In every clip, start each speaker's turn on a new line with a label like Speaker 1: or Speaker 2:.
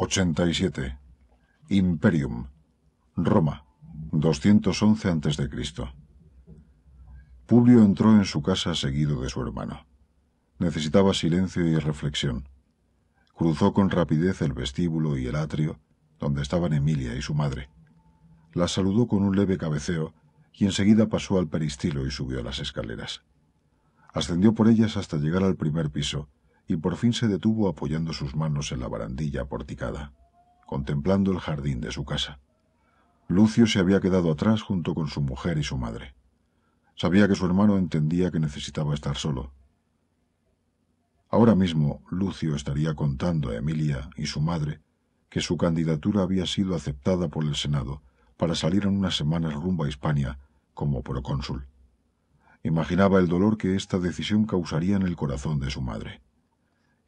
Speaker 1: 87. Imperium. Roma. 211 a.C. Publio entró en su casa seguido de su hermano. Necesitaba silencio y reflexión. Cruzó con rapidez el vestíbulo y el atrio, donde estaban Emilia y su madre. La saludó con un leve cabeceo y enseguida pasó al peristilo y subió las escaleras. Ascendió por ellas hasta llegar al primer piso y por fin se detuvo apoyando sus manos en la barandilla porticada, contemplando el jardín de su casa. Lucio se había quedado atrás junto con su mujer y su madre. Sabía que su hermano entendía que necesitaba estar solo. Ahora mismo Lucio estaría contando a Emilia y su madre que su candidatura había sido aceptada por el Senado para salir en unas semanas rumbo a Hispania como procónsul. Imaginaba el dolor que esta decisión causaría en el corazón de su madre.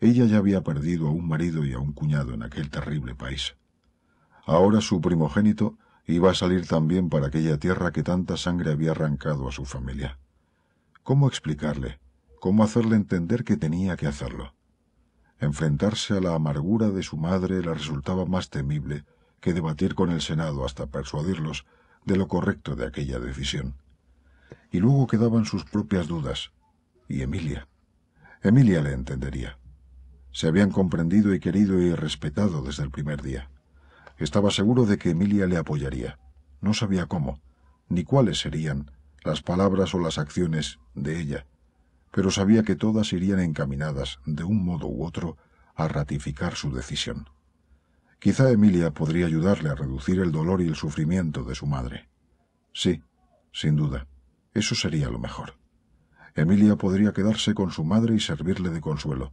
Speaker 1: Ella ya había perdido a un marido y a un cuñado en aquel terrible país. Ahora su primogénito iba a salir también para aquella tierra que tanta sangre había arrancado a su familia. ¿Cómo explicarle? ¿Cómo hacerle entender que tenía que hacerlo? Enfrentarse a la amargura de su madre le resultaba más temible que debatir con el Senado hasta persuadirlos de lo correcto de aquella decisión. Y luego quedaban sus propias dudas. ¿Y Emilia? Emilia le entendería. Se habían comprendido y querido y respetado desde el primer día. Estaba seguro de que Emilia le apoyaría. No sabía cómo, ni cuáles serían las palabras o las acciones de ella, pero sabía que todas irían encaminadas, de un modo u otro, a ratificar su decisión. Quizá Emilia podría ayudarle a reducir el dolor y el sufrimiento de su madre. Sí, sin duda, eso sería lo mejor. Emilia podría quedarse con su madre y servirle de consuelo.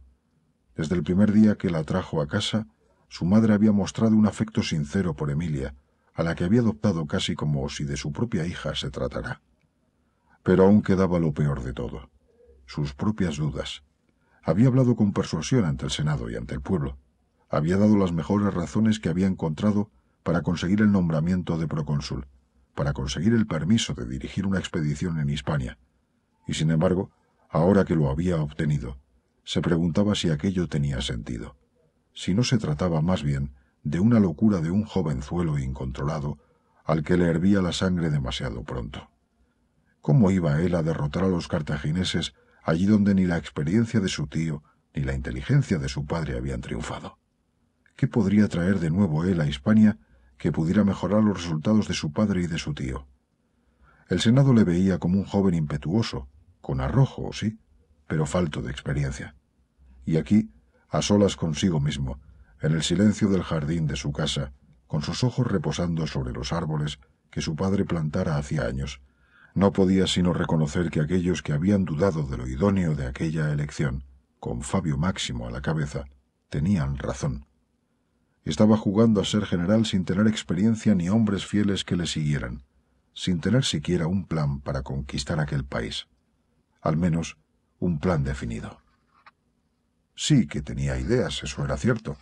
Speaker 1: Desde el primer día que la trajo a casa, su madre había mostrado un afecto sincero por Emilia, a la que había adoptado casi como si de su propia hija se tratara. Pero aún quedaba lo peor de todo, sus propias dudas. Había hablado con persuasión ante el Senado y ante el pueblo. Había dado las mejores razones que había encontrado para conseguir el nombramiento de procónsul, para conseguir el permiso de dirigir una expedición en Hispania. Y sin embargo, ahora que lo había obtenido, se preguntaba si aquello tenía sentido, si no se trataba más bien de una locura de un jovenzuelo incontrolado al que le hervía la sangre demasiado pronto. ¿Cómo iba él a derrotar a los cartagineses allí donde ni la experiencia de su tío ni la inteligencia de su padre habían triunfado? ¿Qué podría traer de nuevo él a Hispania que pudiera mejorar los resultados de su padre y de su tío? El Senado le veía como un joven impetuoso, con arrojo, sí, pero falto de experiencia. Y aquí, a solas consigo mismo, en el silencio del jardín de su casa, con sus ojos reposando sobre los árboles que su padre plantara hacía años, no podía sino reconocer que aquellos que habían dudado de lo idóneo de aquella elección, con Fabio Máximo a la cabeza, tenían razón. Estaba jugando a ser general sin tener experiencia ni hombres fieles que le siguieran, sin tener siquiera un plan para conquistar aquel país. Al menos un plan definido. Sí que tenía ideas, eso era cierto.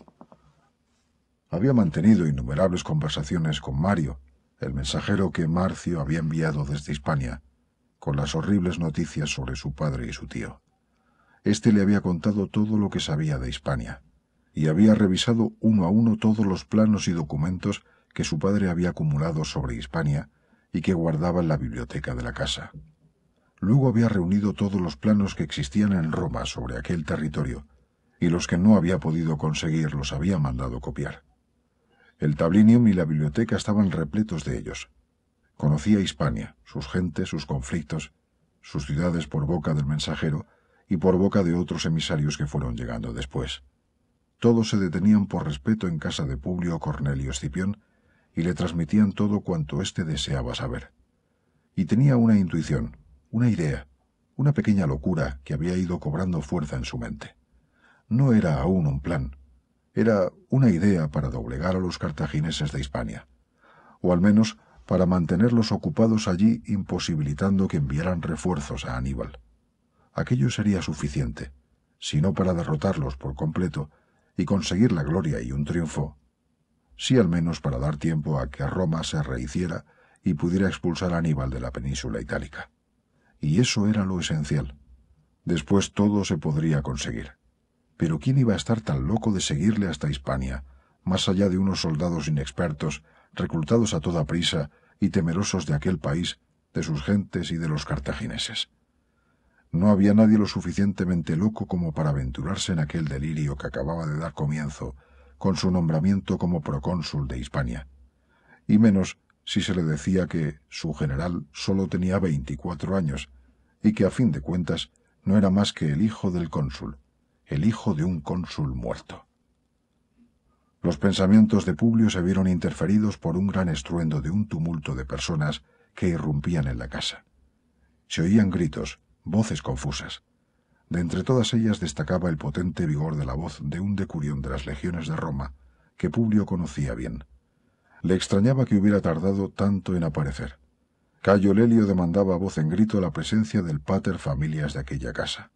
Speaker 1: Había mantenido innumerables conversaciones con Mario, el mensajero que Marcio había enviado desde Hispania, con las horribles noticias sobre su padre y su tío. Este le había contado todo lo que sabía de Hispania, y había revisado uno a uno todos los planos y documentos que su padre había acumulado sobre Hispania y que guardaba en la biblioteca de la casa. Luego había reunido todos los planos que existían en Roma sobre aquel territorio, y los que no había podido conseguir los había mandado copiar. El tablinium y la biblioteca estaban repletos de ellos. Conocía Hispania, sus gentes, sus conflictos, sus ciudades por boca del mensajero y por boca de otros emisarios que fueron llegando después. Todos se detenían por respeto en casa de Publio Cornelio Escipión y le transmitían todo cuanto éste deseaba saber. Y tenía una intuición, una idea, una pequeña locura que había ido cobrando fuerza en su mente. No era aún un plan, era una idea para doblegar a los cartagineses de Hispania, o al menos para mantenerlos ocupados allí imposibilitando que enviaran refuerzos a Aníbal. Aquello sería suficiente, si no para derrotarlos por completo y conseguir la gloria y un triunfo, sí al menos para dar tiempo a que Roma se rehiciera y pudiera expulsar a Aníbal de la península itálica y eso era lo esencial. Después todo se podría conseguir. Pero ¿quién iba a estar tan loco de seguirle hasta Hispania, más allá de unos soldados inexpertos, reclutados a toda prisa y temerosos de aquel país, de sus gentes y de los cartagineses. No había nadie lo suficientemente loco como para aventurarse en aquel delirio que acababa de dar comienzo con su nombramiento como procónsul de Hispania, y menos si se le decía que su general sólo tenía veinticuatro años y que a fin de cuentas no era más que el hijo del cónsul, el hijo de un cónsul muerto. Los pensamientos de Publio se vieron interferidos por un gran estruendo de un tumulto de personas que irrumpían en la casa. Se oían gritos, voces confusas. De entre todas ellas destacaba el potente vigor de la voz de un decurión de las legiones de Roma, que Publio conocía bien. Le extrañaba que hubiera tardado tanto en aparecer. Cayo Lelio demandaba a voz en grito la presencia del pater familias de aquella casa.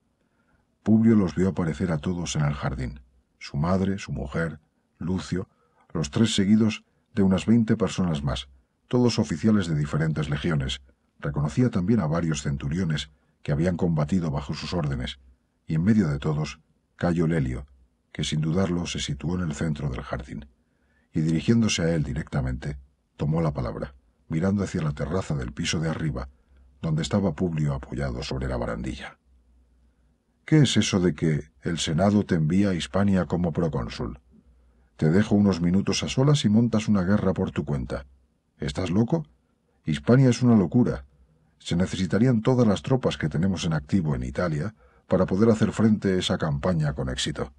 Speaker 1: Publio los vio aparecer a todos en el jardín, su madre, su mujer, Lucio, los tres seguidos de unas veinte personas más, todos oficiales de diferentes legiones. Reconocía también a varios centuriones que habían combatido bajo sus órdenes, y en medio de todos, Cayo Lelio, que sin dudarlo se situó en el centro del jardín, y dirigiéndose a él directamente, tomó la palabra, mirando hacia la terraza del piso de arriba, donde estaba Publio apoyado sobre la barandilla. ¿Qué es eso de que el Senado te envía a Hispania como procónsul? Te dejo unos minutos a solas y montas una guerra por tu cuenta. ¿Estás loco? Hispania es una locura. Se necesitarían todas las tropas que tenemos en activo en Italia para poder hacer frente a esa campaña con éxito.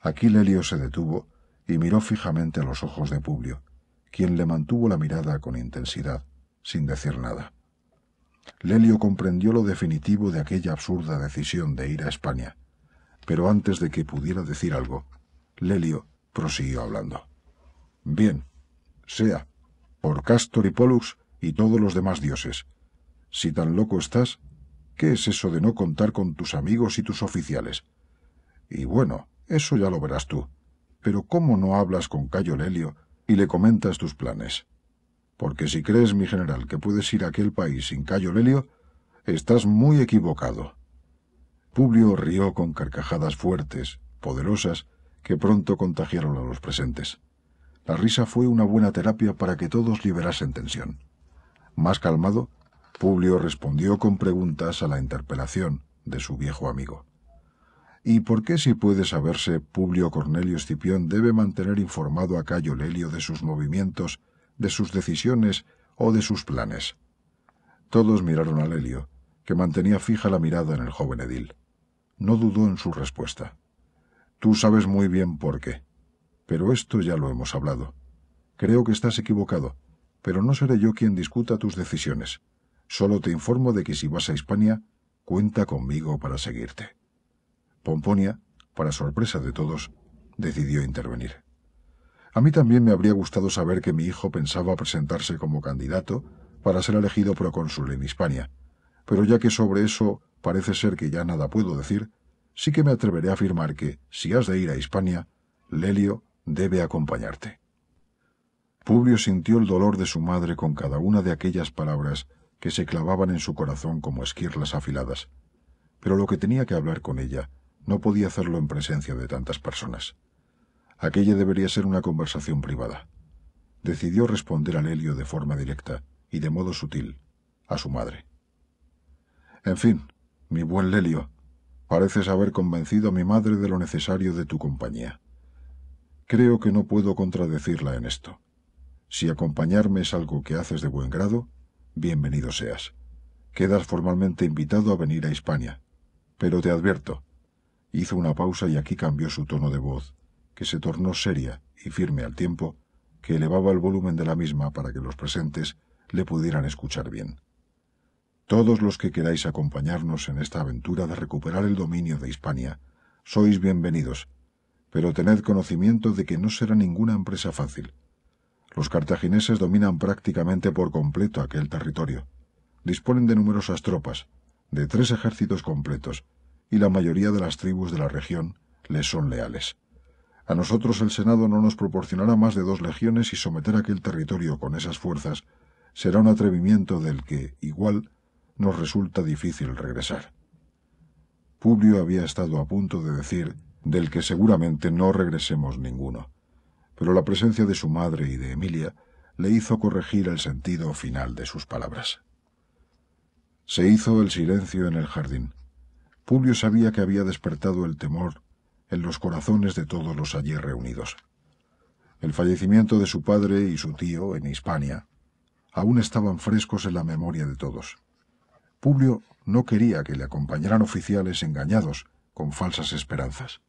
Speaker 1: Aquí Lelio se detuvo y miró fijamente a los ojos de Publio, quien le mantuvo la mirada con intensidad, sin decir nada. Lelio comprendió lo definitivo de aquella absurda decisión de ir a España, pero antes de que pudiera decir algo, Lelio prosiguió hablando. Bien, sea, por Castor y Pollux y todos los demás dioses. Si tan loco estás, ¿qué es eso de no contar con tus amigos y tus oficiales? Y bueno, eso ya lo verás tú. Pero ¿cómo no hablas con Cayo Lelio y le comentas tus planes? Porque si crees, mi general, que puedes ir a aquel país sin Cayo Lelio, estás muy equivocado. Publio rió con carcajadas fuertes, poderosas, que pronto contagiaron a los presentes. La risa fue una buena terapia para que todos liberasen tensión. Más calmado, Publio respondió con preguntas a la interpelación de su viejo amigo. ¿Y por qué, si puede saberse, Publio Cornelio Escipión debe mantener informado a Cayo Lelio de sus movimientos, de sus decisiones o de sus planes? Todos miraron a Lelio, que mantenía fija la mirada en el joven edil. No dudó en su respuesta. Tú sabes muy bien por qué. Pero esto ya lo hemos hablado. Creo que estás equivocado, pero no seré yo quien discuta tus decisiones. Solo te informo de que si vas a Hispania, cuenta conmigo para seguirte. Pomponia, para sorpresa de todos, decidió intervenir. A mí también me habría gustado saber que mi hijo pensaba presentarse como candidato para ser elegido procónsul en Hispania, pero ya que sobre eso parece ser que ya nada puedo decir, sí que me atreveré a afirmar que, si has de ir a Hispania, Lelio debe acompañarte. Publio sintió el dolor de su madre con cada una de aquellas palabras que se clavaban en su corazón como esquirlas afiladas, pero lo que tenía que hablar con ella no podía hacerlo en presencia de tantas personas. Aquella debería ser una conversación privada. Decidió responder a Lelio de forma directa y de modo sutil, a su madre. En fin, mi buen Lelio, Pareces haber convencido a mi madre de lo necesario de tu compañía. Creo que no puedo contradecirla en esto. Si acompañarme es algo que haces de buen grado, bienvenido seas. Quedas formalmente invitado a venir a Hispania. Pero te advierto. Hizo una pausa y aquí cambió su tono de voz, que se tornó seria y firme al tiempo, que elevaba el volumen de la misma para que los presentes le pudieran escuchar bien. Todos los que queráis acompañarnos en esta aventura de recuperar el dominio de Hispania, sois bienvenidos, pero tened conocimiento de que no será ninguna empresa fácil. Los cartagineses dominan prácticamente por completo aquel territorio. Disponen de numerosas tropas, de tres ejércitos completos, y la mayoría de las tribus de la región les son leales. A nosotros el Senado no nos proporcionará más de dos legiones y someter aquel territorio con esas fuerzas será un atrevimiento del que, igual, nos resulta difícil regresar. Publio había estado a punto de decir del que seguramente no regresemos ninguno, pero la presencia de su madre y de Emilia le hizo corregir el sentido final de sus palabras. Se hizo el silencio en el jardín. Publio sabía que había despertado el temor en los corazones de todos los allí reunidos. El fallecimiento de su padre y su tío en Hispania aún estaban frescos en la memoria de todos. Publio no quería que le acompañaran oficiales engañados con falsas esperanzas.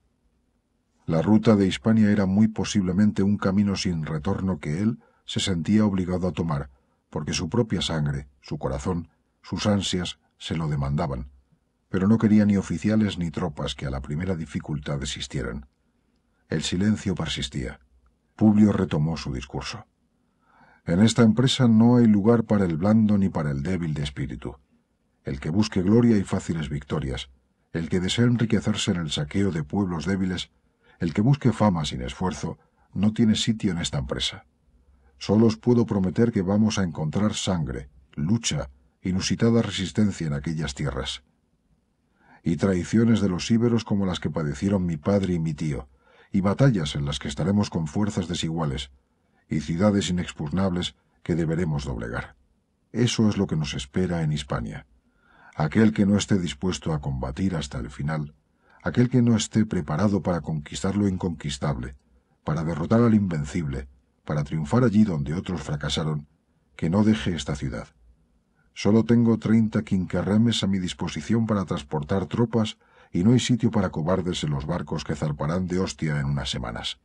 Speaker 1: La ruta de Hispania era muy posiblemente un camino sin retorno que él se sentía obligado a tomar, porque su propia sangre, su corazón, sus ansias se lo demandaban, pero no quería ni oficiales ni tropas que a la primera dificultad desistieran. El silencio persistía. Publio retomó su discurso. En esta empresa no hay lugar para el blando ni para el débil de espíritu. El que busque gloria y fáciles victorias, el que desee enriquecerse en el saqueo de pueblos débiles, el que busque fama sin esfuerzo, no tiene sitio en esta empresa. Solo os puedo prometer que vamos a encontrar sangre, lucha, inusitada resistencia en aquellas tierras. Y traiciones de los íberos como las que padecieron mi padre y mi tío, y batallas en las que estaremos con fuerzas desiguales, y ciudades inexpugnables que deberemos doblegar. Eso es lo que nos espera en Hispania. Aquel que no esté dispuesto a combatir hasta el final, aquel que no esté preparado para conquistar lo inconquistable, para derrotar al invencible, para triunfar allí donde otros fracasaron, que no deje esta ciudad. Solo tengo treinta quincarremes a mi disposición para transportar tropas y no hay sitio para cobardes en los barcos que zarparán de hostia en unas semanas.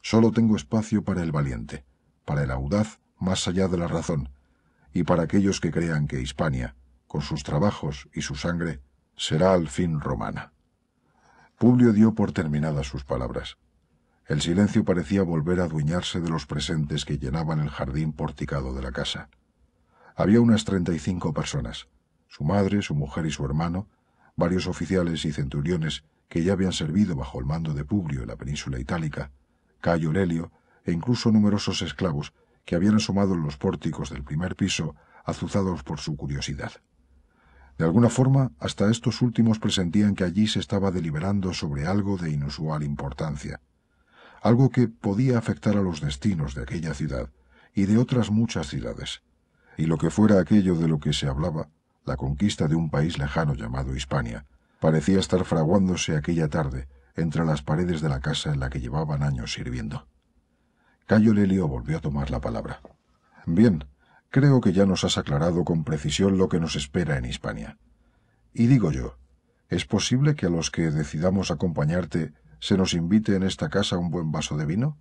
Speaker 1: Solo tengo espacio para el valiente, para el audaz más allá de la razón, y para aquellos que crean que Hispania, con sus trabajos y su sangre, será al fin romana. Publio dio por terminadas sus palabras. El silencio parecía volver a adueñarse de los presentes que llenaban el jardín porticado de la casa. Había unas treinta y cinco personas, su madre, su mujer y su hermano, varios oficiales y centuriones que ya habían servido bajo el mando de Publio en la península itálica, Cayo Lelio e incluso numerosos esclavos que habían asomado en los pórticos del primer piso, azuzados por su curiosidad. De alguna forma, hasta estos últimos presentían que allí se estaba deliberando sobre algo de inusual importancia, algo que podía afectar a los destinos de aquella ciudad y de otras muchas ciudades, y lo que fuera aquello de lo que se hablaba, la conquista de un país lejano llamado Hispania, parecía estar fraguándose aquella tarde entre las paredes de la casa en la que llevaban años sirviendo. Cayo Lelio volvió a tomar la palabra. Bien, creo que ya nos has aclarado con precisión lo que nos espera en Hispania. Y digo yo, ¿es posible que a los que decidamos acompañarte se nos invite en esta casa un buen vaso de vino?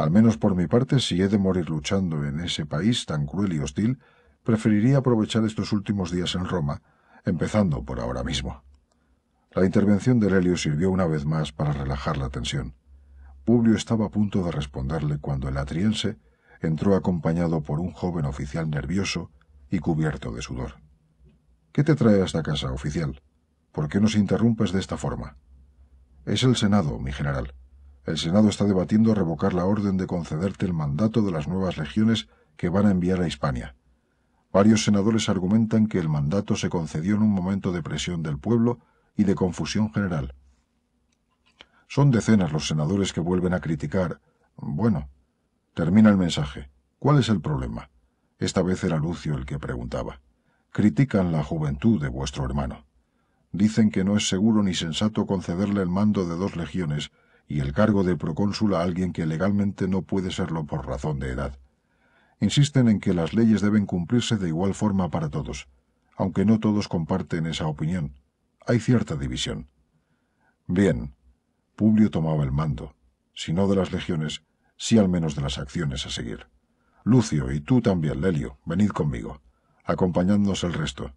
Speaker 1: Al menos por mi parte, si he de morir luchando en ese país tan cruel y hostil, preferiría aprovechar estos últimos días en Roma, empezando por ahora mismo. La intervención de Helio sirvió una vez más para relajar la tensión. Publio estaba a punto de responderle cuando el atriense entró acompañado por un joven oficial nervioso y cubierto de sudor. ¿Qué te trae a esta casa, oficial? ¿Por qué nos interrumpes de esta forma? Es el Senado, mi general. El Senado está debatiendo revocar la orden de concederte el mandato de las nuevas legiones que van a enviar a Hispania. Varios senadores argumentan que el mandato se concedió en un momento de presión del pueblo y de confusión general. Son decenas los senadores que vuelven a criticar. Bueno, termina el mensaje. ¿Cuál es el problema? Esta vez era Lucio el que preguntaba. Critican la juventud de vuestro hermano. Dicen que no es seguro ni sensato concederle el mando de dos legiones y el cargo de procónsul a alguien que legalmente no puede serlo por razón de edad. Insisten en que las leyes deben cumplirse de igual forma para todos, aunque no todos comparten esa opinión hay cierta división. Bien, Publio tomaba el mando, si no de las legiones, sí al menos de las acciones a seguir. Lucio, y tú también, Lelio, venid conmigo, acompañándonos el resto.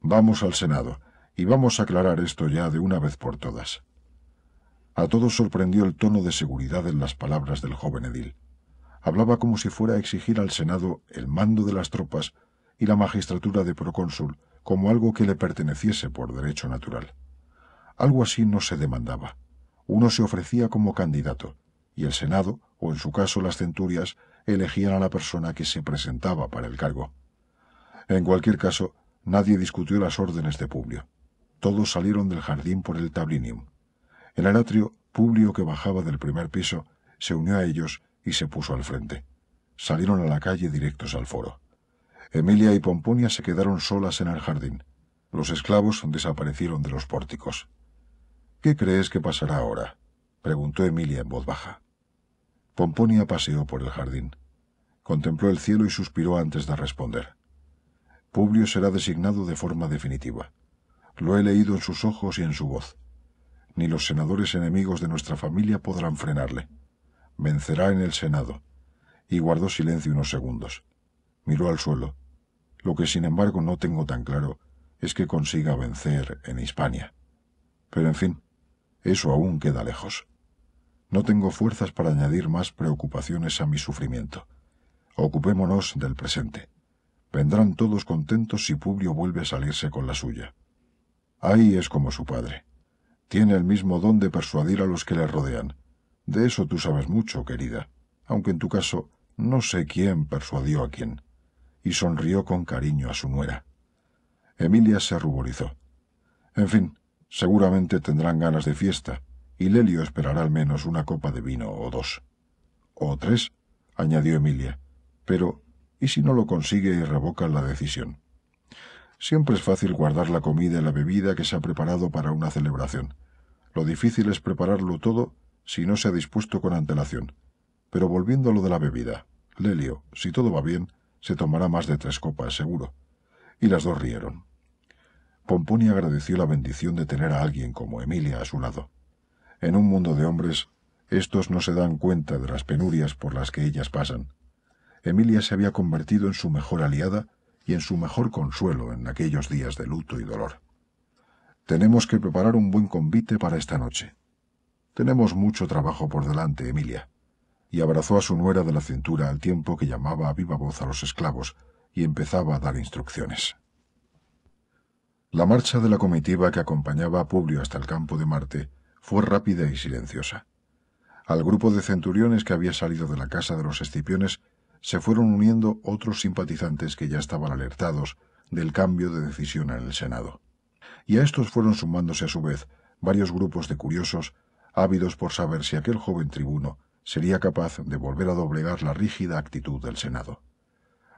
Speaker 1: Vamos al Senado, y vamos a aclarar esto ya de una vez por todas. A todos sorprendió el tono de seguridad en las palabras del joven edil. Hablaba como si fuera a exigir al Senado el mando de las tropas y la magistratura de procónsul como algo que le perteneciese por derecho natural. Algo así no se demandaba. Uno se ofrecía como candidato, y el Senado, o en su caso las centurias, elegían a la persona que se presentaba para el cargo. En cualquier caso, nadie discutió las órdenes de Publio. Todos salieron del jardín por el tablinium. En el atrio, Publio, que bajaba del primer piso, se unió a ellos y se puso al frente. Salieron a la calle directos al foro. Emilia y Pomponia se quedaron solas en el jardín. Los esclavos desaparecieron de los pórticos. ¿Qué crees que pasará ahora? preguntó Emilia en voz baja. Pomponia paseó por el jardín. Contempló el cielo y suspiró antes de responder. Publio será designado de forma definitiva. Lo he leído en sus ojos y en su voz. Ni los senadores enemigos de nuestra familia podrán frenarle. Vencerá en el Senado. Y guardó silencio unos segundos. Miró al suelo. Lo que sin embargo no tengo tan claro es que consiga vencer en Hispania. Pero en fin, eso aún queda lejos. No tengo fuerzas para añadir más preocupaciones a mi sufrimiento. Ocupémonos del presente. Vendrán todos contentos si Publio vuelve a salirse con la suya. Ahí es como su padre. Tiene el mismo don de persuadir a los que le rodean. De eso tú sabes mucho, querida, aunque en tu caso no sé quién persuadió a quién. Y sonrió con cariño a su nuera. Emilia se ruborizó. En fin, seguramente tendrán ganas de fiesta, y Lelio esperará al menos una copa de vino o dos. O tres, añadió Emilia. Pero, ¿y si no lo consigue y revocan la decisión? Siempre es fácil guardar la comida y la bebida que se ha preparado para una celebración. Lo difícil es prepararlo todo si no se ha dispuesto con antelación. Pero volviendo a lo de la bebida, Lelio, si todo va bien, se tomará más de tres copas, seguro. Y las dos rieron. Pomponia agradeció la bendición de tener a alguien como Emilia a su lado. En un mundo de hombres, estos no se dan cuenta de las penurias por las que ellas pasan. Emilia se había convertido en su mejor aliada y en su mejor consuelo en aquellos días de luto y dolor. Tenemos que preparar un buen convite para esta noche. Tenemos mucho trabajo por delante, Emilia. Y abrazó a su nuera de la cintura al tiempo que llamaba a viva voz a los esclavos y empezaba a dar instrucciones. La marcha de la comitiva que acompañaba a Publio hasta el campo de Marte fue rápida y silenciosa. Al grupo de centuriones que había salido de la casa de los Escipiones se fueron uniendo otros simpatizantes que ya estaban alertados del cambio de decisión en el Senado. Y a estos fueron sumándose a su vez varios grupos de curiosos ávidos por saber si aquel joven tribuno sería capaz de volver a doblegar la rígida actitud del Senado.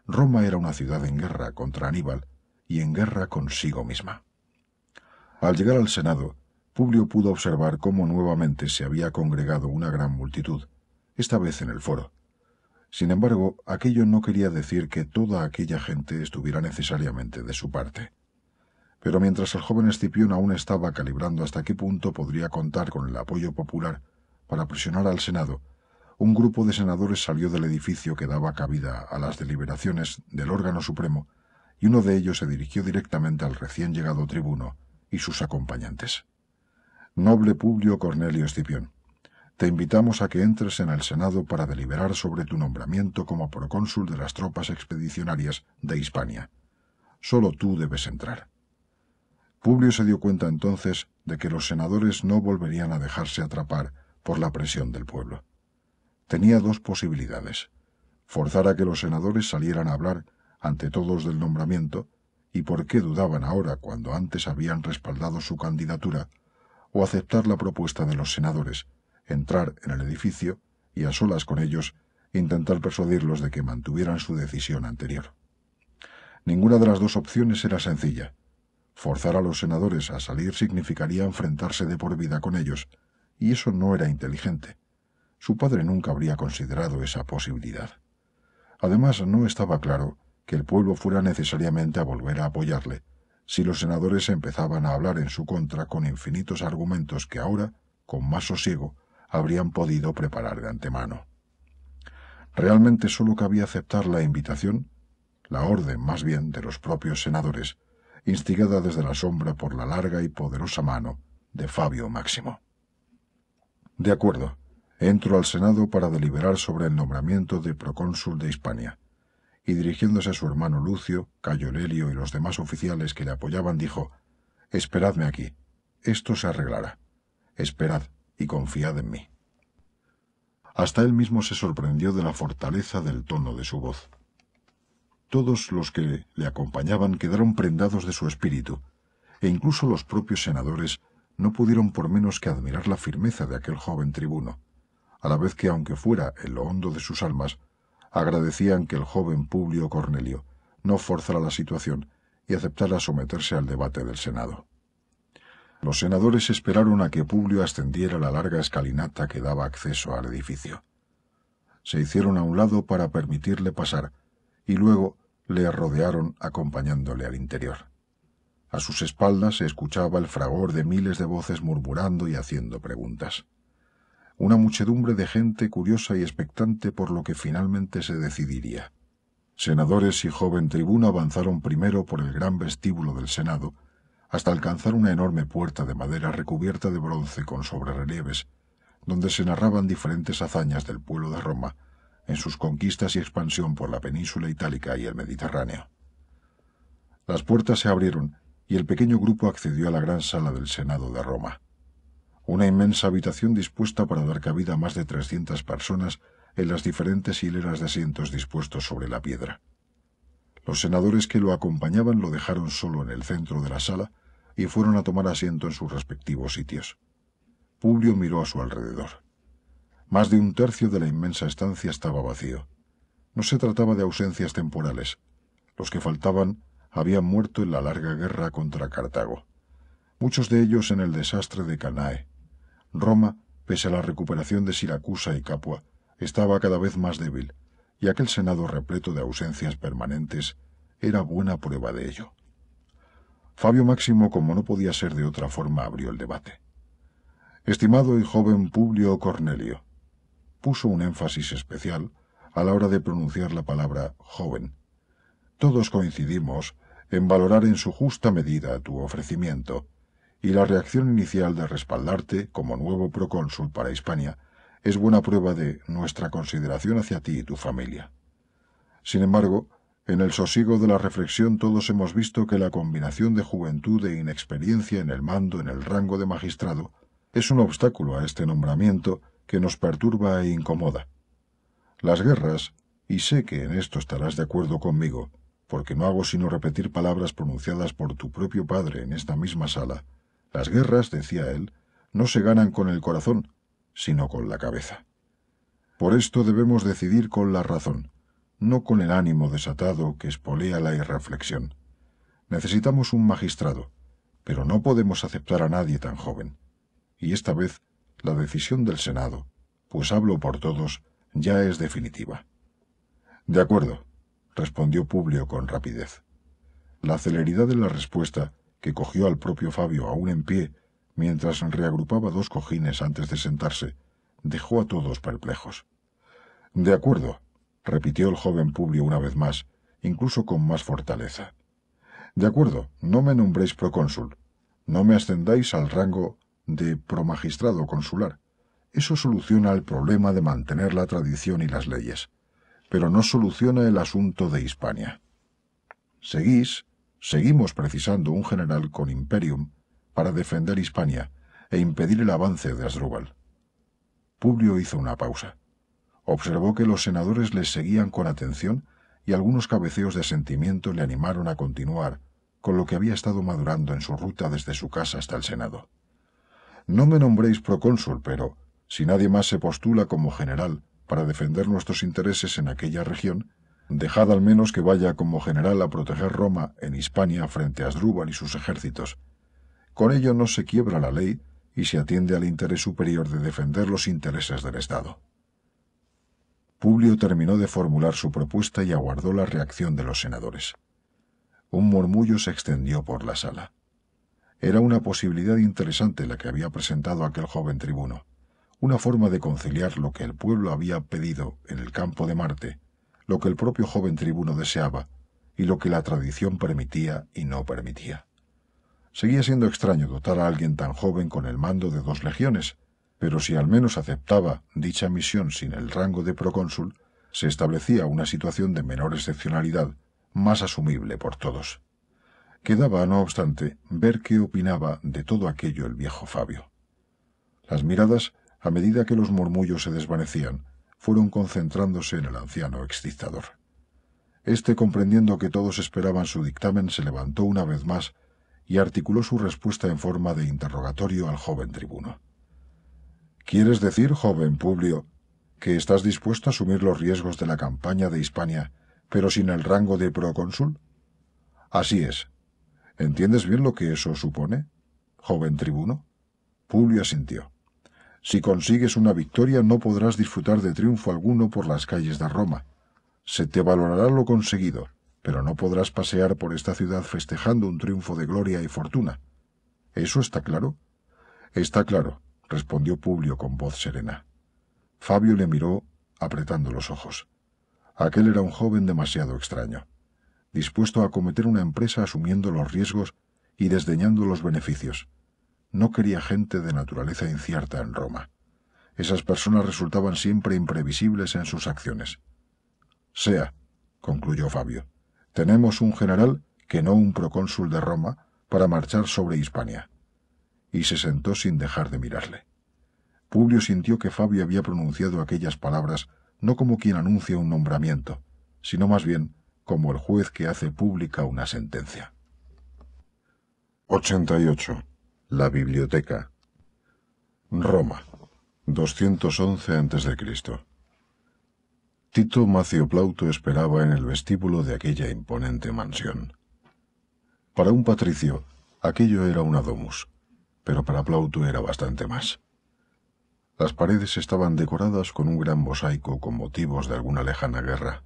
Speaker 1: Roma era una ciudad en guerra contra Aníbal y en guerra consigo misma. Al llegar al Senado, Publio pudo observar cómo nuevamente se había congregado una gran multitud, esta vez en el foro. Sin embargo, aquello no quería decir que toda aquella gente estuviera necesariamente de su parte. Pero mientras el joven Escipión aún estaba calibrando hasta qué punto podría contar con el apoyo popular para presionar al Senado, un grupo de senadores salió del edificio que daba cabida a las deliberaciones del órgano supremo, y uno de ellos se dirigió directamente al recién llegado tribuno y sus acompañantes. Noble Publio Cornelio Escipión, te invitamos a que entres en el Senado para deliberar sobre tu nombramiento como procónsul de las tropas expedicionarias de Hispania. Solo tú debes entrar. Publio se dio cuenta entonces de que los senadores no volverían a dejarse atrapar por la presión del pueblo. Tenía dos posibilidades. Forzar a que los senadores salieran a hablar ante todos del nombramiento, y por qué dudaban ahora cuando antes habían respaldado su candidatura, o aceptar la propuesta de los senadores, entrar en el edificio y a solas con ellos intentar persuadirlos de que mantuvieran su decisión anterior. Ninguna de las dos opciones era sencilla. Forzar a los senadores a salir significaría enfrentarse de por vida con ellos, y eso no era inteligente. Su padre nunca habría considerado esa posibilidad. Además, no estaba claro que el pueblo fuera necesariamente a volver a apoyarle, si los senadores empezaban a hablar en su contra con infinitos argumentos que ahora, con más sosiego, habrían podido preparar de antemano. Realmente sólo cabía aceptar la invitación, la orden más bien de los propios senadores, instigada desde la sombra por la larga y poderosa mano de Fabio Máximo. De acuerdo, entro al Senado para deliberar sobre el nombramiento de procónsul de Hispania y dirigiéndose a su hermano Lucio, Cayo Lelio y los demás oficiales que le apoyaban, dijo Esperadme aquí. Esto se arreglará. Esperad y confiad en mí. Hasta él mismo se sorprendió de la fortaleza del tono de su voz. Todos los que le acompañaban quedaron prendados de su espíritu, e incluso los propios senadores no pudieron por menos que admirar la firmeza de aquel joven tribuno, a la vez que, aunque fuera en lo hondo de sus almas, agradecían que el joven Publio Cornelio no forzara la situación y aceptara someterse al debate del Senado. Los senadores esperaron a que Publio ascendiera la larga escalinata que daba acceso al edificio. Se hicieron a un lado para permitirle pasar y luego le rodearon acompañándole al interior. A sus espaldas se escuchaba el fragor de miles de voces murmurando y haciendo preguntas. Una muchedumbre de gente curiosa y expectante por lo que finalmente se decidiría. Senadores y joven tribuno avanzaron primero por el gran vestíbulo del Senado hasta alcanzar una enorme puerta de madera recubierta de bronce con sobrerelieves, donde se narraban diferentes hazañas del pueblo de Roma en sus conquistas y expansión por la península itálica y el Mediterráneo. Las puertas se abrieron y el pequeño grupo accedió a la gran sala del Senado de Roma. Una inmensa habitación dispuesta para dar cabida a más de trescientas personas en las diferentes hileras de asientos dispuestos sobre la piedra. Los senadores que lo acompañaban lo dejaron solo en el centro de la sala y fueron a tomar asiento en sus respectivos sitios. Publio miró a su alrededor. Más de un tercio de la inmensa estancia estaba vacío. No se trataba de ausencias temporales. Los que faltaban habían muerto en la larga guerra contra Cartago. Muchos de ellos en el desastre de Canae. Roma, pese a la recuperación de Siracusa y Capua, estaba cada vez más débil, y aquel Senado repleto de ausencias permanentes era buena prueba de ello. Fabio Máximo, como no podía ser de otra forma, abrió el debate. Estimado y joven Publio Cornelio, puso un énfasis especial a la hora de pronunciar la palabra joven. Todos coincidimos en valorar en su justa medida tu ofrecimiento, y la reacción inicial de respaldarte como nuevo procónsul para Hispania es buena prueba de nuestra consideración hacia ti y tu familia. Sin embargo, en el sosiego de la reflexión todos hemos visto que la combinación de juventud e inexperiencia en el mando en el rango de magistrado es un obstáculo a este nombramiento que nos perturba e incomoda. Las guerras, y sé que en esto estarás de acuerdo conmigo, porque no hago sino repetir palabras pronunciadas por tu propio padre en esta misma sala, las guerras, decía él, no se ganan con el corazón, sino con la cabeza. Por esto debemos decidir con la razón, no con el ánimo desatado que espolea la irreflexión. Necesitamos un magistrado, pero no podemos aceptar a nadie tan joven. Y esta vez la decisión del Senado, pues hablo por todos, ya es definitiva. De acuerdo, respondió Publio con rapidez. La celeridad de la respuesta, que cogió al propio Fabio aún en pie, mientras reagrupaba dos cojines antes de sentarse, dejó a todos perplejos. De acuerdo, repitió el joven Publio una vez más, incluso con más fortaleza. De acuerdo, no me nombréis procónsul, no me ascendáis al rango de promagistrado consular. Eso soluciona el problema de mantener la tradición y las leyes, pero no soluciona el asunto de Hispania. Seguís, seguimos precisando un general con imperium para defender Hispania e impedir el avance de Asdrúbal. Publio hizo una pausa. Observó que los senadores les seguían con atención y algunos cabeceos de sentimiento le animaron a continuar con lo que había estado madurando en su ruta desde su casa hasta el Senado. No me nombréis procónsul, pero si nadie más se postula como general para defender nuestros intereses en aquella región, dejad al menos que vaya como general a proteger Roma en Hispania frente a Asdrúbal y sus ejércitos. Con ello no se quiebra la ley y se atiende al interés superior de defender los intereses del Estado. Publio terminó de formular su propuesta y aguardó la reacción de los senadores. Un murmullo se extendió por la sala. Era una posibilidad interesante la que había presentado aquel joven tribuno, una forma de conciliar lo que el pueblo había pedido en el campo de Marte, lo que el propio joven tribuno deseaba y lo que la tradición permitía y no permitía. Seguía siendo extraño dotar a alguien tan joven con el mando de dos legiones, pero si al menos aceptaba dicha misión sin el rango de procónsul, se establecía una situación de menor excepcionalidad, más asumible por todos. Quedaba, no obstante, ver qué opinaba de todo aquello el viejo Fabio. Las miradas, a medida que los murmullos se desvanecían, fueron concentrándose en el anciano excitador. Este, comprendiendo que todos esperaban su dictamen, se levantó una vez más y articuló su respuesta en forma de interrogatorio al joven tribuno. ¿Quieres decir, joven Publio, ¿Que estás dispuesto a asumir los riesgos de la campaña de Hispania, pero sin el rango de procónsul? Así es. ¿Entiendes bien lo que eso supone, joven tribuno? Publio asintió. Si consigues una victoria no podrás disfrutar de triunfo alguno por las calles de Roma. Se te valorará lo conseguido, pero no podrás pasear por esta ciudad festejando un triunfo de gloria y fortuna. ¿Eso está claro? Está claro, respondió Publio con voz serena. Fabio le miró apretando los ojos. Aquel era un joven demasiado extraño, dispuesto a cometer una empresa asumiendo los riesgos y desdeñando los beneficios. No quería gente de naturaleza incierta en Roma. Esas personas resultaban siempre imprevisibles en sus acciones. Sea, concluyó Fabio, tenemos un general que no un procónsul de Roma para marchar sobre Hispania. Y se sentó sin dejar de mirarle. Publio sintió que Fabio había pronunciado aquellas palabras no como quien anuncia un nombramiento, sino más bien como el juez que hace pública una sentencia. 88. La biblioteca. Roma. 211 a.C. Tito Macio Plauto esperaba en el vestíbulo de aquella imponente mansión. Para un patricio, aquello era una domus, pero para Plauto era bastante más. Las paredes estaban decoradas con un gran mosaico con motivos de alguna lejana guerra.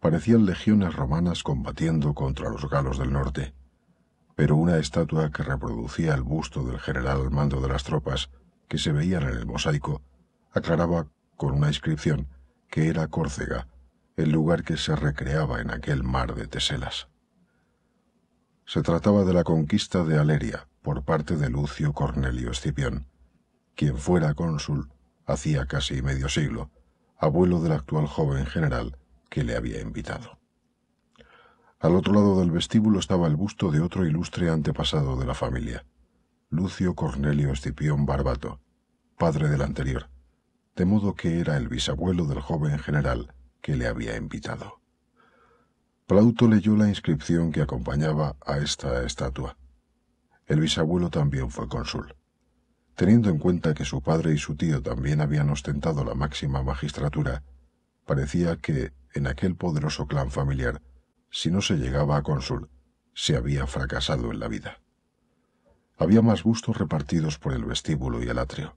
Speaker 1: Parecían legiones romanas combatiendo contra los galos del norte, pero una estatua que reproducía el busto del general al mando de las tropas que se veían en el mosaico aclaraba con una inscripción que era Córcega, el lugar que se recreaba en aquel mar de teselas. Se trataba de la conquista de Aleria por parte de Lucio Cornelio Escipión, quien fuera cónsul hacía casi medio siglo, abuelo del actual joven general que le había invitado. Al otro lado del vestíbulo estaba el busto de otro ilustre antepasado de la familia, Lucio Cornelio Escipión Barbato, padre del anterior, de modo que era el bisabuelo del joven general que le había invitado. Plauto leyó la inscripción que acompañaba a esta estatua. El bisabuelo también fue cónsul. Teniendo en cuenta que su padre y su tío también habían ostentado la máxima magistratura, parecía que, en aquel poderoso clan familiar, si no se llegaba a cónsul, se había fracasado en la vida. Había más bustos repartidos por el vestíbulo y el atrio.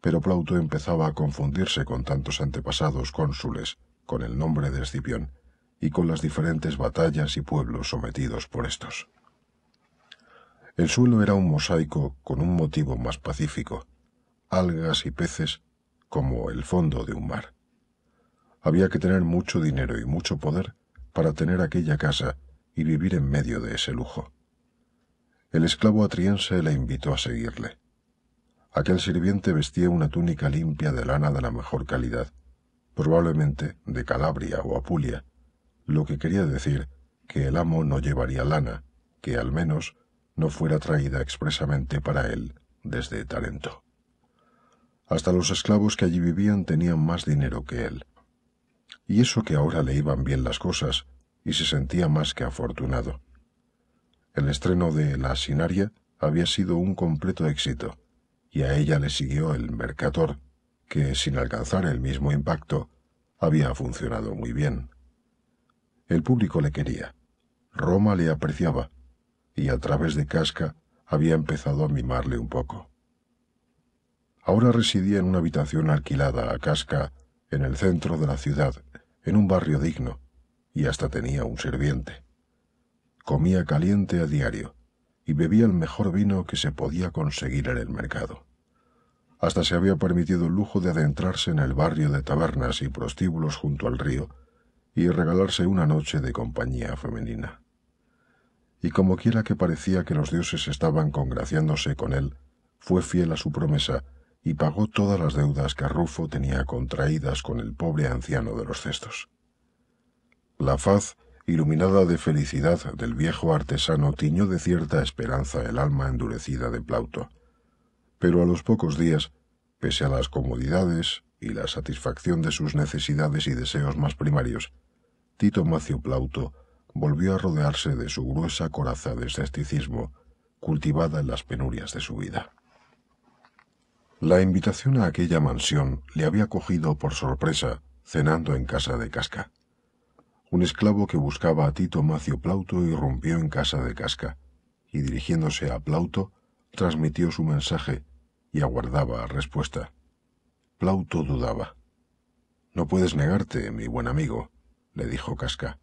Speaker 1: Pero Plauto empezaba a confundirse con tantos antepasados cónsules, con el nombre de Escipión, y con las diferentes batallas y pueblos sometidos por estos. El suelo era un mosaico con un motivo más pacífico, algas y peces como el fondo de un mar. Había que tener mucho dinero y mucho poder para tener aquella casa y vivir en medio de ese lujo. El esclavo atriense le invitó a seguirle. Aquel sirviente vestía una túnica limpia de lana de la mejor calidad, probablemente de Calabria o Apulia, lo que quería decir que el amo no llevaría lana, que al menos no fuera traída expresamente para él desde Tarento. Hasta los esclavos que allí vivían tenían más dinero que él. Y eso que ahora le iban bien las cosas y se sentía más que afortunado. El estreno de La Sinaria había sido un completo éxito, y a ella le siguió el Mercator, que, sin alcanzar el mismo impacto, había funcionado muy bien. El público le quería, Roma le apreciaba, y a través de Casca había empezado a mimarle un poco. Ahora residía en una habitación alquilada a Casca en el centro de la ciudad, en un barrio digno, y hasta tenía un sirviente. Comía caliente a diario y bebía el mejor vino que se podía conseguir en el mercado. Hasta se había permitido el lujo de adentrarse en el barrio de tabernas y prostíbulos junto al río y regalarse una noche de compañía femenina y como quiera que parecía que los dioses estaban congraciándose con él, fue fiel a su promesa y pagó todas las deudas que Rufo tenía contraídas con el pobre anciano de los cestos. La faz, iluminada de felicidad del viejo artesano, tiñó de cierta esperanza el alma endurecida de Plauto. Pero a los pocos días, pese a las comodidades y la satisfacción de sus necesidades y deseos más primarios, Tito Macio Plauto volvió a rodearse de su gruesa coraza de escepticismo, cultivada en las penurias de su vida. La invitación a aquella mansión le había cogido por sorpresa cenando en casa de Casca. Un esclavo que buscaba a Tito Macio Plauto irrumpió en casa de Casca y dirigiéndose a Plauto transmitió su mensaje y aguardaba respuesta. Plauto dudaba. No puedes negarte, mi buen amigo, le dijo Casca.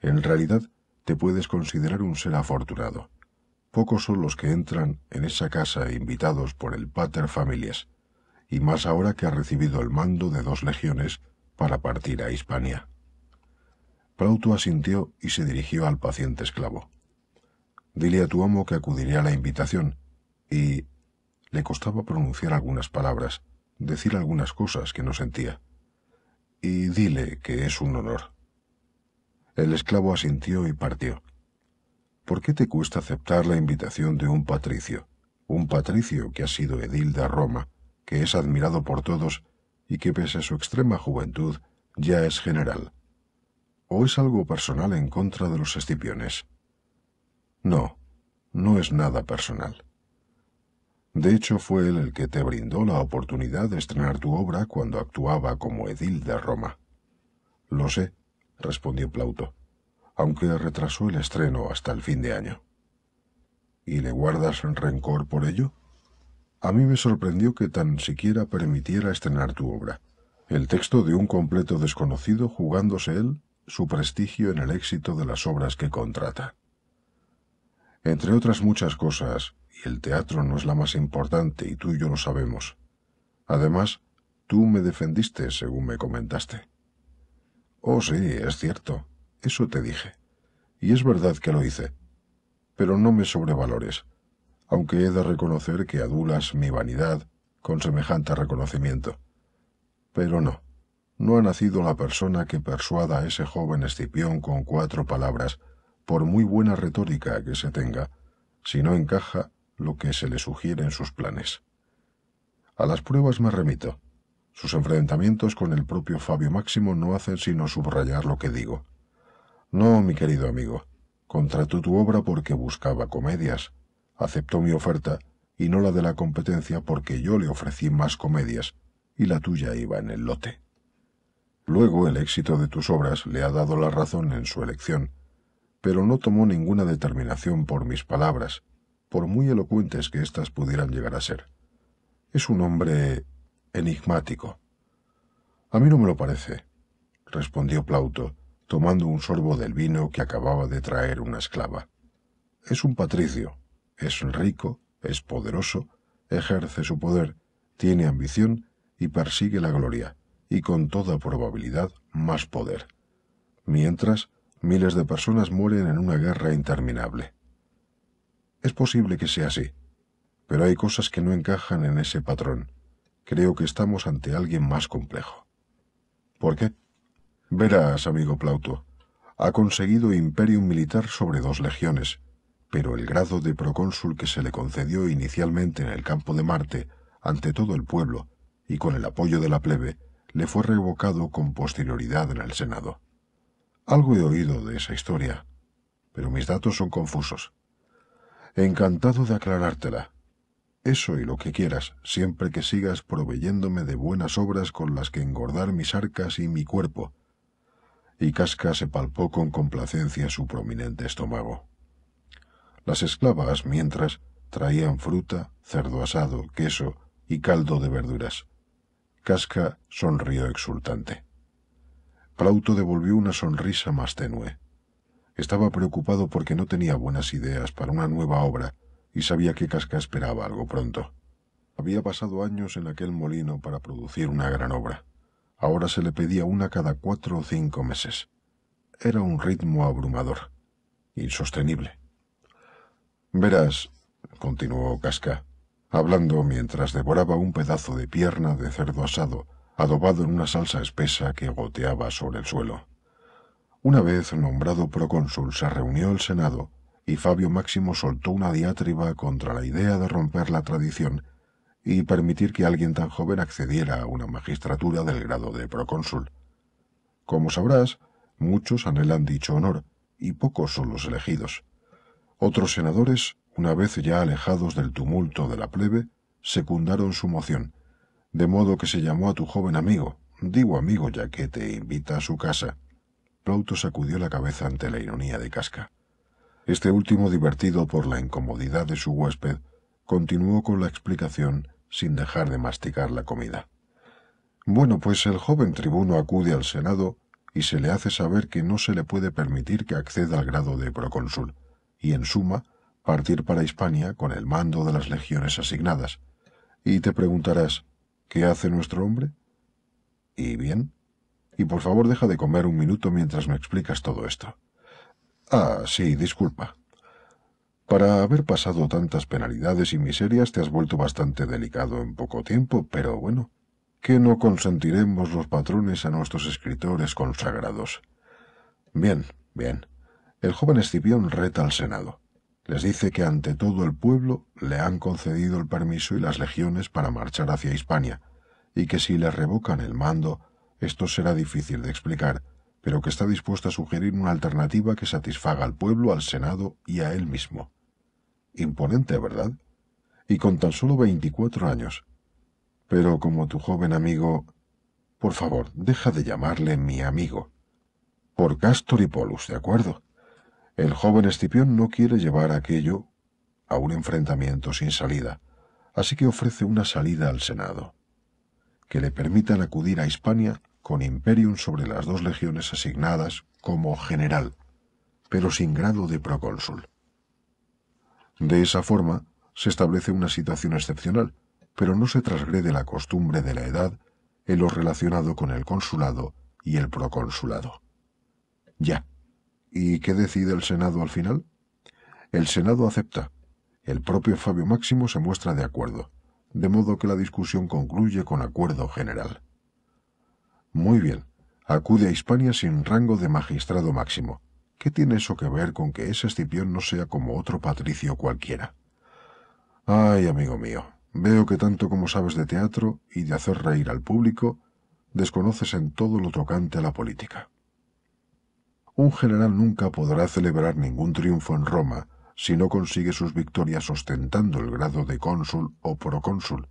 Speaker 1: En realidad, te puedes considerar un ser afortunado. Pocos son los que entran en esa casa invitados por el Pater Familias, y más ahora que ha recibido el mando de dos legiones para partir a Hispania. Plauto asintió y se dirigió al paciente esclavo. Dile a tu amo que acudiré a la invitación, y le costaba pronunciar algunas palabras, decir algunas cosas que no sentía. Y dile que es un honor. El esclavo asintió y partió. ¿Por qué te cuesta aceptar la invitación de un patricio? Un patricio que ha sido edil de Roma, que es admirado por todos y que pese a su extrema juventud ya es general. ¿O es algo personal en contra de los escipiones? No, no es nada personal. De hecho, fue él el que te brindó la oportunidad de estrenar tu obra cuando actuaba como edil de Roma. Lo sé, respondió Plauto, aunque retrasó el estreno hasta el fin de año. ¿Y le guardas rencor por ello? A mí me sorprendió que tan siquiera permitiera estrenar tu obra. El texto de un completo desconocido jugándose él su prestigio en el éxito de las obras que contrata. Entre otras muchas cosas, y el teatro no es la más importante y tú y yo lo sabemos. Además, tú me defendiste, según me comentaste. Oh, sí, es cierto. Eso te dije. Y es verdad que lo hice. Pero no me sobrevalores, aunque he de reconocer que adulas mi vanidad con semejante reconocimiento. Pero no, no ha nacido la persona que persuada a ese joven Escipión con cuatro palabras, por muy buena retórica que se tenga, si no encaja lo que se le sugiere en sus planes. A las pruebas me remito. Sus enfrentamientos con el propio Fabio Máximo no hacen sino subrayar lo que digo. No, mi querido amigo, contrató tu obra porque buscaba comedias, aceptó mi oferta y no la de la competencia porque yo le ofrecí más comedias y la tuya iba en el lote. Luego el éxito de tus obras le ha dado la razón en su elección, pero no tomó ninguna determinación por mis palabras, por muy elocuentes que éstas pudieran llegar a ser. Es un hombre enigmático. A mí no me lo parece, respondió Plauto, tomando un sorbo del vino que acababa de traer una esclava. Es un patricio, es rico, es poderoso, ejerce su poder, tiene ambición y persigue la gloria y con toda probabilidad más poder. Mientras, miles de personas mueren en una guerra interminable. Es posible que sea así, pero hay cosas que no encajan en ese patrón. Creo que estamos ante alguien más complejo. ¿Por qué? Verás, amigo Plauto, ha conseguido imperio militar sobre dos legiones, pero el grado de procónsul que se le concedió inicialmente en el campo de Marte ante todo el pueblo y con el apoyo de la plebe le fue revocado con posterioridad en el Senado. Algo he oído de esa historia, pero mis datos son confusos. Encantado de aclarártela. Eso y lo que quieras, siempre que sigas proveyéndome de buenas obras con las que engordar mis arcas y mi cuerpo. Y Casca se palpó con complacencia su prominente estómago. Las esclavas, mientras, traían fruta, cerdo asado, queso y caldo de verduras. Casca sonrió exultante. Plauto devolvió una sonrisa más tenue. Estaba preocupado porque no tenía buenas ideas para una nueva obra y sabía que Casca esperaba algo pronto. Había pasado años en aquel molino para producir una gran obra. Ahora se le pedía una cada cuatro o cinco meses. Era un ritmo abrumador, insostenible. Verás, continuó Casca, hablando mientras devoraba un pedazo de pierna de cerdo asado, adobado en una salsa espesa que goteaba sobre el suelo. Una vez nombrado procónsul se reunió el Senado y Fabio Máximo soltó una diatriba contra la idea de romper la tradición y permitir que alguien tan joven accediera a una magistratura del grado de procónsul. Como sabrás, muchos anhelan dicho honor y pocos son los elegidos. Otros senadores una vez ya alejados del tumulto de la plebe, secundaron su moción, de modo que se llamó a tu joven amigo, digo amigo ya que te invita a su casa. Plauto sacudió la cabeza ante la ironía de Casca. Este último, divertido por la incomodidad de su huésped, continuó con la explicación sin dejar de masticar la comida. Bueno, pues el joven tribuno acude al Senado y se le hace saber que no se le puede permitir que acceda al grado de procónsul, y en suma, partir para Hispania con el mando de las legiones asignadas. Y te preguntarás, ¿qué hace nuestro hombre? ¿Y bien? Y por favor deja de comer un minuto mientras me explicas todo esto. Ah, sí, disculpa. Para haber pasado tantas penalidades y miserias te has vuelto bastante delicado en poco tiempo, pero bueno, que no consentiremos los patrones a nuestros escritores consagrados. Bien, bien. El joven Escipión reta al Senado. Les dice que ante todo el pueblo le han concedido el permiso y las legiones para marchar hacia Hispania, y que si le revocan el mando, esto será difícil de explicar, pero que está dispuesto a sugerir una alternativa que satisfaga al pueblo, al Senado y a él mismo. Imponente, ¿verdad? Y con tan solo veinticuatro años. Pero como tu joven amigo... Por favor, deja de llamarle mi amigo. Por Castor y Polus, ¿de acuerdo? El joven Escipión no quiere llevar aquello a un enfrentamiento sin salida, así que ofrece una salida al Senado, que le permitan acudir a Hispania con imperium sobre las dos legiones asignadas como general, pero sin grado de procónsul. De esa forma, se establece una situación excepcional, pero no se transgrede la costumbre de la edad en lo relacionado con el consulado y el proconsulado. Ya. ¿Y qué decide el Senado al final? El Senado acepta. El propio Fabio Máximo se muestra de acuerdo, de modo que la discusión concluye con acuerdo general. Muy bien. Acude a Hispania sin rango de magistrado máximo. ¿Qué tiene eso que ver con que ese Escipión no sea como otro patricio cualquiera? Ay, amigo mío, veo que tanto como sabes de teatro y de hacer reír al público, desconoces en todo lo tocante a la política. Un general nunca podrá celebrar ningún triunfo en Roma si no consigue sus victorias ostentando el grado de cónsul o procónsul.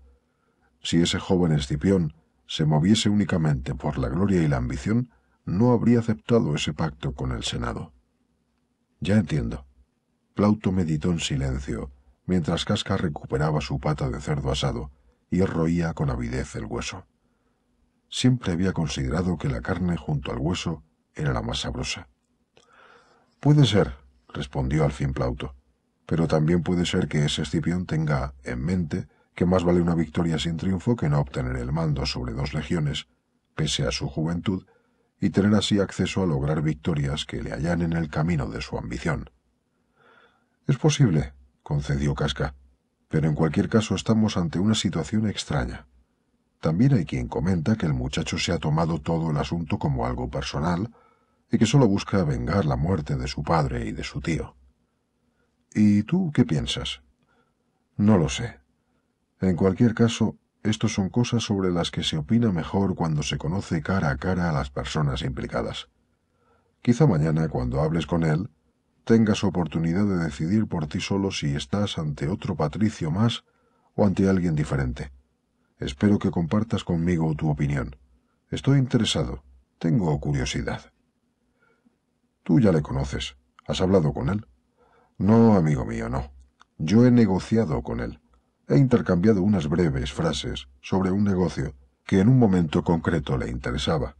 Speaker 1: Si ese joven Escipión se moviese únicamente por la gloria y la ambición, no habría aceptado ese pacto con el Senado. Ya entiendo. Plauto meditó en silencio, mientras Casca recuperaba su pata de cerdo asado y roía con avidez el hueso. Siempre había considerado que la carne junto al hueso era la más sabrosa. Puede ser, respondió al fin Plauto, pero también puede ser que ese Escipión tenga en mente que más vale una victoria sin triunfo que no obtener el mando sobre dos legiones, pese a su juventud, y tener así acceso a lograr victorias que le hallan en el camino de su ambición. Es posible, concedió Casca, pero en cualquier caso estamos ante una situación extraña. También hay quien comenta que el muchacho se ha tomado todo el asunto como algo personal y que solo busca vengar la muerte de su padre y de su tío. ¿Y tú qué piensas? No lo sé, en cualquier caso, estos son cosas sobre las que se opina mejor cuando se conoce cara a cara a las personas implicadas. Quizá mañana, cuando hables con él, tengas oportunidad de decidir por ti solo si estás ante otro patricio más o ante alguien diferente. Espero que compartas conmigo tu opinión. Estoy interesado. Tengo curiosidad. Tú ya le conoces. ¿Has hablado con él? No, amigo mío, no. Yo he negociado con él. He intercambiado unas breves frases sobre un negocio que en un momento concreto le interesaba,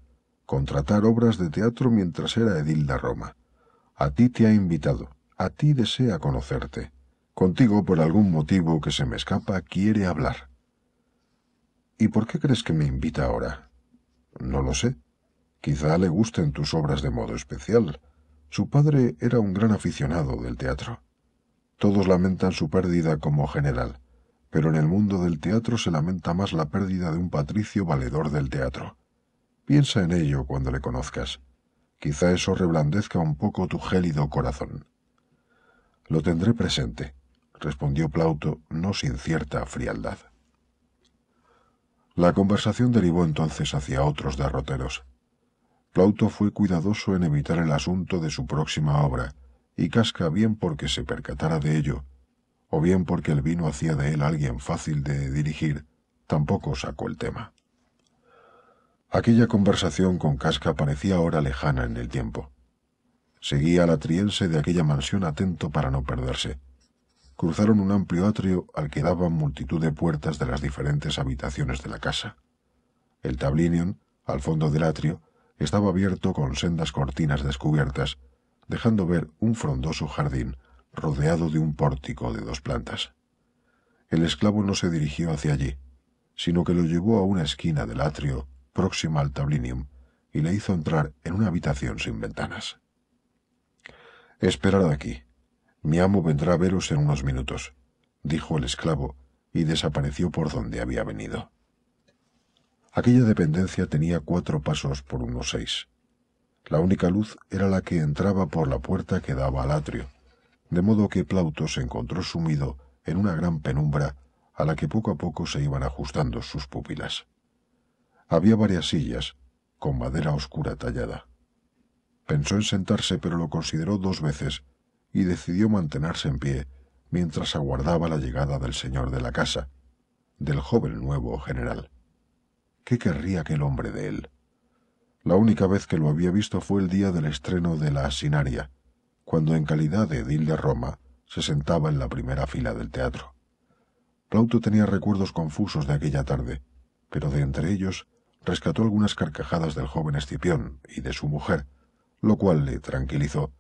Speaker 1: contratar obras de teatro mientras era edil de Roma. A ti te ha invitado, a ti desea conocerte. Contigo, por algún motivo que se me escapa, quiere hablar. ¿Y por qué crees que me invita ahora? No lo sé. Quizá le gusten tus obras de modo especial. Su padre era un gran aficionado del teatro. Todos lamentan su pérdida como general pero en el mundo del teatro se lamenta más la pérdida de un patricio valedor del teatro. Piensa en ello cuando le conozcas. Quizá eso reblandezca un poco tu gélido corazón. Lo tendré presente, respondió Plauto, no sin cierta frialdad. La conversación derivó entonces hacia otros derroteros. Plauto fue cuidadoso en evitar el asunto de su próxima obra, y Casca bien porque se percatara de ello, o bien porque el vino hacía de él alguien fácil de dirigir, tampoco sacó el tema. Aquella conversación con Casca parecía ahora lejana en el tiempo. Seguía al atriense de aquella mansión atento para no perderse. Cruzaron un amplio atrio al que daban multitud de puertas de las diferentes habitaciones de la casa. El tablinion, al fondo del atrio, estaba abierto con sendas cortinas descubiertas, dejando ver un frondoso jardín rodeado de un pórtico de dos plantas. El esclavo no se dirigió hacia allí, sino que lo llevó a una esquina del atrio próxima al tablinium y le hizo entrar en una habitación sin ventanas. Esperad aquí. Mi amo vendrá a veros en unos minutos, dijo el esclavo, y desapareció por donde había venido. Aquella dependencia tenía cuatro pasos por unos seis. La única luz era la que entraba por la puerta que daba al atrio, de modo que Plauto se encontró sumido en una gran penumbra a la que poco a poco se iban ajustando sus pupilas. Había varias sillas, con madera oscura tallada. Pensó en sentarse, pero lo consideró dos veces y decidió mantenerse en pie mientras aguardaba la llegada del señor de la casa, del joven nuevo general. ¿Qué querría aquel hombre de él? La única vez que lo había visto fue el día del estreno de la Asinaria, cuando en calidad de edil de Roma se sentaba en la primera fila del teatro. Plauto tenía recuerdos confusos de aquella tarde, pero de entre ellos rescató algunas carcajadas del joven Escipión y de su mujer, lo cual le tranquilizó,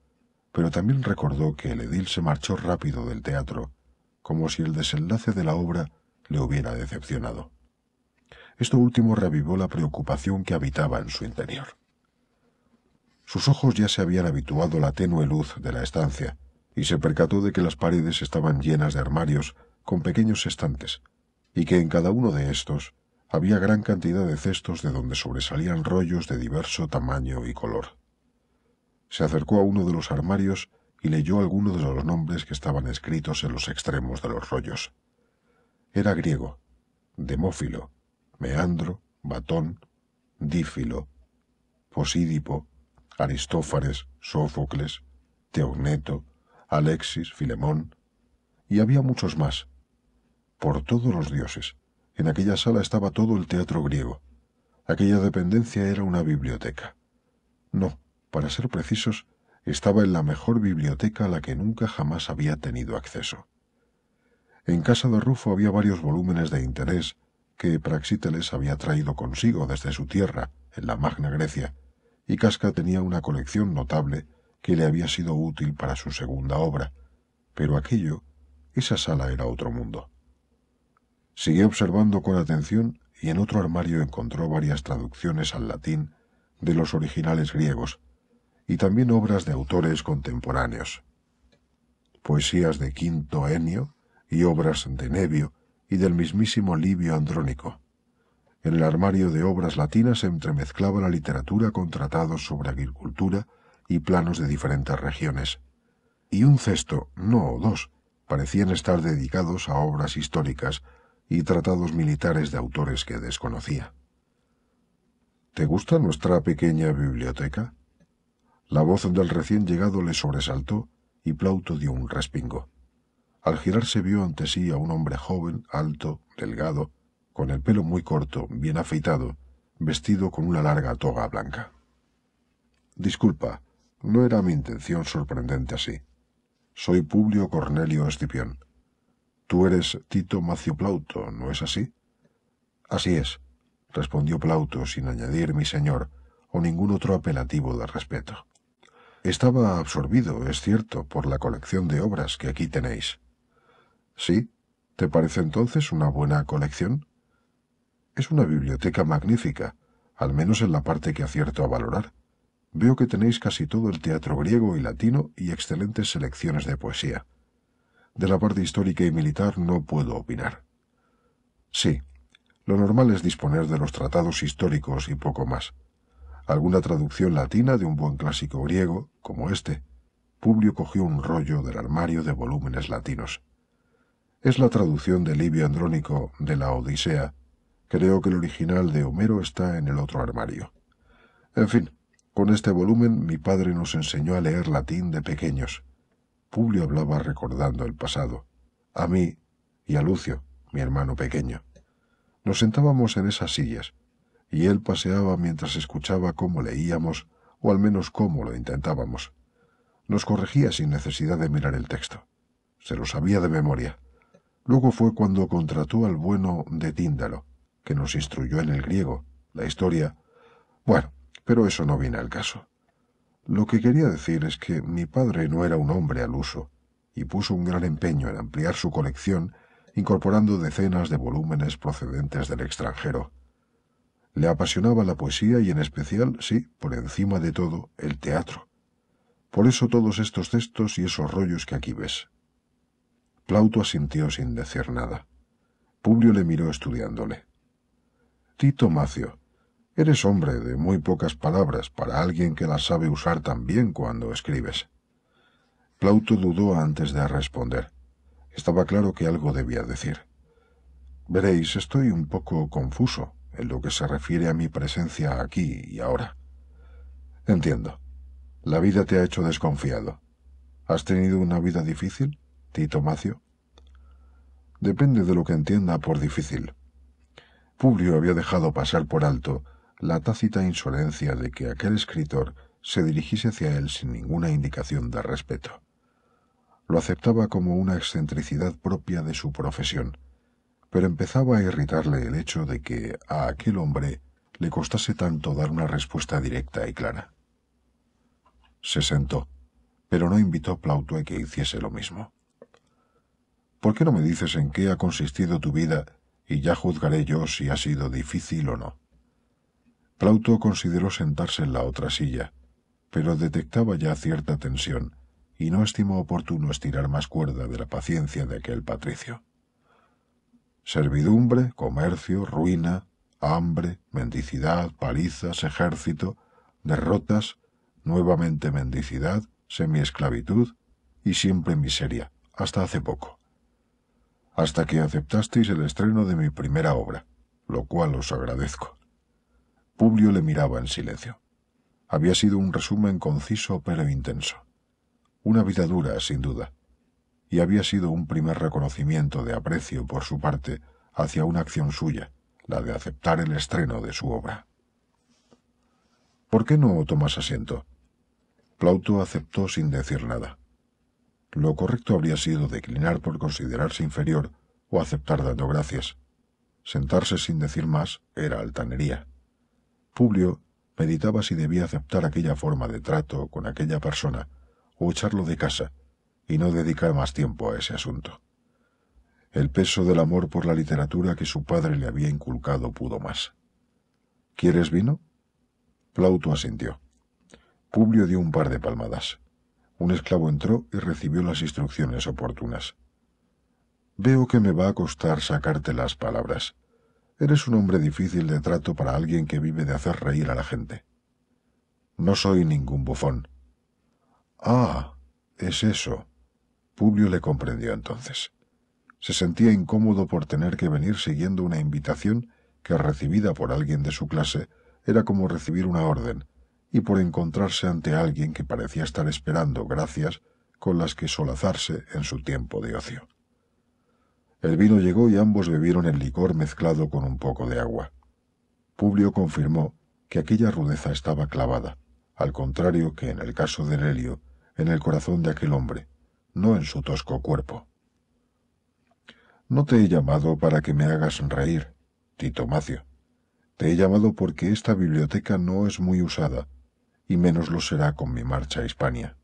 Speaker 1: pero también recordó que el edil se marchó rápido del teatro, como si el desenlace de la obra le hubiera decepcionado. Esto último reavivó la preocupación que habitaba en su interior. Sus ojos ya se habían habituado a la tenue luz de la estancia, y se percató de que las paredes estaban llenas de armarios con pequeños estantes, y que en cada uno de estos había gran cantidad de cestos de donde sobresalían rollos de diverso tamaño y color. Se acercó a uno de los armarios y leyó algunos de los nombres que estaban escritos en los extremos de los rollos. Era griego, Demófilo, Meandro, Batón, Dífilo, Posídipo, Aristófanes, Sófocles, Teogneto, Alexis, Filemón, y había muchos más, por todos los dioses, en aquella sala estaba todo el teatro griego. Aquella dependencia era una biblioteca. No, para ser precisos, estaba en la mejor biblioteca a la que nunca jamás había tenido acceso. En casa de Rufo había varios volúmenes de interés que Praxíteles había traído consigo desde su tierra, en la Magna Grecia, y Casca tenía una colección notable que le había sido útil para su segunda obra, pero aquello, esa sala era otro mundo. Siguió observando con atención y en otro armario encontró varias traducciones al latín de los originales griegos y también obras de autores contemporáneos, poesías de Quinto Enio y obras de Nevio y del mismísimo Livio Andrónico. En el armario de obras latinas se entremezclaba la literatura con tratados sobre agricultura y planos de diferentes regiones. Y un cesto, no dos, parecían estar dedicados a obras históricas y tratados militares de autores que desconocía. ¿Te gusta nuestra pequeña biblioteca? La voz del recién llegado le sobresaltó y Plauto dio un respingo. Al girarse vio ante sí a un hombre joven, alto, delgado, con el pelo muy corto, bien afeitado, vestido con una larga toga blanca. Disculpa, no era mi intención sorprendente así. Soy Publio Cornelio Escipión. Tú eres Tito Macio Plauto, ¿no es así? Así es, respondió Plauto sin añadir mi señor o ningún otro apelativo de respeto. Estaba absorbido, es cierto, por la colección de obras que aquí tenéis. ¿Sí? ¿Te parece entonces una buena colección? Es una biblioteca magnífica, al menos en la parte que acierto a valorar. Veo que tenéis casi todo el teatro griego y latino y excelentes selecciones de poesía. De la parte histórica y militar no puedo opinar. Sí, lo normal es disponer de los tratados históricos y poco más. Alguna traducción latina de un buen clásico griego, como este. Publio cogió un rollo del armario de volúmenes latinos. Es la traducción de Livio Andrónico de la Odisea. Creo que el original de Homero está en el otro armario. En fin, con este volumen mi padre nos enseñó a leer latín de pequeños. Publio hablaba recordando el pasado.
Speaker 2: a mí y a Lucio, mi hermano pequeño. Nos sentábamos en esas sillas, y él paseaba mientras escuchaba cómo leíamos, o al menos cómo lo intentábamos. Nos corregía sin necesidad de mirar el texto. Se lo sabía de memoria. Luego fue cuando contrató al bueno de Tíndalo, que nos instruyó en el griego, la historia. Bueno, pero eso no viene al caso. Lo que quería decir es que mi padre no era un hombre al uso, y puso un gran empeño en ampliar su colección, incorporando decenas de volúmenes procedentes del extranjero. Le apasionaba la poesía y en especial, sí, por encima de todo, el teatro. Por eso todos estos textos y esos rollos que aquí ves. Plauto asintió sin decir nada. Publio le miró estudiándole. Tito Macio, eres hombre de muy pocas palabras para alguien que las sabe usar tan bien cuando escribes. Plauto dudó antes de responder. Estaba claro que algo debía decir. Veréis, estoy un poco confuso en lo que se refiere a mi presencia aquí y ahora. Entiendo. La vida te ha hecho desconfiado. ¿Has tenido una vida difícil? Tito Macio. Depende de lo que entienda por difícil. Publio había dejado pasar por alto la tácita insolencia de que aquel escritor se dirigiese hacia él sin ninguna indicación de respeto. Lo aceptaba como una excentricidad propia de su profesión, pero empezaba a irritarle el hecho de que a aquel hombre le costase tanto dar una respuesta directa y clara. Se sentó, pero no invitó a Plauto a que hiciese lo mismo. ¿Por qué no me dices en qué ha consistido tu vida y ya juzgaré yo si ha sido difícil o no? Plauto consideró sentarse en la otra silla, pero detectaba ya cierta tensión y no estimó oportuno estirar más cuerda de la paciencia de aquel patricio. Servidumbre, comercio, ruina, hambre, mendicidad, palizas, ejército, derrotas, nuevamente mendicidad, semiesclavitud y siempre miseria, hasta hace poco hasta que aceptasteis el estreno de mi primera obra, lo cual os agradezco. Publio le miraba en silencio. Había sido un resumen conciso pero intenso. Una vida dura, sin duda, y había sido un primer reconocimiento de aprecio por su parte hacia una acción suya, la de aceptar el estreno de su obra. ¿Por qué no tomas asiento? Plauto aceptó sin decir nada. Lo correcto habría sido declinar por considerarse inferior o aceptar dando gracias. Sentarse sin decir más era altanería. Publio meditaba si debía aceptar aquella forma de trato con aquella persona o echarlo de casa y no dedicar más tiempo a ese asunto. El peso del amor por la literatura que su padre le había inculcado pudo más. ¿Quieres vino? Plauto asintió. Publio dio un par de palmadas. Un esclavo entró y recibió las instrucciones oportunas. Veo que me va a costar sacarte las palabras. Eres un hombre difícil de trato para alguien que vive de hacer reír a la gente. No soy ningún bufón. Ah, es eso. Publio le comprendió entonces. Se sentía incómodo por tener que venir siguiendo una invitación que recibida por alguien de su clase era como recibir una orden, y por encontrarse ante alguien que parecía estar esperando gracias con las que solazarse en su tiempo de ocio. El vino llegó y ambos bebieron el licor mezclado con un poco de agua. Publio confirmó que aquella rudeza estaba clavada, al contrario que en el caso de Helio, en el corazón de aquel hombre, no en su tosco cuerpo. No te he llamado para que me hagas reír, Tito Macio. Te he llamado porque esta biblioteca no es muy usada y menos lo será con mi marcha a Hispania.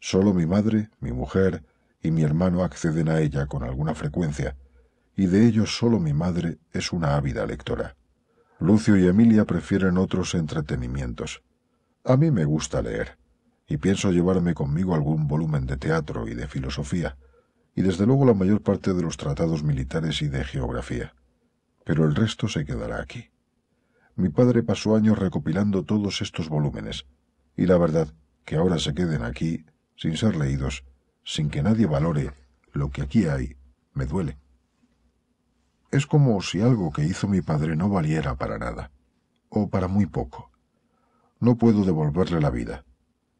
Speaker 2: Solo mi madre, mi mujer y mi hermano acceden a ella con alguna frecuencia, y de ellos solo mi madre es una ávida lectora. Lucio y Emilia prefieren otros entretenimientos. A mí me gusta leer, y pienso llevarme conmigo algún volumen de teatro y de filosofía, y desde luego la mayor parte de los tratados militares y de geografía. Pero el resto se quedará aquí. Mi padre pasó años recopilando todos estos volúmenes, y la verdad que ahora se queden aquí, sin ser leídos, sin que nadie valore lo que aquí hay, me duele. Es como si algo que hizo mi padre no valiera para nada, o para muy poco. No puedo devolverle la vida,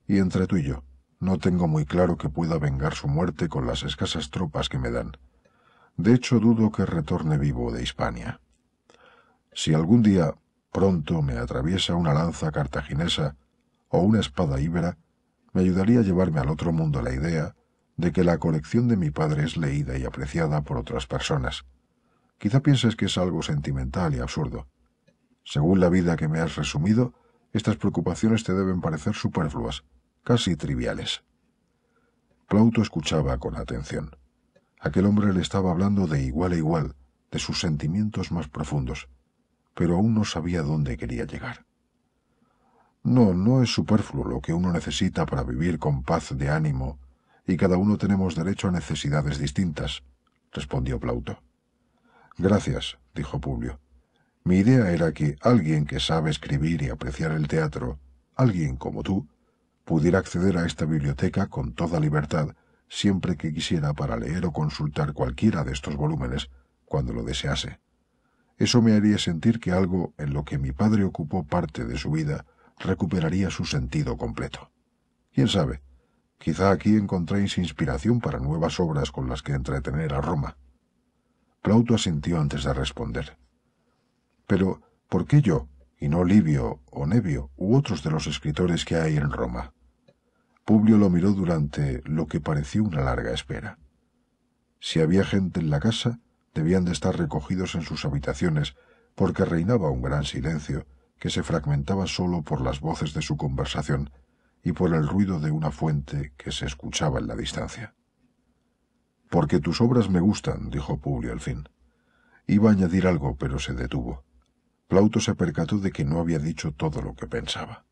Speaker 2: y entre tú y yo, no tengo muy claro que pueda vengar su muerte con las escasas tropas que me dan. De hecho, dudo que retorne vivo de Hispania. Si algún día pronto me atraviesa una lanza cartaginesa o una espada íbera, me ayudaría a llevarme al otro mundo la idea de que la colección de mi padre es leída y apreciada por otras personas. Quizá pienses que es algo sentimental y absurdo. Según la vida que me has resumido, estas preocupaciones te deben parecer superfluas, casi triviales. Plauto escuchaba con atención. Aquel hombre le estaba hablando de igual a igual, de sus sentimientos más profundos, pero aún no sabía dónde quería llegar. No, no es superfluo lo que uno necesita para vivir con paz de ánimo, y cada uno tenemos derecho a necesidades distintas, respondió Plauto. Gracias, dijo Publio. Mi idea era que alguien que sabe escribir y apreciar el teatro, alguien como tú, pudiera acceder a esta biblioteca con toda libertad siempre que quisiera para leer o consultar cualquiera de estos volúmenes cuando lo desease. Eso me haría sentir que algo en lo que mi padre ocupó parte de su vida recuperaría su sentido completo. ¿Quién sabe? Quizá aquí encontréis inspiración para nuevas obras con las que entretener a Roma. Plauto asintió antes de responder. Pero, ¿por qué yo, y no Livio o Nevio u otros de los escritores que hay en Roma? Publio lo miró durante lo que pareció una larga espera. Si había gente en la casa, debían de estar recogidos en sus habitaciones, porque reinaba un gran silencio, que se fragmentaba sólo por las voces de su conversación y por el ruido de una fuente que se escuchaba en la distancia. Porque tus obras me gustan, dijo Publio al fin. Iba a añadir algo, pero se detuvo. Plauto se percató de que no había dicho todo lo que pensaba.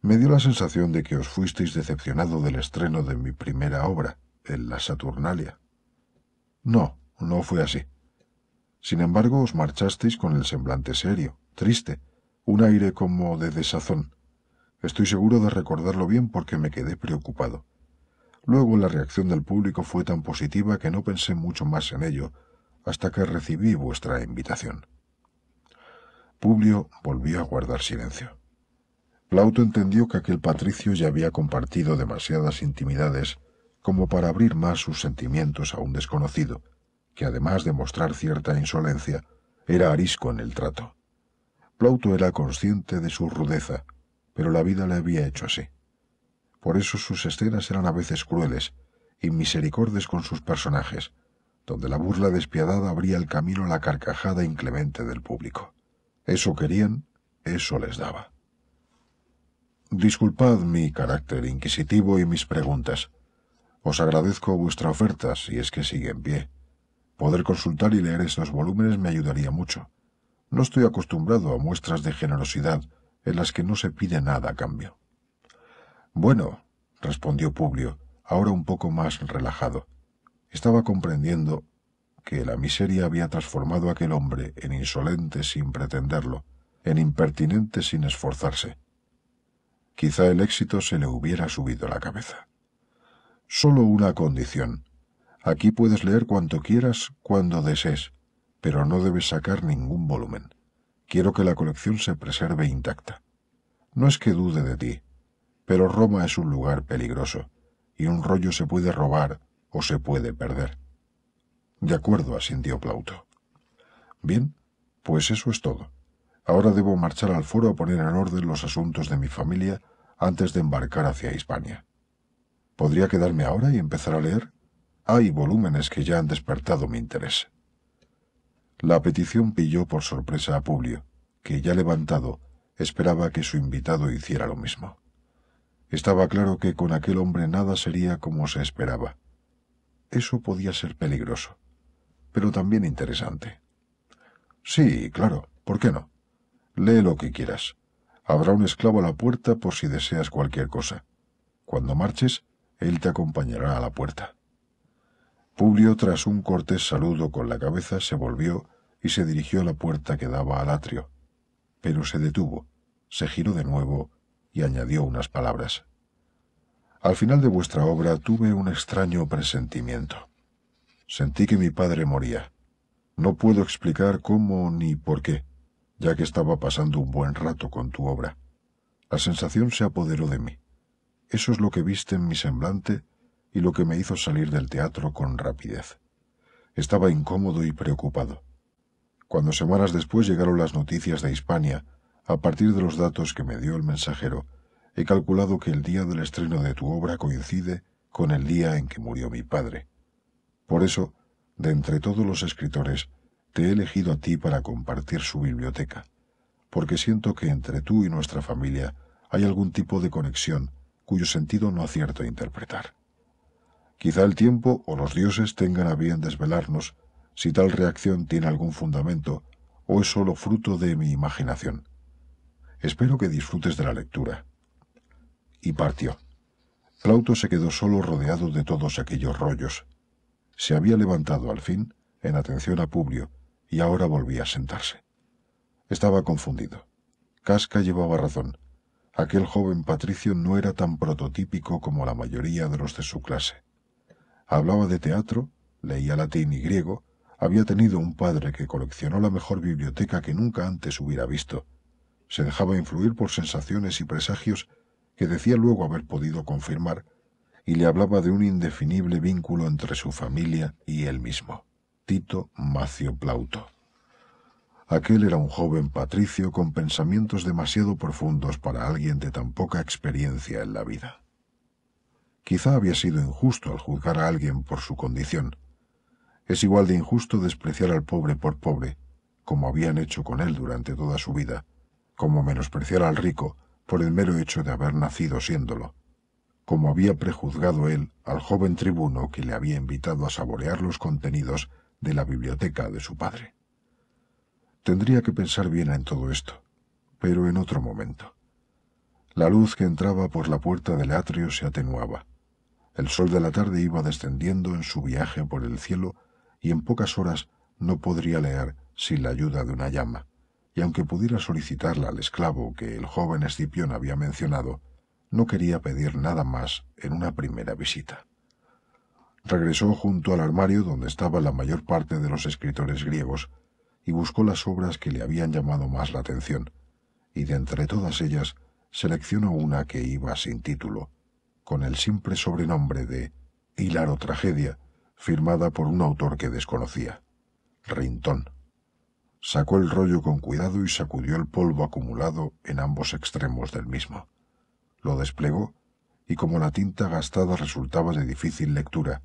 Speaker 2: Me dio la sensación de que os fuisteis decepcionado del estreno de mi primera obra, en La Saturnalia. No, no fue así. Sin embargo, os marchasteis con el semblante serio, triste, un aire como de desazón. Estoy seguro de recordarlo bien porque me quedé preocupado. Luego la reacción del público fue tan positiva que no pensé mucho más en ello hasta que recibí vuestra invitación. Publio volvió a guardar silencio. Plauto entendió que aquel patricio ya había compartido demasiadas intimidades como para abrir más sus sentimientos a un desconocido, que además de mostrar cierta insolencia, era arisco en el trato. Plauto era consciente de su rudeza, pero la vida le había hecho así. Por eso sus escenas eran a veces crueles y misericordes con sus personajes, donde la burla despiadada abría el camino a la carcajada inclemente del público. Eso querían, eso les daba. Disculpad mi carácter inquisitivo y mis preguntas. Os agradezco vuestra oferta si es que sigue en pie. Poder consultar y leer estos volúmenes me ayudaría mucho. No estoy acostumbrado a muestras de generosidad en las que no se pide nada a cambio. Bueno, respondió Publio, ahora un poco más relajado. Estaba comprendiendo que la miseria había transformado a aquel hombre en insolente sin pretenderlo, en impertinente sin esforzarse. Quizá el éxito se le hubiera subido a la cabeza. Solo una condición, Aquí puedes leer cuanto quieras, cuando desees, pero no debes sacar ningún volumen. Quiero que la colección se preserve intacta. No es que dude de ti, pero Roma es un lugar peligroso, y un rollo se puede robar o se puede perder. De acuerdo, asintió Plauto. Bien, pues eso es todo. Ahora debo marchar al foro a poner en orden los asuntos de mi familia antes de embarcar hacia Hispania. ¿Podría quedarme ahora y empezar a leer? Hay volúmenes que ya han despertado mi interés. La petición pilló por sorpresa a Publio, que ya levantado esperaba que su invitado hiciera lo mismo. Estaba claro que con aquel hombre nada sería como se esperaba. Eso podía ser peligroso, pero también interesante. Sí, claro, ¿por qué no? Lee lo que quieras. Habrá un esclavo a la puerta por si deseas cualquier cosa. Cuando marches, él te acompañará a la puerta. Publio, tras un cortés saludo con la cabeza, se volvió y se dirigió a la puerta que daba al atrio, pero se detuvo, se giró de nuevo y añadió unas palabras. Al final de vuestra obra tuve un extraño presentimiento. Sentí que mi padre moría. No puedo explicar cómo ni por qué, ya que estaba pasando un buen rato con tu obra. La sensación se apoderó de mí. Eso es lo que viste en mi semblante y lo que me hizo salir del teatro con rapidez. Estaba incómodo y preocupado. Cuando semanas después llegaron las noticias de Hispania, a partir de los datos que me dio el mensajero, he calculado que el día del estreno de tu obra coincide con el día en que murió mi padre. Por eso, de entre todos los escritores, te he elegido a ti para compartir su biblioteca, porque siento que entre tú y nuestra familia hay algún tipo de conexión cuyo sentido no acierto a interpretar. Quizá el tiempo o los dioses tengan a bien desvelarnos si tal reacción tiene algún fundamento o es sólo fruto de mi imaginación. Espero que disfrutes de la lectura. Y partió. Plauto se quedó solo rodeado de todos aquellos rollos. Se había levantado al fin, en atención a Publio, y ahora volvía a sentarse. Estaba confundido. Casca llevaba razón. Aquel joven patricio no era tan prototípico como la mayoría de los de su clase. Hablaba de teatro, leía latín y griego, había tenido un padre que coleccionó la mejor biblioteca que nunca antes hubiera visto. Se dejaba influir por sensaciones y presagios que decía luego haber podido confirmar, y le hablaba de un indefinible vínculo entre su familia y él mismo. Tito Macio Plauto. Aquel era un joven patricio con pensamientos demasiado profundos para alguien de tan poca experiencia en la vida. Quizá había sido injusto al juzgar a alguien por su condición. Es igual de injusto despreciar al pobre por pobre, como habían hecho con él durante toda su vida, como menospreciar al rico por el mero hecho de haber nacido siéndolo como había prejuzgado él al joven tribuno que le había invitado a saborear los contenidos de la biblioteca de su padre. Tendría que pensar bien en todo esto, pero en otro momento. La luz que entraba por la puerta del atrio se atenuaba. El sol de la tarde iba descendiendo en su viaje por el cielo y en pocas horas no podría leer sin la ayuda de una llama, y aunque pudiera solicitarla al esclavo que el joven Escipión había mencionado, no quería pedir nada más en una primera visita. Regresó junto al armario donde estaba la mayor parte de los escritores griegos y buscó las obras que le habían llamado más la atención, y de entre todas ellas seleccionó una que iba sin título, con el simple sobrenombre de Hilaro Tragedia, firmada por un autor que desconocía, Rintón. Sacó el rollo con cuidado y sacudió el polvo acumulado en ambos extremos del mismo. Lo desplegó y como la tinta gastada resultaba de difícil lectura,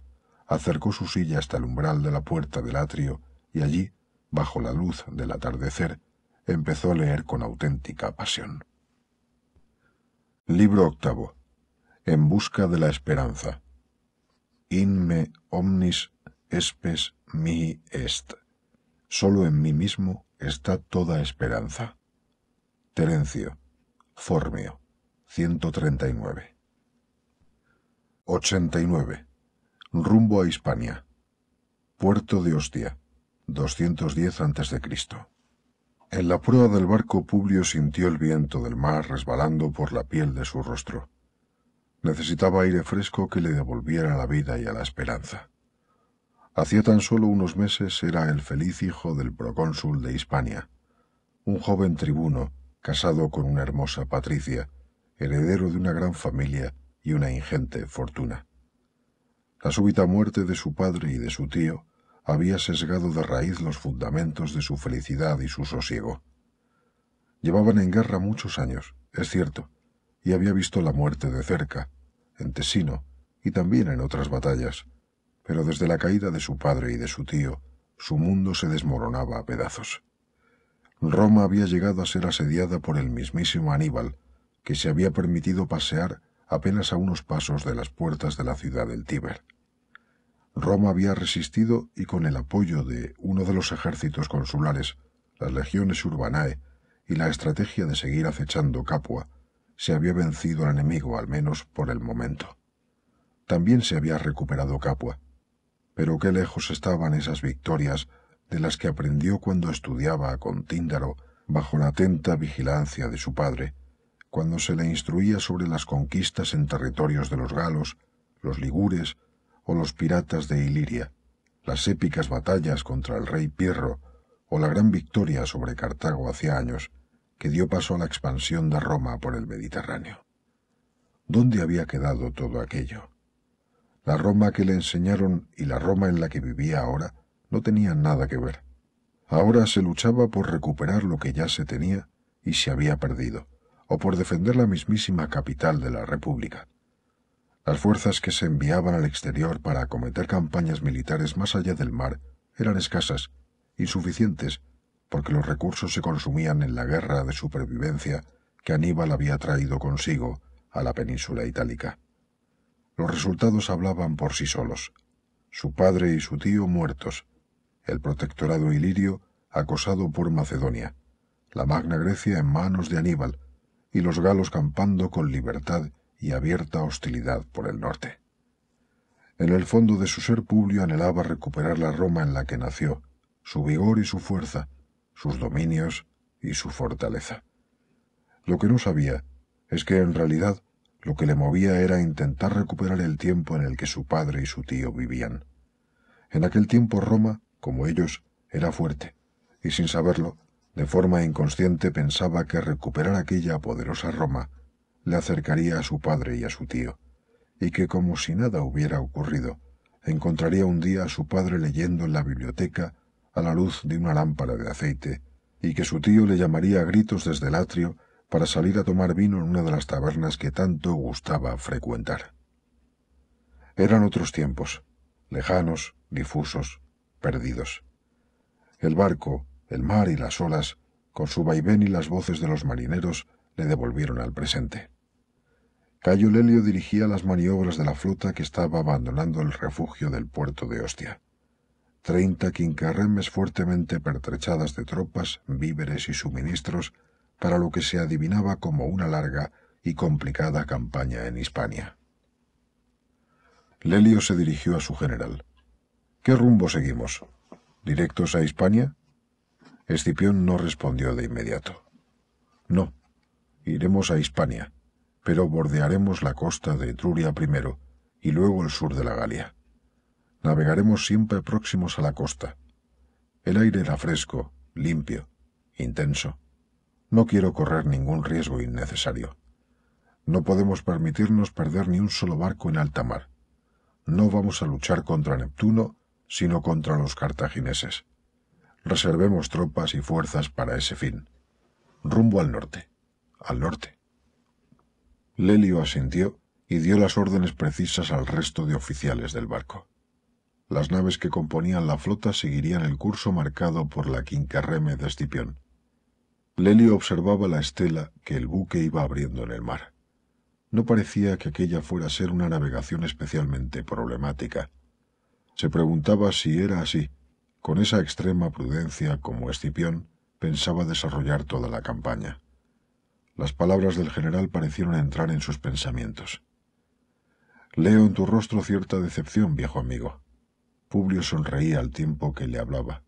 Speaker 2: acercó su silla hasta el umbral de la puerta del atrio y allí, bajo la luz del atardecer, empezó a leer con auténtica pasión. Libro octavo. En busca de la esperanza. In me omnis espes mi est. Solo en mí mismo está toda esperanza. Terencio. Formio. 139. 89. Rumbo a Hispania. Puerto de Ostia, 210 a.C. En la proa del barco Publio sintió el viento del mar resbalando por la piel de su rostro. Necesitaba aire fresco que le devolviera la vida y a la esperanza. Hacía tan solo unos meses era el feliz hijo del procónsul de Hispania, un joven tribuno casado con una hermosa patricia, heredero de una gran familia y una ingente fortuna. La súbita muerte de su padre y de su tío había sesgado de raíz los fundamentos de su felicidad y su sosiego. Llevaban en guerra muchos años, es cierto, y había visto la muerte de cerca, en Tesino y también en otras batallas, pero desde la caída de su padre y de su tío, su mundo se desmoronaba a pedazos. Roma había llegado a ser asediada por el mismísimo Aníbal, que se había permitido pasear apenas a unos pasos de las puertas de la ciudad del Tíber. Roma había resistido y con el apoyo de uno de los ejércitos consulares, las legiones urbanae y la estrategia de seguir acechando Capua, se había vencido al enemigo al menos por el momento. También se había recuperado Capua, pero qué lejos estaban esas victorias de las que aprendió cuando estudiaba con Tíndaro bajo la atenta vigilancia de su padre, cuando se le instruía sobre las conquistas en territorios de los galos, los ligures o los piratas de Iliria, las épicas batallas contra el rey Pirro o la gran victoria sobre Cartago hace años, que dio paso a la expansión de Roma por el Mediterráneo. ¿Dónde había quedado todo aquello? La Roma que le enseñaron y la Roma en la que vivía ahora no tenían nada que ver. Ahora se luchaba por recuperar lo que ya se tenía y se había perdido, o por defender la mismísima capital de la República. Las fuerzas que se enviaban al exterior para acometer campañas militares más allá del mar eran escasas, insuficientes, porque los recursos se consumían en la guerra de supervivencia que Aníbal había traído consigo a la península itálica. Los resultados hablaban por sí solos. Su padre y su tío muertos, el protectorado ilirio acosado por Macedonia, la Magna Grecia en manos de Aníbal y los galos campando con libertad y abierta hostilidad por el norte. En el fondo de su ser Publio anhelaba recuperar la Roma en la que nació, su vigor y su fuerza, sus dominios y su fortaleza. Lo que no sabía es que en realidad lo que le movía era intentar recuperar el tiempo en el que su padre y su tío vivían. En aquel tiempo Roma, como ellos, era fuerte, y sin saberlo, de forma inconsciente pensaba que recuperar aquella poderosa Roma le acercaría a su padre y a su tío, y que como si nada hubiera ocurrido, encontraría un día a su padre leyendo en la biblioteca a la luz de una lámpara de aceite, y que su tío le llamaría a gritos desde el atrio para salir a tomar vino en una de las tabernas que tanto gustaba frecuentar. Eran otros tiempos, lejanos, difusos, perdidos. El barco, el mar y las olas, con su vaivén y las voces de los marineros, le devolvieron al presente. Cayo Lelio dirigía las maniobras de la flota que estaba abandonando el refugio del puerto de Ostia. Treinta quincarremes fuertemente pertrechadas de tropas, víveres y suministros para lo que se adivinaba como una larga y complicada campaña en Hispania. Lelio se dirigió a su general. ¿Qué rumbo seguimos? ¿Directos a Hispania? Escipión no respondió de inmediato. No, iremos a Hispania pero bordearemos la costa de Etruria primero y luego el sur de la Galia. Navegaremos siempre próximos a la costa. El aire era fresco, limpio, intenso. No quiero correr ningún riesgo innecesario. No podemos permitirnos perder ni un solo barco en alta mar. No vamos a luchar contra Neptuno, sino contra los cartagineses. Reservemos tropas y fuerzas para ese fin. Rumbo al norte. Al norte. Lelio asintió y dio las órdenes precisas al resto de oficiales del barco. Las naves que componían la flota seguirían el curso marcado por la quincarreme de Escipión. Lelio observaba la estela que el buque iba abriendo en el mar. No parecía que aquella fuera a ser una navegación especialmente problemática. Se preguntaba si era así, con esa extrema prudencia como Escipión pensaba desarrollar toda la campaña. Las palabras del general parecieron entrar en sus pensamientos. Leo en tu rostro cierta decepción, viejo amigo. Publio sonreía al tiempo que le hablaba.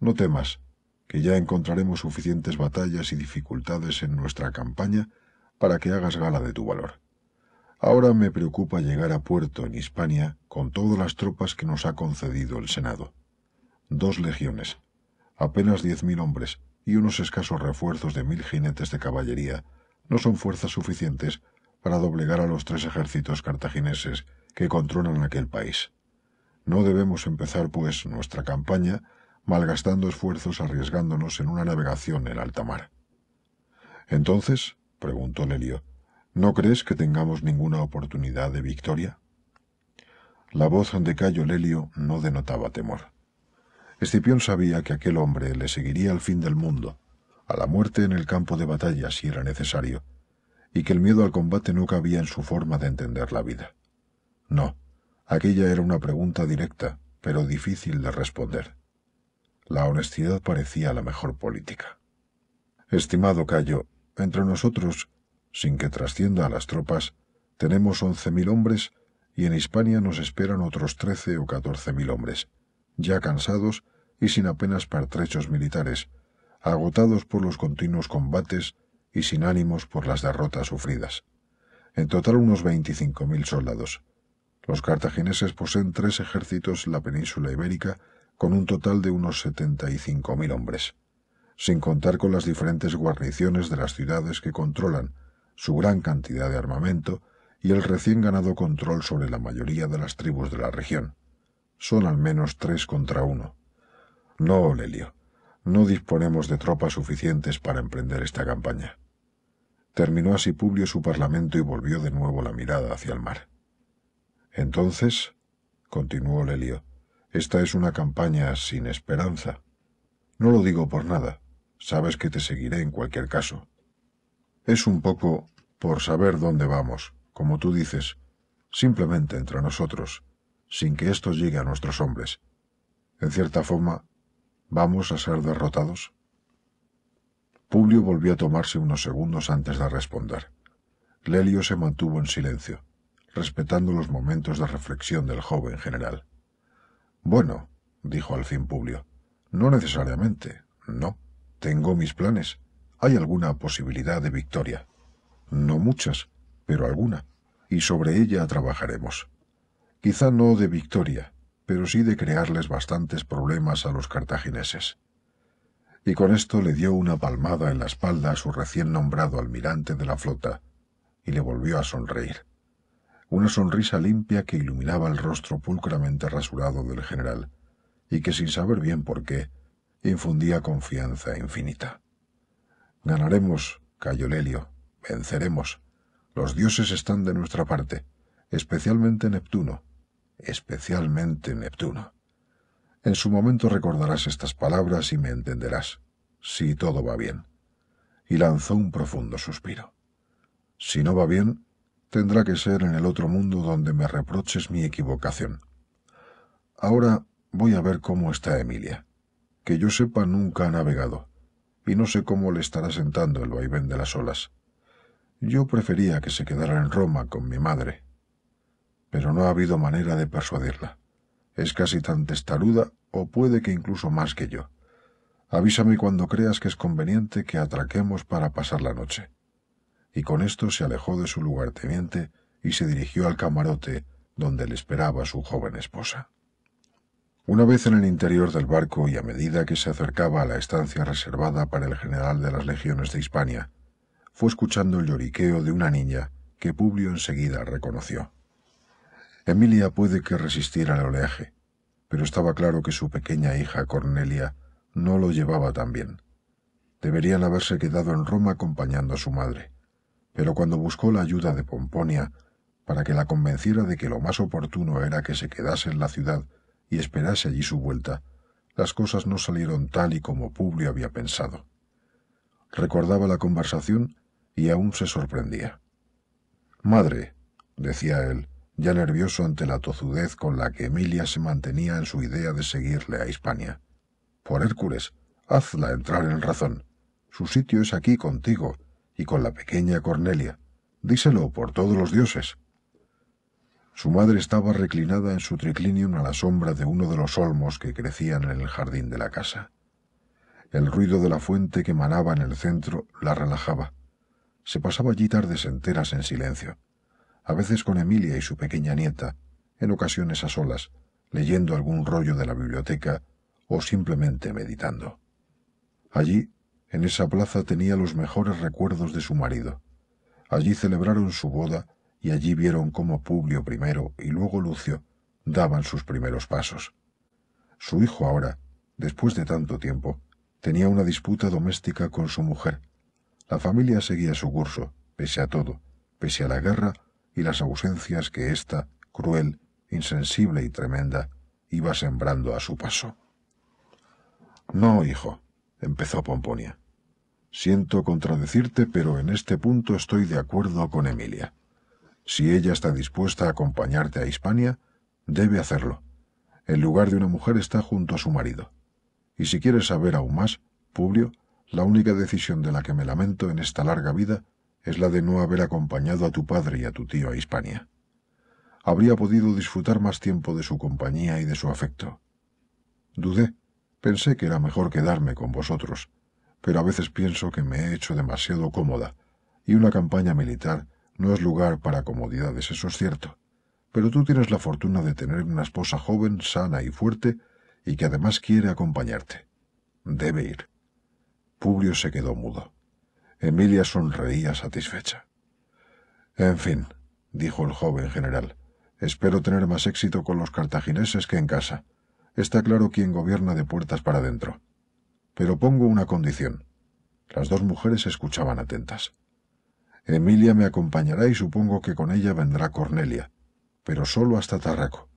Speaker 2: No temas, que ya encontraremos suficientes batallas y dificultades en nuestra campaña para que hagas gala de tu valor. Ahora me preocupa llegar a puerto en Hispania con todas las tropas que nos ha concedido el Senado. Dos legiones, apenas diez mil hombres, y unos escasos refuerzos de mil jinetes de caballería no son fuerzas suficientes para doblegar a los tres ejércitos cartagineses que controlan aquel país. No debemos empezar, pues, nuestra campaña malgastando esfuerzos arriesgándonos en una navegación en alta mar. Entonces, preguntó Lelio, ¿no crees que tengamos ninguna oportunidad de victoria? La voz de Cayo Lelio no denotaba temor. Escipión sabía que aquel hombre le seguiría al fin del mundo, a la muerte en el campo de batalla si era necesario, y que el miedo al combate no cabía en su forma de entender la vida. No, aquella era una pregunta directa, pero difícil de responder. La honestidad parecía la mejor política. Estimado Cayo, entre nosotros, sin que trascienda a las tropas, tenemos once mil hombres y en Hispania nos esperan otros trece o catorce mil hombres, ya cansados y sin apenas pertrechos militares, agotados por los continuos combates y sin ánimos por las derrotas sufridas. En total unos veinticinco mil soldados. Los cartagineses poseen tres ejércitos en la península ibérica con un total de unos setenta y cinco mil hombres, sin contar con las diferentes guarniciones de las ciudades que controlan, su gran cantidad de armamento y el recién ganado control sobre la mayoría de las tribus de la región. Son al menos tres contra uno. No, Lelio, no disponemos de tropas suficientes para emprender esta campaña. Terminó así Publio su parlamento y volvió de nuevo la mirada hacia el mar. Entonces, continuó Lelio, esta es una campaña sin esperanza. No lo digo por nada. Sabes que te seguiré en cualquier caso. Es un poco por saber dónde vamos, como tú dices, simplemente entre nosotros, sin que esto llegue a nuestros hombres. En cierta forma, ¿vamos a ser derrotados? Publio volvió a tomarse unos segundos antes de responder. Lelio se mantuvo en silencio, respetando los momentos de reflexión del joven general. Bueno, dijo al fin Publio, no necesariamente, no. Tengo mis planes. Hay alguna posibilidad de victoria. No muchas, pero alguna, y sobre ella trabajaremos. Quizá no de victoria, pero sí de crearles bastantes problemas a los cartagineses. Y con esto le dio una palmada en la espalda a su recién nombrado almirante de la flota, y le volvió a sonreír. Una sonrisa limpia que iluminaba el rostro pulcramente rasurado del general, y que sin saber bien por qué, infundía confianza infinita. Ganaremos, Cayo Lelio, venceremos. Los dioses están de nuestra parte, especialmente Neptuno, especialmente Neptuno. En su momento recordarás estas palabras y me entenderás, si todo va bien. Y lanzó un profundo suspiro. Si no va bien, tendrá que ser en el otro mundo donde me reproches mi equivocación. Ahora voy a ver cómo está Emilia. Que yo sepa nunca ha navegado, y no sé cómo le estará sentando el vaivén de las olas. Yo prefería que se quedara en Roma con mi madre, pero no ha habido manera de persuadirla. Es casi tan testaruda, o puede que incluso más que yo. Avísame cuando creas que es conveniente que atraquemos para pasar la noche. Y con esto se alejó de su lugarteniente y se dirigió al camarote donde le esperaba su joven esposa. Una vez en el interior del barco y a medida que se acercaba a la estancia reservada para el general de las legiones de Hispania, fue escuchando el lloriqueo de una niña que Publio enseguida reconoció. Emilia puede que resistiera el oleaje, pero estaba claro que su pequeña hija Cornelia no lo llevaba tan bien. Deberían haberse quedado en Roma acompañando a su madre, pero cuando buscó la ayuda de Pomponia para que la convenciera de que lo más oportuno era que se quedase en la ciudad y esperase allí su vuelta, las cosas no salieron tal y como Publio había pensado. Recordaba la conversación y aún se sorprendía. Madre, decía él, ya nervioso ante la tozudez con la que Emilia se mantenía en su idea de seguirle a Hispania. Por Hércules, hazla entrar en razón. Su sitio es aquí contigo y con la pequeña Cornelia. Díselo por todos los dioses. Su madre estaba reclinada en su triclinium a la sombra de uno de los olmos que crecían en el jardín de la casa. El ruido de la fuente que manaba en el centro la relajaba. Se pasaba allí tardes enteras en silencio a veces con Emilia y su pequeña nieta, en ocasiones a solas, leyendo algún rollo de la biblioteca o simplemente meditando. Allí, en esa plaza, tenía los mejores recuerdos de su marido. Allí celebraron su boda y allí vieron cómo Publio primero y luego Lucio daban sus primeros pasos. Su hijo ahora, después de tanto tiempo, tenía una disputa doméstica con su mujer. La familia seguía su curso, pese a todo, pese a la guerra y las ausencias que ésta, cruel, insensible y tremenda, iba sembrando a su paso. No, hijo, empezó Pomponia. Siento contradecirte, pero en este punto estoy de acuerdo con Emilia. Si ella está dispuesta a acompañarte a Hispania, debe hacerlo. El lugar de una mujer está junto a su marido. Y si quieres saber aún más, Publio, la única decisión de la que me lamento en esta larga vida es la de no haber acompañado a tu padre y a tu tío a Hispania. Habría podido disfrutar más tiempo de su compañía y de su afecto. Dudé, pensé que era mejor quedarme con vosotros, pero a veces pienso que me he hecho demasiado cómoda, y una campaña militar no es lugar para comodidades, eso es cierto. Pero tú tienes la fortuna de tener una esposa joven, sana y fuerte, y que además quiere acompañarte. Debe ir. Publio se quedó mudo. Emilia sonreía satisfecha. En fin, dijo el joven general. Espero tener más éxito con los cartagineses que en casa. Está claro quién gobierna de puertas para adentro. Pero pongo una condición. Las dos mujeres escuchaban atentas. Emilia me acompañará y supongo que con ella vendrá Cornelia, pero solo hasta Tarraco.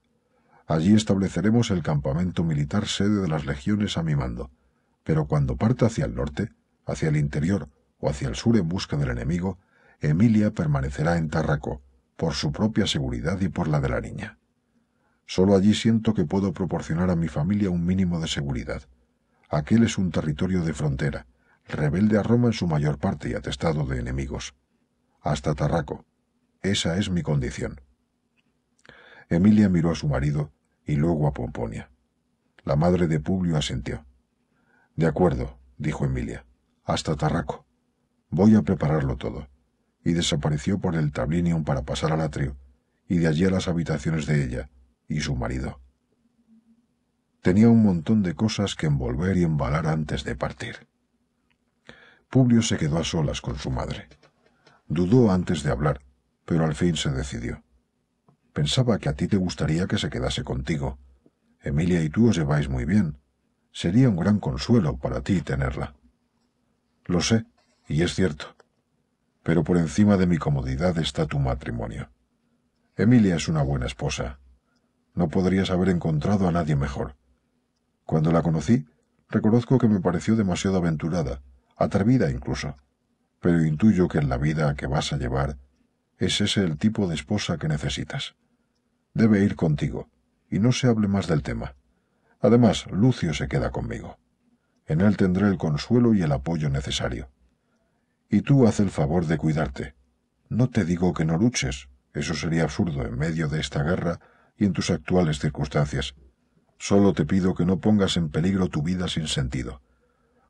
Speaker 2: Allí estableceremos el campamento militar sede de las legiones a mi mando, pero cuando parta hacia el norte, hacia el interior o hacia el sur en busca del enemigo, Emilia permanecerá en Tarraco, por su propia seguridad y por la de la niña. Solo allí siento que puedo proporcionar a mi familia un mínimo de seguridad. Aquel es un territorio de frontera, rebelde a Roma en su mayor parte y atestado de enemigos. Hasta Tarraco. Esa es mi condición. Emilia miró a su marido y luego a Pomponia. La madre de Publio asintió. De acuerdo, dijo Emilia. Hasta Tarraco. Voy a prepararlo todo y desapareció por el tablinium para pasar al atrio, y de allí a las habitaciones de ella y su marido. Tenía un montón de cosas que envolver y embalar antes de partir. Publio se quedó a solas con su madre. Dudó antes de hablar, pero al fin se decidió. Pensaba que a ti te gustaría que se quedase contigo. Emilia y tú os lleváis muy bien. Sería un gran consuelo para ti tenerla. Lo sé, y es cierto pero por encima de mi comodidad está tu matrimonio. Emilia es una buena esposa. No podrías haber encontrado a nadie mejor. Cuando la conocí, reconozco que me pareció demasiado aventurada, atrevida incluso, pero intuyo que en la vida que vas a llevar es ese el tipo de esposa que necesitas. Debe ir contigo, y no se hable más del tema. Además, Lucio se queda conmigo. En él tendré el consuelo y el apoyo necesario. Y tú haz el favor de cuidarte. No te digo que no luches, eso sería absurdo en medio de esta guerra y en tus actuales circunstancias. Solo te pido que no pongas en peligro tu vida sin sentido.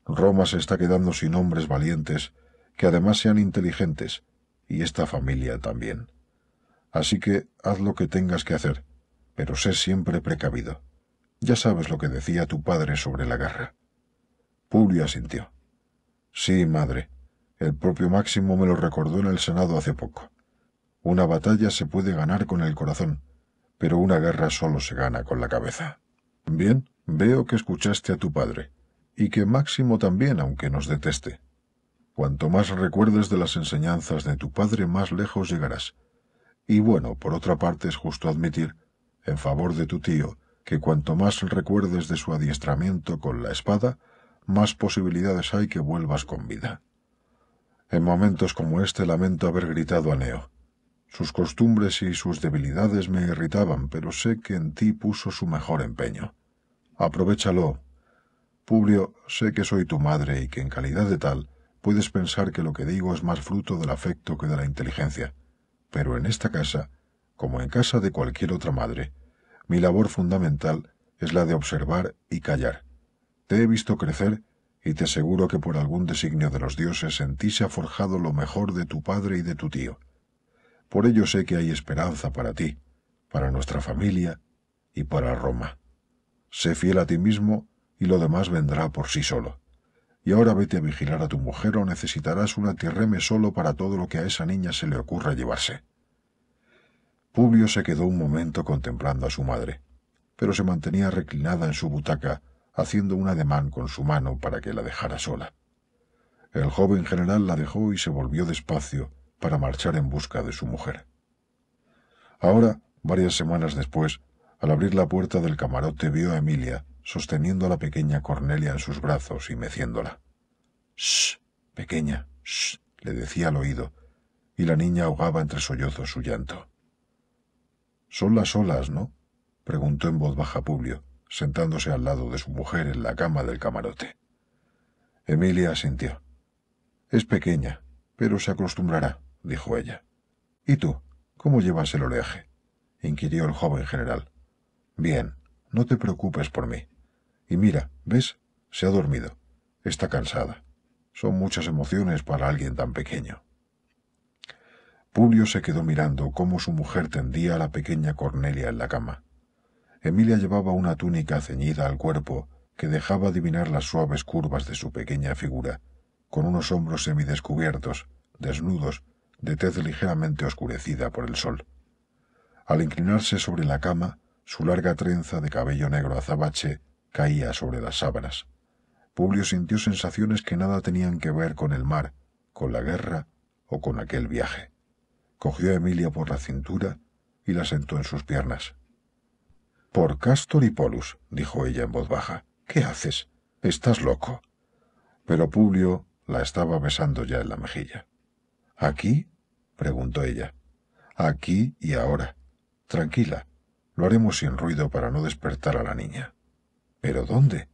Speaker 2: Roma se está quedando sin hombres valientes, que además sean inteligentes, y esta familia también. Así que haz lo que tengas que hacer, pero sé siempre precavido. Ya sabes lo que decía tu padre sobre la guerra. Publio asintió. Sí, madre, el propio Máximo me lo recordó en el Senado hace poco. Una batalla se puede ganar con el corazón, pero una guerra solo se gana con la cabeza. Bien, veo que escuchaste a tu padre, y que Máximo también, aunque nos deteste. Cuanto más recuerdes de las enseñanzas de tu padre, más lejos llegarás. Y bueno, por otra parte es justo admitir, en favor de tu tío, que cuanto más recuerdes de su adiestramiento con la espada, más posibilidades hay que vuelvas con vida. En momentos como este lamento haber gritado a Neo. Sus costumbres y sus debilidades me irritaban, pero sé que en ti puso su mejor empeño. Aprovechalo. Publio, sé que soy tu madre y que en calidad de tal puedes pensar que lo que digo es más fruto del afecto que de la inteligencia. Pero en esta casa, como en casa de cualquier otra madre, mi labor fundamental es la de observar y callar. Te he visto crecer y te aseguro que por algún designio de los dioses en ti se ha forjado lo mejor de tu padre y de tu tío. Por ello sé que hay esperanza para ti, para nuestra familia y para Roma. Sé fiel a ti mismo y lo demás vendrá por sí solo. Y ahora vete a vigilar a tu mujer o necesitarás una tirreme solo para todo lo que a esa niña se le ocurra llevarse. Publio se quedó un momento contemplando a su madre, pero se mantenía reclinada en su butaca, haciendo un ademán con su mano para que la dejara sola. El joven general la dejó y se volvió despacio para marchar en busca de su mujer. Ahora, varias semanas después, al abrir la puerta del camarote vio a Emilia sosteniendo a la pequeña Cornelia en sus brazos y meciéndola. —¡Shh! Pequeña, shh, le decía al oído, y la niña ahogaba entre sollozos su llanto. Son las olas, ¿no? preguntó en voz baja Publio, sentándose al lado de su mujer en la cama del camarote. Emilia asintió. Es pequeña, pero se acostumbrará, dijo ella. ¿Y tú? ¿Cómo llevas el oleaje? inquirió el joven general. Bien, no te preocupes por mí. Y mira, ¿ves? Se ha dormido. Está cansada. Son muchas emociones para alguien tan pequeño. Publio se quedó mirando cómo su mujer tendía a la pequeña Cornelia en la cama. Emilia llevaba una túnica ceñida al cuerpo que dejaba adivinar las suaves curvas de su pequeña figura, con unos hombros semidescubiertos, desnudos, de tez ligeramente oscurecida por el sol. Al inclinarse sobre la cama, su larga trenza de cabello negro azabache caía sobre las sábanas. Publio sintió sensaciones que nada tenían que ver con el mar, con la guerra o con aquel viaje. Cogió a Emilia por la cintura y la sentó en sus piernas. Por Castor y Polus, dijo ella en voz baja, ¿qué haces? Estás loco. Pero Publio la estaba besando ya en la mejilla. ¿Aquí? preguntó ella. Aquí y ahora. Tranquila, lo haremos sin ruido para no despertar a la niña. ¿Pero dónde?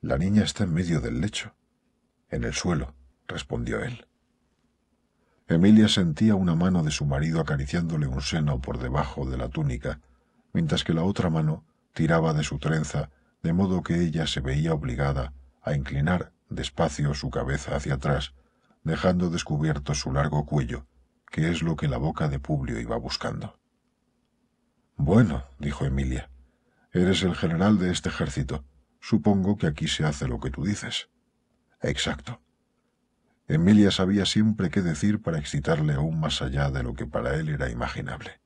Speaker 2: La niña está en medio del lecho. En el suelo, respondió él. Emilia sentía una mano de su marido acariciándole un seno por debajo de la túnica, mientras que la otra mano tiraba de su trenza, de modo que ella se veía obligada a inclinar despacio su cabeza hacia atrás, dejando descubierto su largo cuello, que es lo que la boca de Publio iba buscando. Bueno, dijo Emilia, eres el general de este ejército. Supongo que aquí se hace lo que tú dices. Exacto. Emilia sabía siempre qué decir para excitarle aún más allá de lo que para él era imaginable.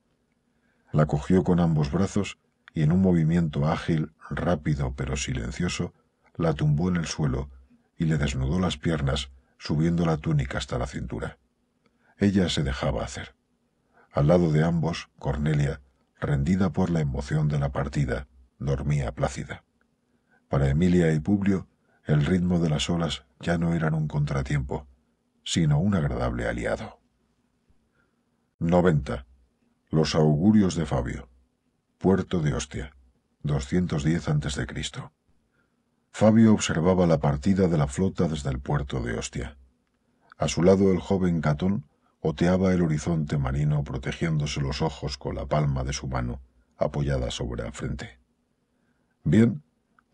Speaker 2: La cogió con ambos brazos y en un movimiento ágil, rápido pero silencioso, la tumbó en el suelo y le desnudó las piernas, subiendo la túnica hasta la cintura. Ella se dejaba hacer. Al lado de ambos, Cornelia, rendida por la emoción de la partida, dormía plácida. Para Emilia y Publio, el ritmo de las olas ya no eran un contratiempo, sino un agradable aliado. 90. Los augurios de Fabio. Puerto de Ostia, 210 a.C. Fabio observaba la partida de la flota desde el puerto de Ostia. A su lado el joven Catón oteaba el horizonte marino protegiéndose los ojos con la palma de su mano apoyada sobre la frente. Bien,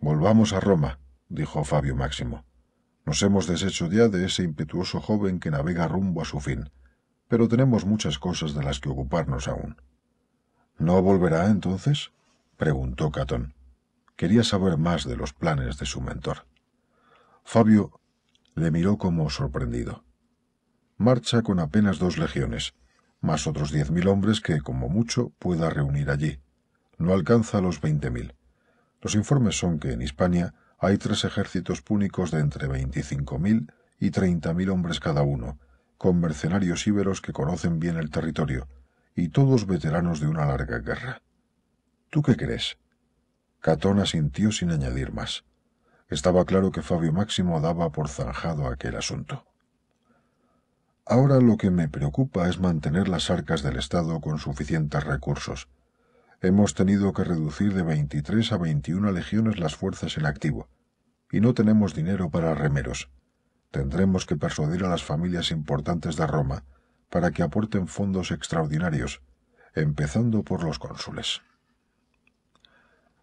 Speaker 2: Volvamos a Roma, dijo Fabio Máximo. Nos hemos deshecho ya de ese impetuoso joven que navega rumbo a su fin, pero tenemos muchas cosas de las que ocuparnos aún. ¿No volverá entonces? preguntó Catón. Quería saber más de los planes de su mentor. Fabio le miró como sorprendido. Marcha con apenas dos legiones, más otros diez mil hombres que, como mucho, pueda reunir allí. No alcanza los veinte mil. Los informes son que en Hispania hay tres ejércitos púnicos de entre 25.000 y 30.000 hombres cada uno, con mercenarios íberos que conocen bien el territorio, y todos veteranos de una larga guerra. ¿Tú qué crees? Catón asintió sin añadir más. Estaba claro que Fabio Máximo daba por zanjado aquel asunto. Ahora lo que me preocupa es mantener las arcas del Estado con suficientes recursos, Hemos tenido que reducir de 23 a 21 legiones las fuerzas en activo, y no tenemos dinero para remeros. Tendremos que persuadir a las familias importantes de Roma para que aporten fondos extraordinarios, empezando por los cónsules.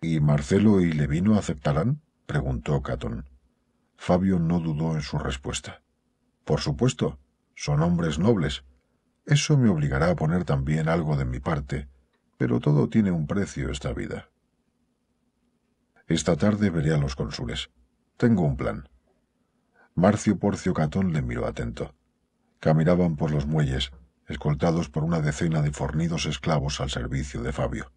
Speaker 2: ¿Y Marcelo y Levino aceptarán? preguntó Catón. Fabio no dudó en su respuesta. Por supuesto, son hombres nobles. Eso me obligará a poner también algo de mi parte pero todo tiene un precio esta vida. Esta tarde veré a los cónsules. Tengo un plan. Marcio Porcio Catón le miró atento. Caminaban por los muelles, escoltados por una decena de fornidos esclavos al servicio de Fabio.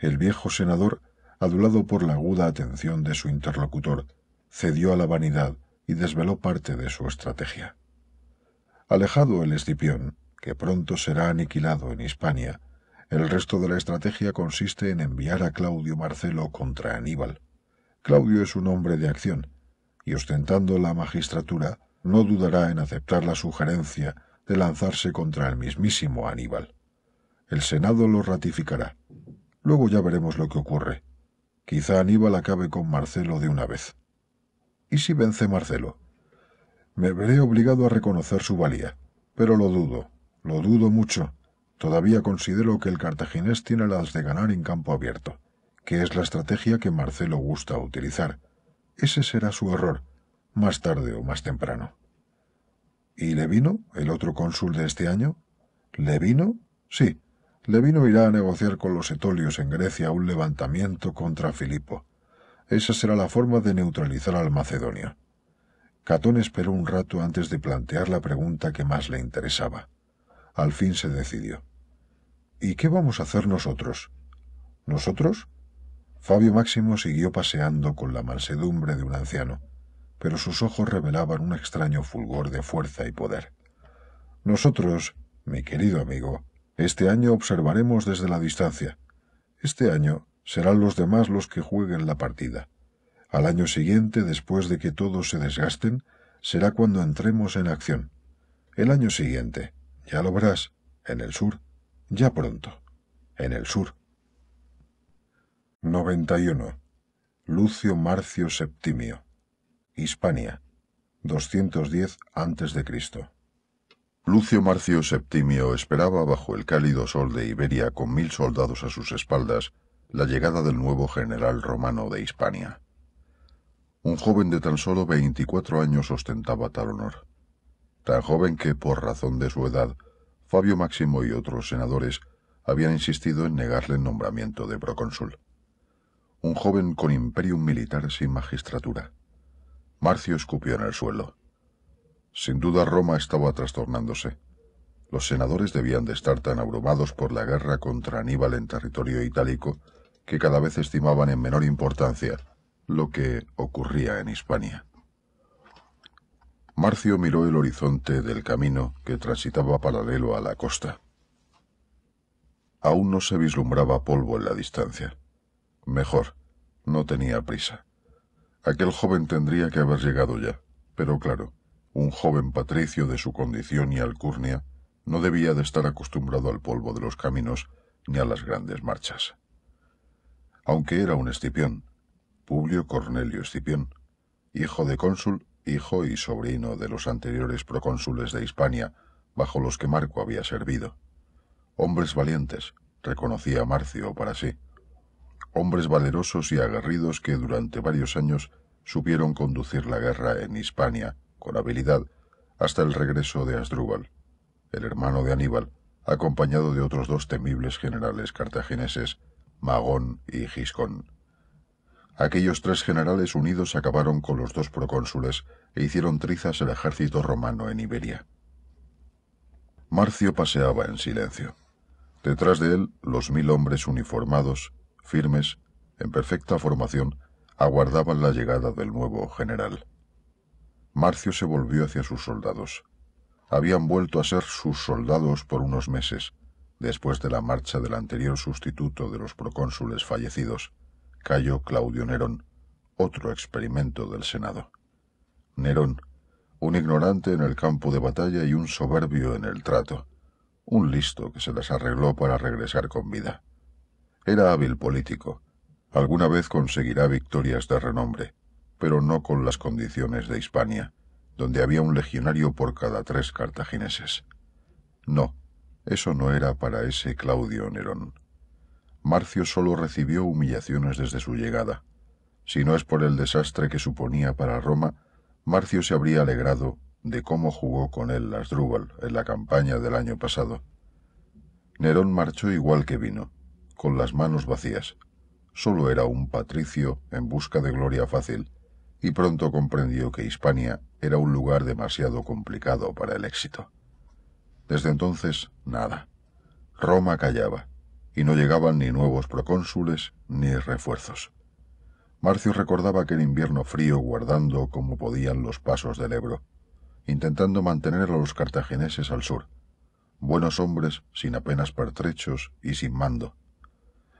Speaker 2: El viejo senador, adulado por la aguda atención de su interlocutor, cedió a la vanidad y desveló parte de su estrategia. Alejado el Escipión, que pronto será aniquilado en Hispania, el resto de la estrategia consiste en enviar a Claudio Marcelo contra Aníbal. Claudio es un hombre de acción, y ostentando la magistratura, no dudará en aceptar la sugerencia de lanzarse contra el mismísimo Aníbal. El Senado lo ratificará. Luego ya veremos lo que ocurre. Quizá Aníbal acabe con Marcelo de una vez. ¿Y si vence Marcelo? Me veré obligado a reconocer su valía, pero lo dudo, lo dudo mucho. Todavía considero que el cartaginés tiene las de ganar en campo abierto, que es la estrategia que Marcelo gusta utilizar. Ese será su error, más tarde o más temprano. ¿Y Levino, el otro cónsul de este año? ¿Levino? Sí, Levino irá a negociar con los etolios en Grecia un levantamiento contra Filipo. Esa será la forma de neutralizar al macedonio. Catón esperó un rato antes de plantear la pregunta que más le interesaba. Al fin se decidió. ¿Y qué vamos a hacer nosotros? ¿Nosotros? Fabio Máximo siguió paseando con la mansedumbre de un anciano, pero sus ojos revelaban un extraño fulgor de fuerza y poder. Nosotros, mi querido amigo, este año observaremos desde la distancia. Este año serán los demás los que jueguen la partida. Al año siguiente, después de que todos se desgasten, será cuando entremos en acción. El año siguiente, ya lo verás, en el sur, ya pronto, en el sur. 91. Lucio Marcio Septimio. Hispania. 210 a.C. Lucio Marcio Septimio esperaba bajo el cálido sol de Iberia con mil soldados a sus espaldas la llegada del nuevo general romano de Hispania. Un joven de tan solo veinticuatro años ostentaba tal honor. Tan joven que, por razón de su edad, Fabio Máximo y otros senadores habían insistido en negarle el nombramiento de procónsul. Un joven con imperium militar sin magistratura. Marcio escupió en el suelo. Sin duda Roma estaba trastornándose. Los senadores debían de estar tan abrumados por la guerra contra Aníbal en territorio itálico que cada vez estimaban en menor importancia lo que ocurría en Hispania. Marcio miró el horizonte del camino que transitaba paralelo a la costa. Aún no se vislumbraba polvo en la distancia. Mejor, no tenía prisa. Aquel joven tendría que haber llegado ya, pero claro, un joven patricio de su condición y alcurnia no debía de estar acostumbrado al polvo de los caminos ni a las grandes marchas. Aunque era un Escipión, Publio Cornelio Escipión, hijo de cónsul, hijo y sobrino de los anteriores procónsules de Hispania, bajo los que Marco había servido. Hombres valientes, reconocía Marcio para sí. Hombres valerosos y aguerridos que durante varios años supieron conducir la guerra en Hispania con habilidad hasta el regreso de Asdrúbal, el hermano de Aníbal, acompañado de otros dos temibles generales cartagineses, Magón y Giscón. Aquellos tres generales unidos acabaron con los dos procónsules e hicieron trizas el ejército romano en Iberia. Marcio paseaba en silencio. Detrás de él, los mil hombres uniformados, firmes, en perfecta formación, aguardaban la llegada del nuevo general. Marcio se volvió hacia sus soldados. Habían vuelto a ser sus soldados por unos meses, después de la marcha del anterior sustituto de los procónsules fallecidos, Cayo Claudio Nerón, otro experimento del Senado. Nerón, un ignorante en el campo de batalla y un soberbio en el trato, un listo que se las arregló para regresar con vida. Era hábil político, alguna vez conseguirá victorias de renombre, pero no con las condiciones de Hispania, donde había un legionario por cada tres cartagineses. No, eso no era para ese Claudio Nerón. Marcio solo recibió humillaciones desde su llegada. Si no es por el desastre que suponía para Roma, Marcio se habría alegrado de cómo jugó con él Asdrúbal en la campaña del año pasado. Nerón marchó igual que vino, con las manos vacías. Solo era un patricio en busca de gloria fácil, y pronto comprendió que Hispania era un lugar demasiado complicado para el éxito. Desde entonces, nada. Roma callaba y no llegaban ni nuevos procónsules ni refuerzos. Marcio recordaba aquel invierno frío guardando como podían los pasos del Ebro, intentando mantener a los cartagineses al sur, buenos hombres sin apenas pertrechos y sin mando.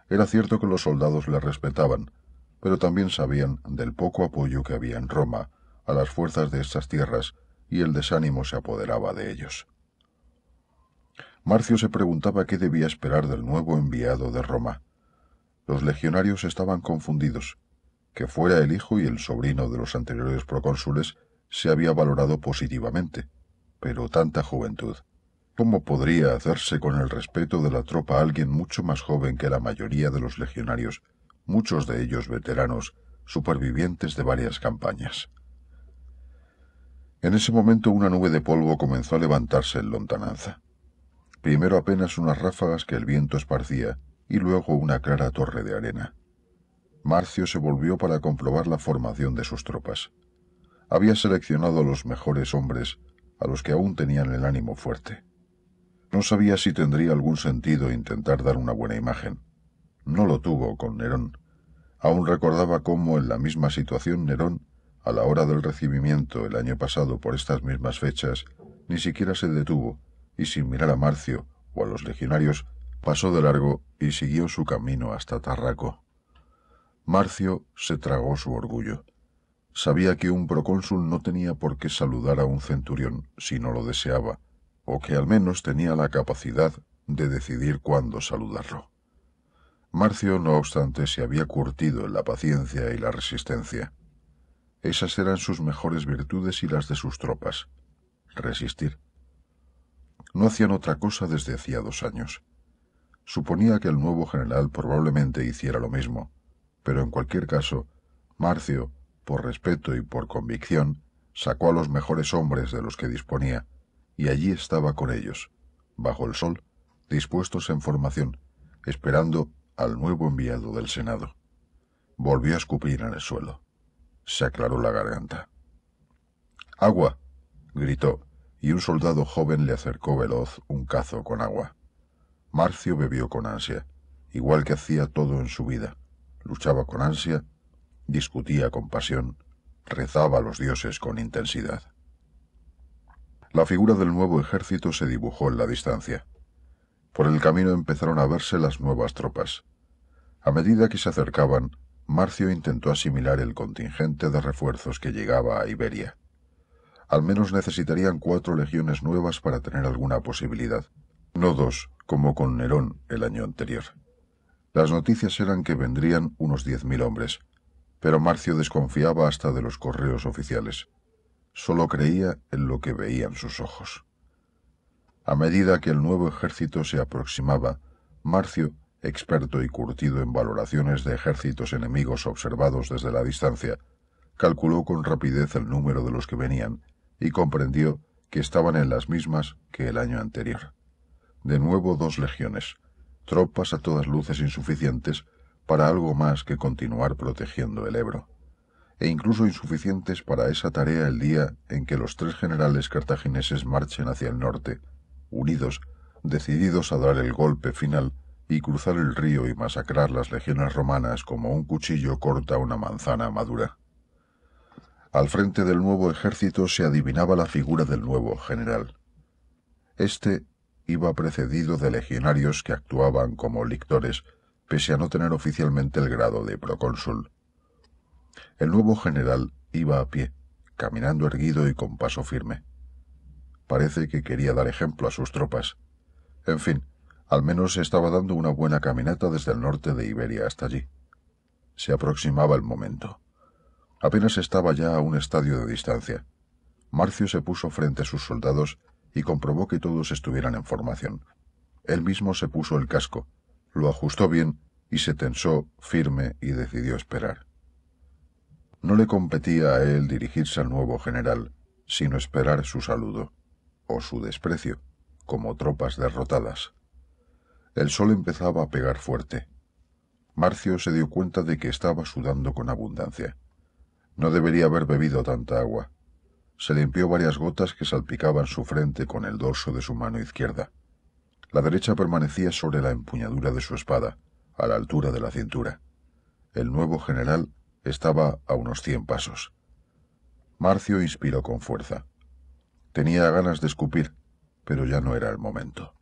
Speaker 2: Era cierto que los soldados le respetaban, pero también sabían del poco apoyo que había en Roma a las fuerzas de estas tierras y el desánimo se apoderaba de ellos. Marcio se preguntaba qué debía esperar del nuevo enviado de Roma. Los legionarios estaban confundidos. Que fuera el hijo y el sobrino de los anteriores procónsules se había valorado positivamente, pero tanta juventud. ¿Cómo podría hacerse con el respeto de la tropa alguien mucho más joven que la mayoría de los legionarios, muchos de ellos veteranos, supervivientes de varias campañas? En ese momento una nube de polvo comenzó a levantarse en lontananza primero apenas unas ráfagas que el viento esparcía y luego una clara torre de arena. Marcio se volvió para comprobar la formación de sus tropas. Había seleccionado a los mejores hombres, a los que aún tenían el ánimo fuerte. No sabía si tendría algún sentido intentar dar una buena imagen. No lo tuvo con Nerón. Aún recordaba cómo en la misma situación Nerón, a la hora del recibimiento el año pasado por estas mismas fechas, ni siquiera se detuvo y sin mirar a Marcio o a los legionarios, pasó de largo y siguió su camino hasta Tarraco. Marcio se tragó su orgullo. Sabía que un procónsul no tenía por qué saludar a un centurión si no lo deseaba, o que al menos tenía la capacidad de decidir cuándo saludarlo. Marcio, no obstante, se había curtido en la paciencia y la resistencia. Esas eran sus mejores virtudes y las de sus tropas. Resistir. No hacían otra cosa desde hacía dos años. Suponía que el nuevo general probablemente hiciera lo mismo, pero en cualquier caso, Marcio, por respeto y por convicción, sacó a los mejores hombres de los que disponía, y allí estaba con ellos, bajo el sol, dispuestos en formación, esperando al nuevo enviado del Senado. Volvió a escupir en el suelo. Se aclaró la garganta. ¡Agua! gritó, y un soldado joven le acercó veloz un cazo con agua. Marcio bebió con ansia, igual que hacía todo en su vida. Luchaba con ansia, discutía con pasión, rezaba a los dioses con intensidad. La figura del nuevo ejército se dibujó en la distancia. Por el camino empezaron a verse las nuevas tropas. A medida que se acercaban, Marcio intentó asimilar el contingente de refuerzos que llegaba a Iberia. Al menos necesitarían cuatro legiones nuevas para tener alguna posibilidad, no dos, como con Nerón el año anterior. Las noticias eran que vendrían unos diez mil hombres, pero Marcio desconfiaba hasta de los correos oficiales. Solo creía en lo que veían sus ojos. A medida que el nuevo ejército se aproximaba, Marcio, experto y curtido en valoraciones de ejércitos enemigos observados desde la distancia, calculó con rapidez el número de los que venían y comprendió que estaban en las mismas que el año anterior. De nuevo dos legiones, tropas a todas luces insuficientes para algo más que continuar protegiendo el Ebro, e incluso insuficientes para esa tarea el día en que los tres generales cartagineses marchen hacia el norte, unidos, decididos a dar el golpe final y cruzar el río y masacrar las legiones romanas como un cuchillo corta una manzana madura. Al frente del nuevo ejército se adivinaba la figura del nuevo general. Este iba precedido de legionarios que actuaban como lictores, pese a no tener oficialmente el grado de procónsul. El nuevo general iba a pie, caminando erguido y con paso firme. Parece que quería dar ejemplo a sus tropas. En fin, al menos estaba dando una buena caminata desde el norte de Iberia hasta allí. Se aproximaba el momento. Apenas estaba ya a un estadio de distancia. Marcio se puso frente a sus soldados y comprobó que todos estuvieran en formación. Él mismo se puso el casco, lo ajustó bien y se tensó firme y decidió esperar. No le competía a él dirigirse al nuevo general, sino esperar su saludo, o su desprecio, como tropas derrotadas. El sol empezaba a pegar fuerte. Marcio se dio cuenta de que estaba sudando con abundancia. No debería haber bebido tanta agua. Se limpió varias gotas que salpicaban su frente con el dorso de su mano izquierda. La derecha permanecía sobre la empuñadura de su espada, a la altura de la cintura. El nuevo general estaba a unos cien pasos. Marcio inspiró con fuerza. Tenía ganas de escupir, pero ya no era el momento.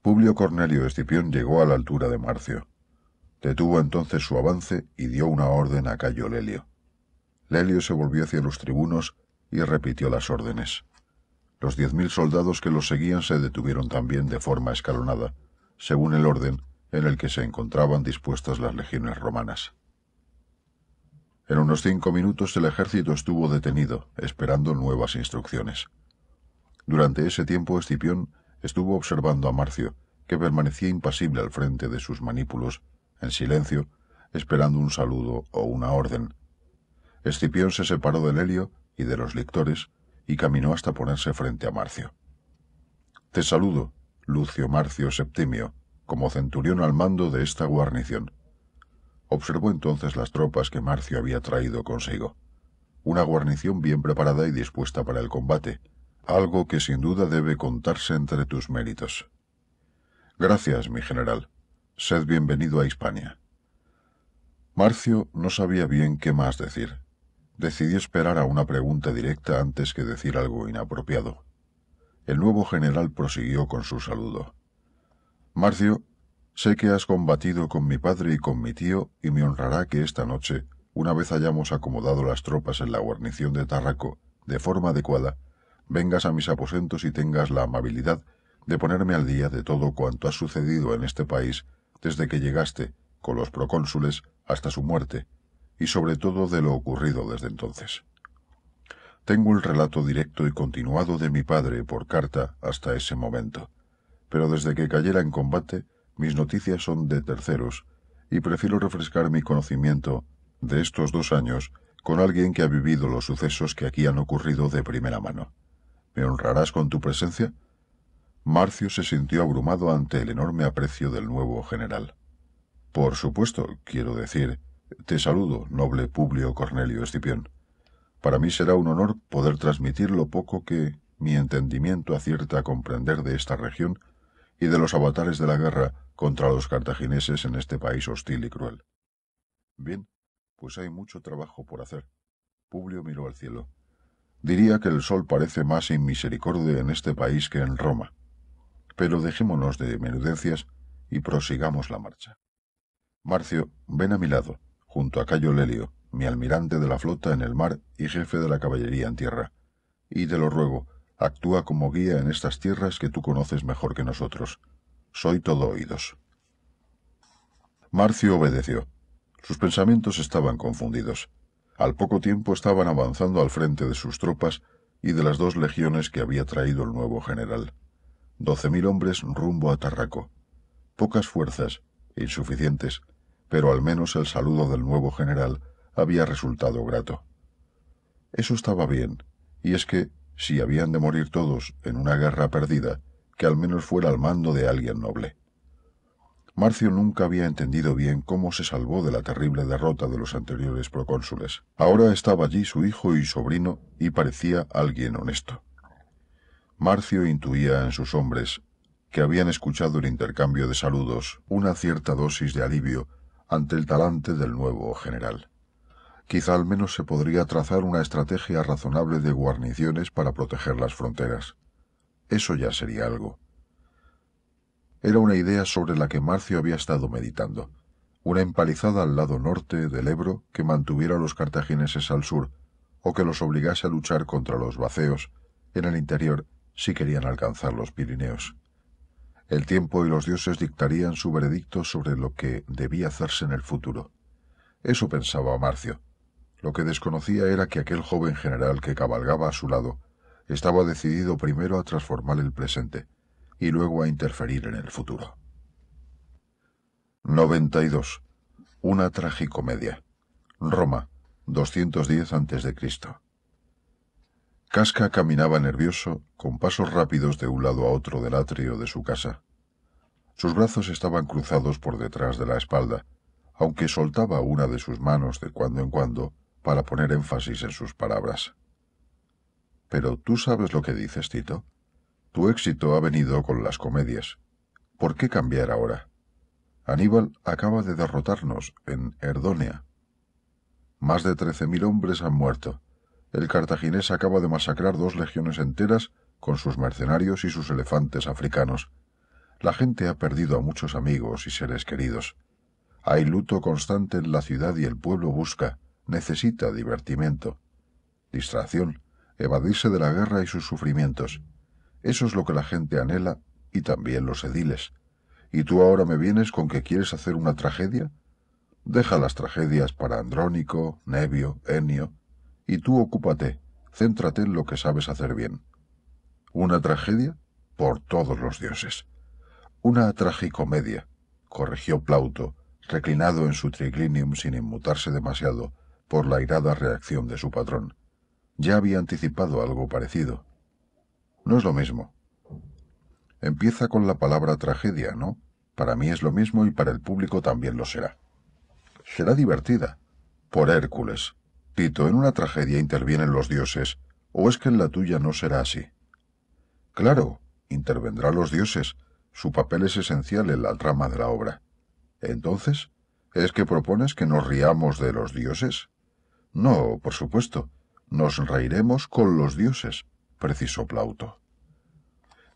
Speaker 2: Publio Cornelio Escipión llegó a la altura de Marcio. Detuvo entonces su avance y dio una orden a Cayo Lelio. Lelio se volvió hacia los tribunos y repitió las órdenes. Los diez mil soldados que los seguían se detuvieron también de forma escalonada, según el orden en el que se encontraban dispuestas las legiones romanas. En unos cinco minutos el ejército estuvo detenido, esperando nuevas instrucciones. Durante ese tiempo Escipión estuvo observando a Marcio, que permanecía impasible al frente de sus manípulos en silencio, esperando un saludo o una orden. Escipión se separó del Helio y de los lictores y caminó hasta ponerse frente a Marcio. Te saludo, Lucio Marcio Septimio, como centurión al mando de esta guarnición. Observó entonces las tropas que Marcio había traído consigo. Una guarnición bien preparada y dispuesta para el combate,
Speaker 1: algo que sin duda debe contarse entre tus méritos. Gracias, mi general. Sed bienvenido a Hispania. Marcio no sabía bien qué más decir. Decidió esperar a una pregunta directa antes que decir algo inapropiado. El nuevo general prosiguió con su saludo. Marcio, sé que has combatido con mi padre y con mi tío y me honrará que esta noche, una vez hayamos acomodado las tropas en la guarnición de Tarraco de forma adecuada, vengas a mis aposentos y tengas la amabilidad de ponerme al día de todo cuanto ha sucedido en este país desde que llegaste, con los procónsules, hasta su muerte, y sobre todo de lo ocurrido desde entonces. Tengo el relato directo y continuado de mi padre por carta hasta ese momento, pero desde que cayera en combate, mis noticias son de terceros, y prefiero refrescar mi conocimiento de estos dos años con alguien que ha vivido los sucesos que aquí han ocurrido de primera mano. ¿Me honrarás con tu presencia? Marcio se sintió abrumado ante el enorme aprecio del nuevo general. Por supuesto, quiero decir, te saludo, noble Publio Cornelio Escipión. Para mí será un honor poder transmitir lo poco que mi entendimiento acierta a comprender de esta región y de los avatares de la guerra contra los cartagineses en este país hostil y cruel. Bien, pues hay mucho trabajo por hacer. Publio miró al cielo. Diría que el sol parece más inmisericordia en este país que en Roma. Pero dejémonos de menudencias y prosigamos la marcha. Marcio, ven a mi lado, junto a Cayo Lelio, mi almirante de la flota en el mar y jefe de la caballería en tierra. Y te lo ruego, actúa como guía en estas tierras que tú conoces mejor que nosotros. Soy todo oídos. Marcio obedeció. Sus pensamientos estaban confundidos. Al poco tiempo estaban avanzando al frente de sus tropas y de las dos legiones que había traído el nuevo general. Doce mil hombres rumbo a Tarraco. Pocas fuerzas, insuficientes, pero al menos el saludo del nuevo general había resultado grato. Eso estaba bien, y es que, si habían de morir todos en una guerra perdida, que al menos fuera al mando de alguien noble. Marcio nunca había entendido bien cómo se salvó de la terrible derrota de los anteriores procónsules. Ahora estaba allí su hijo y sobrino y parecía alguien honesto. Marcio intuía en sus hombres, que habían escuchado el intercambio de saludos, una cierta dosis de alivio ante el talante del nuevo general. Quizá al menos se podría trazar una estrategia razonable de guarniciones para proteger las fronteras. Eso ya sería algo. Era una idea sobre la que Marcio había estado meditando. Una empalizada al lado norte del Ebro que mantuviera a los cartagineses al sur, o que los obligase a luchar contra los vaceos en el interior si querían alcanzar los Pirineos. El tiempo y los dioses dictarían su veredicto sobre lo que debía hacerse en el futuro. Eso pensaba Marcio. Lo que desconocía era que aquel joven general que cabalgaba a su lado estaba decidido primero a transformar el presente, y luego a interferir en el futuro. 92. Una tragicomedia. Roma, 210 a.C. Casca caminaba nervioso, con pasos rápidos de un lado a otro del atrio de su casa. Sus brazos estaban cruzados por detrás de la espalda, aunque soltaba una de sus manos de cuando en cuando para poner énfasis en sus palabras. Pero tú sabes lo que dices, Tito. Tu éxito ha venido con las comedias. ¿Por qué cambiar ahora? Aníbal acaba de derrotarnos en Erdónea. Más de trece mil hombres han muerto. El cartaginés acaba de masacrar dos legiones enteras con sus mercenarios y sus elefantes africanos. La gente ha perdido a muchos amigos y seres queridos. Hay luto constante en la ciudad y el pueblo busca, necesita divertimento, distracción, evadirse de la guerra y sus sufrimientos. Eso es lo que la gente anhela y también los ediles. ¿Y tú ahora me vienes con que quieres hacer una tragedia? Deja las tragedias para Andrónico, Nevio, Enio, y tú ocúpate, céntrate en lo que sabes hacer bien. ¿Una tragedia? Por todos los dioses. Una tragicomedia, corrigió Plauto, reclinado en su triclinium sin inmutarse demasiado por la irada reacción de su patrón. Ya había anticipado algo parecido. No es lo mismo. Empieza con la palabra tragedia, ¿no? Para mí es lo mismo y para el público también lo será. Será divertida. Por Hércules. Tito, en una tragedia intervienen los dioses, ¿o es que en la tuya no será así?
Speaker 2: Claro, intervendrá los dioses. Su papel es esencial en la trama de la obra. Entonces, ¿es que propones que nos riamos de los dioses? No, por supuesto. Nos reiremos con los dioses, precisó Plauto.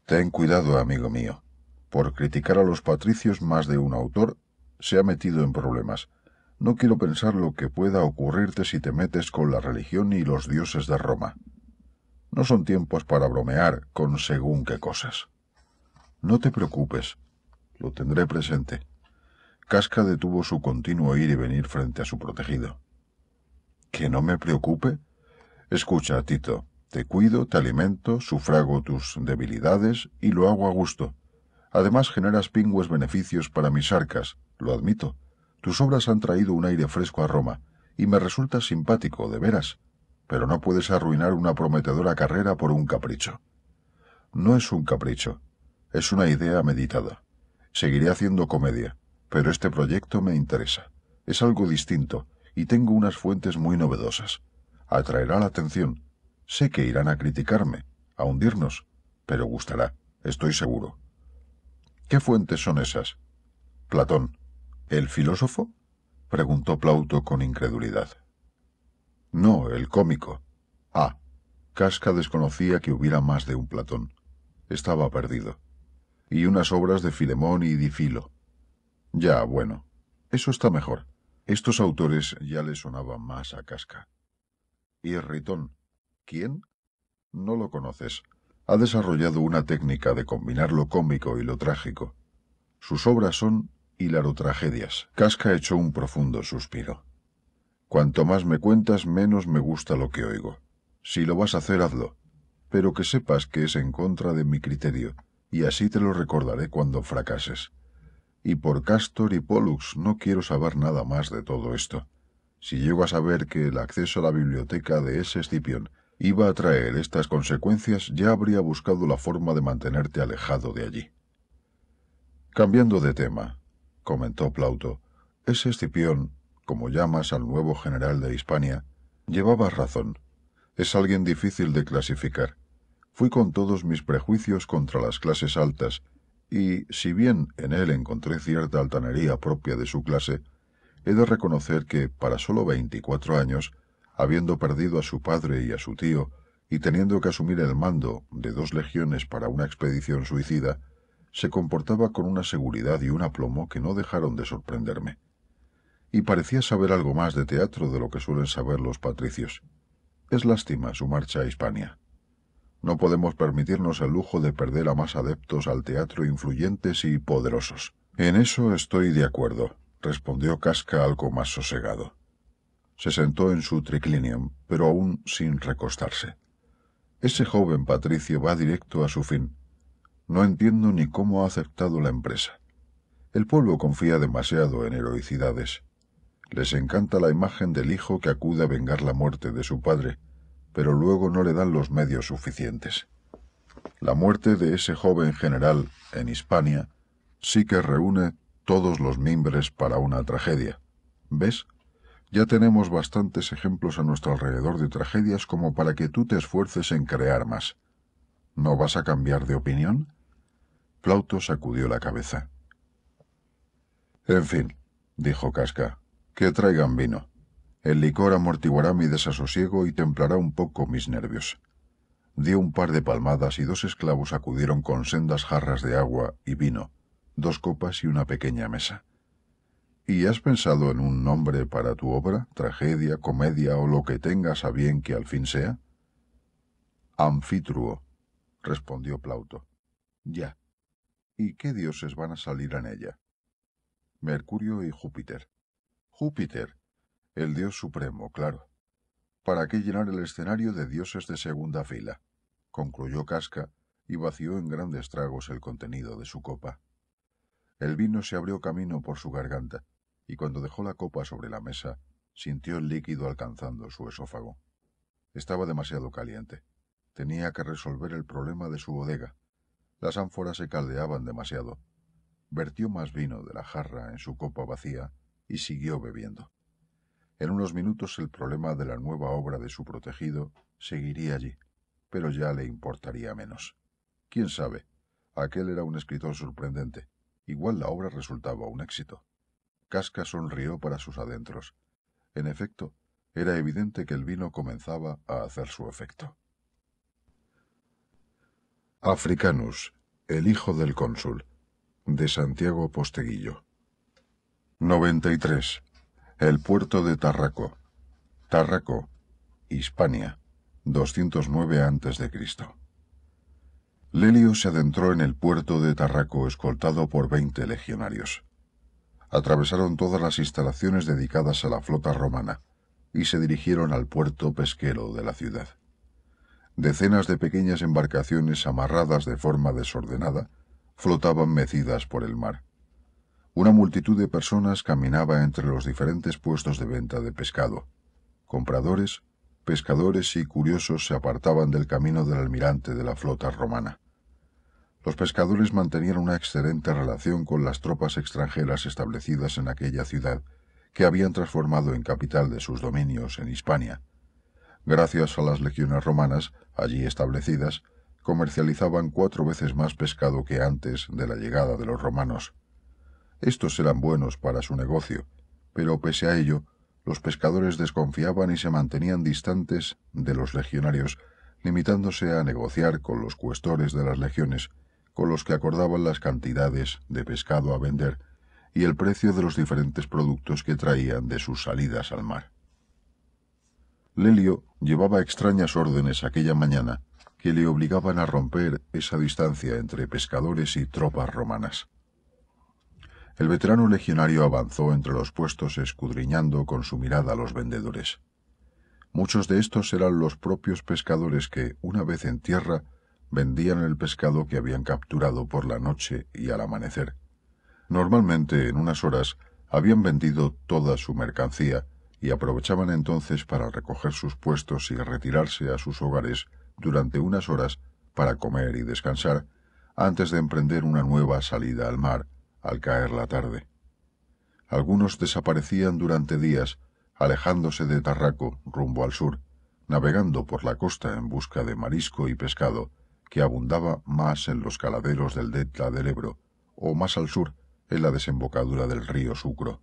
Speaker 2: Ten cuidado, amigo mío. Por criticar a los patricios más de un autor se ha metido en problemas. No quiero pensar lo que pueda ocurrirte si te metes con la religión y los dioses de Roma. No son tiempos para bromear con según qué cosas. No te preocupes, lo tendré presente. Casca detuvo su continuo ir y venir frente a su protegido. ¿Que no me preocupe? Escucha, Tito, te cuido, te alimento, sufrago tus debilidades y lo hago a gusto. Además generas pingües beneficios para mis arcas, lo admito. Tus obras han traído un aire fresco a Roma, y me resulta simpático, de veras. Pero no puedes arruinar una prometedora carrera por un capricho. No es un capricho, es una idea meditada. Seguiré haciendo comedia, pero este proyecto me interesa. Es algo distinto, y tengo unas fuentes muy novedosas. Atraerá la atención. Sé que irán a criticarme, a hundirnos, pero gustará, estoy seguro. ¿Qué fuentes son esas? Platón. ¿El filósofo? preguntó Plauto con incredulidad. No, el cómico. Ah, Casca desconocía que hubiera más de un Platón. Estaba perdido. Y unas obras de Filemón y Difilo. Ya, bueno, eso está mejor. Estos autores ya le sonaban más a Casca. ¿Y Ritón? ¿Quién? No lo conoces. Ha desarrollado una técnica de combinar lo cómico y lo trágico. Sus obras son hilarotragedias. Casca echó un profundo suspiro. Cuanto más me cuentas, menos me gusta lo que oigo. Si lo vas a hacer, hazlo. Pero que sepas que es en contra de mi criterio, y así te lo recordaré cuando fracases. Y por Castor y Pollux no quiero saber nada más de todo esto. Si llego a saber que el acceso a la biblioteca de ese Escipión iba a traer estas consecuencias, ya habría buscado la forma de mantenerte alejado de allí. Cambiando de tema, comentó Plauto, ese Escipión, como llamas al nuevo general de Hispania, llevaba razón. Es alguien difícil de clasificar. Fui con todos mis prejuicios contra las clases altas, y si bien en él encontré cierta altanería propia de su clase, he de reconocer que, para sólo veinticuatro años, habiendo perdido a su padre y a su tío, y teniendo que asumir el mando de dos legiones para una expedición suicida, se comportaba con una seguridad y un aplomo que no dejaron de sorprenderme. Y parecía saber algo más de teatro de lo que suelen saber los patricios. Es lástima su marcha a Hispania. No podemos permitirnos el lujo de perder a más adeptos al teatro influyentes y poderosos. En eso estoy de acuerdo, respondió Casca algo más sosegado. Se sentó en su triclinium, pero aún sin recostarse. Ese joven patricio va directo a su fin, no entiendo ni cómo ha aceptado la empresa. El pueblo confía demasiado en heroicidades. Les encanta la imagen del hijo que acude a vengar la muerte de su padre, pero luego no le dan los medios suficientes. La muerte de ese joven general en Hispania sí que reúne todos los mimbres para una tragedia. ¿Ves? Ya tenemos bastantes ejemplos a nuestro alrededor de tragedias como para que tú te esfuerces en crear más. ¿No vas a cambiar de opinión? Plauto sacudió la cabeza. En fin, dijo Casca, que traigan vino. El licor amortiguará mi desasosiego y templará un poco mis nervios. Dio un par de palmadas y dos esclavos acudieron con sendas jarras de agua y vino, dos copas y una pequeña mesa. ¿Y has pensado en un nombre para tu obra, tragedia, comedia o lo que tengas a bien que al fin sea? Anfitruo, respondió Plauto. Ya. ¿Y qué dioses van a salir en ella? Mercurio y Júpiter. Júpiter, el dios supremo, claro. ¿Para qué llenar el escenario de dioses de segunda fila? concluyó Casca y vació en grandes tragos el contenido de su copa. El vino se abrió camino por su garganta, y cuando dejó la copa sobre la mesa, sintió el líquido alcanzando su esófago. Estaba demasiado caliente. Tenía que resolver el problema de su bodega, las ánforas se caldeaban demasiado. Vertió más vino de la jarra en su copa vacía y siguió bebiendo. En unos minutos el problema de la nueva obra de su protegido seguiría allí, pero ya le importaría menos. ¿Quién sabe? Aquel era un escritor sorprendente. Igual la obra resultaba un éxito. Casca sonrió para sus adentros. En efecto, era evidente que el vino comenzaba a hacer su efecto. Africanus, el hijo del cónsul, de Santiago Posteguillo. 93. El puerto de Tarraco. Tarraco, Hispania, 209 a.C. Lelio se adentró en el puerto de Tarraco escoltado por veinte legionarios. Atravesaron todas las instalaciones dedicadas a la flota romana y se dirigieron al puerto pesquero de la ciudad. Decenas de pequeñas embarcaciones amarradas de forma desordenada flotaban mecidas por el mar. Una multitud de personas caminaba entre los diferentes puestos de venta de pescado. Compradores, pescadores y curiosos se apartaban del camino del almirante de la flota romana. Los pescadores mantenían una excelente relación con las tropas extranjeras establecidas en aquella ciudad, que habían transformado en capital de sus dominios en Hispania. Gracias a las legiones romanas, allí establecidas, comercializaban cuatro veces más pescado que antes de la llegada de los romanos. Estos eran buenos para su negocio, pero pese a ello, los pescadores desconfiaban y se mantenían distantes de los legionarios, limitándose a negociar con los cuestores de las legiones, con los que acordaban las cantidades de pescado a vender y el precio de los diferentes productos que traían de sus salidas al mar. Lelio llevaba extrañas órdenes aquella mañana que le obligaban a romper esa distancia entre pescadores y tropas romanas. El veterano legionario avanzó entre los puestos escudriñando con su mirada a los vendedores. Muchos de estos eran los propios pescadores que, una vez en tierra, vendían el pescado que habían capturado por la noche y al amanecer. Normalmente, en unas horas, habían vendido toda su mercancía y aprovechaban entonces para recoger sus puestos y retirarse a sus hogares durante unas horas para comer y descansar antes de emprender una nueva salida al mar al caer la tarde. Algunos desaparecían durante días, alejándose de Tarraco rumbo al sur, navegando por la costa en busca de marisco y pescado, que abundaba más en los caladeros del delta del Ebro, o más al sur, en la desembocadura del río Sucro.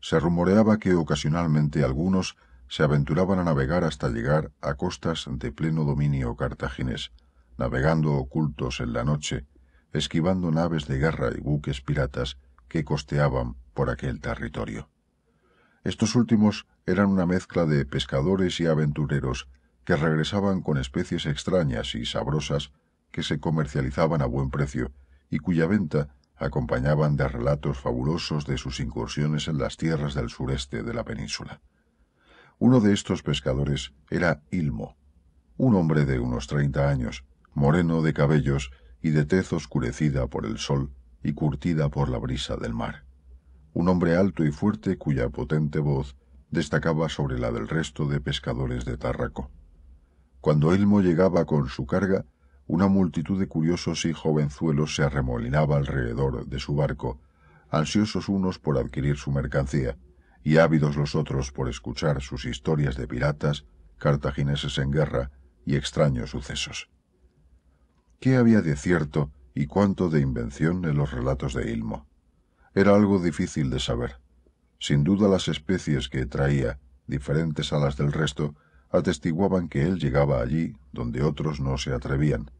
Speaker 2: Se rumoreaba que ocasionalmente algunos se aventuraban a navegar hasta llegar a costas de pleno dominio cartaginés, navegando ocultos en la noche esquivando naves de guerra y buques piratas que costeaban por aquel territorio. Estos últimos eran una mezcla de pescadores y aventureros que regresaban con especies extrañas y sabrosas que se comercializaban a buen precio y cuya venta acompañaban de relatos fabulosos de sus incursiones en las tierras del sureste de la península. Uno de estos pescadores era Ilmo, un hombre de unos treinta años, moreno de cabellos y de tez oscurecida por el sol y curtida por la brisa del mar. Un hombre alto y fuerte cuya potente voz destacaba sobre la del resto de pescadores de Tarraco. Cuando Elmo llegaba con su carga, una multitud de curiosos y jovenzuelos se arremolinaba alrededor de su barco, ansiosos unos por adquirir su mercancía, y ávidos los otros por escuchar sus historias de piratas, cartagineses en guerra y extraños sucesos. ¿Qué había de cierto y cuánto de invención en los relatos de Ilmo? Era algo difícil de saber. Sin duda las especies que traía, diferentes a las del resto, atestiguaban que él llegaba allí donde otros no se atrevían,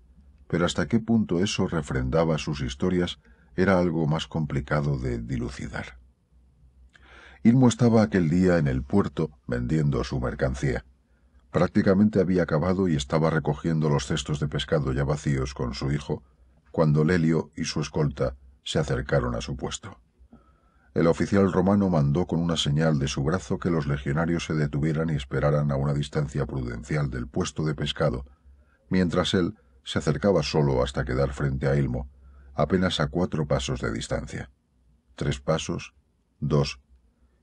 Speaker 2: pero hasta qué punto eso refrendaba sus historias era algo más complicado de dilucidar. Ilmo estaba aquel día en el puerto vendiendo su mercancía. Prácticamente había acabado y estaba recogiendo los cestos de pescado ya vacíos con su hijo, cuando Lelio y su escolta se acercaron a su puesto. El oficial romano mandó con una señal de su brazo que los legionarios se detuvieran y esperaran a una distancia prudencial del puesto de pescado, mientras él se acercaba solo hasta quedar frente a Ilmo, apenas a cuatro pasos de distancia. Tres pasos, dos.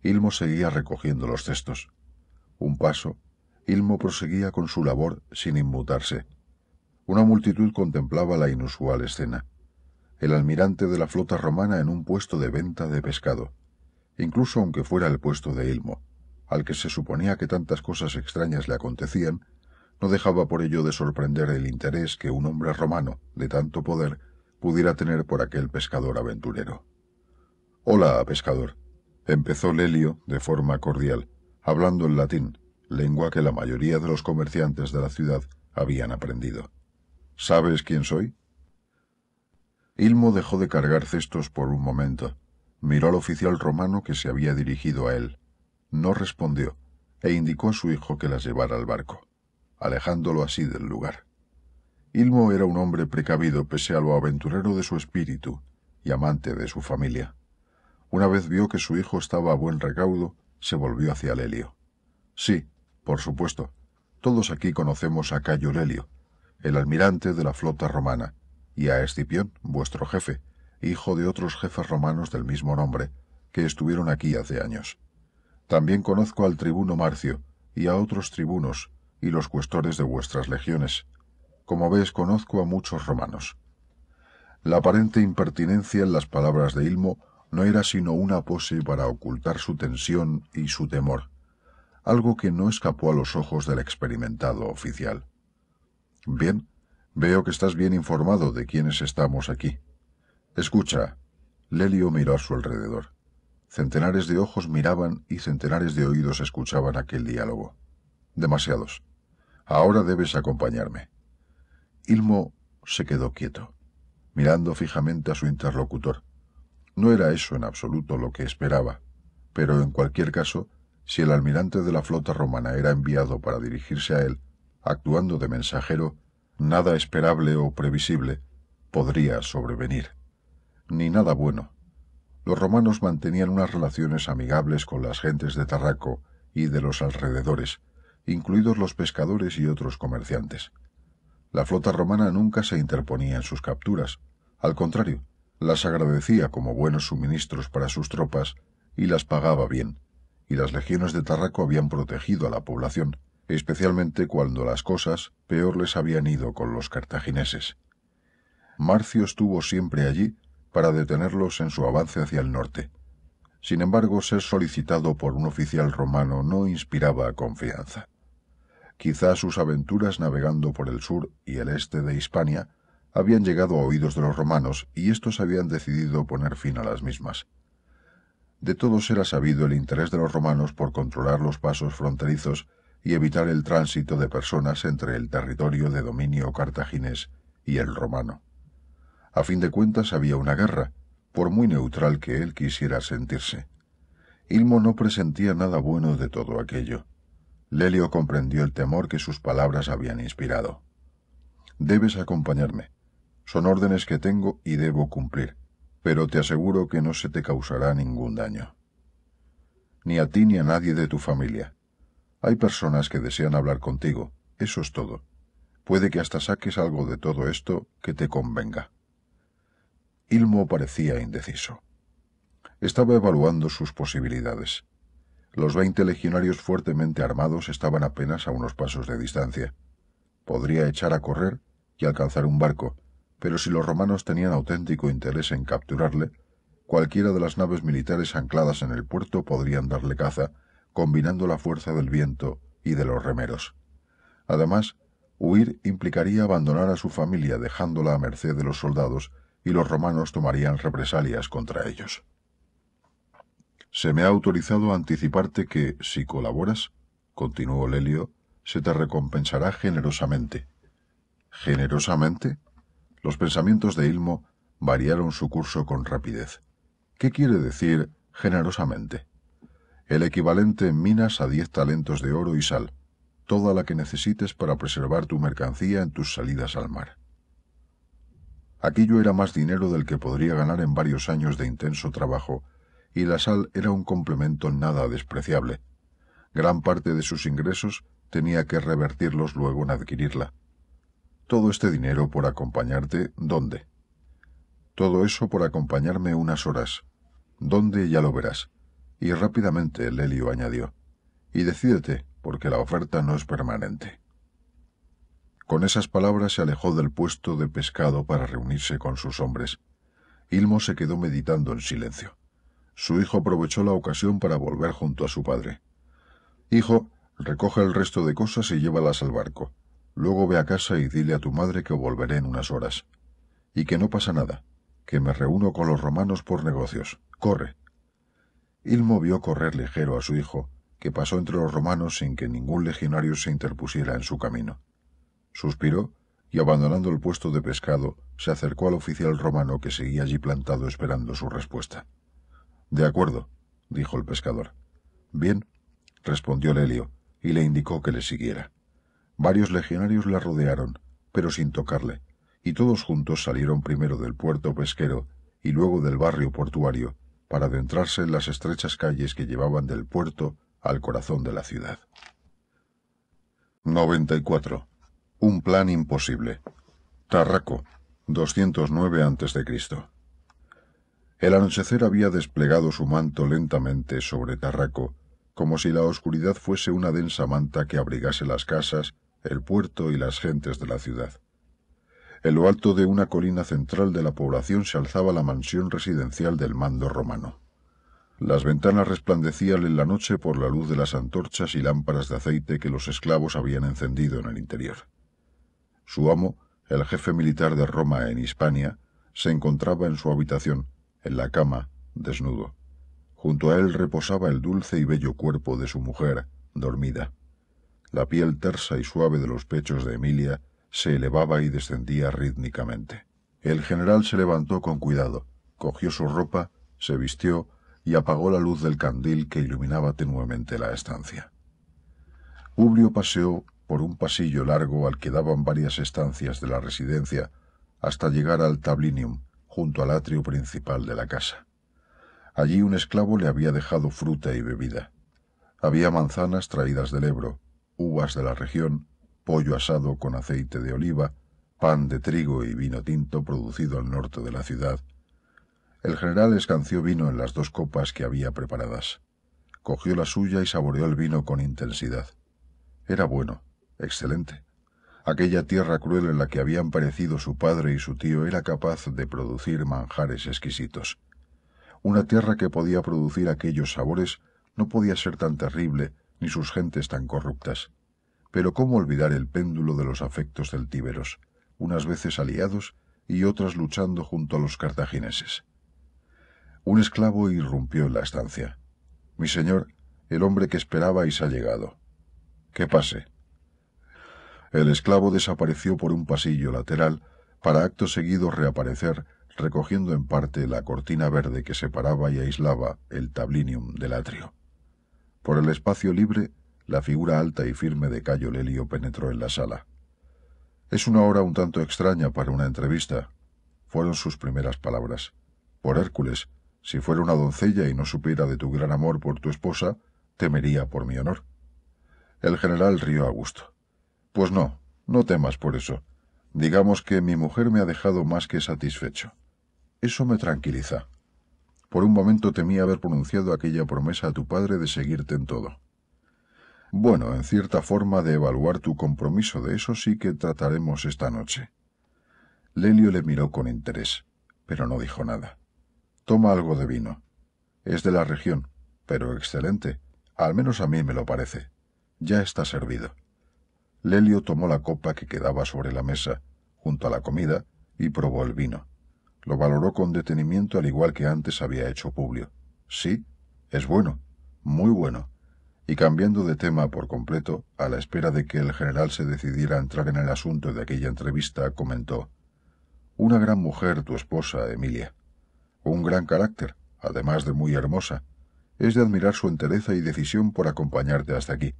Speaker 2: Ilmo seguía recogiendo los cestos. Un paso, Ilmo proseguía con su labor sin inmutarse. Una multitud contemplaba la inusual escena. El almirante de la flota romana en un puesto de venta de pescado, incluso aunque fuera el puesto de Ilmo, al que se suponía que tantas cosas extrañas le acontecían, no dejaba por ello de sorprender el interés que un hombre romano de tanto poder pudiera tener por aquel pescador aventurero. Hola, pescador, empezó Lelio de forma cordial, hablando en latín, lengua que la mayoría de los comerciantes de la ciudad habían aprendido. ¿Sabes quién soy? Ilmo dejó de cargar cestos por un momento. Miró al oficial romano que se había dirigido a él. No respondió, e indicó a su hijo que las llevara al barco, alejándolo así del lugar. Ilmo era un hombre precavido pese a lo aventurero de su espíritu y amante de su familia. Una vez vio que su hijo estaba a buen recaudo, se volvió hacia Lelio. Sí, por supuesto, todos aquí conocemos a Cayo Lelio, el almirante de la flota romana, y a Escipión, vuestro jefe, hijo de otros jefes romanos del mismo nombre, que estuvieron aquí hace años. También conozco al tribuno Marcio, y a otros tribunos, y los cuestores de vuestras legiones. Como ves, conozco a muchos romanos. La aparente impertinencia en las palabras de Ilmo no era sino una pose para ocultar su tensión y su temor, algo que no escapó a los ojos del experimentado oficial. Bien, veo que estás bien informado de quiénes estamos aquí. Escucha. Lelio miró a su alrededor. Centenares de ojos miraban y centenares de oídos escuchaban aquel diálogo. Demasiados. Ahora debes acompañarme. Ilmo se quedó quieto, mirando fijamente a su interlocutor. No era eso en absoluto lo que esperaba, pero en cualquier caso, si el almirante de la flota romana era enviado para dirigirse a él, actuando de mensajero, nada esperable o previsible podría sobrevenir. Ni nada bueno. Los romanos mantenían unas relaciones amigables con las gentes de Tarraco y de los alrededores, incluidos los pescadores y otros comerciantes. La flota romana nunca se interponía en sus capturas. Al contrario, las agradecía como buenos suministros para sus tropas y las pagaba bien, y las legiones de Tarraco habían protegido a la población, especialmente cuando las cosas peor les habían ido con los cartagineses. Marcio estuvo siempre allí para detenerlos en su avance hacia el norte. Sin embargo, ser solicitado por un oficial romano no inspiraba confianza. Quizá sus aventuras navegando por el sur y el este de Hispania habían llegado a oídos de los romanos y éstos habían decidido poner fin a las mismas. De todos era sabido el interés de los romanos por controlar los pasos fronterizos y evitar el tránsito de personas entre el territorio de dominio cartaginés y el romano. A fin de cuentas había una guerra, por muy neutral que él quisiera sentirse. Ilmo no presentía nada bueno de todo aquello. Lelio comprendió el temor que sus palabras habían inspirado. Debes acompañarme. Son órdenes que tengo y debo cumplir, pero te aseguro que no se te causará ningún daño. Ni a ti ni a nadie de tu familia. Hay personas que desean hablar contigo, eso es todo. Puede que hasta saques algo de todo esto que te convenga. Ilmo parecía indeciso. Estaba evaluando sus posibilidades. Los veinte legionarios fuertemente armados estaban apenas a unos pasos de distancia. Podría echar a correr y alcanzar un barco, pero si los romanos tenían auténtico interés en capturarle, cualquiera de las naves militares ancladas en el puerto podrían darle caza, combinando la fuerza del viento y de los remeros. Además, huir implicaría abandonar a su familia dejándola a merced de los soldados y los romanos tomarían represalias contra ellos. Se me ha autorizado a anticiparte que, si colaboras, continuó Lelio, se te recompensará generosamente. ¿Generosamente? Los pensamientos de Ilmo variaron su curso con rapidez. ¿Qué quiere decir generosamente? El equivalente en minas a diez talentos de oro y sal, toda la que necesites para preservar tu mercancía en tus salidas al mar. Aquello era más dinero del que podría ganar en varios años de intenso trabajo, y la sal era un complemento nada despreciable. Gran parte de sus ingresos tenía que revertirlos luego en adquirirla. Todo este dinero por acompañarte, ¿dónde? Todo eso por acompañarme unas horas. ¿Dónde ya lo verás? Y rápidamente Lelio añadió. Y decídete, porque la oferta no es permanente. Con esas palabras se alejó del puesto de pescado para reunirse con sus hombres. Ilmo se quedó meditando en silencio. Su hijo aprovechó la ocasión para volver junto a su padre. Hijo, recoge el resto de cosas y llévalas al barco. Luego ve a casa y dile a tu madre que volveré en unas horas. Y que no pasa nada, que me reúno con los romanos por negocios. Corre. Ilmo vio correr ligero a su hijo, que pasó entre los romanos sin que ningún legionario se interpusiera en su camino. Suspiró y, abandonando el puesto de pescado, se acercó al oficial romano que seguía allí plantado esperando su respuesta. De acuerdo, dijo el pescador. Bien, respondió Lelio, y le indicó que le siguiera. Varios legionarios la rodearon, pero sin tocarle, y todos juntos salieron primero del puerto pesquero y luego del barrio portuario, para adentrarse en las estrechas calles que llevaban del puerto al corazón de la ciudad. 94. Un plan imposible. Tarraco, 209 a.C. El anochecer había desplegado su manto lentamente sobre Tarraco, como si la oscuridad fuese una densa manta que abrigase las casas, el puerto y las gentes de la ciudad. En lo alto de una colina central de la población se alzaba la mansión residencial del mando romano. Las ventanas resplandecían en la noche por la luz de las antorchas y lámparas de aceite que los esclavos habían encendido en el interior. Su amo, el jefe militar de Roma en Hispania, se encontraba en su habitación, en la cama, desnudo. Junto a él reposaba el dulce y bello cuerpo de su mujer, dormida. La piel tersa y suave de los pechos de Emilia se elevaba y descendía rítmicamente. El general se levantó con cuidado, cogió su ropa, se vistió y apagó la luz del candil que iluminaba tenuemente la estancia. Publio paseó por un pasillo largo al que daban varias estancias de la residencia hasta llegar al tablinium, junto al atrio principal de la casa. Allí un esclavo le había dejado fruta y bebida. Había manzanas traídas del Ebro, uvas de la región, pollo asado con aceite de oliva, pan de trigo y vino tinto producido al norte de la ciudad. El general escanció vino en las dos copas que había preparadas. Cogió la suya y saboreó el vino con intensidad. Era bueno, excelente. Aquella tierra cruel en la que habían parecido su padre y su tío era capaz de producir manjares exquisitos. Una tierra que podía producir aquellos sabores no podía ser tan terrible ni sus gentes tan corruptas. Pero cómo olvidar el péndulo de los afectos celtíberos, unas veces aliados y otras luchando junto a los cartagineses. Un esclavo irrumpió en la estancia. Mi señor, el hombre que esperabais ha llegado. Que pase, el esclavo desapareció por un pasillo lateral para acto seguido reaparecer recogiendo en parte la cortina verde que separaba y aislaba el tablinium del atrio. Por el espacio libre, la figura alta y firme de Cayo Lelio penetró en la sala. Es una hora un tanto extraña para una entrevista, fueron sus primeras palabras. Por Hércules, si fuera una doncella y no supiera de tu gran amor por tu esposa, temería por mi honor. El general rió a gusto. Pues no, no temas por eso. Digamos que mi mujer me ha dejado más que satisfecho. Eso me tranquiliza. Por un momento temí haber pronunciado aquella promesa a tu padre de seguirte en todo. Bueno, en cierta forma de evaluar tu compromiso, de eso sí que trataremos esta noche. Lelio le miró con interés, pero no dijo nada. Toma algo de vino. Es de la región, pero excelente. Al menos a mí me lo parece. Ya está servido. Lelio tomó la copa que quedaba sobre la mesa, junto a la comida, y probó el vino. Lo valoró con detenimiento al igual que antes había hecho Publio. Sí, es bueno, muy bueno. Y cambiando de tema por completo, a la espera de que el general se decidiera a entrar en el asunto de aquella entrevista, comentó Una gran mujer, tu esposa, Emilia. Un gran carácter, además de muy hermosa. Es de admirar su entereza y decisión por acompañarte hasta aquí.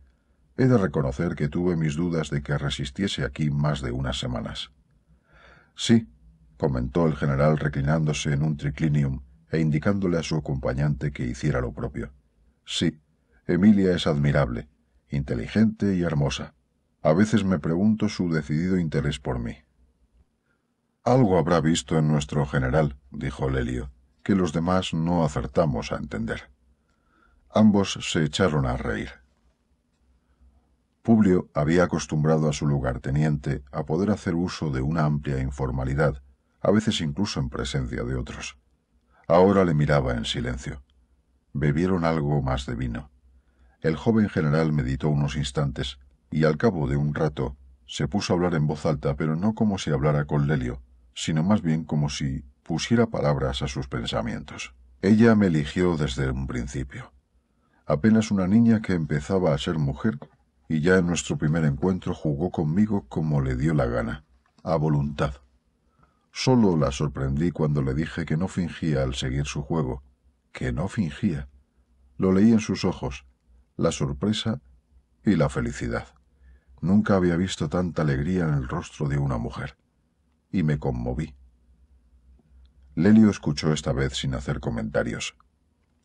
Speaker 2: He de reconocer que tuve mis dudas de que resistiese aquí más de unas semanas. Sí, comentó el general reclinándose en un triclinium e indicándole a su acompañante que hiciera lo propio. Sí, Emilia es admirable, inteligente y hermosa. A veces me pregunto su decidido interés por mí. Algo habrá visto en nuestro general, dijo Lelio, que los demás no acertamos a entender. Ambos se echaron a reír. Publio había acostumbrado a su lugarteniente a poder hacer uso de una amplia informalidad, a veces incluso en presencia de otros. Ahora le miraba en silencio. Bebieron algo más de vino. El joven general meditó unos instantes y al cabo de un rato Se puso a hablar en voz alta, pero no como si hablara con Lelio, sino más bien como si pusiera palabras a sus pensamientos. Ella me eligió desde un principio. Apenas una niña que empezaba a ser mujer, y ya en nuestro primer encuentro jugó conmigo como le dio la gana, a voluntad. Solo la sorprendí cuando le dije que no fingía al seguir su juego, que no fingía. Lo leí en sus ojos, la sorpresa y la felicidad. Nunca había visto tanta alegría en el rostro de una mujer. Y me conmoví. Lelio escuchó esta vez sin hacer comentarios.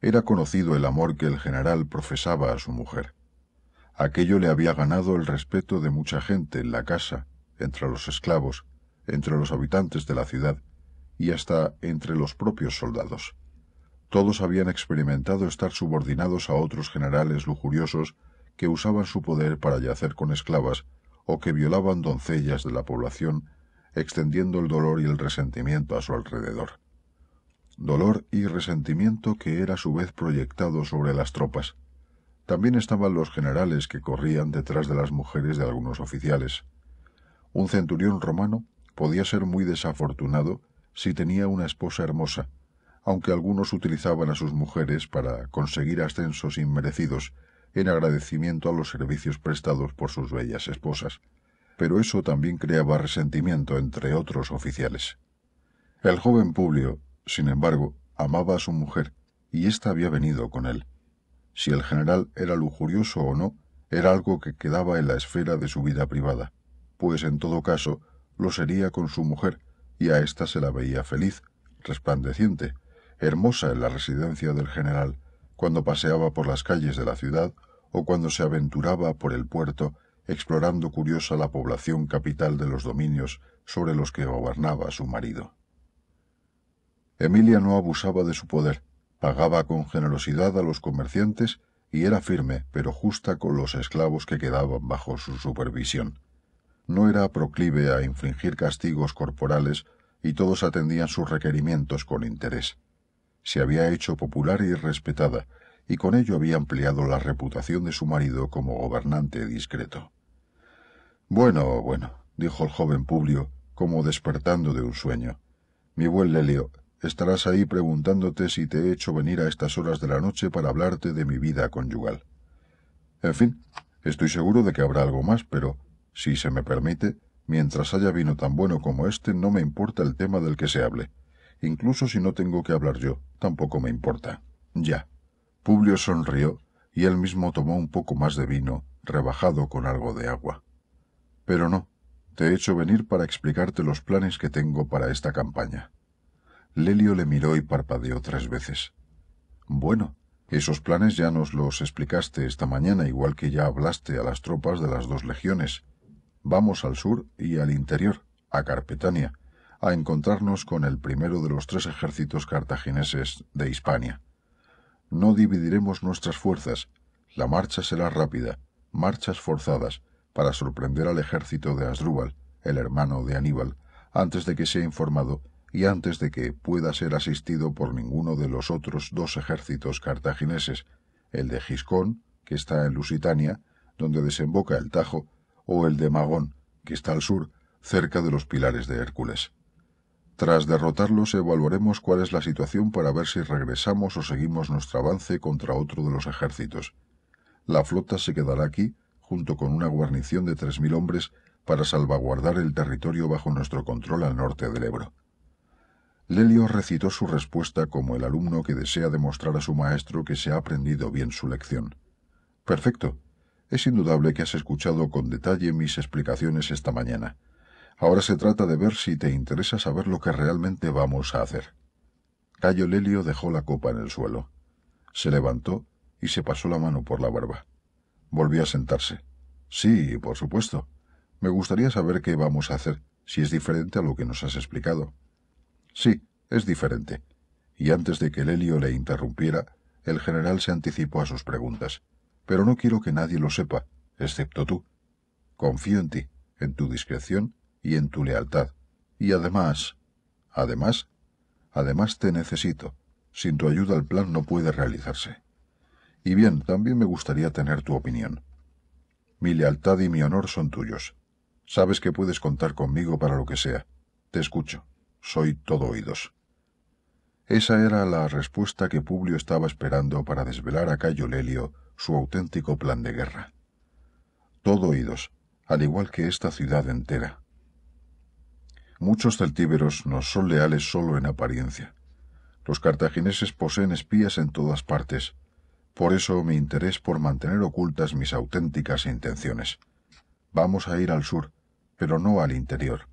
Speaker 2: Era conocido el amor que el general profesaba a su mujer. Aquello le había ganado el respeto de mucha gente en la casa, entre los esclavos, entre los habitantes de la ciudad y hasta entre los propios soldados. Todos habían experimentado estar subordinados a otros generales lujuriosos que usaban su poder para yacer con esclavas o que violaban doncellas de la población extendiendo el dolor y el resentimiento a su alrededor. Dolor y resentimiento que era a su vez proyectado sobre las tropas. También estaban los generales que corrían detrás de las mujeres de algunos oficiales. Un centurión romano podía ser muy desafortunado si tenía una esposa hermosa, aunque algunos utilizaban a sus mujeres para conseguir ascensos inmerecidos en agradecimiento a los servicios prestados por sus bellas esposas pero eso también creaba resentimiento entre otros oficiales. El joven Publio, sin embargo, amaba a su mujer, y ésta había venido con él. Si el general era lujurioso o no, era algo que quedaba en la esfera de su vida privada, pues en todo caso lo sería con su mujer, y a ésta se la veía feliz, resplandeciente, hermosa en la residencia del general, cuando paseaba por las calles de la ciudad o cuando se aventuraba por el puerto explorando curiosa la población capital de los dominios sobre los que gobernaba su marido. Emilia no abusaba de su poder, pagaba con generosidad a los comerciantes y era firme pero justa con los esclavos que quedaban bajo su supervisión. No era proclive a infligir castigos corporales y todos atendían sus requerimientos con interés. Se había hecho popular y respetada, y con ello había ampliado la reputación de su marido como gobernante discreto. Bueno, bueno, dijo el joven Publio, como despertando de un sueño. Mi buen Lelio, estarás ahí preguntándote si te he hecho venir a estas horas de la noche para hablarte de mi vida conyugal. En fin, estoy seguro de que habrá algo más, pero, si se me permite, mientras haya vino tan bueno como este, no me importa el tema del que se hable. Incluso si no tengo que hablar yo, tampoco me importa. Ya. Publio sonrió, y él mismo tomó un poco más de vino, rebajado con algo de agua. Pero no, te he hecho venir para explicarte los planes que tengo para esta campaña. Lelio le miró y parpadeó tres veces. Bueno, esos planes ya nos los explicaste esta mañana, igual que ya hablaste a las tropas de las dos legiones. Vamos al sur y al interior, a Carpetania, a encontrarnos con el primero de los tres ejércitos cartagineses de Hispania. No dividiremos nuestras fuerzas, la marcha será rápida, marchas forzadas, para sorprender al ejército de Asdrúbal, el hermano de Aníbal, antes de que sea informado y antes de que pueda ser asistido por ninguno de los otros dos ejércitos cartagineses, el de Giscón, que está en Lusitania, donde desemboca el Tajo, o el de Magón, que está al sur, cerca de los pilares de Hércules. Tras derrotarlos evaluaremos cuál es la situación para ver si regresamos o seguimos nuestro avance contra otro de los ejércitos. La flota se quedará aquí junto con una guarnición de tres mil hombres para salvaguardar el territorio bajo nuestro control al norte del Ebro. Lelio recitó su respuesta como el alumno que desea demostrar a su maestro que se ha aprendido bien su lección. Perfecto. Es indudable que has escuchado con detalle mis explicaciones esta mañana. Ahora se trata de ver si te interesa saber lo que realmente vamos a hacer. Cayo Lelio dejó la copa en el suelo. Se levantó y se pasó la mano por la barba. Volvió a sentarse. Sí, por supuesto. Me gustaría saber qué vamos a hacer, si es diferente a lo que nos has explicado. Sí, es diferente. Y antes de que Lelio le interrumpiera, el general se anticipó a sus preguntas. Pero no quiero que nadie lo sepa, excepto tú. Confío en ti, en tu discreción y en tu lealtad. Y además... Además... Además te necesito. Sin tu ayuda el plan no puede realizarse. Y bien, también me gustaría tener tu opinión. Mi lealtad y mi honor son tuyos. Sabes que puedes contar conmigo para lo que sea. Te escucho. Soy todo oídos. Esa era la respuesta que Publio estaba esperando para desvelar a Cayo Lelio su auténtico plan de guerra. Todo oídos, al igual que esta ciudad entera. Muchos celtíberos nos son leales solo en apariencia. Los cartagineses poseen espías en todas partes. Por eso mi interés por mantener ocultas mis auténticas intenciones. Vamos a ir al sur, pero no al interior.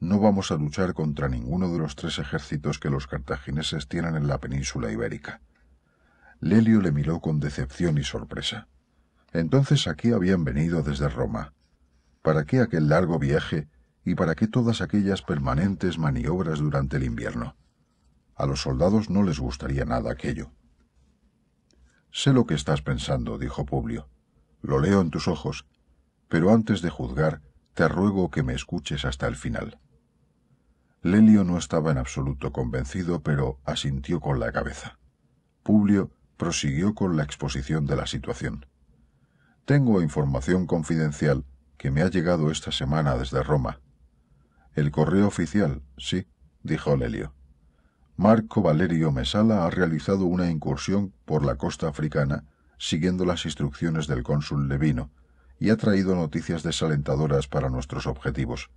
Speaker 2: No vamos a luchar contra ninguno de los tres ejércitos que los cartagineses tienen en la península ibérica. Lelio le miró con decepción y sorpresa. Entonces aquí habían venido desde Roma. ¿Para qué aquel largo viaje y para qué todas aquellas permanentes maniobras durante el invierno? A los soldados no les gustaría nada aquello. Sé lo que estás pensando, dijo Publio. Lo leo en tus ojos, pero antes de juzgar, te ruego que me escuches hasta el final. Lelio no estaba en absoluto convencido, pero asintió con la cabeza. Publio prosiguió con la exposición de la situación. Tengo información confidencial que me ha llegado esta semana desde Roma. El correo oficial, sí, dijo Lelio. Marco Valerio Mesala ha realizado una incursión por la costa africana siguiendo las instrucciones del cónsul Levino y ha traído noticias desalentadoras para nuestros objetivos.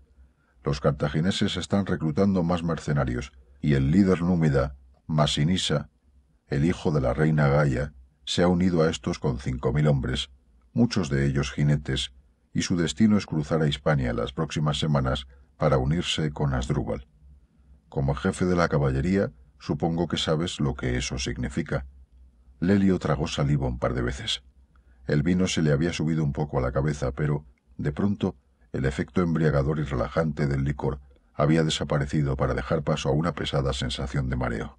Speaker 2: Los cartagineses están reclutando más mercenarios y el líder númida, Masinisa, el hijo de la reina Gaia, se ha unido a estos con cinco mil hombres, muchos de ellos jinetes, y su destino es cruzar a Hispania las próximas semanas para unirse con Asdrúbal. Como jefe de la caballería, supongo que sabes lo que eso significa. Lelio tragó saliva un par de veces. El vino se le había subido un poco a la cabeza, pero, de pronto, el efecto embriagador y relajante del licor había desaparecido para dejar paso a una pesada sensación de mareo.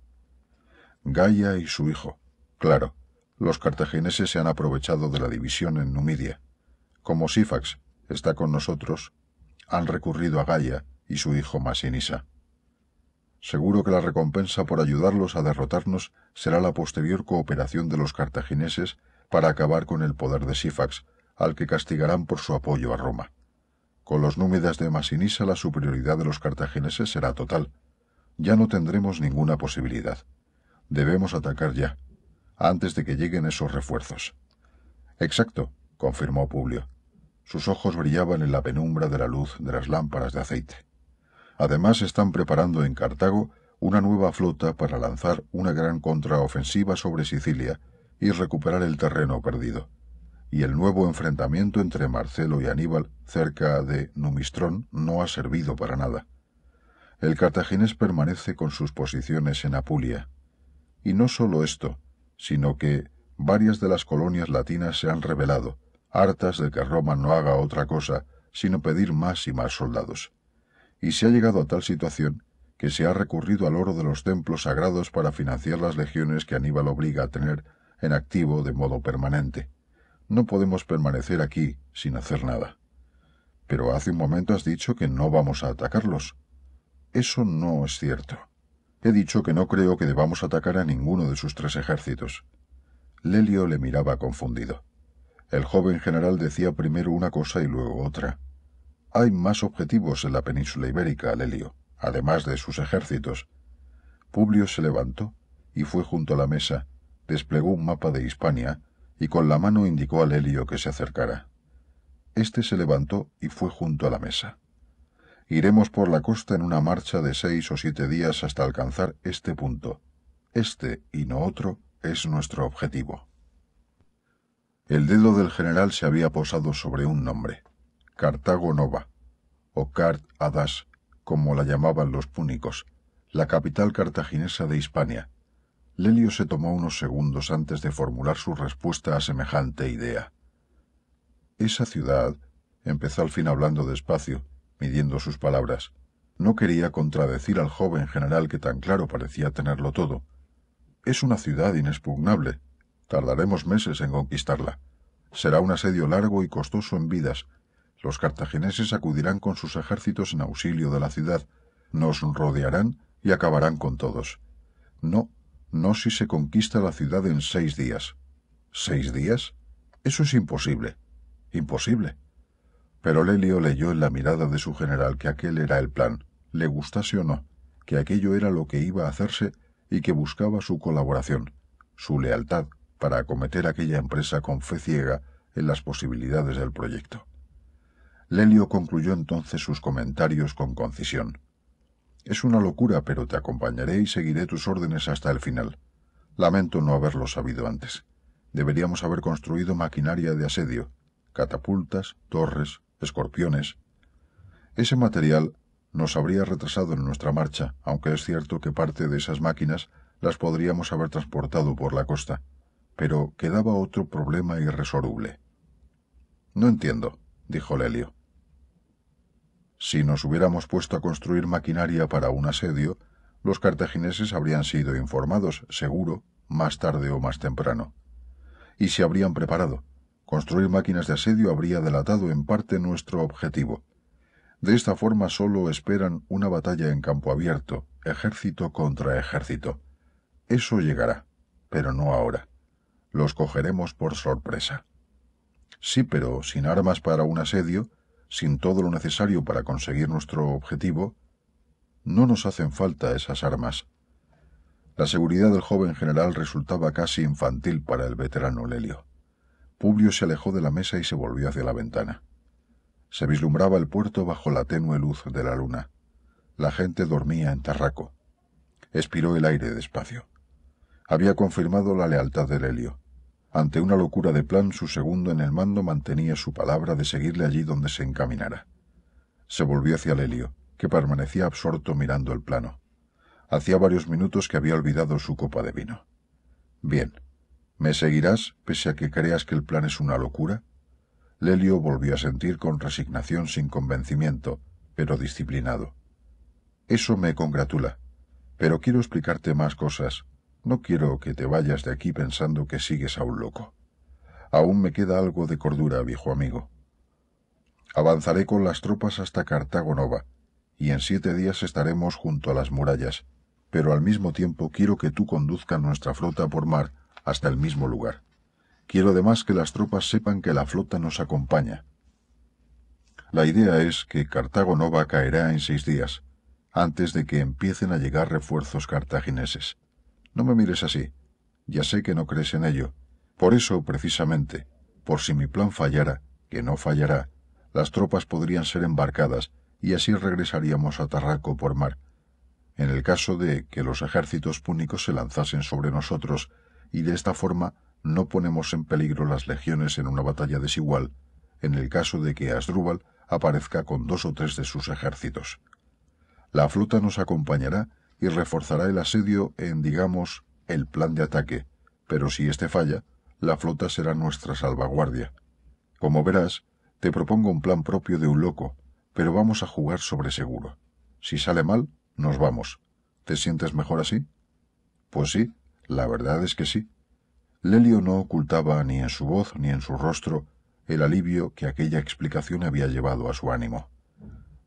Speaker 2: Gaia y su hijo. Claro, los cartagineses se han aprovechado de la división en Numidia. Como Sifax está con nosotros, han recurrido a Gaia y su hijo Masinisa. Seguro que la recompensa por ayudarlos a derrotarnos será la posterior cooperación de los cartagineses para acabar con el poder de Sífax, al que castigarán por su apoyo a Roma. Con los númidas de Masinisa la superioridad de los cartagineses será total. Ya no tendremos ninguna posibilidad. Debemos atacar ya, antes de que lleguen esos refuerzos. Exacto, confirmó Publio. Sus ojos brillaban en la penumbra de la luz de las lámparas de aceite. Además, están preparando en Cartago una nueva flota para lanzar una gran contraofensiva sobre Sicilia y recuperar el terreno perdido. Y el nuevo enfrentamiento entre Marcelo y Aníbal cerca de Numistrón no ha servido para nada. El cartaginés permanece con sus posiciones en Apulia. Y no solo esto, sino que varias de las colonias latinas se han rebelado, hartas de que Roma no haga otra cosa sino pedir más y más soldados y se ha llegado a tal situación que se ha recurrido al oro de los templos sagrados para financiar las legiones que Aníbal obliga a tener en activo de modo permanente. No podemos permanecer aquí sin hacer nada. Pero hace un momento has dicho que no vamos a atacarlos. Eso no es cierto. He dicho que no creo que debamos atacar a ninguno de sus tres ejércitos. Lelio le miraba confundido. El joven general decía primero una cosa y luego otra. Hay más objetivos en la península ibérica, Lelio, además de sus ejércitos. Publio se levantó y fue junto a la mesa, desplegó un mapa de Hispania y con la mano indicó a Lelio que se acercara. Este se levantó y fue junto a la mesa. Iremos por la costa en una marcha de seis o siete días hasta alcanzar este punto. Este y no otro es nuestro objetivo. El dedo del general se había posado sobre un nombre. Cartago Nova, o Cart Adas, como la llamaban los púnicos, la capital cartaginesa de Hispania. Lelio se tomó unos segundos antes de formular su respuesta a semejante idea. Esa ciudad, empezó al fin hablando despacio, midiendo sus palabras, no quería contradecir al joven general que tan claro parecía tenerlo todo. Es una ciudad inexpugnable. Tardaremos meses en conquistarla. Será un asedio largo y costoso en vidas, los cartagineses acudirán con sus ejércitos en auxilio de la ciudad, nos rodearán y acabarán con todos. No, no si se conquista la ciudad en seis días. ¿Seis días? Eso es imposible. Imposible. Pero Lelio leyó en la mirada de su general que aquel era el plan, le gustase o no, que aquello era lo que iba a hacerse y que buscaba su colaboración, su lealtad para acometer aquella empresa con fe ciega en las posibilidades del proyecto. Lelio concluyó entonces sus comentarios con concisión. Es una locura, pero te acompañaré y seguiré tus órdenes hasta el final. Lamento no haberlo sabido antes. Deberíamos haber construido maquinaria de asedio, catapultas, torres, escorpiones. Ese material nos habría retrasado en nuestra marcha, aunque es cierto que parte de esas máquinas las podríamos haber transportado por la costa. Pero quedaba otro problema irresoluble. No entiendo, dijo Lelio. Si nos hubiéramos puesto a construir maquinaria para un asedio, los cartagineses habrían sido informados, seguro, más tarde o más temprano. Y se habrían preparado. Construir máquinas de asedio habría delatado en parte nuestro objetivo. De esta forma solo esperan una batalla en campo abierto, ejército contra ejército. Eso llegará, pero no ahora. Los cogeremos por sorpresa. Sí, pero sin armas para un asedio, sin todo lo necesario para conseguir nuestro objetivo, no nos hacen falta esas armas. La seguridad del joven general resultaba casi infantil para el veterano Lelio. Publio se alejó de la mesa y se volvió hacia la ventana. Se vislumbraba el puerto bajo la tenue luz de la luna. La gente dormía en Tarraco. Expiró el aire despacio. Había confirmado la lealtad de Lelio. Ante una locura de plan, su segundo en el mando mantenía su palabra de seguirle allí donde se encaminara. Se volvió hacia Lelio, que permanecía absorto mirando el plano. Hacía varios minutos que había olvidado su copa de vino. Bien. ¿Me seguirás, pese a que creas que el plan es una locura? Lelio volvió a sentir con resignación sin convencimiento, pero disciplinado. Eso me congratula. Pero quiero explicarte más cosas, no quiero que te vayas de aquí pensando que sigues a un loco. Aún me queda algo de cordura, viejo amigo. Avanzaré con las tropas hasta Cartago Nova, y en siete días estaremos junto a las murallas, pero al mismo tiempo quiero que tú conduzcas nuestra flota por mar hasta el mismo lugar. Quiero además que las tropas sepan que la flota nos acompaña. La idea es que Cartago Nova caerá en seis días, antes de que empiecen a llegar refuerzos cartagineses. No me mires así. Ya sé que no crees en ello. Por eso, precisamente, por si mi plan fallara, que no fallará, las tropas podrían ser embarcadas y así regresaríamos a Tarraco por mar. En el caso de que los ejércitos púnicos se lanzasen sobre nosotros y de esta forma no ponemos en peligro las legiones en una batalla desigual, en el caso de que Asdrúbal aparezca con dos o tres de sus ejércitos. La flota nos acompañará y reforzará el asedio en, digamos, el plan de ataque, pero si éste falla, la flota será nuestra salvaguardia. Como verás, te propongo un plan propio de un loco, pero vamos a jugar sobre seguro. Si sale mal, nos vamos. ¿Te sientes mejor así? Pues sí, la verdad es que sí. Lelio no ocultaba ni en su voz ni en su rostro el alivio que aquella explicación había llevado a su ánimo.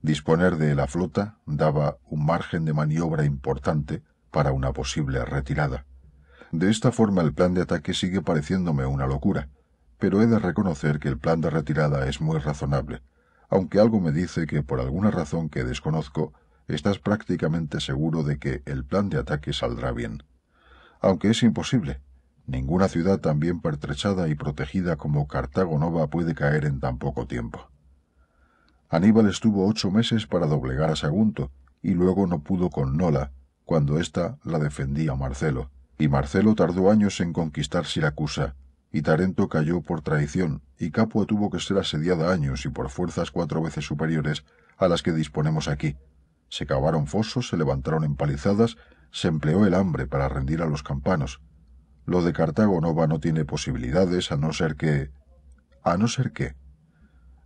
Speaker 2: Disponer de la flota daba un margen de maniobra importante para una posible retirada. De esta forma el plan de ataque sigue pareciéndome una locura, pero he de reconocer que el plan de retirada es muy razonable, aunque algo me dice que por alguna razón que desconozco, estás prácticamente seguro de que el plan de ataque saldrá bien. Aunque es imposible. Ninguna ciudad tan bien pertrechada y protegida como Cartago Nova puede caer en tan poco tiempo. Aníbal estuvo ocho meses para doblegar a Sagunto, y luego no pudo con Nola, cuando ésta la defendía a Marcelo, y Marcelo tardó años en conquistar Siracusa, y Tarento cayó por traición, y Capua tuvo que ser asediada años y por fuerzas cuatro veces superiores a las que disponemos aquí. Se cavaron fosos, se levantaron empalizadas, se empleó el hambre para rendir a los campanos. Lo de Cartago Nova no tiene posibilidades a no ser que... ¿A no ser qué?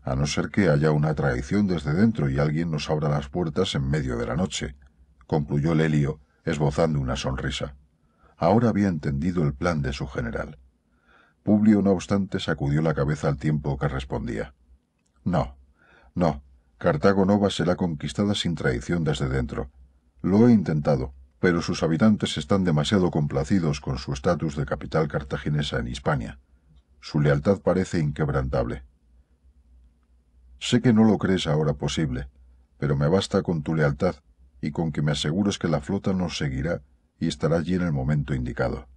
Speaker 2: A no ser que haya una traición desde dentro y alguien nos abra las puertas en medio de la noche, concluyó Lelio, esbozando una sonrisa. Ahora había entendido el plan de su general. Publio, no obstante, sacudió la cabeza al tiempo que respondía. No, no, Cartago Nova será conquistada sin traición desde dentro. Lo he intentado, pero sus habitantes están demasiado complacidos con su estatus de capital cartaginesa en Hispania. Su lealtad parece inquebrantable. Sé que no lo crees ahora posible, pero me basta con tu lealtad y con que me asegures que la flota nos seguirá y estará allí en el momento indicado.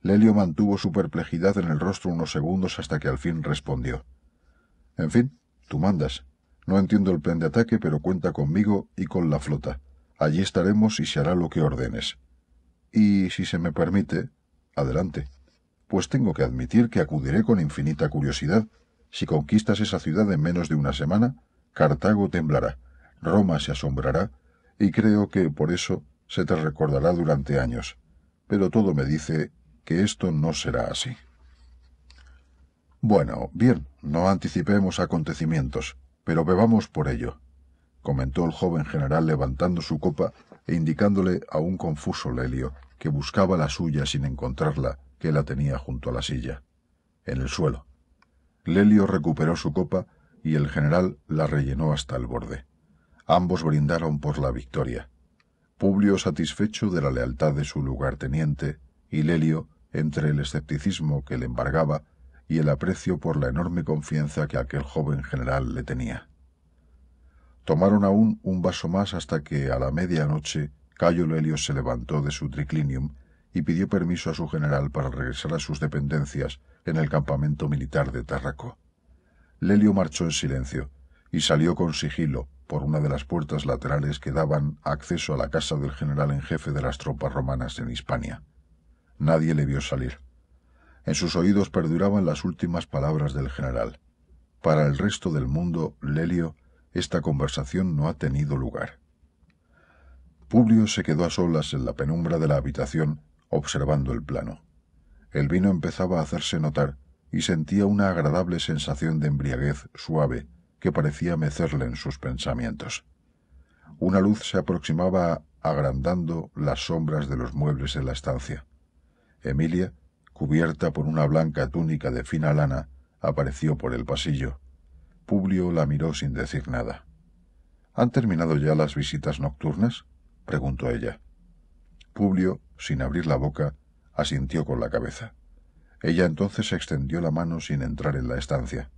Speaker 2: Lelio mantuvo su perplejidad en el rostro unos segundos hasta que al fin respondió. En fin, tú mandas. No entiendo el plan de ataque, pero cuenta conmigo y con la flota. Allí estaremos y se hará lo que ordenes. Y, si se me permite, adelante. Pues tengo que admitir que acudiré con infinita curiosidad. Si conquistas esa ciudad en menos de una semana, Cartago temblará, Roma se asombrará, y creo que por eso se te recordará durante años. Pero todo me dice que esto no será así. Bueno, bien, no anticipemos acontecimientos, pero bebamos por ello comentó el joven general levantando su copa e indicándole a un confuso Lelio, que buscaba la suya sin encontrarla, que la tenía junto a la silla, en el suelo. Lelio recuperó su copa y el general la rellenó hasta el borde. Ambos brindaron por la victoria. Publio satisfecho de la lealtad de su lugarteniente y Lelio entre el escepticismo que le embargaba y el aprecio por la enorme confianza que aquel joven general le tenía. Tomaron aún un vaso más hasta que a la medianoche Cayo Lelio se levantó de su triclinium y pidió permiso a su general para regresar a sus dependencias en el campamento militar de Tarraco. Lelio marchó en silencio y salió con sigilo por una de las puertas laterales que daban acceso a la casa del general en jefe de las tropas romanas en Hispania. Nadie le vio salir. En sus oídos perduraban las últimas palabras del general. Para el resto del mundo, Lelio esta conversación no ha tenido lugar. Publio se quedó a solas en la penumbra de la habitación observando el plano. El vino empezaba a hacerse notar y sentía una agradable sensación de embriaguez suave que parecía mecerle en sus pensamientos. Una luz se aproximaba agrandando las sombras de los muebles de la estancia. Emilia, cubierta por una blanca túnica de fina lana, apareció por el pasillo. Publio la miró sin decir nada. ¿Han terminado ya las visitas nocturnas? preguntó ella. Publio, sin abrir la boca, asintió con la cabeza. Ella entonces extendió la mano sin entrar en la estancia.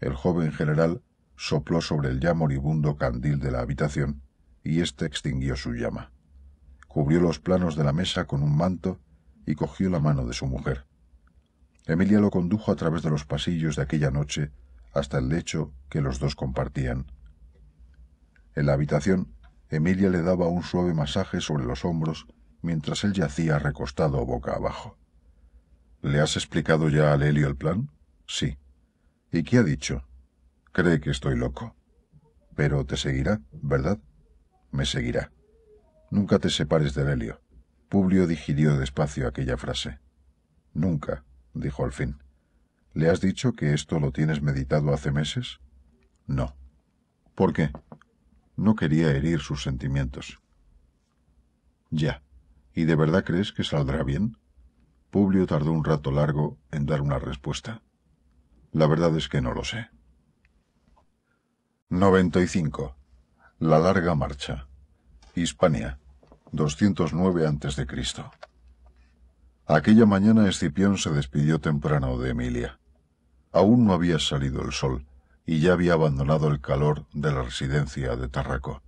Speaker 2: El joven general sopló sobre el ya moribundo candil de la habitación y éste extinguió su llama. Cubrió los planos de la mesa con un manto y cogió la mano de su mujer. Emilia lo condujo a través de los pasillos de aquella noche hasta el lecho que los dos compartían. En la habitación, Emilia le daba un suave masaje sobre los hombros mientras él yacía recostado boca abajo. ¿Le has explicado ya a Lelio el plan? Sí. ¿Y qué ha dicho? Cree que estoy loco. Pero te seguirá, ¿verdad? Me seguirá. Nunca te separes de Lelio. Publio digirió despacio aquella frase. Nunca, dijo al fin. ¿Le has dicho que esto lo tienes meditado hace meses? No. ¿Por qué? No quería herir sus sentimientos. Ya. ¿Y de verdad crees que saldrá bien? Publio tardó un rato largo en dar una respuesta. La verdad es que no lo sé. 95. La larga marcha. Hispania. 209 a.C. Aquella mañana Escipión se despidió temprano de Emilia. Aún no había salido el sol y ya había abandonado el calor de la residencia de Tarraco.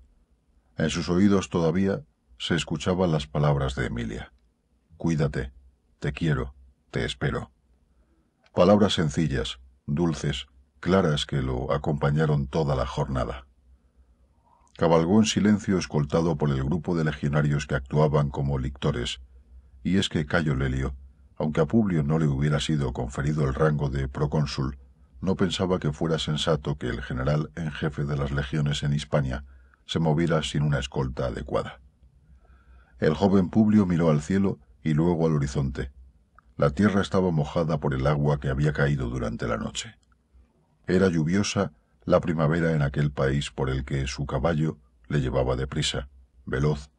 Speaker 2: En sus oídos todavía se escuchaban las palabras de Emilia. Cuídate, te quiero, te espero. Palabras sencillas, dulces, claras que lo acompañaron toda la jornada. Cabalgó en silencio escoltado por el grupo de legionarios que actuaban como lictores, y es que Cayo Lelio aunque a Publio no le hubiera sido conferido el rango de procónsul, no pensaba que fuera sensato que el general en jefe de las legiones en Hispania se moviera sin una escolta adecuada. El joven Publio miró al cielo y luego al horizonte. La tierra estaba mojada por el agua que había caído durante la noche. Era lluviosa la primavera en aquel país por el que su caballo le llevaba deprisa, veloz,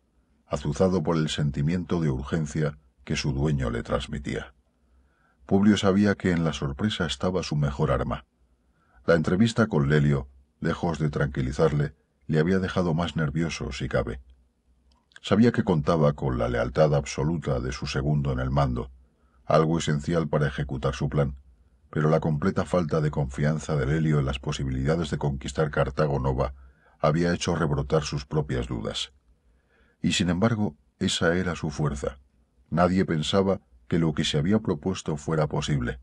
Speaker 2: azuzado por el sentimiento de urgencia que su dueño le transmitía. Publio sabía que en la sorpresa estaba su mejor arma. La entrevista con Lelio, lejos de tranquilizarle, le había dejado más nervioso, si cabe. Sabía que contaba con la lealtad absoluta de su segundo en el mando, algo esencial para ejecutar su plan, pero la completa falta de confianza de Lelio en las posibilidades de conquistar Cartago Nova había hecho rebrotar sus propias dudas. Y sin embargo, esa era su fuerza. Nadie pensaba que lo que se había propuesto fuera posible.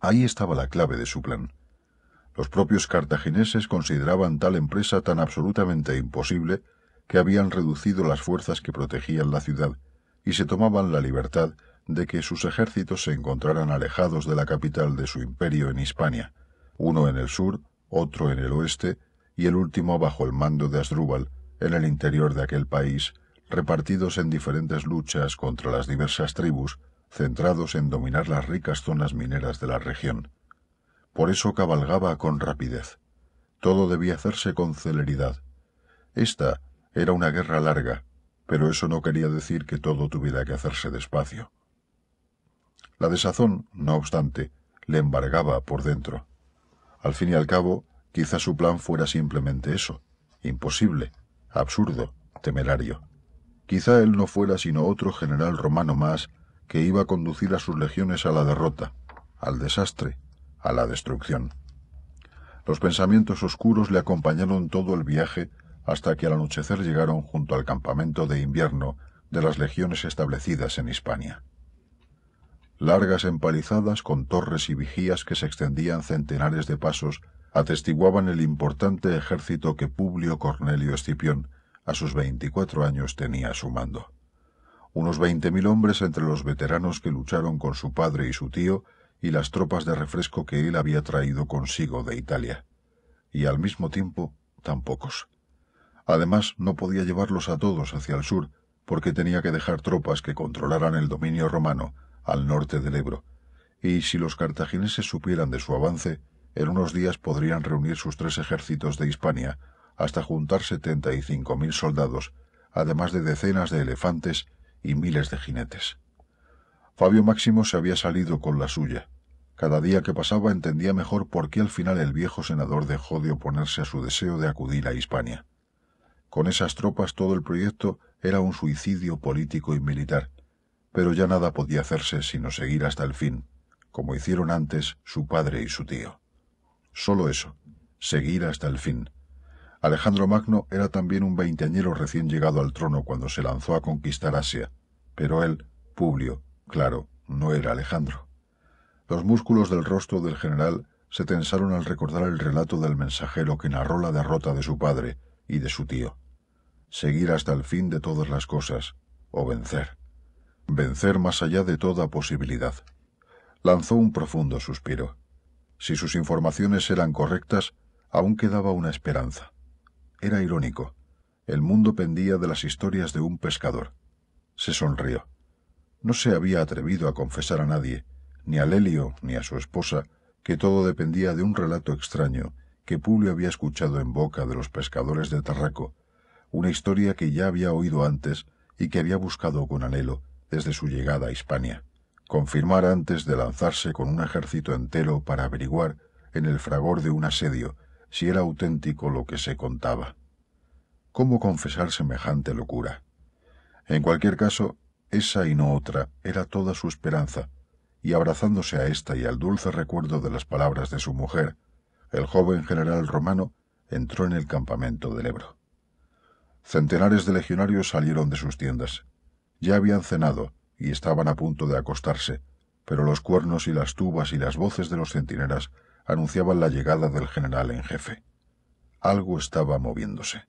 Speaker 2: Ahí estaba la clave de su plan. Los propios cartagineses consideraban tal empresa tan absolutamente imposible que habían reducido las fuerzas que protegían la ciudad y se tomaban la libertad de que sus ejércitos se encontraran alejados de la capital de su imperio en Hispania, uno en el sur, otro en el oeste y el último bajo el mando de Asdrúbal, en el interior de aquel país, repartidos en diferentes luchas contra las diversas tribus, centrados en dominar las ricas zonas mineras de la región. Por eso cabalgaba con rapidez. Todo debía hacerse con celeridad. Esta era una guerra larga, pero eso no quería decir que todo tuviera que hacerse despacio. La desazón, no obstante, le embargaba por dentro. Al fin y al cabo, quizá su plan fuera simplemente eso, imposible, absurdo, temerario. Quizá él no fuera sino otro general romano más que iba a conducir a sus legiones a la derrota, al desastre, a la destrucción. Los pensamientos oscuros le acompañaron todo el viaje hasta que al anochecer llegaron junto al campamento de invierno de las legiones establecidas en Hispania largas empalizadas con torres y vigías que se extendían centenares de pasos, atestiguaban el importante ejército que Publio Cornelio Escipión, a sus veinticuatro años, tenía a su mando. Unos veinte mil hombres entre los veteranos que lucharon con su padre y su tío y las tropas de refresco que él había traído consigo de Italia. Y al mismo tiempo, tan pocos. Además, no podía llevarlos a todos hacia el sur, porque tenía que dejar tropas que controlaran el dominio romano al norte del Ebro, y si los cartagineses supieran de su avance, en unos días podrían reunir sus tres ejércitos de Hispania hasta juntar setenta y cinco mil soldados, además de decenas de elefantes y miles de jinetes. Fabio Máximo se había salido con la suya. Cada día que pasaba entendía mejor por qué al final el viejo senador dejó de oponerse a su deseo de acudir a Hispania. Con esas tropas todo el proyecto era un suicidio político y militar, pero ya nada podía hacerse sino seguir hasta el fin, como hicieron antes su padre y su tío. Solo eso, seguir hasta el fin. Alejandro Magno era también un veinteañero recién llegado al trono cuando se lanzó a conquistar Asia, pero él, Publio, claro, no era Alejandro. Los músculos del rostro del general se tensaron al recordar el relato del mensajero que narró la derrota de su padre y de su tío. Seguir hasta el fin de todas las cosas, o vencer vencer más allá de toda posibilidad. Lanzó un profundo suspiro. Si sus informaciones eran correctas, aún quedaba una esperanza. Era irónico. El mundo pendía de las historias de un pescador. Se sonrió. No se había atrevido a confesar a nadie, ni a Lelio ni a su esposa, que todo dependía de un relato extraño que Publio había escuchado en boca de los pescadores de Tarraco, una historia que ya había oído antes y que había buscado con anhelo, desde su llegada a Hispania, confirmar antes de lanzarse con un ejército entero para averiguar, en el fragor de un asedio, si era auténtico lo que se contaba. ¿Cómo confesar semejante locura? En cualquier caso, esa y no otra era toda su esperanza, y abrazándose a ésta y al dulce recuerdo de las palabras de su mujer, el joven general romano entró en el campamento del Ebro. Centenares de legionarios salieron de sus tiendas. Ya habían cenado y estaban a punto de acostarse, pero los cuernos y las tubas y las voces de los centinelas anunciaban la llegada del general en jefe. Algo estaba moviéndose.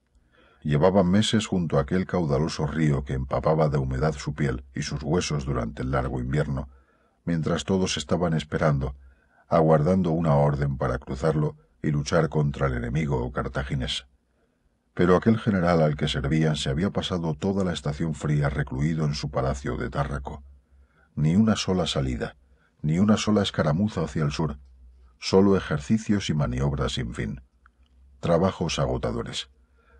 Speaker 2: Llevaban meses junto a aquel caudaloso río que empapaba de humedad su piel y sus huesos durante el largo invierno, mientras todos estaban esperando, aguardando una orden para cruzarlo y luchar contra el enemigo cartaginés. Pero aquel general al que servían se había pasado toda la estación fría recluido en su palacio de Tárraco. Ni una sola salida, ni una sola escaramuza hacia el sur, solo ejercicios y maniobras sin fin. Trabajos agotadores,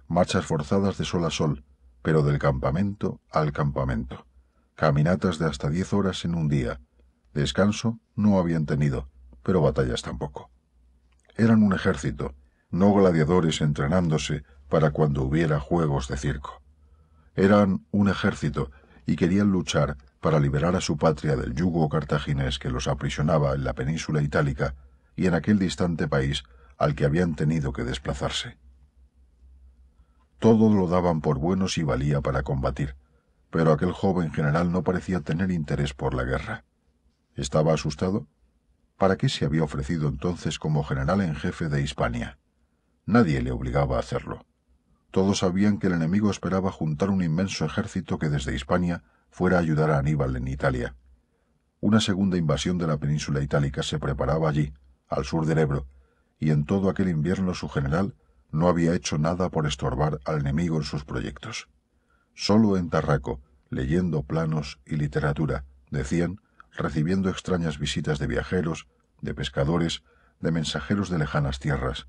Speaker 2: marchas forzadas de sol a sol, pero del campamento al campamento, caminatas de hasta diez horas en un día. Descanso no habían tenido, pero batallas tampoco. Eran un ejército, no gladiadores entrenándose para cuando hubiera juegos de circo. Eran un ejército y querían luchar para liberar a su patria del yugo cartaginés que los aprisionaba en la península itálica y en aquel distante país al que habían tenido que desplazarse. Todo lo daban por bueno si valía para combatir, pero aquel joven general no parecía tener interés por la guerra. ¿Estaba asustado? ¿Para qué se había ofrecido entonces como general en jefe de Hispania? Nadie le obligaba a hacerlo. Todos sabían que el enemigo esperaba juntar un inmenso ejército que desde Hispania fuera a ayudar a Aníbal en Italia. Una segunda invasión de la península itálica se preparaba allí, al sur del Ebro, y en todo aquel invierno su general no había hecho nada por estorbar al enemigo en sus proyectos. Solo en Tarraco, leyendo planos y literatura, decían, recibiendo extrañas visitas de viajeros, de pescadores, de mensajeros de lejanas tierras,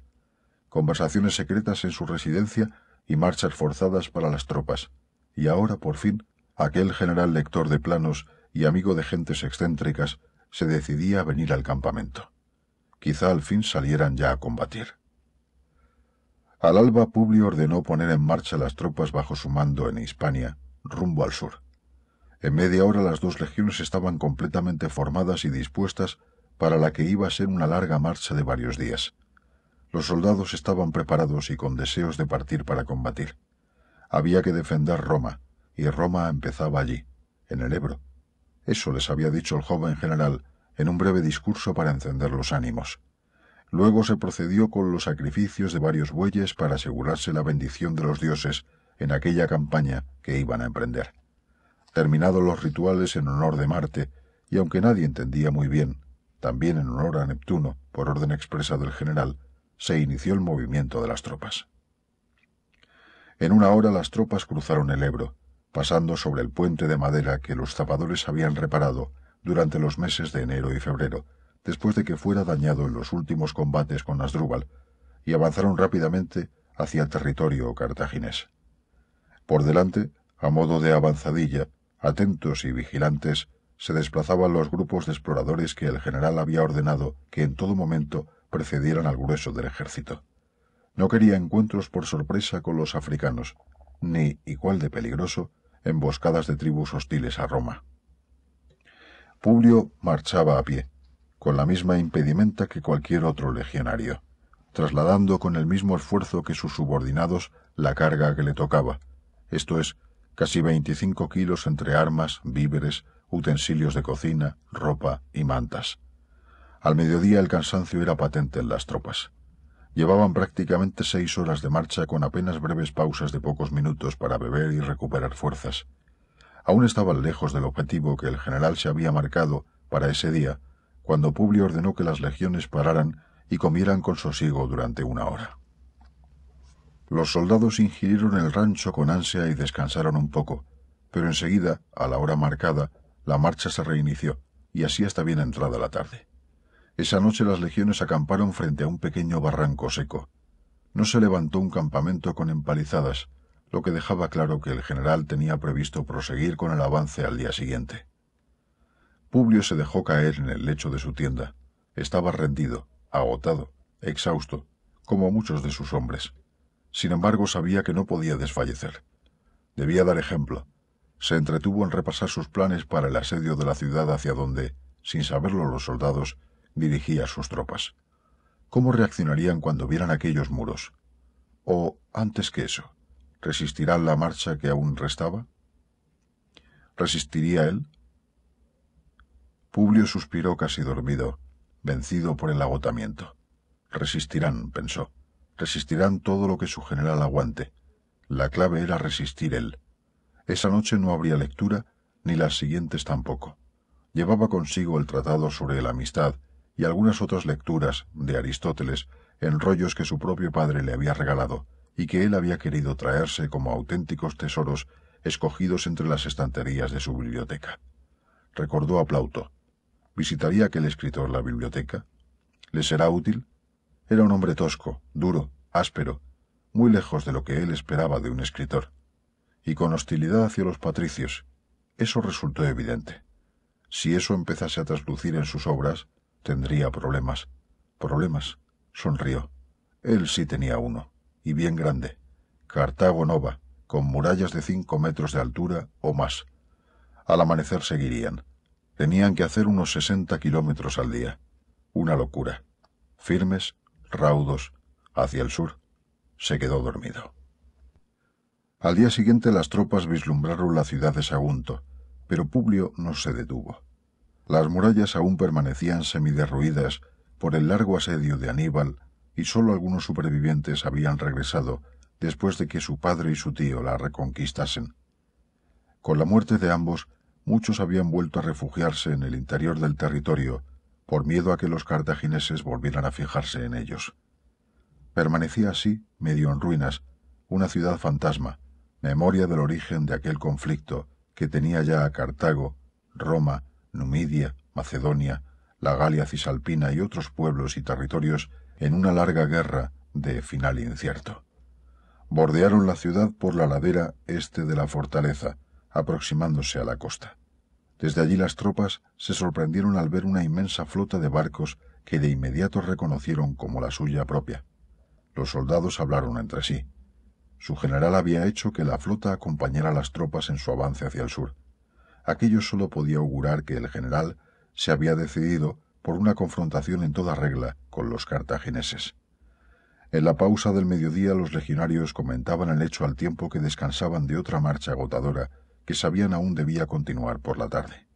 Speaker 2: conversaciones secretas en su residencia y marchas forzadas para las tropas, y ahora, por fin, aquel general lector de planos y amigo de gentes excéntricas se decidía a venir al campamento. Quizá al fin salieran ya a combatir. Al alba Publio ordenó poner en marcha las tropas bajo su mando en Hispania, rumbo al sur. En media hora las dos legiones estaban completamente formadas y dispuestas para la que iba a ser una larga marcha de varios días. Los soldados estaban preparados y con deseos de partir para combatir. Había que defender Roma, y Roma empezaba allí, en el Ebro. Eso les había dicho el joven general en un breve discurso para encender los ánimos. Luego se procedió con los sacrificios de varios bueyes para asegurarse la bendición de los dioses en aquella campaña que iban a emprender. Terminados los rituales en honor de Marte, y aunque nadie entendía muy bien, también en honor a Neptuno, por orden expresa del general, se inició el movimiento de las tropas. En una hora las tropas cruzaron el Ebro, pasando sobre el puente de madera que los zapadores habían reparado durante los meses de enero y febrero, después de que fuera dañado en los últimos combates con Asdrúbal, y avanzaron rápidamente hacia el territorio cartaginés. Por delante, a modo de avanzadilla, atentos y vigilantes, se desplazaban los grupos de exploradores que el general había ordenado que en todo momento precedieran al grueso del ejército. No quería encuentros por sorpresa con los africanos, ni, igual de peligroso, emboscadas de tribus hostiles a Roma. Publio marchaba a pie, con la misma impedimenta que cualquier otro legionario, trasladando con el mismo esfuerzo que sus subordinados la carga que le tocaba, esto es, casi veinticinco kilos entre armas, víveres, utensilios de cocina, ropa y mantas. Al mediodía el cansancio era patente en las tropas. Llevaban prácticamente seis horas de marcha con apenas breves pausas de pocos minutos para beber y recuperar fuerzas. Aún estaban lejos del objetivo que el general se había marcado para ese día, cuando Publio ordenó que las legiones pararan y comieran con sosiego durante una hora. Los soldados ingirieron el rancho con ansia y descansaron un poco, pero enseguida, a la hora marcada, la marcha se reinició, y así hasta bien entrada la tarde. Esa noche las legiones acamparon frente a un pequeño barranco seco. No se levantó un campamento con empalizadas, lo que dejaba claro que el general tenía previsto proseguir con el avance al día siguiente. Publio se dejó caer en el lecho de su tienda. Estaba rendido, agotado, exhausto, como muchos de sus hombres. Sin embargo, sabía que no podía desfallecer. Debía dar ejemplo. Se entretuvo en repasar sus planes para el asedio de la ciudad hacia donde, sin saberlo los soldados, dirigía sus tropas. ¿Cómo reaccionarían cuando vieran aquellos muros? O, antes que eso, ¿resistirán la marcha que aún restaba? ¿Resistiría él? Publio suspiró casi dormido, vencido por el agotamiento. Resistirán, pensó. Resistirán todo lo que su general aguante. La clave era resistir él. Esa noche no habría lectura, ni las siguientes tampoco. Llevaba consigo el tratado sobre la amistad y algunas otras lecturas de Aristóteles en rollos que su propio padre le había regalado y que él había querido traerse como auténticos tesoros escogidos entre las estanterías de su biblioteca. Recordó a Plauto. ¿Visitaría aquel escritor la biblioteca? ¿Le será útil? Era un hombre tosco, duro, áspero, muy lejos de lo que él esperaba de un escritor, y con hostilidad hacia los patricios. Eso resultó evidente. Si eso empezase a traslucir en sus obras, Tendría problemas. Problemas. Sonrió. Él sí tenía uno, y bien grande. Cartago Nova, con murallas de cinco metros de altura o más. Al amanecer seguirían. Tenían que hacer unos sesenta kilómetros al día. Una locura. Firmes, raudos, hacia el sur. Se quedó dormido. Al día siguiente las tropas vislumbraron la ciudad de Sagunto, pero Publio no se detuvo. Las murallas aún permanecían semiderruidas por el largo asedio de Aníbal y sólo algunos supervivientes habían regresado después de que su padre y su tío la reconquistasen. Con la muerte de ambos, muchos habían vuelto a refugiarse en el interior del territorio por miedo a que los cartagineses volvieran a fijarse en ellos. Permanecía así, medio en ruinas, una ciudad fantasma, memoria del origen de aquel conflicto que tenía ya a Cartago, Roma, Numidia, Macedonia, la Galia cisalpina y otros pueblos y territorios en una larga guerra de final incierto. Bordearon la ciudad por la ladera este de la fortaleza, aproximándose a la costa. Desde allí las tropas se sorprendieron al ver una inmensa flota de barcos que de inmediato reconocieron como la suya propia. Los soldados hablaron entre sí. Su general había hecho que la flota acompañara a las tropas en su avance hacia el sur. Aquello solo podía augurar que el general se había decidido por una confrontación en toda regla con los cartagineses. En la pausa del mediodía los legionarios comentaban el hecho al tiempo que descansaban de otra marcha agotadora que sabían aún debía continuar por la tarde.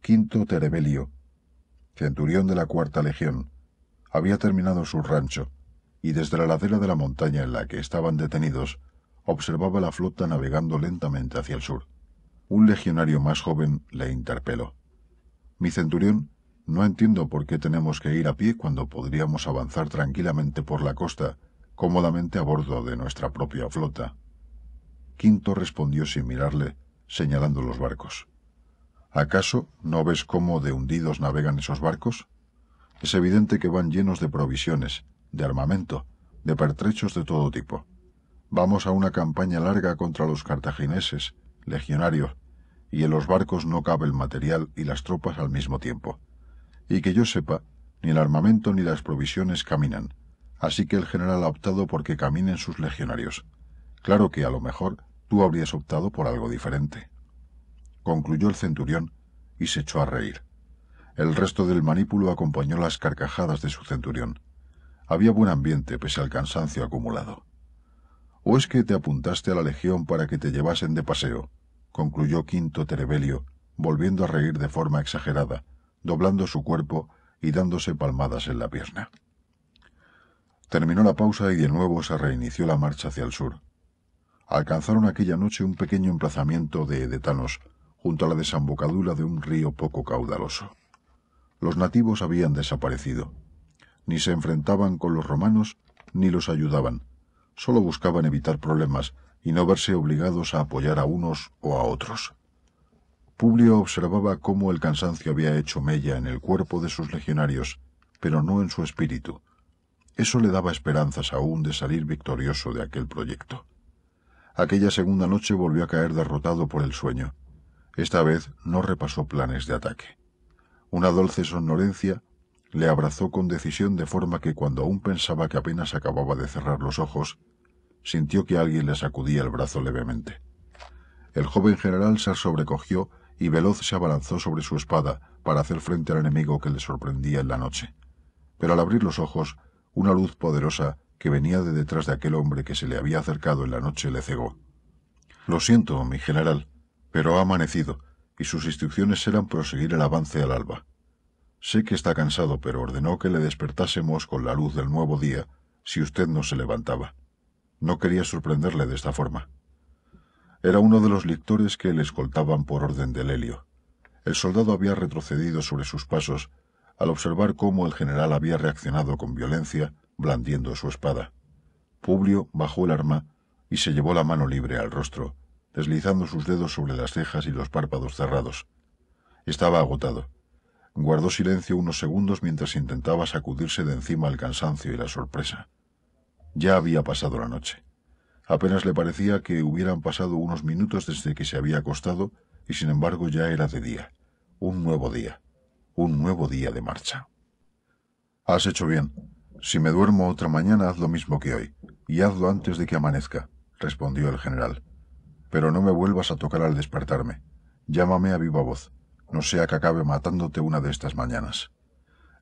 Speaker 2: Quinto Terebelio, centurión de la cuarta legión, había terminado su rancho y desde la ladera de la montaña en la que estaban detenidos observaba la flota navegando lentamente hacia el sur. Un legionario más joven le interpeló. Mi centurión, no entiendo por qué tenemos que ir a pie cuando podríamos avanzar tranquilamente por la costa, cómodamente a bordo de nuestra propia flota. Quinto respondió sin mirarle, señalando los barcos. ¿Acaso no ves cómo de hundidos navegan esos barcos? Es evidente que van llenos de provisiones, de armamento, de pertrechos de todo tipo. Vamos a una campaña larga contra los cartagineses, legionarios, y en los barcos no cabe el material y las tropas al mismo tiempo. Y que yo sepa, ni el armamento ni las provisiones caminan, así que el general ha optado por que caminen sus legionarios. Claro que a lo mejor tú habrías optado por algo diferente. Concluyó el centurión y se echó a reír. El resto del manípulo acompañó las carcajadas de su centurión. Había buen ambiente pese al cansancio acumulado. ¿O es que te apuntaste a la legión para que te llevasen de paseo? concluyó Quinto Terebelio, volviendo a reír de forma exagerada, doblando su cuerpo y dándose palmadas en la pierna. Terminó la pausa y de nuevo se reinició la marcha hacia el sur. Alcanzaron aquella noche un pequeño emplazamiento de edetanos, junto a la desembocadura de un río poco caudaloso. Los nativos habían desaparecido ni se enfrentaban con los romanos ni los ayudaban, solo buscaban evitar problemas y no verse obligados a apoyar a unos o a otros. Publio observaba cómo el cansancio había hecho mella en el cuerpo de sus legionarios, pero no en su espíritu. Eso le daba esperanzas aún de salir victorioso de aquel proyecto. Aquella segunda noche volvió a caer derrotado por el sueño. Esta vez no repasó planes de ataque. Una dulce sonolencia le abrazó con decisión de forma que cuando aún pensaba que apenas acababa de cerrar los ojos, sintió que alguien le sacudía el brazo levemente. El joven general se sobrecogió y veloz se abalanzó sobre su espada para hacer frente al enemigo que le sorprendía en la noche. Pero al abrir los ojos, una luz poderosa que venía de detrás de aquel hombre que se le había acercado en la noche le cegó. Lo siento, mi general, pero ha amanecido, y sus instrucciones eran proseguir el avance al alba. Sé que está cansado, pero ordenó que le despertásemos con la luz del nuevo día si usted no se levantaba. No quería sorprenderle de esta forma. Era uno de los lictores que le escoltaban por orden del helio. El soldado había retrocedido sobre sus pasos al observar cómo el general había reaccionado con violencia, blandiendo su espada. Publio bajó el arma y se llevó la mano libre al rostro, deslizando sus dedos sobre las cejas y los párpados cerrados. Estaba agotado. Guardó silencio unos segundos mientras intentaba sacudirse de encima el cansancio y la sorpresa. Ya había pasado la noche. Apenas le parecía que hubieran pasado unos minutos desde que se había acostado y sin embargo ya era de día. Un nuevo día. Un nuevo día de marcha. Has hecho bien. Si me duermo otra mañana haz lo mismo que hoy, y hazlo antes de que amanezca, respondió el general. Pero no me vuelvas a tocar al despertarme. Llámame a viva voz. No sea que acabe matándote una de estas mañanas.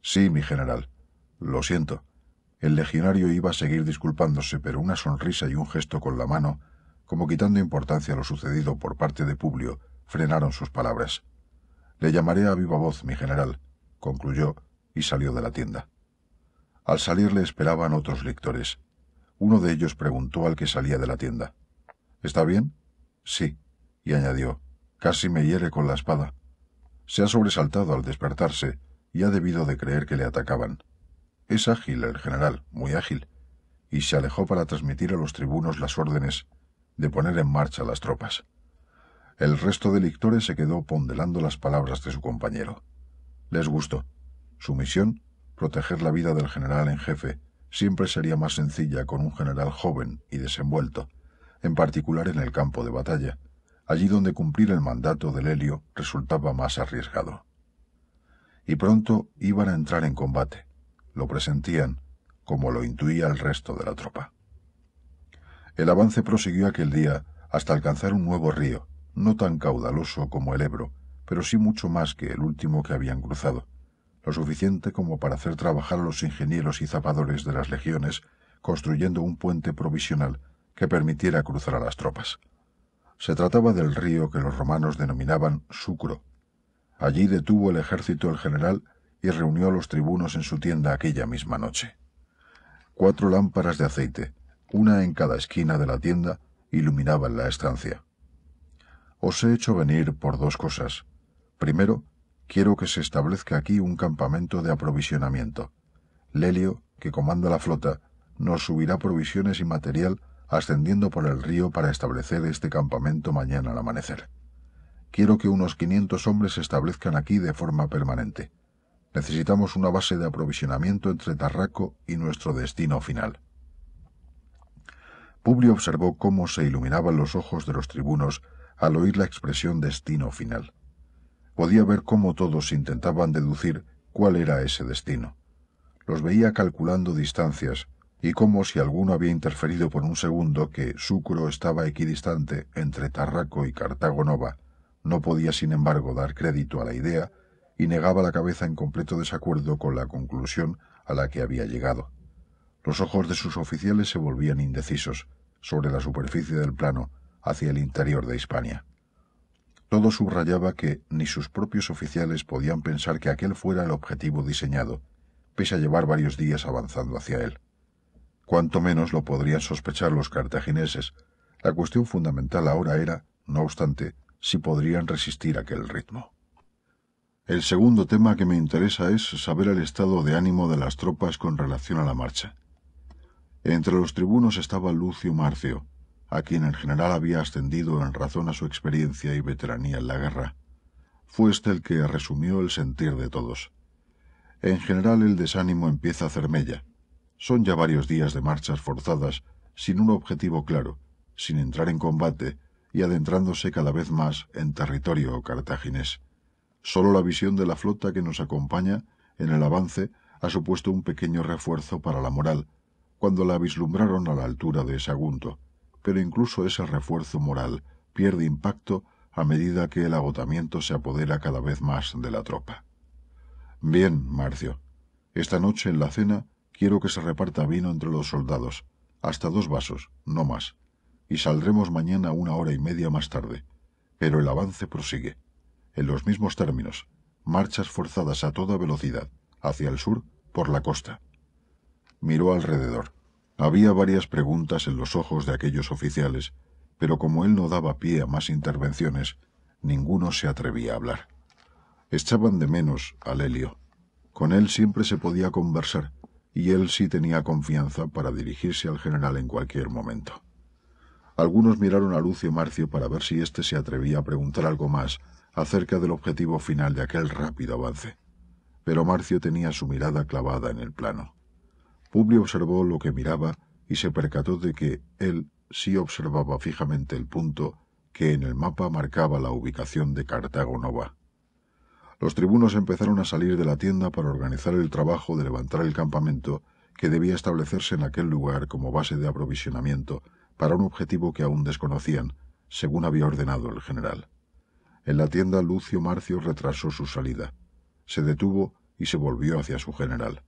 Speaker 2: Sí, mi general. Lo siento. El legionario iba a seguir disculpándose, pero una sonrisa y un gesto con la mano, como quitando importancia a lo sucedido por parte de Publio, frenaron sus palabras. Le llamaré a viva voz, mi general, concluyó, y salió de la tienda. Al salir le esperaban otros lectores. Uno de ellos preguntó al que salía de la tienda. ¿Está bien? Sí, y añadió, casi me hiere con la espada. Se ha sobresaltado al despertarse y ha debido de creer que le atacaban. Es ágil el general, muy ágil, y se alejó para transmitir a los tribunos las órdenes de poner en marcha las tropas. El resto de lictores se quedó ponderando las palabras de su compañero. Les gustó. Su misión, proteger la vida del general en jefe, siempre sería más sencilla con un general joven y desenvuelto, en particular en el campo de batalla, allí donde cumplir el mandato del helio resultaba más arriesgado. Y pronto iban a entrar en combate. Lo presentían, como lo intuía el resto de la tropa. El avance prosiguió aquel día hasta alcanzar un nuevo río, no tan caudaloso como el Ebro, pero sí mucho más que el último que habían cruzado, lo suficiente como para hacer trabajar a los ingenieros y zapadores de las legiones construyendo un puente provisional que permitiera cruzar a las tropas. Se trataba del río que los romanos denominaban Sucro. Allí detuvo el ejército el general y reunió a los tribunos en su tienda aquella misma noche. Cuatro lámparas de aceite, una en cada esquina de la tienda, iluminaban la estancia. Os he hecho venir por dos cosas. Primero, quiero que se establezca aquí un campamento de aprovisionamiento. Lelio, que comanda la flota, nos subirá provisiones y material ascendiendo por el río para establecer este campamento mañana al amanecer. Quiero que unos quinientos hombres se establezcan aquí de forma permanente. Necesitamos una base de aprovisionamiento entre Tarraco y nuestro destino final. Publio observó cómo se iluminaban los ojos de los tribunos al oír la expresión destino final. Podía ver cómo todos intentaban deducir cuál era ese destino. Los veía calculando distancias y como si alguno había interferido por un segundo que Sucro estaba equidistante entre Tarraco y Cartago Nova, no podía sin embargo dar crédito a la idea y negaba la cabeza en completo desacuerdo con la conclusión a la que había llegado. Los ojos de sus oficiales se volvían indecisos sobre la superficie del plano hacia el interior de Hispania. Todo subrayaba que ni sus propios oficiales podían pensar que aquel fuera el objetivo diseñado, pese a llevar varios días avanzando hacia él. Cuanto menos lo podrían sospechar los cartagineses. La cuestión fundamental ahora era, no obstante, si podrían resistir aquel ritmo. El segundo tema que me interesa es saber el estado de ánimo de las tropas con relación a la marcha. Entre los tribunos estaba Lucio Marcio, a quien el general había ascendido en razón a su experiencia y veteranía en la guerra. Fue este el que resumió el sentir de todos. En general el desánimo empieza a hacer mella. Son ya varios días de marchas forzadas, sin un objetivo claro, sin entrar en combate y adentrándose cada vez más en territorio cartaginés. Solo la visión de la flota que nos acompaña en el avance ha supuesto un pequeño refuerzo para la moral, cuando la vislumbraron a la altura de Sagunto pero incluso ese refuerzo moral pierde impacto a medida que el agotamiento se apodera cada vez más de la tropa. Bien, Marcio. Esta noche en la cena quiero que se reparta vino entre los soldados, hasta dos vasos, no más, y saldremos mañana una hora y media más tarde. Pero el avance prosigue. En los mismos términos, marchas forzadas a toda velocidad, hacia el sur, por la costa. Miró alrededor. Había varias preguntas en los ojos de aquellos oficiales, pero como él no daba pie a más intervenciones, ninguno se atrevía a hablar. Echaban de menos a Lelio. Con él siempre se podía conversar, y él sí tenía confianza para dirigirse al general en cualquier momento. Algunos miraron a Lucio Marcio para ver si éste se atrevía a preguntar algo más acerca del objetivo final de aquel rápido avance. Pero Marcio tenía su mirada clavada en el plano. Publio observó lo que miraba y se percató de que él sí observaba fijamente el punto que en el mapa marcaba la ubicación de Cartago Nova. Los tribunos empezaron a salir de la tienda para organizar el trabajo de levantar el campamento que debía establecerse en aquel lugar como base de aprovisionamiento para un objetivo que aún desconocían,
Speaker 1: según había ordenado el general. En la tienda Lucio Marcio retrasó su salida. Se detuvo y se volvió hacia su general.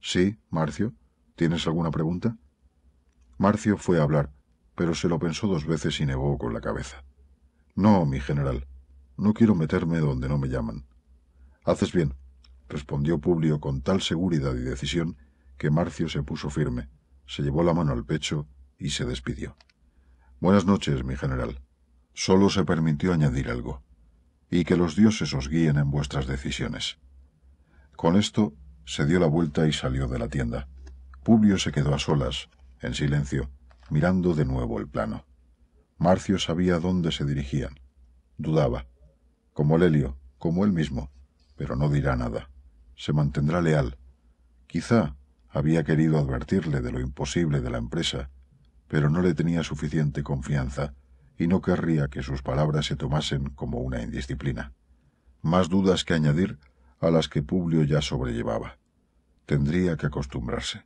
Speaker 1: Sí, Marcio, ¿tienes alguna pregunta? Marcio fue a hablar, pero se lo pensó dos veces y negó con la cabeza. No, mi general, no quiero meterme donde no me llaman. Haces bien, respondió Publio con tal seguridad y decisión que Marcio se puso firme, se llevó la mano al pecho y se despidió. Buenas noches, mi general. Solo se permitió añadir algo. Y que los dioses os guíen en vuestras decisiones. Con esto se dio la vuelta y salió de la tienda. Publio se quedó a solas, en silencio, mirando de nuevo el plano. Marcio sabía dónde se dirigían. Dudaba. Como Lelio, como él mismo, pero no dirá nada. Se mantendrá leal. Quizá había querido advertirle de lo imposible de la empresa, pero no le tenía suficiente confianza y no querría que sus palabras se tomasen como una indisciplina. Más dudas que añadir a las que Publio ya sobrellevaba. Tendría que acostumbrarse.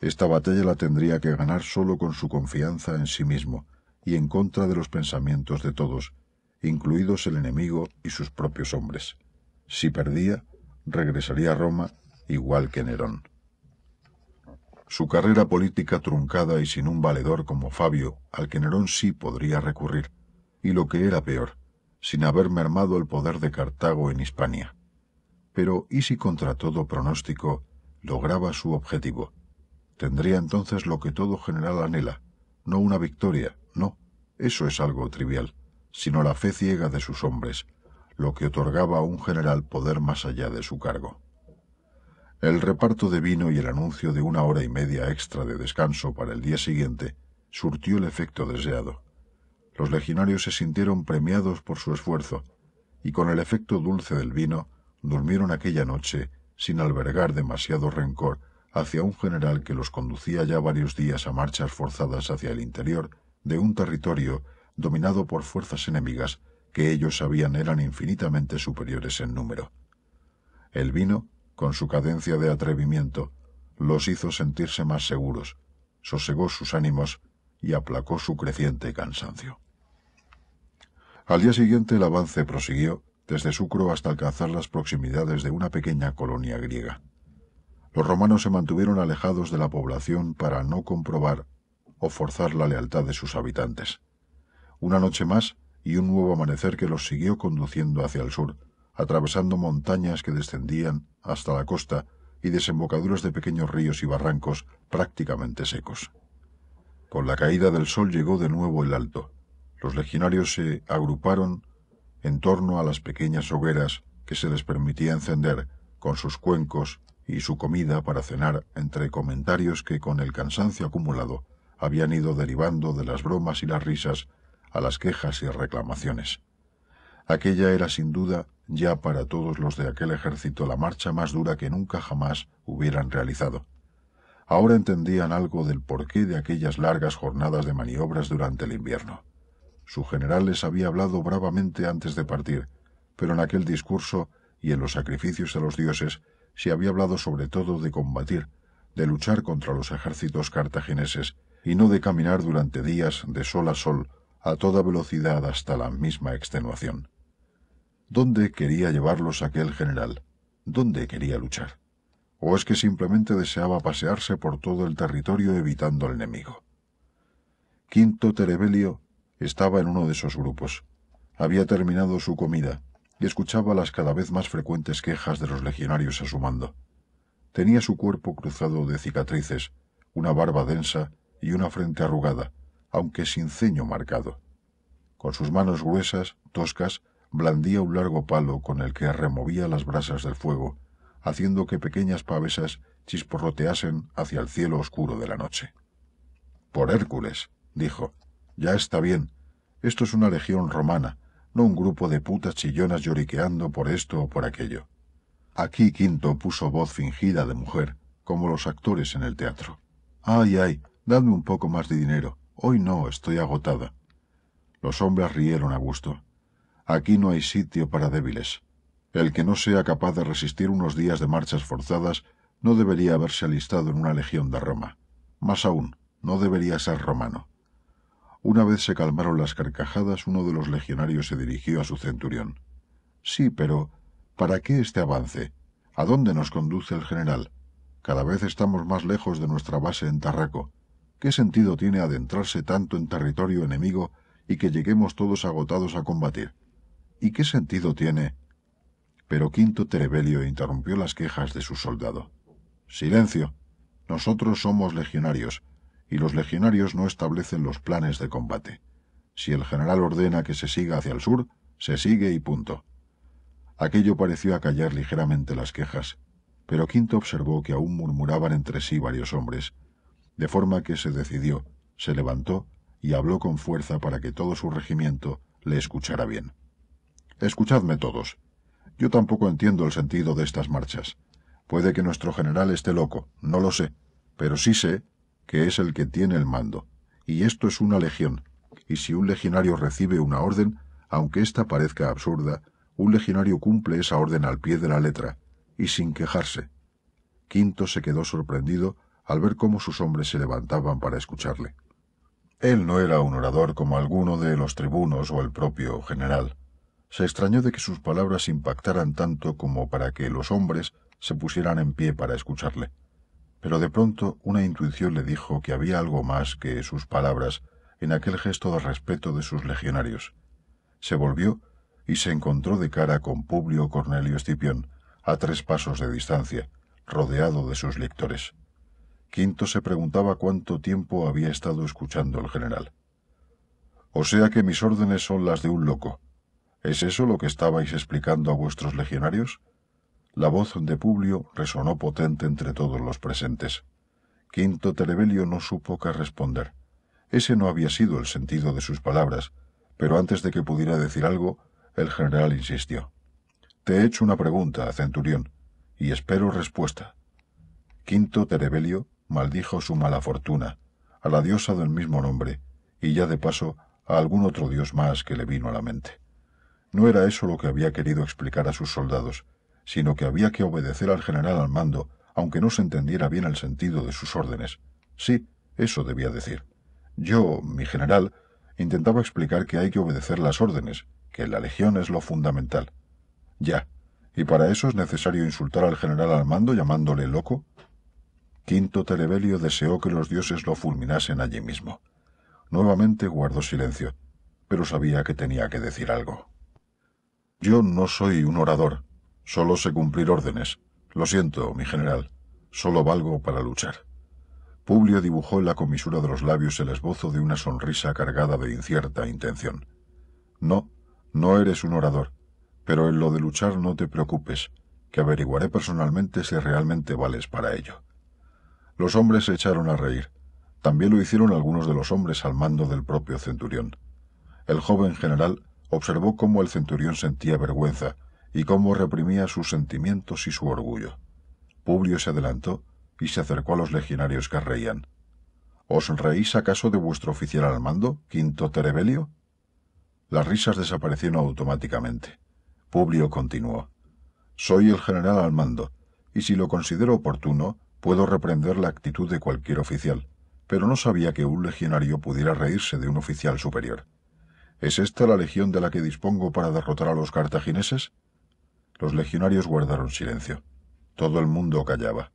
Speaker 1: Esta batalla la tendría que ganar solo con su confianza en sí mismo y en contra de los pensamientos de todos, incluidos el enemigo y sus propios hombres. Si perdía, regresaría a Roma igual que Nerón. Su carrera política truncada y sin un valedor como Fabio, al que Nerón sí podría recurrir, y lo que era peor, sin haber mermado el poder de Cartago en Hispania. Pero ¿y si contra todo pronóstico lograba su objetivo? Tendría entonces lo que todo general anhela, no una victoria, no, eso es algo trivial, sino la fe ciega de sus hombres, lo que otorgaba a un general poder más allá de su cargo. El reparto de vino y el anuncio de una hora y media extra de descanso para el día siguiente surtió el efecto deseado. Los legionarios se sintieron premiados por su esfuerzo, y con el efecto dulce del vino durmieron aquella noche sin albergar demasiado rencor hacia un general que los conducía ya varios días a marchas forzadas hacia el interior de un territorio dominado por fuerzas enemigas que ellos sabían eran infinitamente superiores en número. El vino con su cadencia de atrevimiento, los hizo sentirse más seguros, sosegó sus ánimos y aplacó su creciente cansancio. Al día siguiente el avance prosiguió desde Sucro hasta alcanzar las proximidades de una pequeña colonia griega. Los romanos se mantuvieron alejados de la población para no comprobar o forzar la lealtad de sus habitantes. Una noche más y un nuevo amanecer que los siguió conduciendo hacia el sur, atravesando montañas que descendían hasta la costa y desembocaduras de pequeños ríos y barrancos prácticamente secos. Con la caída del sol llegó de nuevo el alto. Los legionarios se agruparon en torno a las pequeñas hogueras que se les permitía encender con sus cuencos y su comida para cenar entre comentarios que con el cansancio acumulado habían ido derivando de las bromas y las risas a las quejas y reclamaciones. Aquella era sin duda ya para todos los de aquel ejército la marcha más dura que nunca jamás hubieran realizado. Ahora entendían algo del porqué de aquellas largas jornadas de maniobras durante el invierno. Su general les había hablado bravamente antes de partir, pero en aquel discurso y en los sacrificios de los dioses se había hablado sobre todo de combatir, de luchar contra los ejércitos cartagineses y no de caminar durante días de sol a sol a toda velocidad hasta la misma extenuación. ¿Dónde quería llevarlos aquel general? ¿Dónde quería luchar? ¿O es que simplemente deseaba pasearse por todo el territorio evitando al enemigo? Quinto Terebelio estaba en uno de esos grupos. Había terminado su comida y escuchaba las cada vez más frecuentes quejas de los legionarios a su mando. Tenía su cuerpo cruzado de cicatrices, una barba densa y una frente arrugada, aunque sin ceño marcado. Con sus manos gruesas, toscas, blandía un largo palo con el que removía las brasas del fuego, haciendo que pequeñas pavesas chisporroteasen hacia el cielo oscuro de la noche. Por Hércules, dijo, ya está bien. Esto es una legión romana, no un grupo de putas chillonas lloriqueando por esto o por aquello. Aquí Quinto puso voz fingida de mujer, como los actores en el teatro. Ay, ay, dadme un poco más de dinero. Hoy no, estoy agotada. Los hombres rieron a gusto. Aquí no hay sitio para débiles. El que no sea capaz de resistir unos días de marchas forzadas no debería haberse alistado en una legión de Roma. Más aún, no debería ser romano. Una vez se calmaron las carcajadas, uno de los legionarios se dirigió a su centurión. Sí, pero ¿para qué este avance? ¿A dónde nos conduce el general? Cada vez estamos más lejos de nuestra base en Tarraco. ¿Qué sentido tiene adentrarse tanto en territorio enemigo y que lleguemos todos agotados a combatir? ¿Y qué sentido tiene? Pero Quinto Terebelio interrumpió las quejas de su soldado. Silencio. Nosotros somos legionarios, y los legionarios no establecen los planes de combate. Si el general ordena que se siga hacia el sur, se sigue y punto. Aquello pareció acallar ligeramente las quejas, pero Quinto observó que aún murmuraban entre sí varios hombres, de forma que se decidió, se levantó y habló con fuerza para que todo su regimiento le escuchara bien. Escuchadme todos. Yo tampoco entiendo el sentido de estas marchas. Puede que nuestro general esté loco, no lo sé, pero sí sé que es el que tiene el mando, y esto es una legión, y si un legionario recibe una orden, aunque ésta parezca absurda, un legionario cumple esa orden al pie de la letra, y sin quejarse. Quinto se quedó sorprendido al ver cómo sus hombres se levantaban para escucharle. Él no era un orador como alguno de los tribunos o el propio general. Se extrañó de que sus palabras impactaran tanto como para que los hombres se pusieran en pie para escucharle pero de pronto una intuición le dijo que había algo más que sus palabras en aquel gesto de respeto de sus legionarios. Se volvió y se encontró de cara con Publio Cornelio Escipión, a tres pasos de distancia, rodeado de sus lectores. Quinto se preguntaba cuánto tiempo había estado escuchando el general. O sea que mis órdenes son las de un loco. ¿Es eso lo que estabais explicando a vuestros legionarios? La voz de Publio resonó potente entre todos los presentes. Quinto Terebelio no supo qué responder. Ese no había sido el sentido de sus palabras, pero antes de que pudiera decir algo, el general insistió. Te he hecho una pregunta, centurión, y espero respuesta. Quinto Terebelio maldijo su mala fortuna, a la diosa del mismo nombre, y ya de paso a algún otro dios más que le vino a la mente. No era eso lo que había querido explicar a sus soldados, sino que había que obedecer al general al mando, aunque no se entendiera bien el sentido de sus órdenes. Sí, eso debía decir. Yo, mi general, intentaba explicar que hay que obedecer las órdenes, que la legión es lo fundamental. Ya. ¿Y para eso es necesario insultar al general al mando llamándole loco? Quinto Terebelio deseó que los dioses lo fulminasen allí mismo. Nuevamente guardó silencio, pero sabía que tenía que decir algo. Yo no soy un orador, Solo sé cumplir órdenes. Lo siento, mi general. Solo valgo para luchar. Publio dibujó en la comisura de los labios el esbozo de una sonrisa cargada de incierta intención. No, no eres un orador, pero en lo de luchar no te preocupes, que averiguaré personalmente si realmente vales para ello. Los hombres se echaron a reír. También lo hicieron algunos de los hombres al mando del propio centurión. El joven general observó cómo el centurión sentía vergüenza y cómo reprimía sus sentimientos y su orgullo. Publio se adelantó y se acercó a los legionarios que reían. ¿Os reís acaso de vuestro oficial al mando, Quinto Terebelio? Las risas desaparecieron automáticamente. Publio continuó. Soy el general al mando, y si lo considero oportuno, puedo reprender la actitud de cualquier oficial, pero no sabía que un legionario pudiera reírse de un oficial superior. ¿Es esta la legión de la que dispongo para derrotar a los cartagineses? Los legionarios guardaron silencio. Todo el mundo callaba.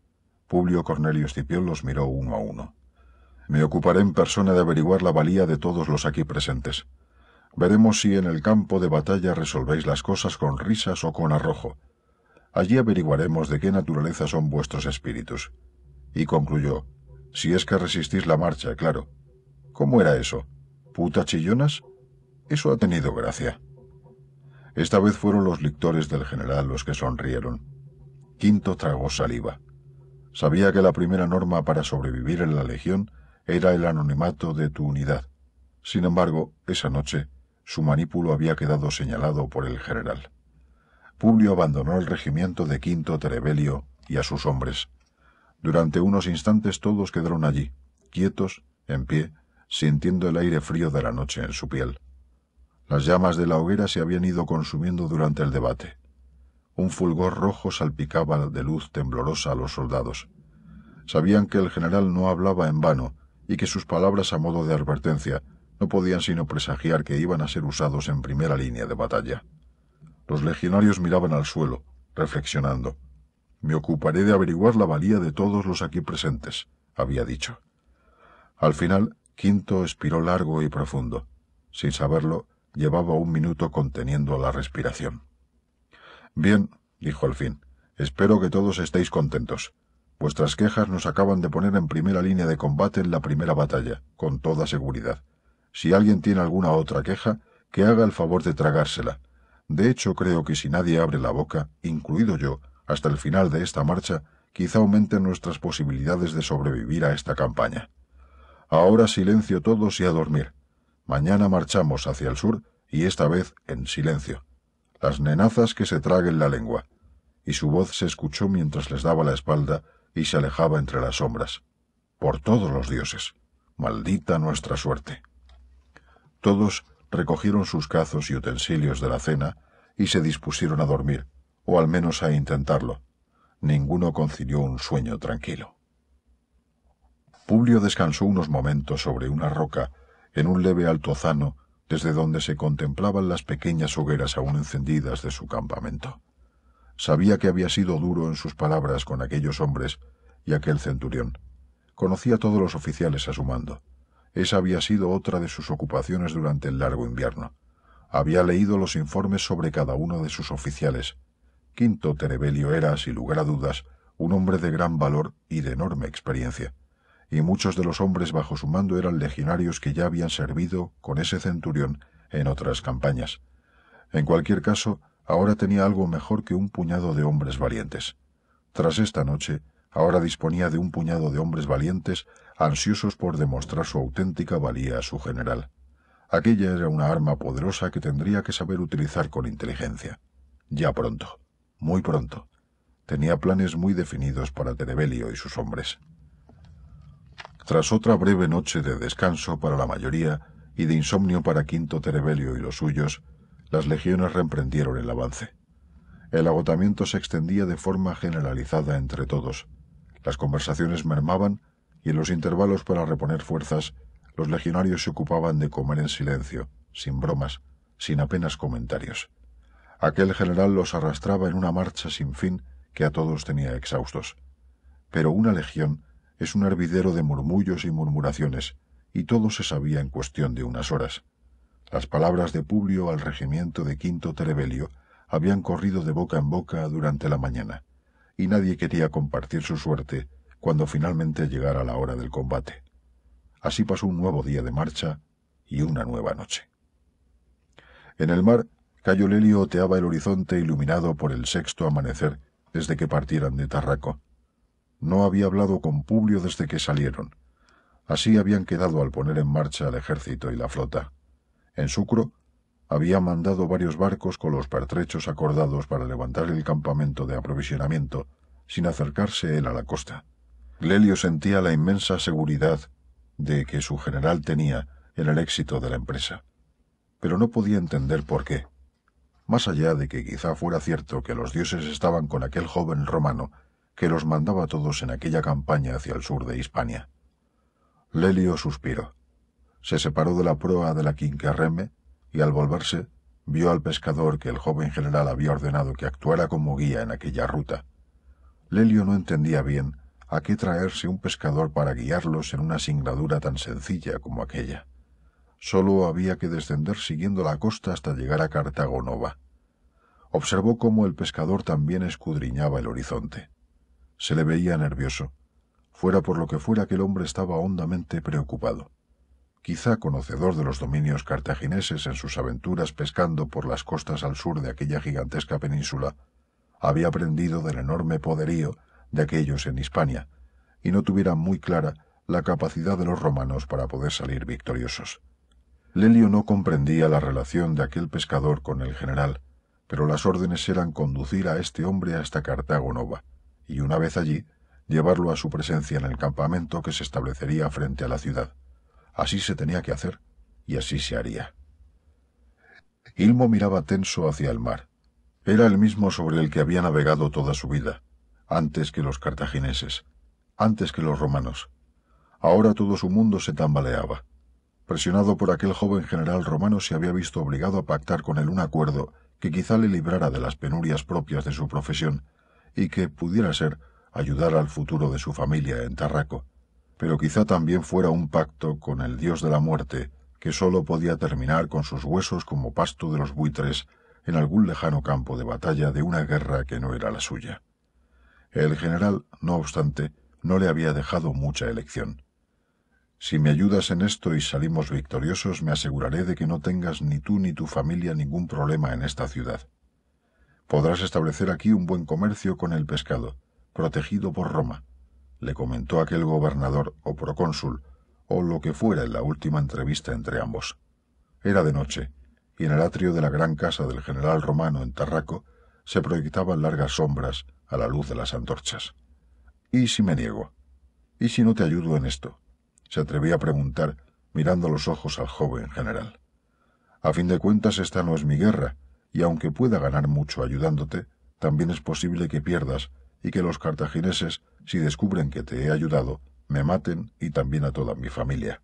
Speaker 1: Publio Cornelio Escipión los miró uno a uno. Me ocuparé en persona de averiguar la valía de todos los aquí presentes. Veremos si en el campo de batalla resolvéis las cosas con risas o con arrojo. Allí averiguaremos de qué naturaleza son vuestros espíritus. Y concluyó, si es que resistís la marcha, claro. ¿Cómo era eso? ¿Puta chillonas? Eso ha tenido gracia. Esta vez fueron los lictores del general los que sonrieron. Quinto tragó saliva. Sabía que la primera norma para sobrevivir en la Legión era el anonimato de tu unidad. Sin embargo, esa noche, su manípulo había quedado señalado por el general. Publio abandonó el regimiento de Quinto Terebelio y a sus hombres. Durante unos instantes todos quedaron allí, quietos, en pie, sintiendo el aire frío de la noche en su piel. Las llamas de la hoguera se habían ido consumiendo durante el debate. Un fulgor rojo salpicaba de luz temblorosa a los soldados. Sabían que el general no hablaba en vano y que sus palabras a modo de advertencia
Speaker 2: no podían sino presagiar que iban a ser usados en primera línea de batalla. Los legionarios miraban al suelo, reflexionando. Me ocuparé de averiguar la valía de todos los aquí presentes, había dicho. Al final, Quinto expiró largo y profundo. Sin saberlo, llevaba un minuto conteniendo la respiración. Bien, dijo al fin, espero que todos estéis contentos. Vuestras quejas nos acaban de poner en primera línea de combate en la primera batalla, con toda seguridad. Si alguien tiene alguna otra queja, que haga el favor de tragársela. De hecho, creo que si nadie abre la boca, incluido yo, hasta el final de esta marcha, quizá aumenten nuestras posibilidades de sobrevivir a esta campaña. Ahora silencio todos y a dormir. Mañana marchamos hacia el sur y esta vez en silencio. Las nenazas que se traguen la lengua. Y su voz se escuchó mientras les daba la espalda y se alejaba entre las sombras. Por todos los dioses. Maldita nuestra suerte. Todos recogieron sus cazos y utensilios de la cena y se dispusieron a dormir, o al menos a intentarlo. Ninguno concilió un sueño tranquilo. Publio descansó unos momentos sobre una roca en un leve altozano desde donde se contemplaban las pequeñas hogueras aún encendidas de su campamento. Sabía que había sido duro en sus palabras con aquellos hombres y aquel centurión. Conocía a todos los oficiales a su mando. Esa había sido otra de sus ocupaciones durante el largo invierno. Había leído los informes sobre cada uno de sus oficiales. Quinto Terebelio era, sin lugar a dudas, un hombre de gran valor y de enorme experiencia, y muchos de los hombres bajo su mando eran legionarios que ya habían servido con ese centurión en otras campañas. En cualquier caso, ahora tenía algo mejor que un puñado de hombres valientes. Tras esta noche, ahora disponía de un puñado de hombres valientes ansiosos por demostrar su auténtica valía a su general. Aquella era una arma poderosa que tendría que saber utilizar con inteligencia. Ya pronto, muy pronto. Tenía planes muy definidos para Terebelio y sus hombres. Tras otra breve noche de descanso para la mayoría y de insomnio para Quinto Terebelio y los suyos, las legiones reemprendieron el avance. El agotamiento se extendía de forma generalizada entre todos, las conversaciones mermaban y en los intervalos para reponer fuerzas los legionarios se ocupaban de comer en silencio, sin bromas, sin apenas comentarios. Aquel general los arrastraba en una marcha sin fin que a todos tenía exhaustos. Pero una legión es un hervidero de murmullos y murmuraciones, y todo se sabía en cuestión de unas horas. Las palabras de Publio al regimiento de Quinto Terebelio habían corrido de boca en boca durante la mañana y nadie quería compartir su suerte cuando finalmente llegara la hora del combate. Así pasó un nuevo día de marcha y una nueva noche. En el mar, Cayo Lelio oteaba el horizonte iluminado por el sexto amanecer desde que partieran de Tarraco. No había hablado con Publio desde que salieron. Así habían quedado al poner en marcha el ejército y la flota. En Sucro había mandado varios barcos con los pertrechos acordados para levantar el campamento de aprovisionamiento, sin acercarse él a la costa. Lelio sentía la inmensa seguridad de que su general tenía en el éxito de la empresa, pero no podía entender por qué. Más allá de que quizá fuera cierto que los dioses estaban con aquel joven romano que los mandaba todos en aquella campaña hacia el sur de Hispania. Lelio suspiró. Se separó de la proa de la Quinquerreme y al volverse vio al pescador que el joven general había ordenado que actuara como guía en aquella ruta. Lelio no entendía bien a qué traerse un pescador para guiarlos en una singladura tan sencilla como aquella. Solo había que descender siguiendo la costa hasta llegar a Cartago Nova. Observó cómo el pescador también escudriñaba el horizonte. Se le veía nervioso. Fuera por lo que fuera, aquel hombre estaba hondamente preocupado quizá conocedor de los dominios cartagineses en sus aventuras pescando por las costas al sur de aquella gigantesca península, había aprendido del enorme poderío de aquellos en Hispania, y no tuviera muy clara la capacidad de los romanos para poder salir victoriosos. Lelio no comprendía la relación de aquel pescador con el general, pero las órdenes eran conducir a este hombre hasta Cartago Nova, y una vez allí, llevarlo a su presencia en el campamento que se establecería frente a la ciudad. Así se tenía que hacer, y así se haría. Ilmo miraba tenso hacia el mar. Era el mismo sobre el que había navegado toda su vida, antes que los cartagineses, antes que los romanos. Ahora todo su mundo se tambaleaba. Presionado por aquel joven general romano, se había visto obligado a pactar con él un acuerdo que quizá le librara de las penurias propias de su profesión y que pudiera ser ayudar al futuro de su familia en Tarraco, pero quizá también fuera un pacto con el dios de la muerte que sólo podía terminar con sus huesos como pasto de los buitres en algún lejano campo de batalla de una guerra que no era la suya. El general, no obstante, no le había dejado mucha elección. Si me ayudas en esto y salimos victoriosos, me aseguraré de que no tengas ni tú ni tu familia ningún problema en esta ciudad. Podrás establecer aquí un buen comercio con el pescado, protegido por Roma, le comentó aquel gobernador o procónsul, o lo que fuera en la última entrevista entre ambos. Era de noche, y en el atrio de la gran casa del general romano en Tarraco se proyectaban largas sombras a la luz de las antorchas. ¿Y si me niego? ¿Y si no te ayudo en esto? se atrevía a preguntar, mirando los ojos al joven general. A fin de cuentas, esta no es mi guerra, y aunque pueda ganar mucho ayudándote, también es posible que pierdas y que los cartagineses, si descubren que te he ayudado, me maten y también a toda mi familia.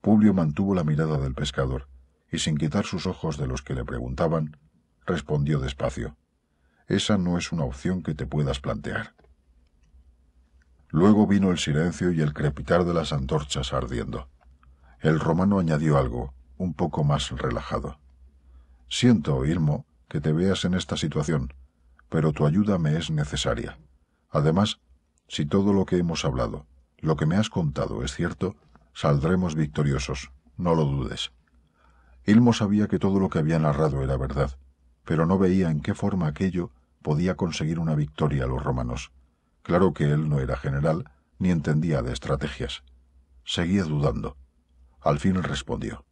Speaker 2: Publio mantuvo la mirada del pescador, y sin quitar sus ojos de los que le preguntaban, respondió despacio. Esa no es una opción que te puedas plantear. Luego vino el silencio y el crepitar de las antorchas ardiendo. El romano añadió algo, un poco más relajado. Siento, Irmo, que te veas en esta situación, pero tu ayuda me es necesaria. Además, si todo lo que hemos hablado, lo que me has contado es cierto, saldremos victoriosos, no lo dudes. Ilmo sabía que todo lo que había narrado era verdad, pero no veía en qué forma aquello podía conseguir una victoria a los romanos. Claro que él no era general, ni entendía de estrategias. Seguía dudando. Al fin respondió.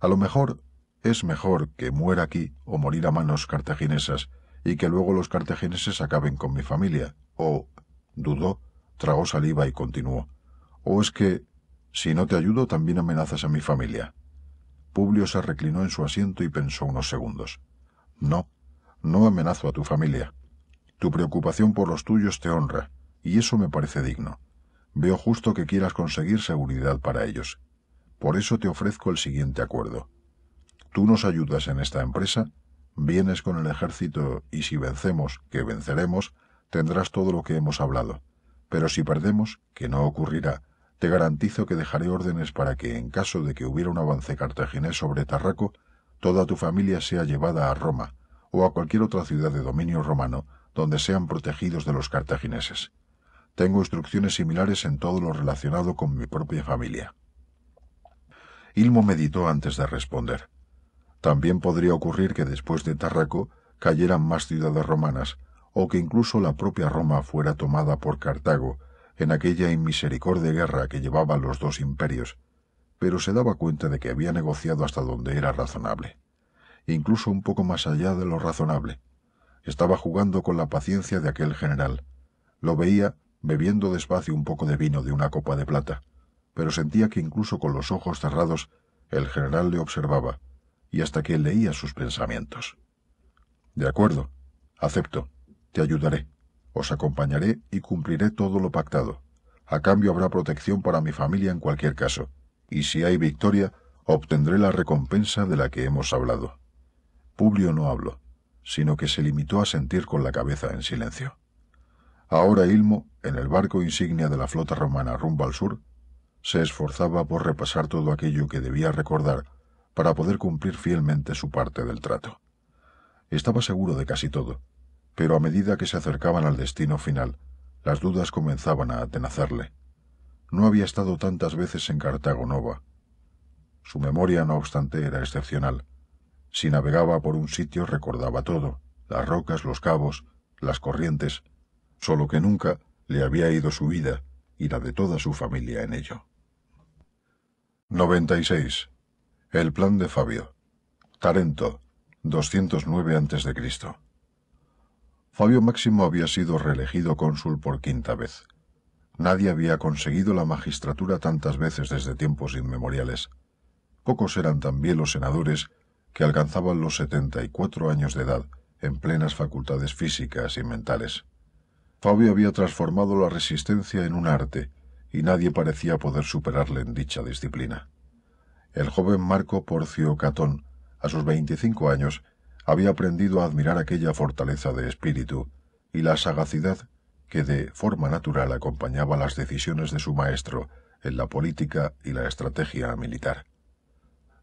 Speaker 2: A lo mejor es mejor que muera aquí o morir a manos cartaginesas y que luego los cartagineses acaben con mi familia. O dudó, tragó saliva y continuó. ¿O es que, si no te ayudo, también amenazas a mi familia? Publio se reclinó en su asiento y pensó unos segundos. No, no amenazo a tu familia. Tu preocupación por los tuyos te honra, y eso me parece digno. Veo justo que quieras conseguir seguridad para ellos. Por eso te ofrezco el siguiente acuerdo. Tú nos ayudas en esta empresa, vienes con el ejército y si vencemos, que venceremos, tendrás todo lo que hemos hablado. Pero si perdemos, que no ocurrirá, te garantizo que dejaré órdenes para que, en caso de que hubiera un avance cartaginés sobre Tarraco, toda tu familia sea llevada a Roma o a cualquier otra ciudad de dominio romano donde sean protegidos de los cartagineses. Tengo instrucciones similares en todo lo relacionado con mi propia familia. Ilmo meditó antes de responder. También podría ocurrir que después de Tarraco cayeran más ciudades romanas, o que incluso la propia Roma fuera tomada por Cartago en aquella inmisericordia guerra que llevaban los dos imperios, pero se daba cuenta de que había negociado hasta donde era razonable, incluso un poco más allá de lo razonable. Estaba jugando con la paciencia de aquel general. Lo veía bebiendo despacio un poco de vino de una copa de plata, pero sentía que incluso con los ojos cerrados el general le observaba, y hasta que leía sus pensamientos. De acuerdo, acepto, te ayudaré, os acompañaré y cumpliré todo lo pactado. A cambio habrá protección para mi familia en cualquier caso, y si hay victoria, obtendré la recompensa de la que hemos hablado. Publio no habló, sino que se limitó a sentir con la cabeza en silencio. Ahora Ilmo, en el barco insignia de la flota romana rumbo al sur, se esforzaba por repasar todo aquello que debía recordar para poder cumplir fielmente su parte del trato. Estaba seguro de casi todo, pero a medida que se acercaban al destino final, las dudas comenzaban a atenacerle. No había estado tantas veces en Cartago Nova. Su memoria, no obstante, era excepcional. Si navegaba por un sitio recordaba todo, las rocas, los cabos, las corrientes, solo que nunca le había ido su vida y la de toda su familia en ello. 96. El plan de Fabio. Tarento, 209 a.C. Fabio Máximo había sido reelegido cónsul por quinta vez. Nadie había conseguido la magistratura tantas veces desde tiempos inmemoriales. Pocos eran también los senadores que alcanzaban los setenta y cuatro años de edad, en plenas facultades físicas y mentales. Fabio había transformado la resistencia en un arte, y nadie parecía poder superarle en dicha disciplina. El joven Marco Porcio Catón, a sus veinticinco años, había aprendido a admirar aquella fortaleza de espíritu y la sagacidad que de forma natural acompañaba las decisiones de su maestro en la política y la estrategia militar.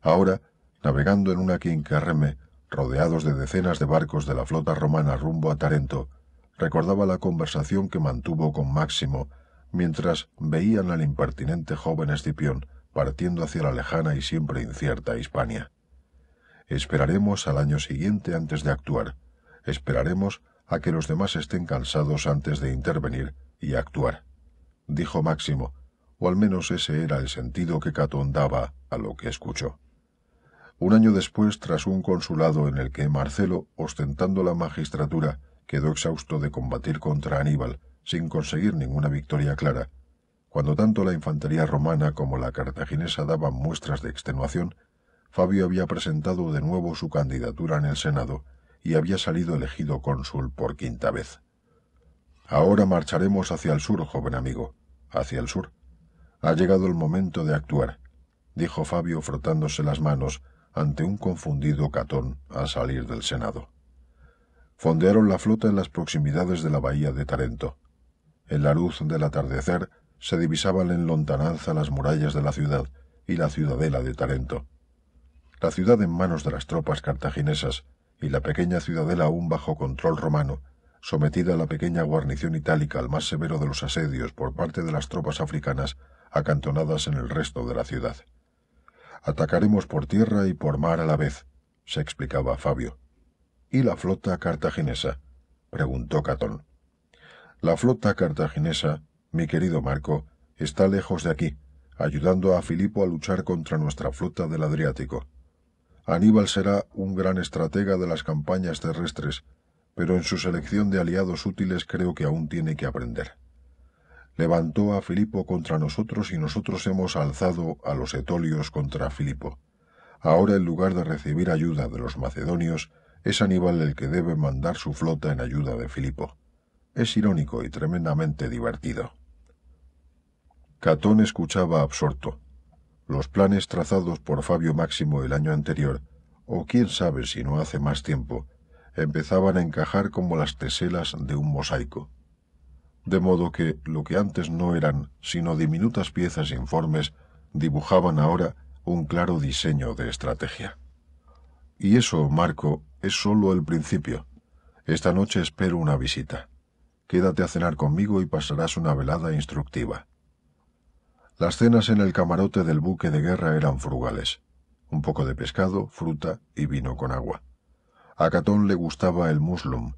Speaker 2: Ahora, navegando en una quinquerreme, rodeados de decenas de barcos de la flota romana rumbo a Tarento, recordaba la conversación que mantuvo con Máximo mientras veían al impertinente joven Escipión partiendo hacia la lejana y siempre incierta Hispania. Esperaremos al año siguiente antes de actuar. Esperaremos a que los demás estén cansados antes de intervenir y actuar, dijo Máximo, o al menos ese era el sentido que Catón daba a lo que escuchó. Un año después, tras un consulado en el que Marcelo, ostentando la magistratura, quedó exhausto de combatir contra Aníbal, sin conseguir ninguna victoria clara, cuando tanto la infantería romana como la cartaginesa daban muestras de extenuación, Fabio había presentado de nuevo su candidatura en el Senado y había salido elegido cónsul por quinta vez. Ahora marcharemos hacia el sur, joven amigo, hacia el sur. Ha llegado el momento de actuar, dijo Fabio frotándose las manos ante un confundido Catón al salir del Senado. Fondearon la flota en las proximidades de la bahía de Tarento. En la luz del atardecer se divisaban en lontananza las murallas de la ciudad y la ciudadela de Tarento. La ciudad en manos de las tropas cartaginesas y la pequeña ciudadela aún bajo control romano, sometida a la pequeña guarnición itálica al más severo de los asedios por parte de las tropas africanas acantonadas en el resto de la ciudad. Atacaremos por tierra y por mar a la vez, se explicaba Fabio. ¿Y la flota cartaginesa? preguntó Catón. La flota cartaginesa, mi querido Marco, está lejos de aquí, ayudando a Filipo a luchar contra nuestra flota del Adriático. Aníbal será un gran estratega de las campañas terrestres, pero en su selección de aliados útiles creo que aún tiene que aprender. Levantó a Filipo contra nosotros y nosotros hemos alzado a los etolios contra Filipo. Ahora, en lugar de recibir ayuda de los macedonios, es Aníbal el que debe mandar su flota en ayuda de Filipo. Es irónico y tremendamente divertido. Catón escuchaba absorto. Los planes trazados por Fabio Máximo el año anterior, o quién sabe si no hace más tiempo, empezaban a encajar como las teselas de un mosaico. De modo que lo que antes no eran sino diminutas piezas informes, dibujaban ahora un claro diseño de estrategia. Y eso, Marco, es sólo el principio. Esta noche espero una visita. Quédate a cenar conmigo y pasarás una velada instructiva. Las cenas en el camarote del buque de guerra eran frugales. Un poco de pescado, fruta y vino con agua. A Catón le gustaba el muslum,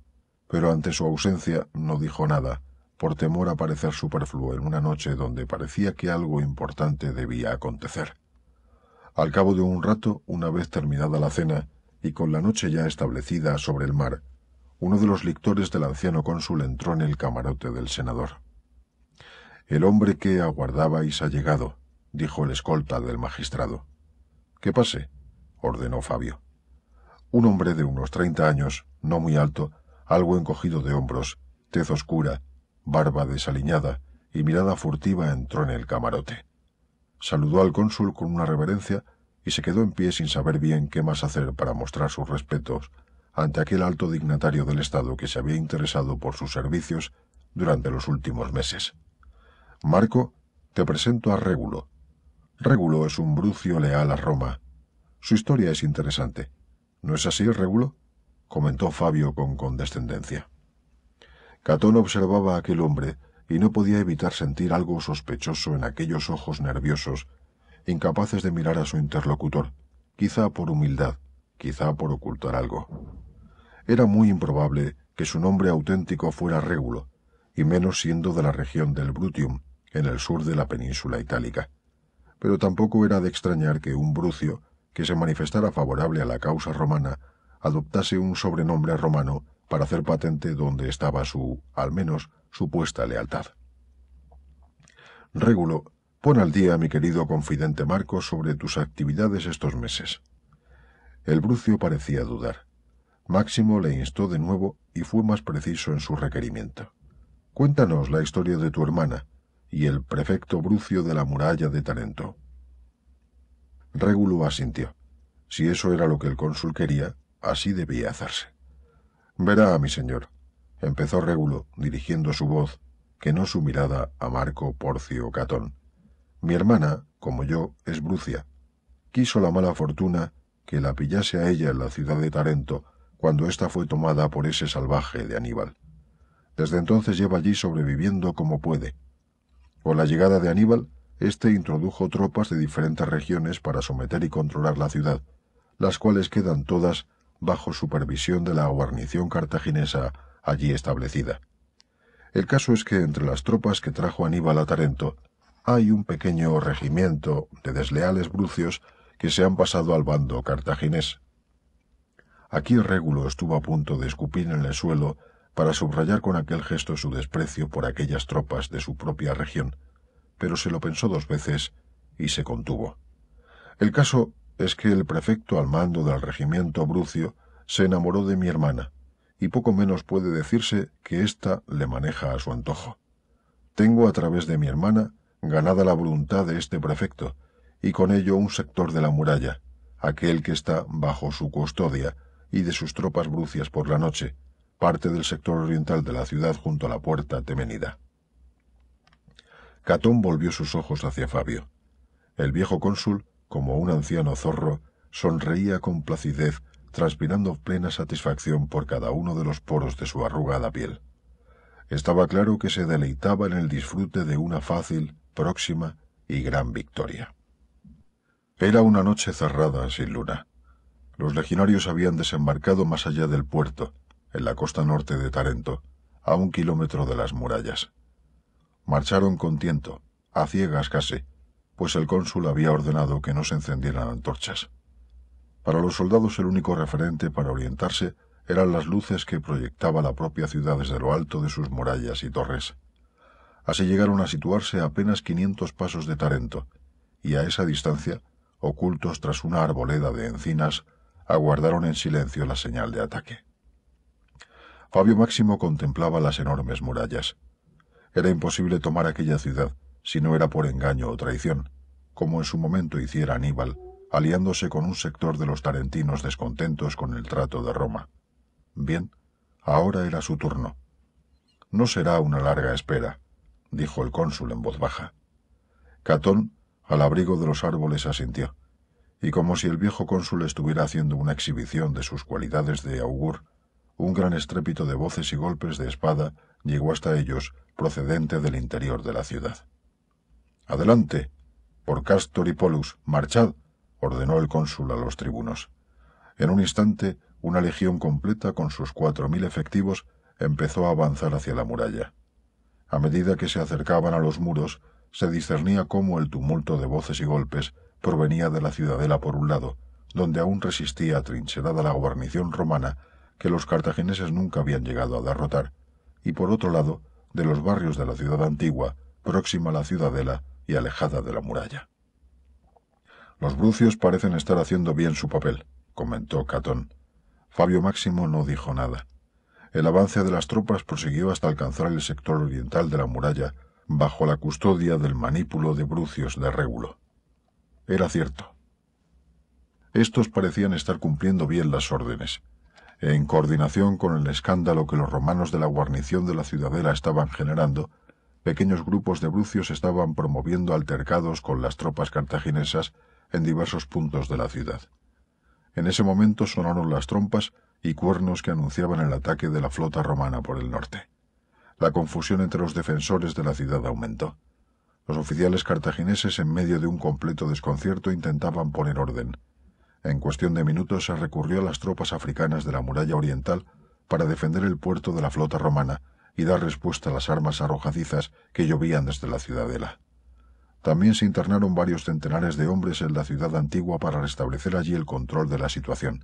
Speaker 2: pero ante su ausencia no dijo nada, por temor a parecer superfluo en una noche donde parecía que algo importante debía acontecer. Al cabo de un rato, una vez terminada la cena, y con la noche ya establecida sobre el mar, uno de los lictores del anciano cónsul entró en el camarote del senador. El hombre que aguardabais ha llegado, dijo el escolta del magistrado. Que pase, ordenó Fabio. Un hombre de unos treinta años, no muy alto, algo encogido de hombros, tez oscura, barba desaliñada y mirada furtiva entró en el camarote. Saludó al cónsul con una reverencia y se quedó en pie sin saber bien qué más hacer para mostrar sus respetos ante aquel alto dignatario del Estado que se había interesado por sus servicios durante los últimos meses. Marco, te presento a Régulo. Régulo es un brucio leal a Roma. Su historia es interesante. ¿No es así, Régulo? comentó Fabio con condescendencia. Catón observaba a aquel hombre y no podía evitar sentir algo sospechoso en aquellos ojos nerviosos, incapaces de mirar a su interlocutor, quizá por humildad, quizá por ocultar algo. Era muy improbable que su nombre auténtico fuera Régulo, y menos siendo de la región del Brutium, en el sur de la península itálica. Pero tampoco era de extrañar que un brucio, que se manifestara favorable a la causa romana, adoptase un sobrenombre romano para hacer patente donde estaba su, al menos, supuesta lealtad. Régulo, pon al día, mi querido confidente Marco, sobre tus actividades estos meses. El brucio parecía dudar. Máximo le instó de nuevo y fue más preciso en su requerimiento. Cuéntanos la historia de tu hermana, y el prefecto Brucio de la muralla de Tarento. Régulo asintió. Si eso era lo que el cónsul quería, así debía hacerse. Verá, mi señor, empezó Régulo, dirigiendo su voz, que no su mirada, a Marco Porcio Catón. Mi hermana, como yo, es Brucia. Quiso la mala fortuna que la pillase a ella en la ciudad de Tarento, cuando ésta fue tomada por ese salvaje de Aníbal. Desde entonces lleva allí sobreviviendo como puede. Con la llegada de Aníbal, éste introdujo tropas de diferentes regiones para someter y controlar la ciudad, las cuales quedan todas bajo supervisión de la guarnición cartaginesa allí establecida. El caso es que entre las tropas que trajo Aníbal a Tarento hay un pequeño regimiento de desleales brucios que se han pasado al bando cartaginés. Aquí Régulo estuvo a punto de escupir en el suelo para subrayar con aquel gesto su desprecio por aquellas tropas de su propia región, pero se lo pensó dos veces y se contuvo. El caso es que el prefecto al mando del regimiento Brucio se enamoró de mi hermana, y poco menos puede decirse que ésta le maneja a su antojo. Tengo a través de mi hermana ganada la voluntad de este prefecto, y con ello un sector de la muralla, aquel que está bajo su custodia, y de sus tropas brucias por la noche, parte del sector oriental de la ciudad junto a la puerta temenida. Catón volvió sus ojos hacia Fabio. El viejo cónsul, como un anciano zorro, sonreía con placidez, transpirando plena satisfacción por cada uno de los poros de su arrugada piel. Estaba claro que se deleitaba en el disfrute de una fácil, próxima y gran victoria. Era una noche cerrada, sin luna. Los legionarios habían desembarcado más allá del puerto, en la costa norte de Tarento, a un kilómetro de las murallas. Marcharon con tiento, a ciegas casi, pues el cónsul había ordenado que no se encendieran antorchas. Para los soldados el único referente para orientarse eran las luces que proyectaba la propia ciudad desde lo alto de sus murallas y torres. Así llegaron a situarse a apenas quinientos pasos de Tarento, y a esa distancia, ocultos tras una arboleda de encinas, aguardaron en silencio la señal de ataque. Fabio Máximo contemplaba las enormes murallas. Era imposible tomar aquella ciudad si no era por engaño o traición, como en su momento hiciera Aníbal, aliándose con un sector de los tarentinos descontentos con el trato de Roma. Bien, ahora era su turno. No será una larga espera, dijo el cónsul en voz baja. Catón, al abrigo de los árboles, asintió y como si el viejo cónsul estuviera haciendo una exhibición de sus cualidades de augur, un gran estrépito de voces y golpes de espada llegó hasta ellos procedente del interior de la ciudad. Adelante, por Castor y Polus, marchad, ordenó el cónsul a los tribunos. En un instante, una legión completa con sus cuatro mil efectivos empezó a avanzar hacia la muralla. A medida que se acercaban a los muros, se discernía cómo el tumulto de voces y golpes provenía de la ciudadela por un lado, donde aún resistía atrincherada la guarnición romana que los cartagineses nunca habían llegado a derrotar, y por otro lado, de los barrios de la ciudad antigua, próxima a la ciudadela y alejada de la muralla. Los brucios parecen estar haciendo bien su papel, comentó Catón. Fabio Máximo no dijo nada. El avance de las tropas prosiguió hasta alcanzar el sector oriental de la muralla, bajo la custodia del manípulo de Brucios de Régulo. Era cierto. Estos parecían estar cumpliendo bien las órdenes. En coordinación con el escándalo que los romanos de la guarnición de la ciudadela estaban generando, pequeños grupos de brucios estaban promoviendo altercados con las tropas cartaginesas en diversos puntos de la ciudad. En ese momento sonaron las trompas y cuernos que anunciaban el ataque de la flota romana por el norte. La confusión entre los defensores de la ciudad aumentó. Los oficiales cartagineses, en medio de un completo desconcierto, intentaban poner orden. En cuestión de minutos se recurrió a las tropas africanas de la muralla oriental para defender el puerto de la flota romana y dar respuesta a las armas arrojadizas que llovían desde la ciudadela. También se internaron varios centenares de hombres en la ciudad antigua para restablecer allí el control de la situación.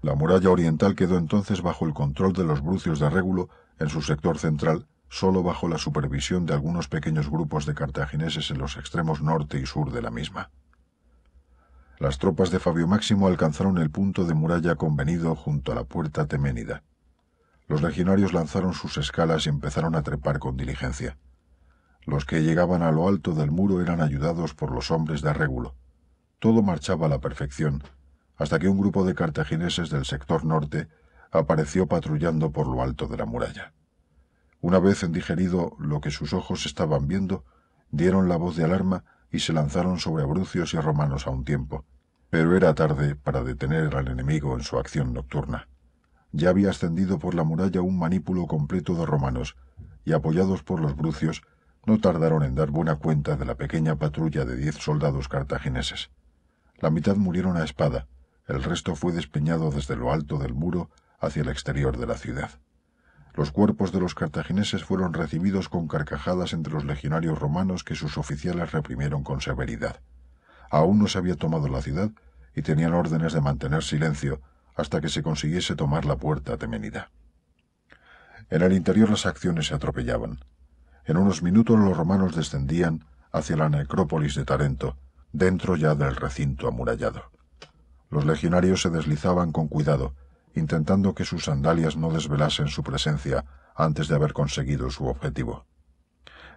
Speaker 2: La muralla oriental quedó entonces bajo el control de los brucios de Régulo en su sector central solo bajo la supervisión de algunos pequeños grupos de cartagineses en los extremos norte y sur de la misma. Las tropas de Fabio Máximo alcanzaron el punto de muralla convenido junto a la puerta teménida. Los legionarios lanzaron sus escalas y empezaron a trepar con diligencia. Los que llegaban a lo alto del muro eran ayudados por los hombres de Régulo. Todo marchaba a la perfección, hasta que un grupo de cartagineses del sector norte apareció patrullando por lo alto de la muralla. Una vez endigerido lo que sus ojos estaban viendo, dieron la voz de alarma y se lanzaron sobre brucios y romanos a un tiempo. Pero era tarde para detener al enemigo en su acción nocturna. Ya había ascendido por la muralla un manípulo completo de romanos, y apoyados por los brucios, no tardaron en dar buena cuenta de la pequeña patrulla de diez soldados cartagineses. La mitad murieron a espada, el resto fue despeñado desde lo alto del muro hacia el exterior de la ciudad. Los cuerpos de los cartagineses fueron recibidos con carcajadas entre los legionarios romanos que sus oficiales reprimieron con severidad. Aún no se había tomado la ciudad y tenían órdenes de mantener silencio hasta que se consiguiese tomar la puerta temenida. En el interior las acciones se atropellaban. En unos minutos los romanos descendían hacia la necrópolis de Tarento, dentro ya del recinto amurallado. Los legionarios se deslizaban con cuidado, intentando que sus sandalias no desvelasen su presencia antes de haber conseguido su objetivo.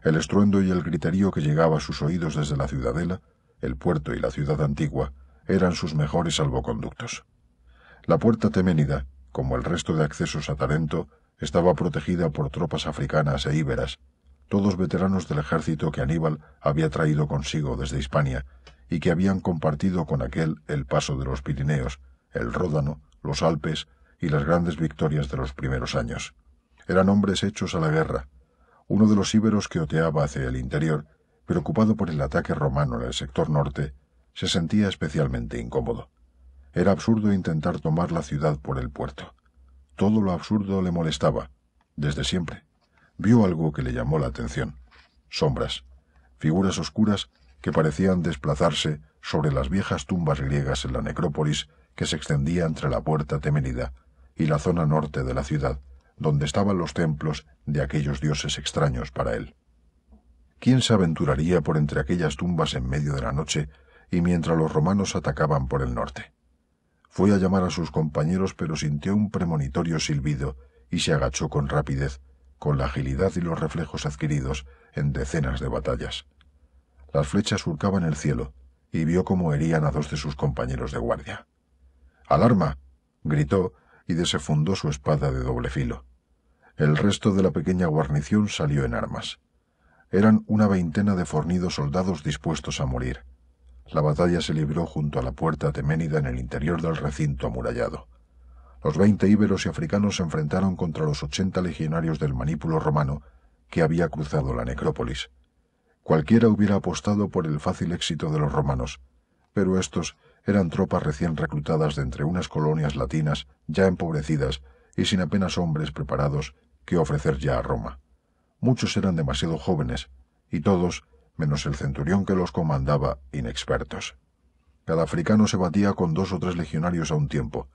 Speaker 2: El estruendo y el griterío que llegaba a sus oídos desde la ciudadela, el puerto y la ciudad antigua, eran sus mejores salvoconductos. La puerta teménida, como el resto de accesos a Tarento, estaba protegida por tropas africanas e íberas, todos veteranos del ejército que Aníbal había traído consigo desde Hispania y que habían compartido con aquel el paso de los Pirineos, el Ródano, los Alpes y las grandes victorias de los primeros años. Eran hombres hechos a la guerra. Uno de los íberos que oteaba hacia el interior, preocupado por el ataque romano en el sector norte, se sentía especialmente incómodo. Era absurdo intentar tomar la ciudad por el puerto. Todo lo absurdo le molestaba, desde siempre. Vio algo que le llamó la atención. Sombras, figuras oscuras que parecían desplazarse sobre las viejas tumbas griegas en la necrópolis que se extendía entre la puerta temenida y la zona norte de la ciudad, donde estaban los templos de aquellos dioses extraños para él. ¿Quién se aventuraría por entre aquellas tumbas en medio de la noche y mientras los romanos atacaban por el norte? Fue a llamar a sus compañeros, pero sintió un premonitorio silbido y se agachó con rapidez, con la agilidad y los reflejos adquiridos en decenas de batallas. Las flechas surcaban el cielo y vio cómo herían a dos de sus compañeros de guardia. ¡Alarma! gritó y desefundó su espada de doble filo. El resto de la pequeña guarnición salió en armas. Eran una veintena de fornidos soldados dispuestos a morir. La batalla se libró junto a la puerta teménida en el interior del recinto amurallado. Los veinte íberos y africanos se enfrentaron contra los ochenta legionarios del manípulo romano que había cruzado la necrópolis. Cualquiera hubiera apostado por el fácil éxito de los romanos, pero estos eran tropas recién reclutadas de entre unas colonias latinas ya empobrecidas y sin apenas hombres preparados que ofrecer ya a Roma. Muchos eran demasiado jóvenes, y todos menos el centurión que los comandaba, inexpertos. Cada africano se batía con dos o tres legionarios a un tiempo.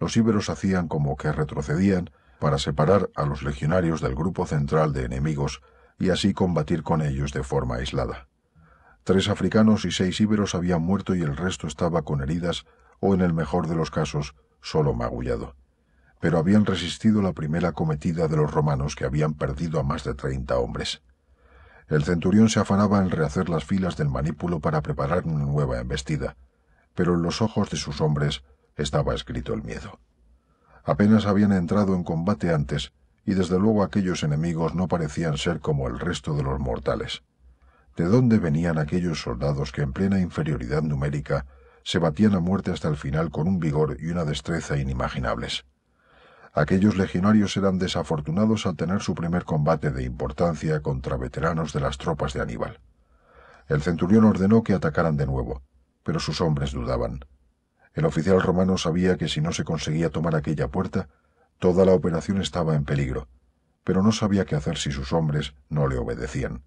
Speaker 2: Los íberos hacían como que retrocedían para separar a los legionarios del grupo central de enemigos y así combatir con ellos de forma aislada. Tres africanos y seis íberos habían muerto y el resto estaba con heridas o, en el mejor de los casos, solo magullado. Pero habían resistido la primera cometida de los romanos que habían perdido a más de treinta hombres. El centurión se afanaba en rehacer las filas del manípulo para preparar una nueva embestida, pero en los ojos de sus hombres estaba escrito el miedo. Apenas habían entrado en combate antes, y desde luego aquellos enemigos no parecían ser como el resto de los mortales. ¿De dónde venían aquellos soldados que en plena inferioridad numérica se batían a muerte hasta el final con un vigor y una destreza inimaginables? Aquellos legionarios eran desafortunados al tener su primer combate de importancia contra veteranos de las tropas de Aníbal. El centurión ordenó que atacaran de nuevo, pero sus hombres dudaban. El oficial romano sabía que si no se conseguía tomar aquella puerta, toda la operación estaba en peligro, pero no sabía qué hacer si sus hombres no le obedecían.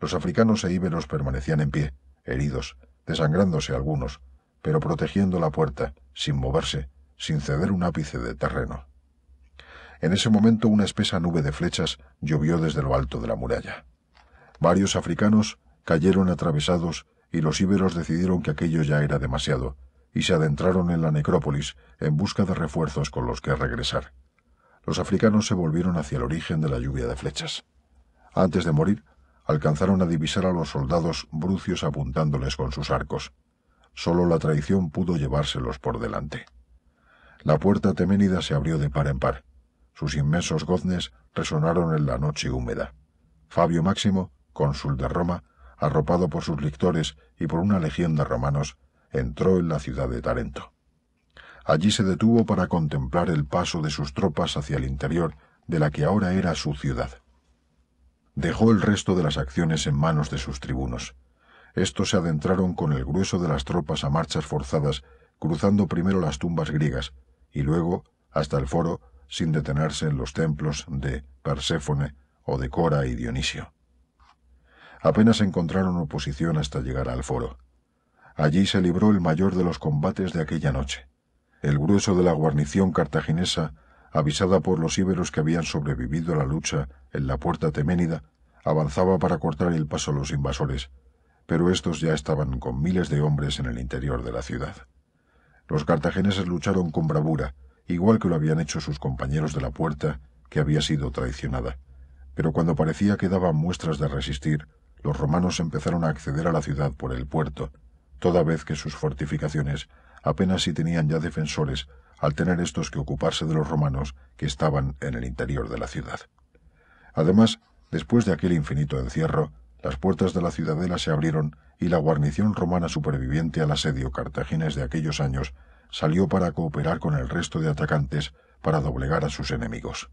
Speaker 2: Los africanos e íberos permanecían en pie, heridos, desangrándose algunos, pero protegiendo la puerta, sin moverse, sin ceder un ápice de terreno. En ese momento una espesa nube de flechas llovió desde lo alto de la muralla. Varios africanos cayeron atravesados y los íberos decidieron que aquello ya era demasiado, y se adentraron en la necrópolis en busca de refuerzos con los que regresar. Los africanos se volvieron hacia el origen de la lluvia de flechas. Antes de morir, alcanzaron a divisar a los soldados brucios apuntándoles con sus arcos. sólo la traición pudo llevárselos por delante. La puerta teménida se abrió de par en par. Sus inmensos goznes resonaron en la noche húmeda. Fabio Máximo, cónsul de Roma, arropado por sus lictores y por una legión de romanos, entró en la ciudad de Tarento. Allí se detuvo para contemplar el paso de sus tropas hacia el interior de la que ahora era su ciudad. Dejó el resto de las acciones en manos de sus tribunos. Estos se adentraron con el grueso de las tropas a marchas forzadas, cruzando primero las tumbas griegas y luego hasta el foro, sin detenerse en los templos de Perséfone o de Cora y Dionisio. Apenas encontraron oposición hasta llegar al foro. Allí se libró el mayor de los combates de aquella noche. El grueso de la guarnición cartaginesa, avisada por los íberos que habían sobrevivido a la lucha en la puerta teménida, avanzaba para cortar el paso a los invasores, pero estos ya estaban con miles de hombres en el interior de la ciudad. Los cartagineses lucharon con bravura, igual que lo habían hecho sus compañeros de la puerta, que había sido traicionada. Pero cuando parecía que daban muestras de resistir, los romanos empezaron a acceder a la ciudad por el puerto, toda vez que sus fortificaciones apenas si tenían ya defensores al tener estos que ocuparse de los romanos que estaban en el interior de la ciudad. Además, después de aquel infinito encierro, las puertas de la ciudadela se abrieron y la guarnición romana superviviente al asedio cartaginés de aquellos años salió para cooperar con el resto de atacantes para doblegar a sus enemigos.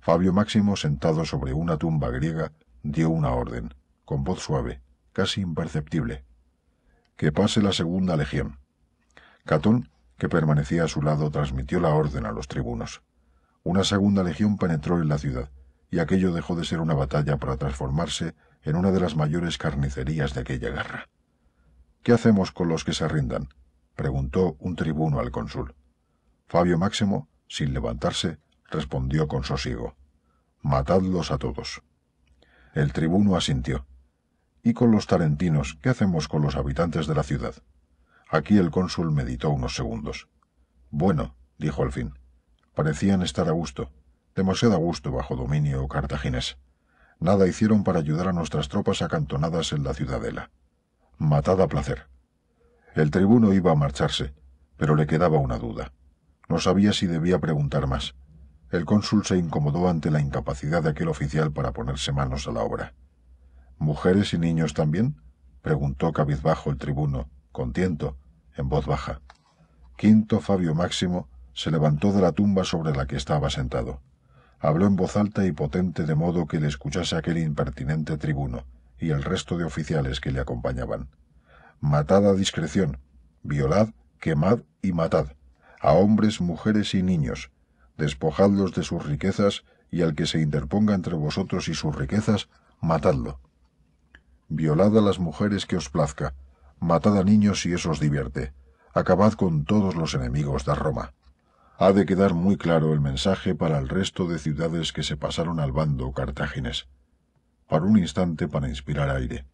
Speaker 2: Fabio Máximo, sentado sobre una tumba griega, dio una orden con voz suave, casi imperceptible. Que pase la segunda legión. Catón, que permanecía a su lado, transmitió la orden a los tribunos. Una segunda legión penetró en la ciudad, y aquello dejó de ser una batalla para transformarse en una de las mayores carnicerías de aquella guerra. ¿Qué hacemos con los que se rindan? Preguntó un tribuno al cónsul. Fabio Máximo, sin levantarse, respondió con sosiego. Matadlos a todos. El tribuno asintió. ¿Y con los tarentinos? ¿Qué hacemos con los habitantes de la ciudad? Aquí el cónsul meditó unos segundos. Bueno, dijo al fin. Parecían estar a gusto, demasiado a gusto bajo dominio cartaginés. Nada hicieron para ayudar a nuestras tropas acantonadas en la ciudadela. Matad a placer. El tribuno iba a marcharse, pero le quedaba una duda. No sabía si debía preguntar más. El cónsul se incomodó ante la incapacidad de aquel oficial para ponerse manos a la obra. ¿Mujeres y niños también? preguntó cabizbajo el tribuno, con tiento, en voz baja. Quinto Fabio Máximo se levantó de la tumba sobre la que estaba sentado. Habló en voz alta y potente de modo que le escuchase aquel impertinente tribuno y el resto de oficiales que le acompañaban. Matad a discreción, violad, quemad y matad, a hombres, mujeres y niños, despojadlos de sus riquezas y al que se interponga entre vosotros y sus riquezas, matadlo violad a las mujeres que os plazca, matad a niños si eso os divierte, acabad con todos los enemigos de Roma. Ha de quedar muy claro el mensaje para el resto de ciudades que se pasaron al bando cartaginés. Para un instante para inspirar aire.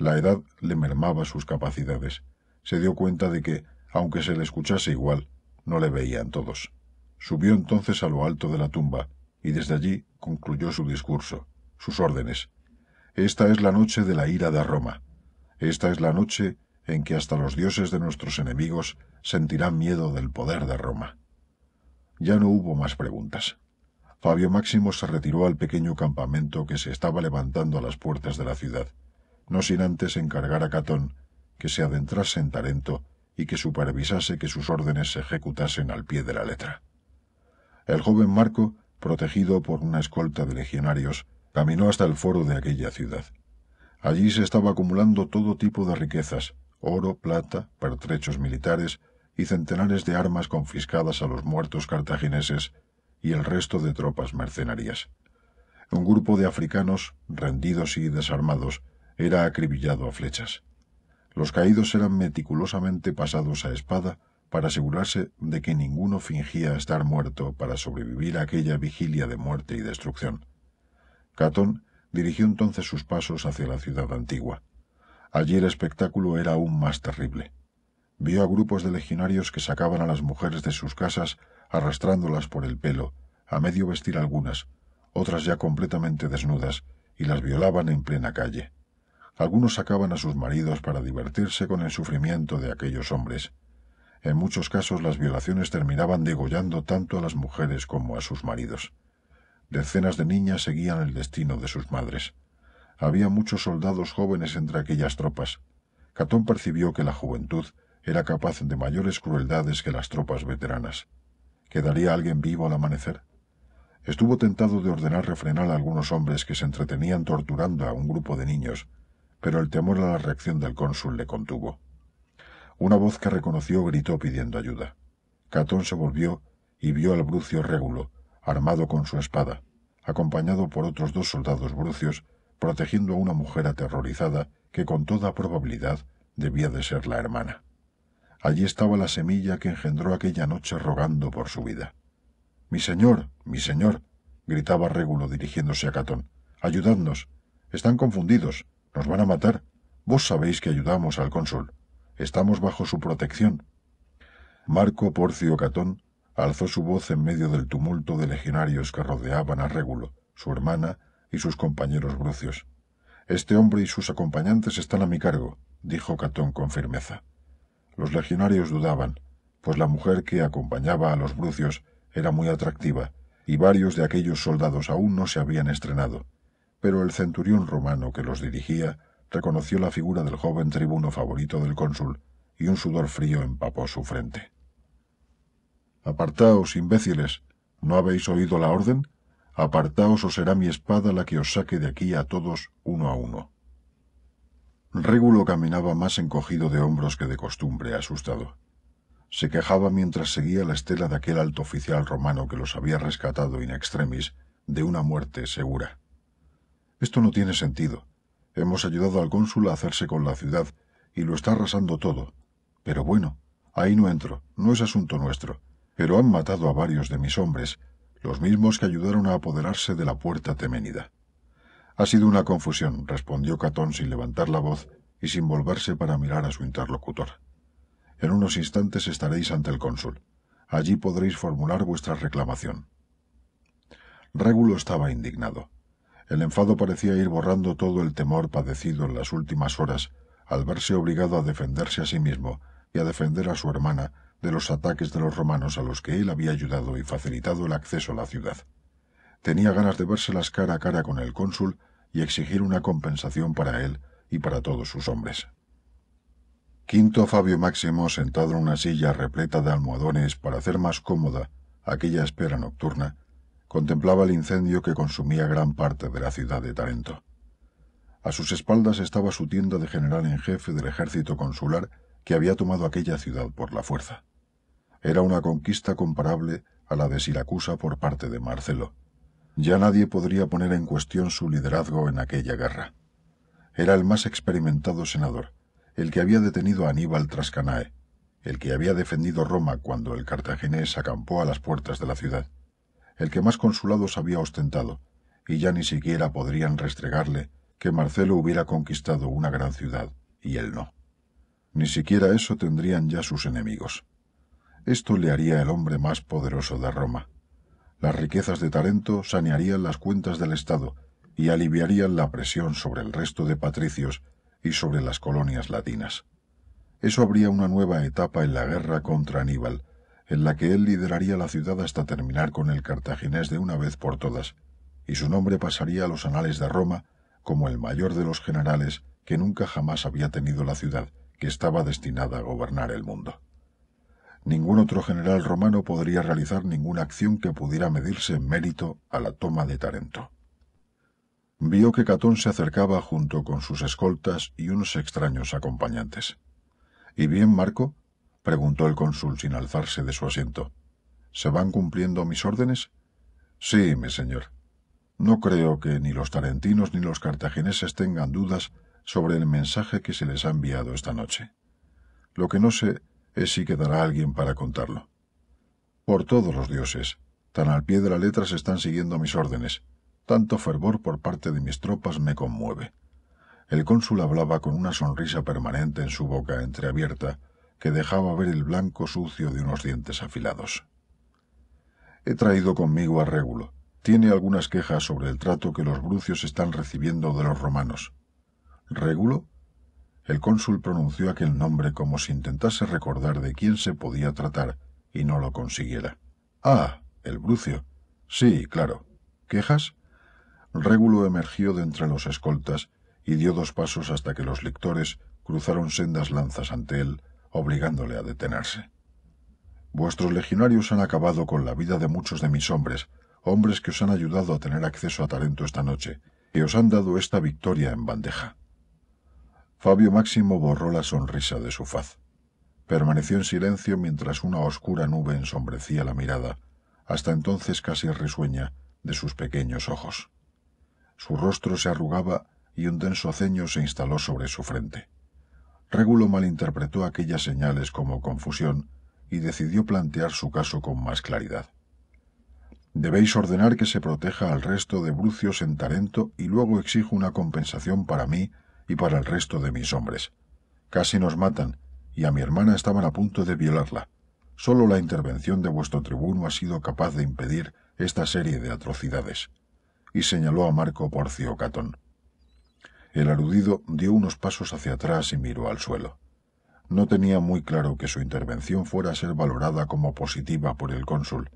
Speaker 2: La edad le mermaba sus capacidades. Se dio cuenta de que, aunque se le escuchase igual, no le veían todos. Subió entonces a lo alto de la tumba, y desde allí concluyó su discurso, sus órdenes, esta es la noche de la ira de Roma. Esta es la noche en que hasta los dioses de nuestros enemigos sentirán miedo del poder de Roma. Ya no hubo más preguntas. Fabio Máximo se retiró al pequeño campamento que se estaba levantando a las puertas de la ciudad, no sin antes encargar a Catón que se adentrase en Tarento y que supervisase que sus órdenes se ejecutasen al pie de la letra. El joven Marco, protegido por una escolta de legionarios, Caminó hasta el foro de aquella ciudad. Allí se estaba acumulando todo tipo de riquezas, oro, plata, pertrechos militares y centenares de armas confiscadas a los muertos cartagineses y el resto de tropas mercenarias. Un grupo de africanos, rendidos y desarmados, era acribillado a flechas. Los caídos eran meticulosamente pasados a espada para asegurarse de que ninguno fingía estar muerto para sobrevivir a aquella vigilia de muerte y destrucción. Catón dirigió entonces sus pasos hacia la ciudad antigua. Allí el espectáculo era aún más terrible. Vio a grupos de legionarios que sacaban a las mujeres de sus casas arrastrándolas por el pelo, a medio vestir algunas, otras ya completamente desnudas, y las violaban en plena calle. Algunos sacaban a sus maridos para divertirse con el sufrimiento de aquellos hombres. En muchos casos las violaciones terminaban degollando tanto a las mujeres como a sus maridos. Decenas de niñas seguían el destino de sus madres. Había muchos soldados jóvenes entre aquellas tropas. Catón percibió que la juventud era capaz de mayores crueldades que las tropas veteranas. ¿Quedaría alguien vivo al amanecer? Estuvo tentado de ordenar refrenar a algunos hombres que se entretenían torturando a un grupo de niños, pero el temor a la reacción del cónsul le contuvo. Una voz que reconoció gritó pidiendo ayuda. Catón se volvió y vio al brucio régulo, armado con su espada, acompañado por otros dos soldados brucios, protegiendo a una mujer aterrorizada que con toda probabilidad debía de ser la hermana. Allí estaba la semilla que engendró aquella noche rogando por su vida. Mi señor, mi señor, gritaba Régulo dirigiéndose a Catón. Ayudadnos. Están confundidos. Nos van a matar. Vos sabéis que ayudamos al cónsul. Estamos bajo su protección. Marco Porcio Catón alzó su voz en medio del tumulto de legionarios que rodeaban a Régulo, su hermana y sus compañeros brucios. Este hombre y sus acompañantes están a mi cargo, dijo Catón con firmeza. Los legionarios dudaban, pues la mujer que acompañaba a los brucios era muy atractiva, y varios de aquellos soldados aún no se habían estrenado, pero el centurión romano que los dirigía reconoció la figura del joven tribuno favorito del cónsul, y un sudor frío empapó su frente. Apartaos, imbéciles. ¿No habéis oído la orden? Apartaos o será mi espada la que os saque de aquí a todos uno a uno. Régulo caminaba más encogido de hombros que de costumbre, asustado. Se quejaba mientras seguía la estela de aquel alto oficial romano que los había rescatado in extremis de una muerte segura. Esto no tiene sentido. Hemos ayudado al cónsul a hacerse con la ciudad y lo está arrasando todo. Pero bueno, ahí no entro, no es asunto nuestro. Pero han matado a varios de mis hombres, los mismos que ayudaron a apoderarse de la puerta teménida. Ha sido una confusión, respondió Catón sin levantar la voz y sin volverse para mirar a su interlocutor. En unos instantes estaréis ante el cónsul. Allí podréis formular vuestra reclamación. Régulo estaba indignado. El enfado parecía ir borrando todo el temor padecido en las últimas horas al verse obligado a defenderse a sí mismo y a defender a su hermana de los ataques de los romanos a los que él había ayudado y facilitado el acceso a la ciudad. Tenía ganas de vérselas cara a cara con el cónsul y exigir una compensación para él y para todos sus hombres. Quinto Fabio Máximo, sentado en una silla repleta de almohadones para hacer más cómoda aquella espera nocturna, contemplaba el incendio que consumía gran parte de la ciudad de Tarento. A sus espaldas estaba su tienda de general en jefe del ejército consular que había tomado aquella ciudad por la fuerza. Era una conquista comparable a la de Siracusa por parte de Marcelo. Ya nadie podría poner en cuestión su liderazgo en aquella guerra. Era el más experimentado senador, el que había detenido a Aníbal tras Canae, el que había defendido Roma cuando el cartaginés acampó a las puertas de la ciudad, el que más consulados había ostentado, y ya ni siquiera podrían restregarle que Marcelo hubiera conquistado una gran ciudad y él no. Ni siquiera eso tendrían ya sus enemigos. Esto le haría el hombre más poderoso de Roma. Las riquezas de Tarento sanearían las cuentas del Estado y aliviarían la presión sobre el resto de patricios y sobre las colonias latinas. Eso habría una nueva etapa en la guerra contra Aníbal, en la que él lideraría la ciudad hasta terminar con el cartaginés de una vez por todas, y su nombre pasaría a los anales de Roma como el mayor de los generales que nunca jamás había tenido la ciudad que estaba destinada a gobernar el mundo. Ningún otro general romano podría realizar ninguna acción que pudiera medirse en mérito a la toma de Tarento. Vio que Catón se acercaba junto con sus escoltas y unos extraños acompañantes. ¿Y bien, Marco? Preguntó el cónsul sin alzarse de su asiento. ¿Se van cumpliendo mis órdenes? Sí, mi señor. No creo que ni los tarentinos ni los cartagineses tengan dudas sobre el mensaje que se les ha enviado esta noche. Lo que no sé es si quedará alguien para contarlo. Por todos los dioses, tan al pie de la letra se están siguiendo mis órdenes. Tanto fervor por parte de mis tropas me conmueve. El cónsul hablaba con una sonrisa permanente en su boca entreabierta, que dejaba ver el blanco sucio de unos dientes afilados. He traído conmigo a Régulo. Tiene algunas quejas sobre el trato que los brucios están recibiendo de los romanos. ¿Régulo? El cónsul pronunció aquel nombre como si intentase recordar de quién se podía tratar y no lo consiguiera. Ah, el brucio. Sí, claro. ¿Quejas? Régulo emergió de entre los escoltas y dio dos pasos hasta que los lectores cruzaron sendas lanzas ante él, obligándole a detenerse. Vuestros legionarios han acabado con la vida de muchos de mis hombres, hombres que os han ayudado a tener acceso a talento esta noche, y os han dado esta victoria en bandeja. Fabio Máximo borró la sonrisa de su faz. Permaneció en silencio mientras una oscura nube ensombrecía la mirada, hasta entonces casi risueña, de sus pequeños ojos. Su rostro se arrugaba y un denso ceño se instaló sobre su frente. Régulo malinterpretó aquellas señales como confusión y decidió plantear su caso con más claridad. Debéis ordenar que se proteja al resto de brucios en Tarento y luego exijo una compensación para mí y para el resto de mis hombres. Casi nos matan, y a mi hermana estaban a punto de violarla. Solo la intervención de vuestro tribuno ha sido capaz de impedir esta serie de atrocidades. Y señaló a Marco Porcio Catón. El aludido dio unos pasos hacia atrás y miró al suelo. No tenía muy claro que su intervención fuera a ser valorada como positiva por el cónsul,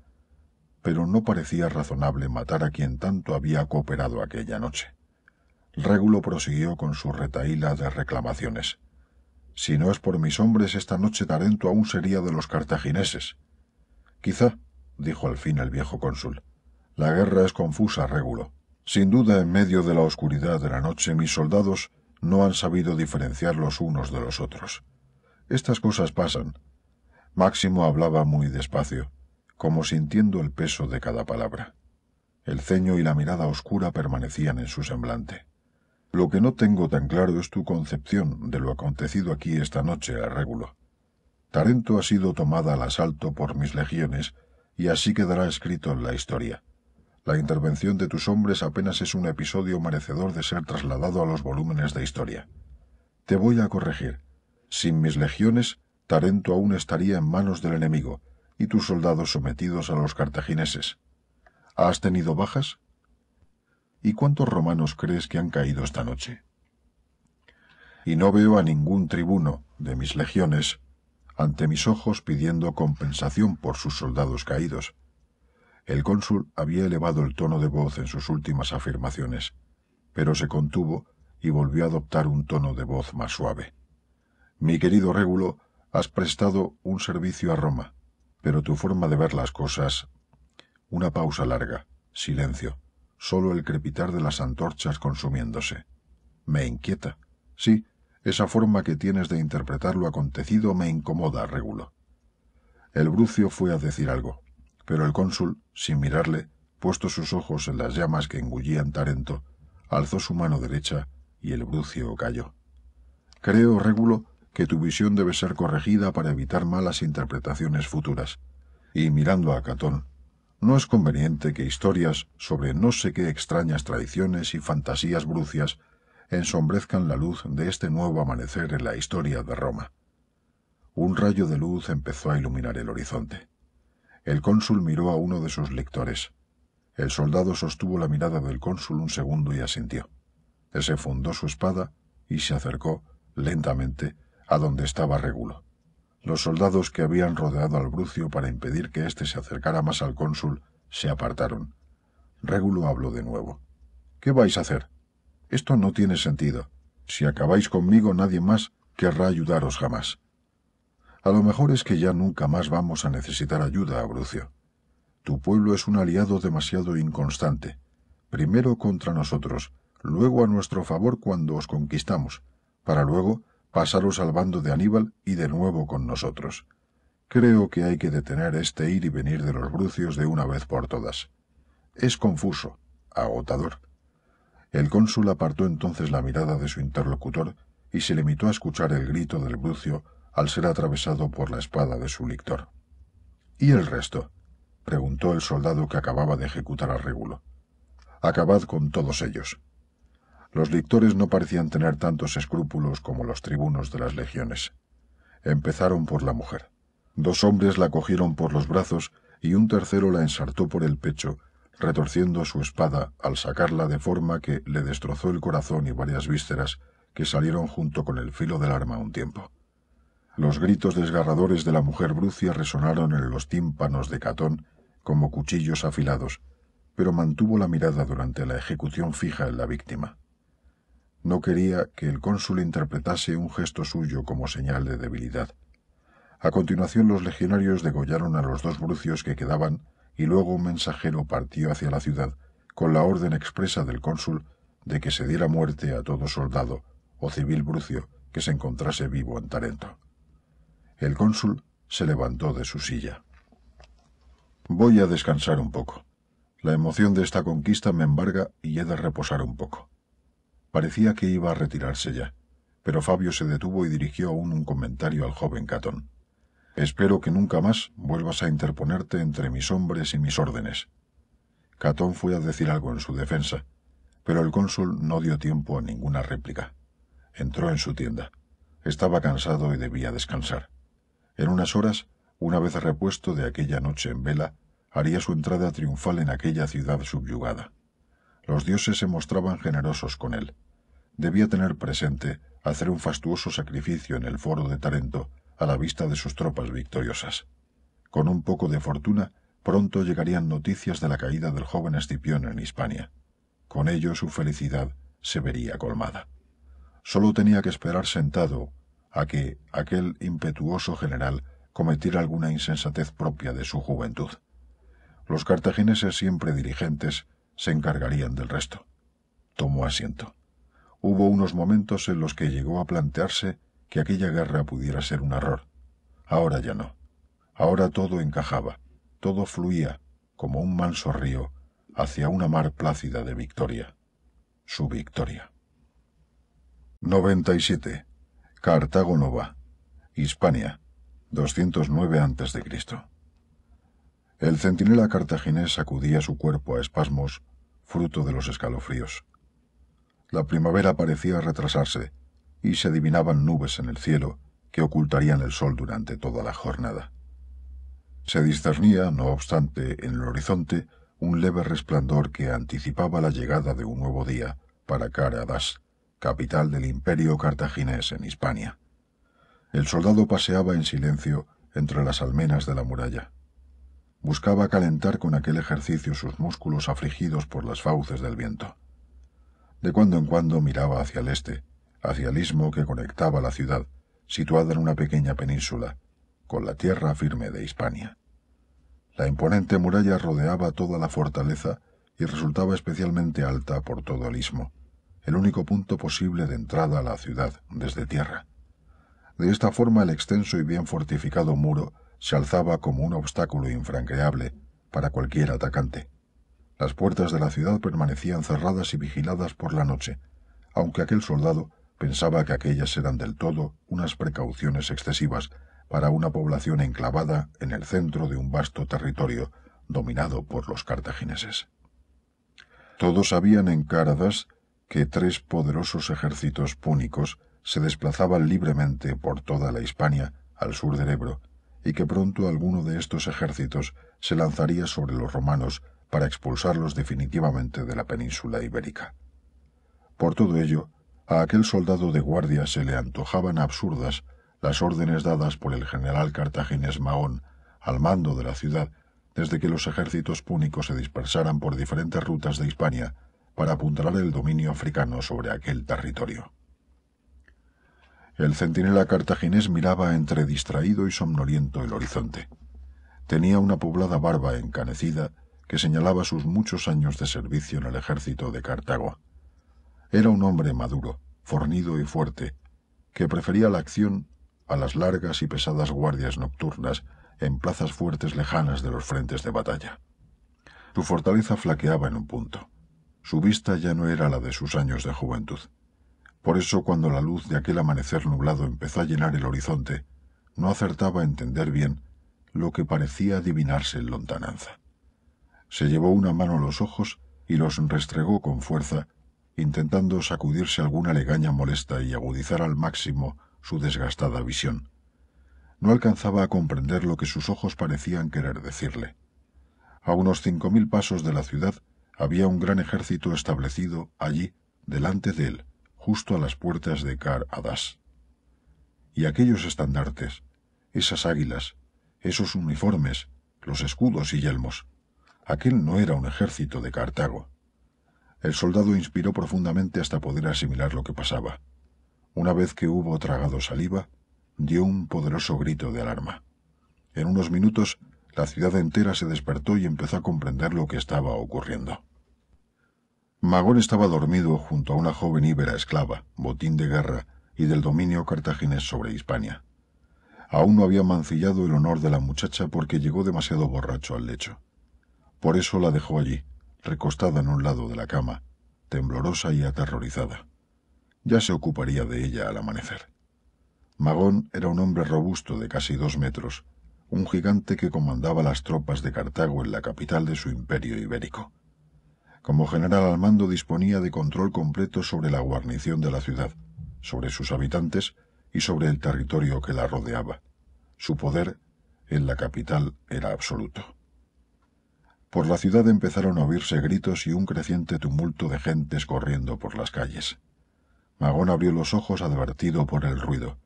Speaker 2: pero no parecía razonable matar a quien tanto había cooperado aquella noche. Régulo prosiguió con su retaíla de reclamaciones. Si no es por mis hombres, esta noche Tarento aún sería de los cartagineses. Quizá, dijo al fin el viejo cónsul. La guerra es confusa, Régulo. Sin duda, en medio de la oscuridad de la noche, mis soldados no han sabido diferenciar los unos de los otros. Estas cosas pasan. Máximo hablaba muy despacio, como sintiendo el peso de cada palabra. El ceño y la mirada oscura permanecían en su semblante. Lo que no tengo tan claro es tu concepción de lo acontecido aquí esta noche, Arrégulo. Tarento ha sido tomada al asalto por mis legiones y así quedará escrito en la historia. La intervención de tus hombres apenas es un episodio merecedor de ser trasladado a los volúmenes de historia. Te voy a corregir. Sin mis legiones, Tarento aún estaría en manos del enemigo, y tus soldados sometidos a los cartagineses. ¿Has tenido bajas? ¿Y cuántos romanos crees que han caído esta noche? Y no veo a ningún tribuno de mis legiones ante mis ojos pidiendo compensación por sus soldados caídos. El cónsul había elevado el tono de voz en sus últimas afirmaciones, pero se contuvo y volvió a adoptar un tono de voz más suave. Mi querido Régulo, has prestado un servicio a Roma, pero tu forma de ver las cosas... Una pausa larga, silencio, solo el crepitar de las antorchas consumiéndose. Me inquieta. Sí, esa forma que tienes de interpretar lo acontecido me incomoda, Régulo. El brucio fue a decir algo, pero el cónsul, sin mirarle, puesto sus ojos en las llamas que engullían Tarento, alzó su mano derecha y el brucio cayó. Creo, Régulo, que tu visión debe ser corregida para evitar malas interpretaciones futuras. Y mirando a Catón, no es conveniente que historias sobre no sé qué extrañas tradiciones y fantasías brucias ensombrezcan la luz de este nuevo amanecer en la historia de Roma. Un rayo de luz empezó a iluminar el horizonte. El cónsul miró a uno de sus lectores. El soldado sostuvo la mirada del cónsul un segundo y asintió. Ese fundó su espada y se acercó, lentamente, a donde estaba Régulo. Los soldados que habían rodeado al brucio para impedir que éste se acercara más al cónsul se apartaron. Régulo habló de nuevo. ¿Qué vais a hacer? Esto no tiene sentido. Si acabáis conmigo nadie más querrá ayudaros jamás. A lo mejor es que ya nunca más vamos a necesitar ayuda, Brucio. Tu pueblo es un aliado demasiado inconstante. Primero contra nosotros, luego a nuestro favor cuando os conquistamos, para luego pasaros al bando de Aníbal y de nuevo con nosotros. Creo que hay que detener este ir y venir de los brucios de una vez por todas. Es confuso, agotador. El cónsul apartó entonces la mirada de su interlocutor y se limitó a escuchar el grito del brucio al ser atravesado por la espada de su lictor. ¿Y el resto? preguntó el soldado que acababa de ejecutar a Régulo. Acabad con todos ellos. Los lictores no parecían tener tantos escrúpulos como los tribunos de las legiones. Empezaron por la mujer. Dos hombres la cogieron por los brazos y un tercero la ensartó por el pecho, retorciendo su espada al sacarla de forma que le destrozó el corazón y varias vísceras que salieron junto con el filo del arma un tiempo. Los gritos desgarradores de la mujer brucia resonaron en los tímpanos de Catón como cuchillos afilados, pero mantuvo la mirada durante la ejecución fija en la víctima. No quería que el cónsul interpretase un gesto suyo como señal de debilidad. A continuación los legionarios degollaron a los dos brucios que quedaban y luego un mensajero partió hacia la ciudad con la orden expresa del cónsul de que se diera muerte a todo soldado o civil brucio que se encontrase vivo en Tarento. El cónsul se levantó de su silla. Voy a descansar un poco. La emoción de esta conquista me embarga y he de reposar un poco. Parecía que iba a retirarse ya, pero Fabio se detuvo y dirigió aún un comentario al joven Catón. Espero que nunca más vuelvas a interponerte entre mis hombres y mis órdenes. Catón fue a decir algo en su defensa, pero el cónsul no dio tiempo a ninguna réplica. Entró en su tienda. Estaba cansado y debía descansar. En unas horas, una vez repuesto de aquella noche en vela, haría su entrada triunfal en aquella ciudad subyugada. Los dioses se mostraban generosos con él. Debía tener presente hacer un fastuoso sacrificio en el foro de Tarento a la vista de sus tropas victoriosas. Con un poco de fortuna, pronto llegarían noticias de la caída del joven Escipión en Hispania. Con ello su felicidad se vería colmada. Solo tenía que esperar sentado a que aquel impetuoso general cometiera alguna insensatez propia de su juventud. Los cartagineses siempre dirigentes se encargarían del resto. Tomó asiento. Hubo unos momentos en los que llegó a plantearse que aquella guerra pudiera ser un error. Ahora ya no. Ahora todo encajaba, todo fluía, como un manso río, hacia una mar plácida de victoria. Su victoria. 97. Cartago Nova, Hispania, 209 a.C. El centinela cartaginés sacudía su cuerpo a espasmos, fruto de los escalofríos. La primavera parecía retrasarse, y se adivinaban nubes en el cielo que ocultarían el sol durante toda la jornada. Se discernía, no obstante, en el horizonte un leve resplandor que anticipaba la llegada de un nuevo día para Caradas, capital del imperio cartaginés en Hispania. El soldado paseaba en silencio entre las almenas de la muralla. Buscaba calentar con aquel ejercicio sus músculos afligidos por las fauces del viento. De cuando en cuando miraba hacia el este, hacia el istmo que conectaba la ciudad, situada en una pequeña península, con la tierra firme de Hispania. La imponente muralla rodeaba toda la fortaleza y resultaba especialmente alta por todo el istmo el único punto posible de entrada a la ciudad desde tierra. De esta forma el extenso y bien fortificado muro se alzaba como un obstáculo infranqueable para cualquier atacante. Las puertas de la ciudad permanecían cerradas y vigiladas por la noche, aunque aquel soldado pensaba que aquellas eran del todo unas precauciones excesivas para una población enclavada en el centro de un vasto territorio dominado por los cartagineses. Todos habían en Caradas que tres poderosos ejércitos púnicos se desplazaban libremente por toda la Hispania al sur del Ebro, y que pronto alguno de estos ejércitos se lanzaría sobre los romanos para expulsarlos definitivamente de la península ibérica. Por todo ello, a aquel soldado de guardia se le antojaban absurdas las órdenes dadas por el general cartaginés Mahón al mando de la ciudad desde que los ejércitos púnicos se dispersaran por diferentes rutas de Hispania para apuntalar el dominio africano sobre aquel territorio. El centinela cartaginés miraba entre distraído y somnoliento el horizonte. Tenía una poblada barba encanecida que señalaba sus muchos años de servicio en el ejército de Cartago. Era un hombre maduro, fornido y fuerte, que prefería la acción a las largas y pesadas guardias nocturnas en plazas fuertes lejanas de los frentes de batalla. Su fortaleza flaqueaba en un punto. Su vista ya no era la de sus años de juventud. Por eso cuando la luz de aquel amanecer nublado empezó a llenar el horizonte, no acertaba a entender bien lo que parecía adivinarse en lontananza. Se llevó una mano a los ojos y los restregó con fuerza, intentando sacudirse alguna legaña molesta y agudizar al máximo su desgastada visión. No alcanzaba a comprender lo que sus ojos parecían querer decirle. A unos cinco mil pasos de la ciudad había un gran ejército establecido allí, delante de él, justo a las puertas de Car Adas. Y aquellos estandartes, esas águilas, esos uniformes, los escudos y yelmos, aquel no era un ejército de Cartago. El soldado inspiró profundamente hasta poder asimilar lo que pasaba. Una vez que hubo tragado saliva, dio un poderoso grito de alarma. En unos minutos, la ciudad entera se despertó y empezó a comprender lo que estaba ocurriendo. Magón estaba dormido junto a una joven íbera esclava, botín de guerra y del dominio cartaginés sobre Hispania. Aún no había mancillado el honor de la muchacha porque llegó demasiado borracho al lecho. Por eso la dejó allí, recostada en un lado de la cama, temblorosa y aterrorizada. Ya se ocuparía de ella al amanecer. Magón era un hombre robusto de casi dos metros, un gigante que comandaba las tropas de Cartago en la capital de su imperio ibérico. Como general al mando disponía de control completo sobre la guarnición de la ciudad, sobre sus habitantes y sobre el territorio que la rodeaba. Su poder en la capital era absoluto. Por la ciudad empezaron a oírse gritos y un creciente tumulto de gentes corriendo por las calles. Magón abrió los ojos advertido por el ruido.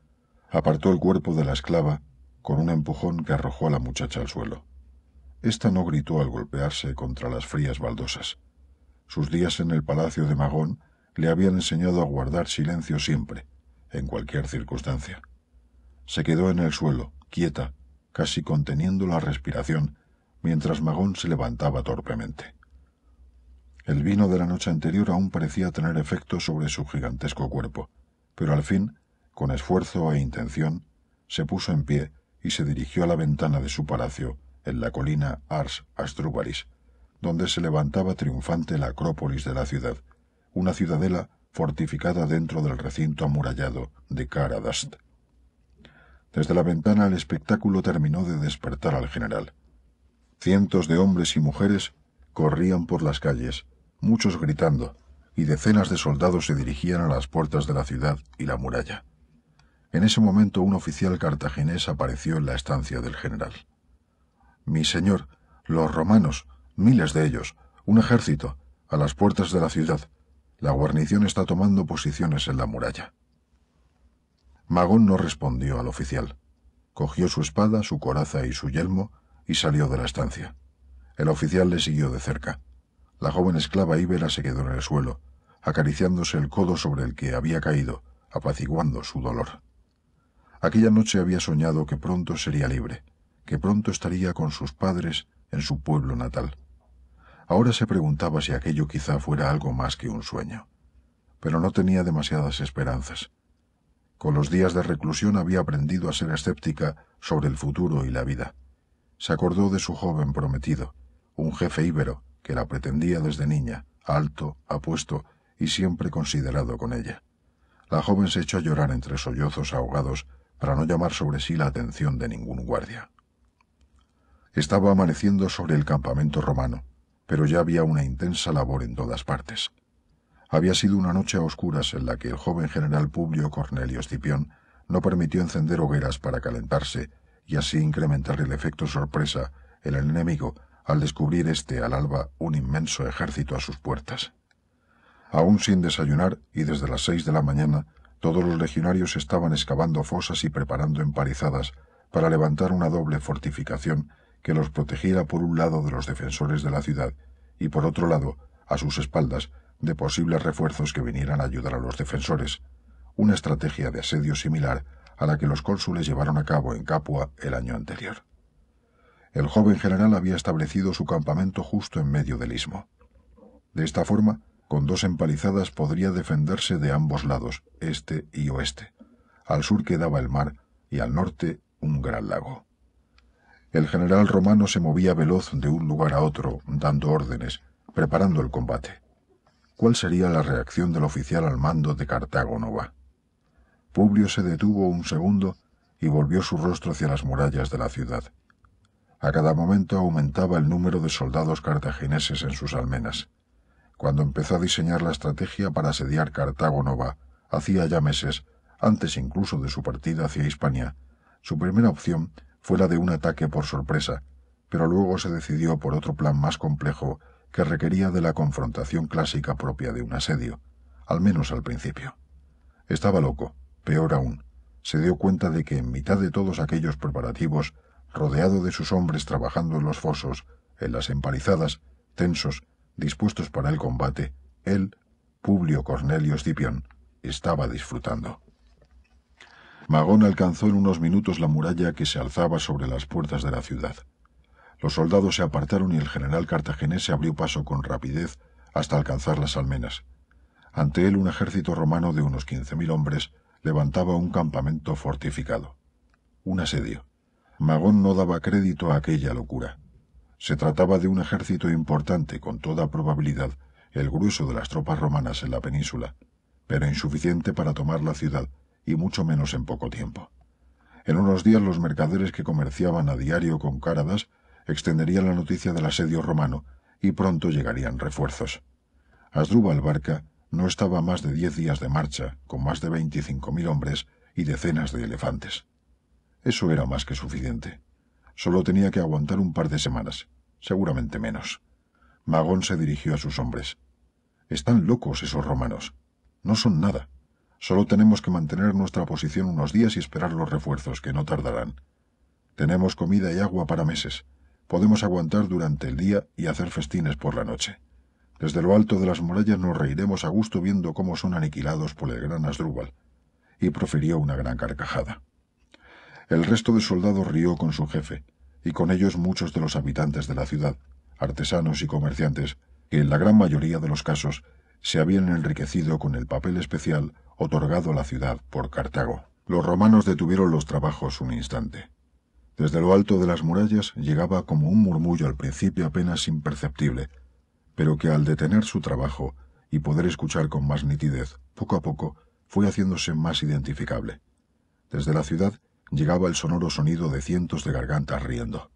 Speaker 2: Apartó el cuerpo de la esclava con un empujón que arrojó a la muchacha al suelo. Esta no gritó al golpearse contra las frías baldosas. Sus días en el palacio de Magón le habían enseñado a guardar silencio siempre, en cualquier circunstancia. Se quedó en el suelo, quieta, casi conteniendo la respiración, mientras Magón se levantaba torpemente. El vino de la noche anterior aún parecía tener efecto sobre su gigantesco cuerpo, pero al fin, con esfuerzo e intención, se puso en pie y se dirigió a la ventana de su palacio en la colina Ars Astrubaris, donde se levantaba triunfante la acrópolis de la ciudad, una ciudadela fortificada dentro del recinto amurallado de Karadast. Desde la ventana el espectáculo terminó de despertar al general. Cientos de hombres y mujeres corrían por las calles, muchos gritando, y decenas de soldados se dirigían a las puertas de la ciudad y la muralla. En ese momento un oficial cartaginés apareció en la estancia del general. Mi señor, los romanos, miles de ellos, un ejército, a las puertas de la ciudad. La guarnición está tomando posiciones en la muralla. Magón no respondió al oficial. Cogió su espada, su coraza y su yelmo y salió de la estancia. El oficial le siguió de cerca. La joven esclava íbera se quedó en el suelo, acariciándose el codo sobre el que había caído, apaciguando su dolor. Aquella noche había soñado que pronto sería libre, que pronto estaría con sus padres en su pueblo natal. Ahora se preguntaba si aquello quizá fuera algo más que un sueño. Pero no tenía demasiadas esperanzas. Con los días de reclusión había aprendido a ser escéptica sobre el futuro y la vida. Se acordó de su joven prometido, un jefe íbero que la pretendía desde niña, alto, apuesto y siempre considerado con ella. La joven se echó a llorar entre sollozos ahogados para no llamar sobre sí la atención de ningún guardia. Estaba amaneciendo sobre el campamento romano, pero ya había una intensa labor en todas partes. Había sido una noche a oscuras en la que el joven general Publio Cornelio Escipión no permitió encender hogueras para calentarse y así incrementar el efecto sorpresa en el enemigo al descubrir éste al alba un inmenso ejército a sus puertas. Aún sin desayunar y desde las seis de la mañana, todos los legionarios estaban excavando fosas y preparando empalizadas para levantar una doble fortificación que los protegiera por un lado de los defensores de la ciudad y por otro lado, a sus espaldas, de posibles refuerzos que vinieran a ayudar a los defensores, una estrategia de asedio similar a la que los cónsules llevaron a cabo en Capua el año anterior. El joven general había establecido su campamento justo en medio del istmo. De esta forma, con dos empalizadas podría defenderse de ambos lados, este y oeste. Al sur quedaba el mar y al norte un gran lago. El general romano se movía veloz de un lugar a otro, dando órdenes, preparando el combate. ¿Cuál sería la reacción del oficial al mando de Cartago Nova? Publio se detuvo un segundo y volvió su rostro hacia las murallas de la ciudad. A cada momento aumentaba el número de soldados cartagineses en sus almenas. Cuando empezó a diseñar la estrategia para asediar Cartago Nova, hacía ya meses, antes incluso de su partida hacia Hispania, su primera opción fue la de un ataque por sorpresa, pero luego se decidió por otro plan más complejo que requería de la confrontación clásica propia de un asedio, al menos al principio. Estaba loco, peor aún. Se dio cuenta de que en mitad de todos aquellos preparativos, rodeado de sus hombres trabajando en los fosos, en las empalizadas, tensos, dispuestos para el combate, él, Publio Cornelio Escipión, estaba disfrutando. Magón alcanzó en unos minutos la muralla que se alzaba sobre las puertas de la ciudad. Los soldados se apartaron y el general cartaginés abrió paso con rapidez hasta alcanzar las almenas. Ante él un ejército romano de unos quince mil hombres levantaba un campamento fortificado. Un asedio. Magón no daba crédito a aquella locura. Se trataba de un ejército importante, con toda probabilidad, el grueso de las tropas romanas en la península, pero insuficiente para tomar la ciudad, y mucho menos en poco tiempo. En unos días los mercaderes que comerciaban a diario con Cáradas extenderían la noticia del asedio romano y pronto llegarían refuerzos. Asdrúbal Barca no estaba más de diez días de marcha, con más de veinticinco mil hombres y decenas de elefantes. Eso era más que suficiente. Solo tenía que aguantar un par de semanas, seguramente menos. Magón se dirigió a sus hombres. Están locos esos romanos. No son nada. Solo tenemos que mantener nuestra posición unos días y esperar los refuerzos, que no tardarán. Tenemos comida y agua para meses. Podemos aguantar durante el día y hacer festines por la noche. Desde lo alto de las murallas nos reiremos a gusto viendo cómo son aniquilados por el gran Asdrúbal. Y profirió una gran carcajada. El resto de soldados rió con su jefe, y con ellos muchos de los habitantes de la ciudad, artesanos y comerciantes, que en la gran mayoría de los casos se habían enriquecido con el papel especial otorgado a la ciudad por Cartago. Los romanos detuvieron los trabajos un instante. Desde lo alto de las murallas llegaba como un murmullo al principio apenas imperceptible, pero que al detener su trabajo y poder escuchar con más nitidez, poco a poco fue haciéndose más identificable. Desde la ciudad llegaba el sonoro sonido de cientos de gargantas riendo.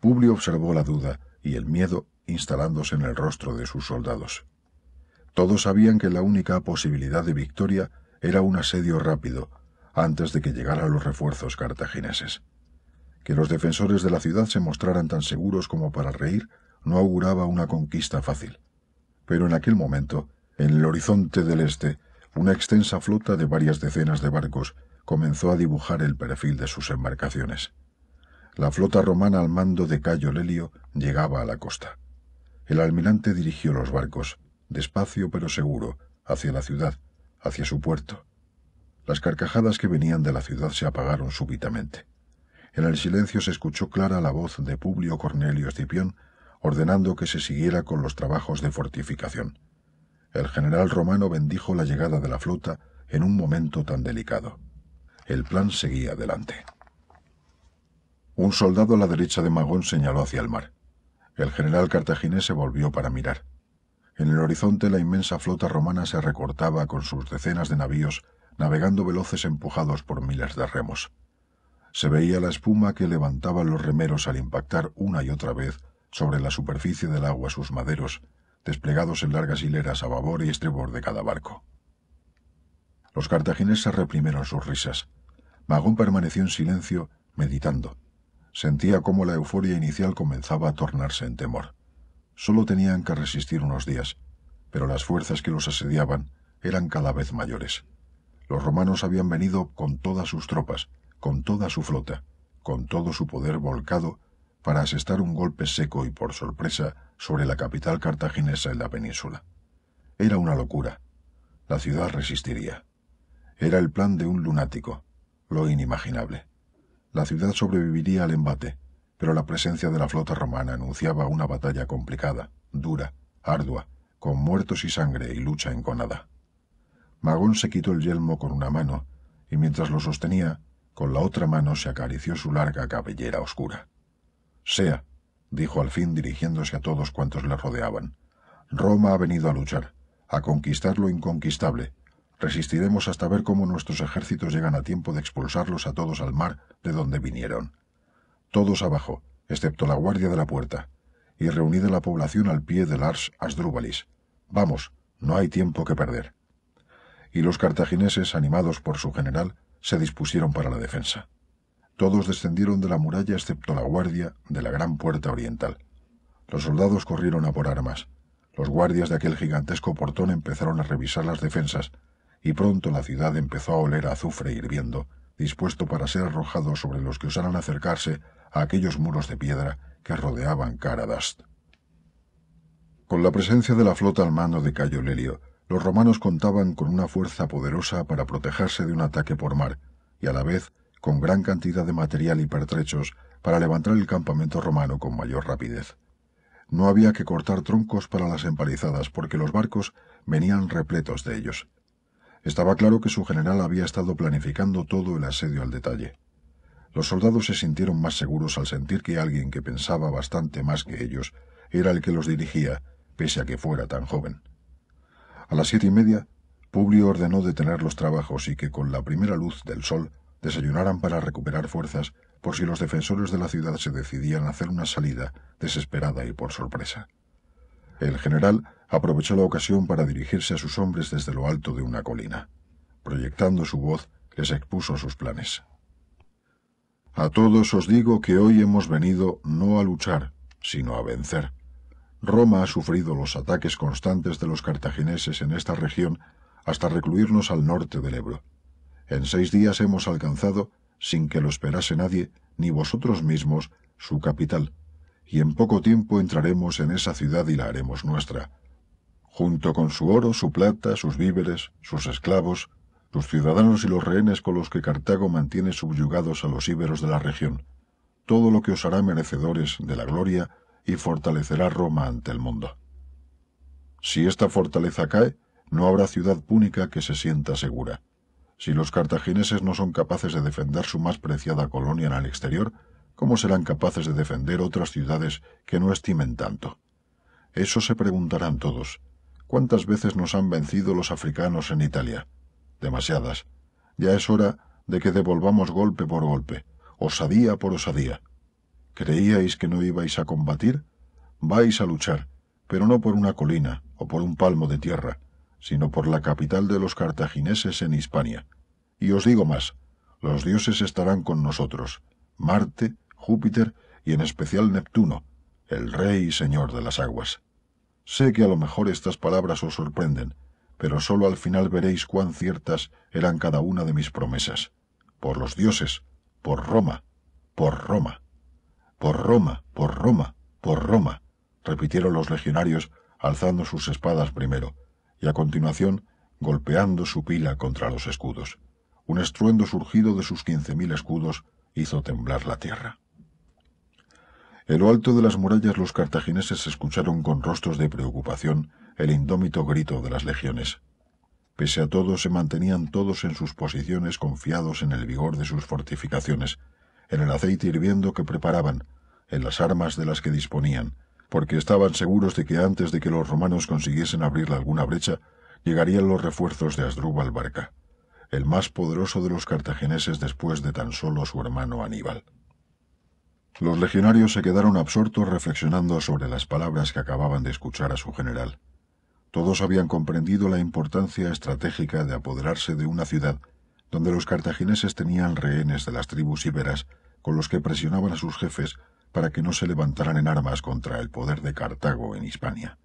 Speaker 2: Publio observó la duda y el miedo instalándose en el rostro de sus soldados. Todos sabían que la única posibilidad de victoria era un asedio rápido, antes de que llegaran los refuerzos cartagineses. Que los defensores de la ciudad se mostraran tan seguros como para reír no auguraba una conquista fácil. Pero en aquel momento, en el horizonte del este, una extensa flota de varias decenas de barcos comenzó a dibujar el perfil de sus embarcaciones. La flota romana al mando de Cayo Lelio llegaba a la costa. El almirante dirigió los barcos, despacio pero seguro, hacia la ciudad, hacia su puerto. Las carcajadas que venían de la ciudad se apagaron súbitamente. En el silencio se escuchó clara la voz de Publio Cornelio Escipión ordenando que se siguiera con los trabajos de fortificación. El general romano bendijo la llegada de la flota en un momento tan delicado. El plan seguía adelante. Un soldado a la derecha de Magón señaló hacia el mar. El general cartaginés se volvió para mirar. En el horizonte la inmensa flota romana se recortaba con sus decenas de navíos navegando veloces empujados por miles de remos. Se veía la espuma que levantaban los remeros al impactar una y otra vez sobre la superficie del agua sus maderos, desplegados en largas hileras a babor y estribor de cada barco. Los cartagineses reprimieron sus risas. Magón permaneció en silencio, meditando. Sentía cómo la euforia inicial comenzaba a tornarse en temor. Solo tenían que resistir unos días, pero las fuerzas que los asediaban eran cada vez mayores. Los romanos habían venido con todas sus tropas, con toda su flota, con todo su poder volcado para asestar un golpe seco y por sorpresa sobre la capital cartaginesa en la península. Era una locura. La ciudad resistiría. Era el plan de un lunático, lo inimaginable. La ciudad sobreviviría al embate, pero la presencia de la flota romana anunciaba una batalla complicada, dura, ardua, con muertos y sangre y lucha enconada. Magón se quitó el yelmo con una mano, y mientras lo sostenía, con la otra mano se acarició su larga cabellera oscura. Sea, dijo al fin dirigiéndose a todos cuantos le rodeaban. Roma ha venido a luchar, a conquistar lo inconquistable, Resistiremos hasta ver cómo nuestros ejércitos llegan a tiempo de expulsarlos a todos al mar de donde vinieron. Todos abajo, excepto la guardia de la puerta, y reunida la población al pie del Ars Asdrúbalis. Vamos, no hay tiempo que perder. Y los cartagineses, animados por su general, se dispusieron para la defensa. Todos descendieron de la muralla excepto la guardia de la gran puerta oriental. Los soldados corrieron a por armas. Los guardias de aquel gigantesco portón empezaron a revisar las defensas, y pronto la ciudad empezó a oler a azufre hirviendo, dispuesto para ser arrojado sobre los que osaran acercarse a aquellos muros de piedra que rodeaban Caradast. Con la presencia de la flota al mando de Cayo Lelio, los romanos contaban con una fuerza poderosa para protegerse de un ataque por mar, y a la vez con gran cantidad de material y pertrechos para levantar el campamento romano con mayor rapidez. No había que cortar troncos para las empalizadas porque los barcos venían repletos de ellos. Estaba claro que su general había estado planificando todo el asedio al detalle. Los soldados se sintieron más seguros al sentir que alguien que pensaba bastante más que ellos era el que los dirigía, pese a que fuera tan joven. A las siete y media, Publio ordenó detener los trabajos y que con la primera luz del sol desayunaran para recuperar fuerzas por si los defensores de la ciudad se decidían a hacer una salida desesperada y por sorpresa. El general aprovechó la ocasión para dirigirse a sus hombres desde lo alto de una colina. Proyectando su voz, les expuso sus planes. A todos os digo que hoy hemos venido no a luchar, sino a vencer. Roma ha sufrido los ataques constantes de los cartagineses en esta región hasta recluirnos al norte del Ebro. En seis días hemos alcanzado, sin que lo esperase nadie, ni vosotros mismos, su capital, y en poco tiempo entraremos en esa ciudad y la haremos nuestra, junto con su oro, su plata, sus víveres, sus esclavos, sus ciudadanos y los rehenes con los que Cartago mantiene subyugados a los íberos de la región, todo lo que os hará merecedores de la gloria y fortalecerá Roma ante el mundo. Si esta fortaleza cae, no habrá ciudad púnica que se sienta segura. Si los cartagineses no son capaces de defender su más preciada colonia en el exterior, ¿cómo serán capaces de defender otras ciudades que no estimen tanto? Eso se preguntarán todos. ¿Cuántas veces nos han vencido los africanos en Italia? Demasiadas. Ya es hora de que devolvamos golpe por golpe, osadía por osadía. ¿Creíais que no ibais a combatir? Vais a luchar, pero no por una colina o por un palmo de tierra, sino por la capital de los cartagineses en Hispania. Y os digo más, los dioses estarán con nosotros, Marte, Júpiter y en especial Neptuno, el rey y señor de las aguas. Sé que a lo mejor estas palabras os sorprenden, pero sólo al final veréis cuán ciertas eran cada una de mis promesas. Por los dioses, por Roma, por Roma, por Roma, por Roma, por Roma, repitieron los legionarios alzando sus espadas primero, y a continuación golpeando su pila contra los escudos. Un estruendo surgido de sus quince mil escudos hizo temblar la tierra. En lo alto de las murallas los cartagineses escucharon con rostros de preocupación el indómito grito de las legiones. Pese a todo se mantenían todos en sus posiciones confiados en el vigor de sus fortificaciones, en el aceite hirviendo que preparaban, en las armas de las que disponían, porque estaban seguros de que antes de que los romanos consiguiesen abrir alguna brecha, llegarían los refuerzos de Asdrúbal Barca, el más poderoso de los cartagineses después de tan solo su hermano Aníbal. Los legionarios se quedaron absortos reflexionando sobre las palabras que acababan de escuchar a su general. Todos habían comprendido la importancia estratégica de apoderarse de una ciudad donde los cartagineses tenían rehenes de las tribus íberas con los que presionaban a sus jefes para que no se levantaran en armas contra el poder de Cartago en Hispania.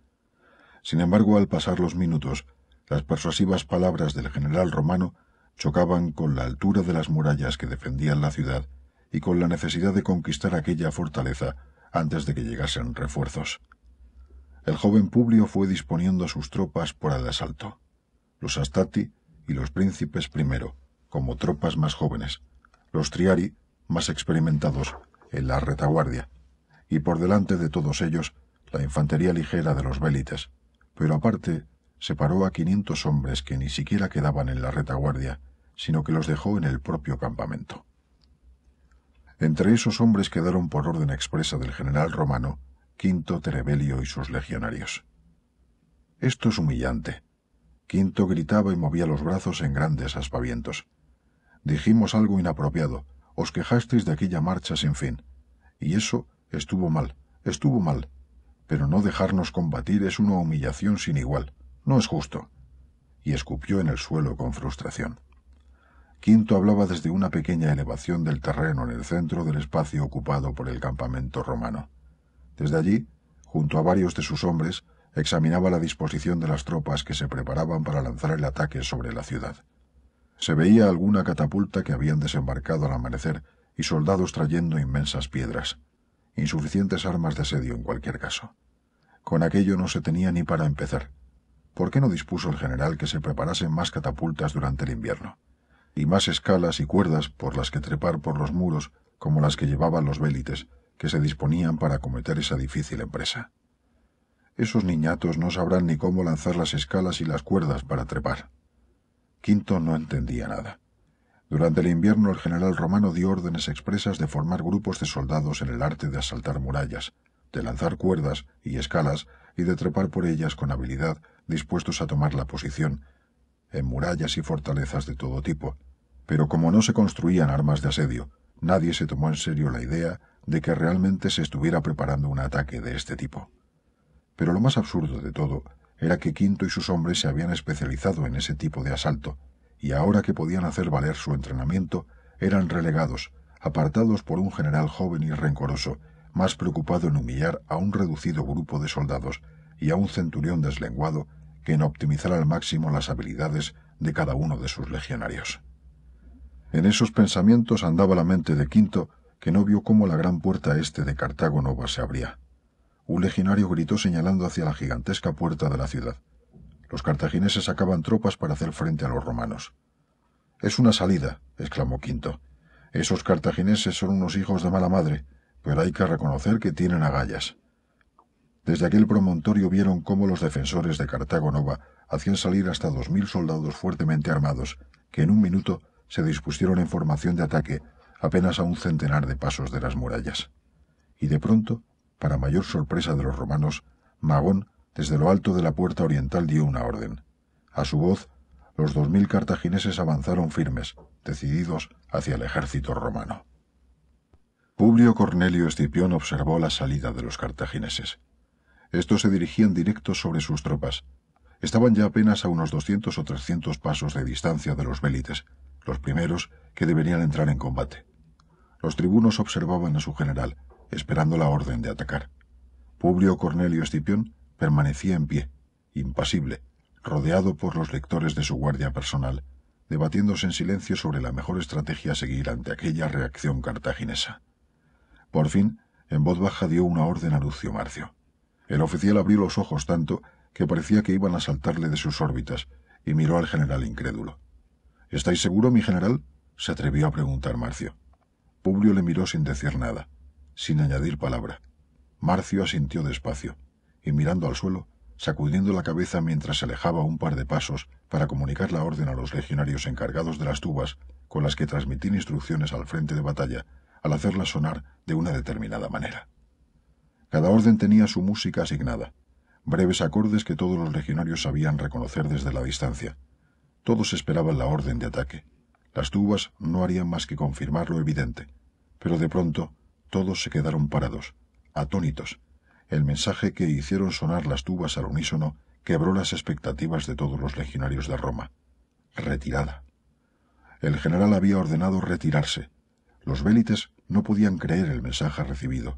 Speaker 2: Sin embargo, al pasar los minutos, las persuasivas palabras del general romano chocaban con la altura de las murallas que defendían la ciudad y con la necesidad de conquistar aquella fortaleza antes de que llegasen refuerzos. El joven Publio fue disponiendo sus tropas por el asalto. Los Astati y los príncipes primero, como tropas más jóvenes, los Triari, más experimentados, en la retaguardia, y por delante de todos ellos la infantería ligera de los bélites, pero aparte separó a quinientos hombres que ni siquiera quedaban en la retaguardia, sino que los dejó en el propio campamento. Entre esos hombres quedaron por orden expresa del general romano Quinto Terebelio y sus legionarios. Esto es humillante. Quinto gritaba y movía los brazos en grandes aspavientos. Dijimos algo inapropiado, os quejasteis de aquella marcha sin fin. Y eso estuvo mal, estuvo mal. Pero no dejarnos combatir es una humillación sin igual. No es justo. Y escupió en el suelo con frustración. Quinto hablaba desde una pequeña elevación del terreno en el centro del espacio ocupado por el campamento romano. Desde allí, junto a varios de sus hombres, examinaba la disposición de las tropas que se preparaban para lanzar el ataque sobre la ciudad. Se veía alguna catapulta que habían desembarcado al amanecer y soldados trayendo inmensas piedras. Insuficientes armas de asedio en cualquier caso. Con aquello no se tenía ni para empezar. ¿Por qué no dispuso el general que se preparasen más catapultas durante el invierno? Y más escalas y cuerdas por las que trepar por los muros como las que llevaban los vélites, que se disponían para acometer esa difícil empresa. Esos niñatos no sabrán ni cómo lanzar las escalas y las cuerdas para trepar. Quinto no entendía nada. Durante el invierno el general romano dio órdenes expresas de formar grupos de soldados en el arte de asaltar murallas, de lanzar cuerdas y escalas y de trepar por ellas con habilidad, dispuestos a tomar la posición, en murallas y fortalezas de todo tipo. Pero como no se construían armas de asedio, nadie se tomó en serio la idea de que realmente se estuviera preparando un ataque de este tipo. Pero lo más absurdo de todo era que Quinto y sus hombres se habían especializado en ese tipo de asalto, y ahora que podían hacer valer su entrenamiento, eran relegados, apartados por un general joven y rencoroso, más preocupado en humillar a un reducido grupo de soldados y a un centurión deslenguado en optimizar al máximo las habilidades de cada uno de sus legionarios. En esos pensamientos andaba la mente de Quinto, que no vio cómo la gran puerta este de Cartago Nova se abría. Un legionario gritó señalando hacia la gigantesca puerta de la ciudad. Los cartagineses sacaban tropas para hacer frente a los romanos. Es una salida, exclamó Quinto. Esos cartagineses son unos hijos de mala madre, pero hay que reconocer que tienen agallas. Desde aquel promontorio vieron cómo los defensores de Cartago Nova hacían salir hasta dos mil soldados fuertemente armados, que en un minuto se dispusieron en formación de ataque apenas a un centenar de pasos de las murallas. Y de pronto, para mayor sorpresa de los romanos, Magón, desde lo alto de la puerta oriental, dio una orden. A su voz, los dos mil cartagineses avanzaron firmes, decididos hacia el ejército romano. Publio Cornelio Escipión observó la salida de los cartagineses. Estos se dirigían directos sobre sus tropas. Estaban ya apenas a unos doscientos o trescientos pasos de distancia de los vélites, los primeros que deberían entrar en combate. Los tribunos observaban a su general, esperando la orden de atacar. Publio Cornelio Escipión permanecía en pie, impasible, rodeado por los lectores de su guardia personal, debatiéndose en silencio sobre la mejor estrategia a seguir ante aquella reacción cartaginesa. Por fin, en voz baja dio una orden a Lucio Marcio. El oficial abrió los ojos tanto que parecía que iban a saltarle de sus órbitas, y miró al general incrédulo. ¿Estáis seguro, mi general? se atrevió a preguntar Marcio. Publio le miró sin decir nada, sin añadir palabra. Marcio asintió despacio, y mirando al suelo, sacudiendo la cabeza mientras se alejaba un par de pasos para comunicar la orden a los legionarios encargados de las tubas con las que transmitir instrucciones al frente de batalla al hacerlas sonar de una determinada manera. Cada orden tenía su música asignada, breves acordes que todos los legionarios sabían reconocer desde la distancia. Todos esperaban la orden de ataque. Las tubas no harían más que confirmar lo evidente, pero de pronto todos se quedaron parados, atónitos. El mensaje que hicieron sonar las tubas al unísono quebró las expectativas de todos los legionarios de Roma. Retirada. El general había ordenado retirarse. Los vélites no podían creer el mensaje recibido.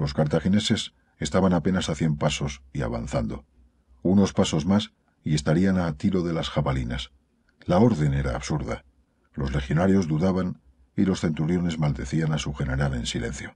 Speaker 2: Los cartagineses estaban apenas a cien pasos y avanzando. Unos pasos más y estarían a tiro de las jabalinas. La orden era absurda. Los legionarios dudaban y los centuriones maldecían a su general en silencio.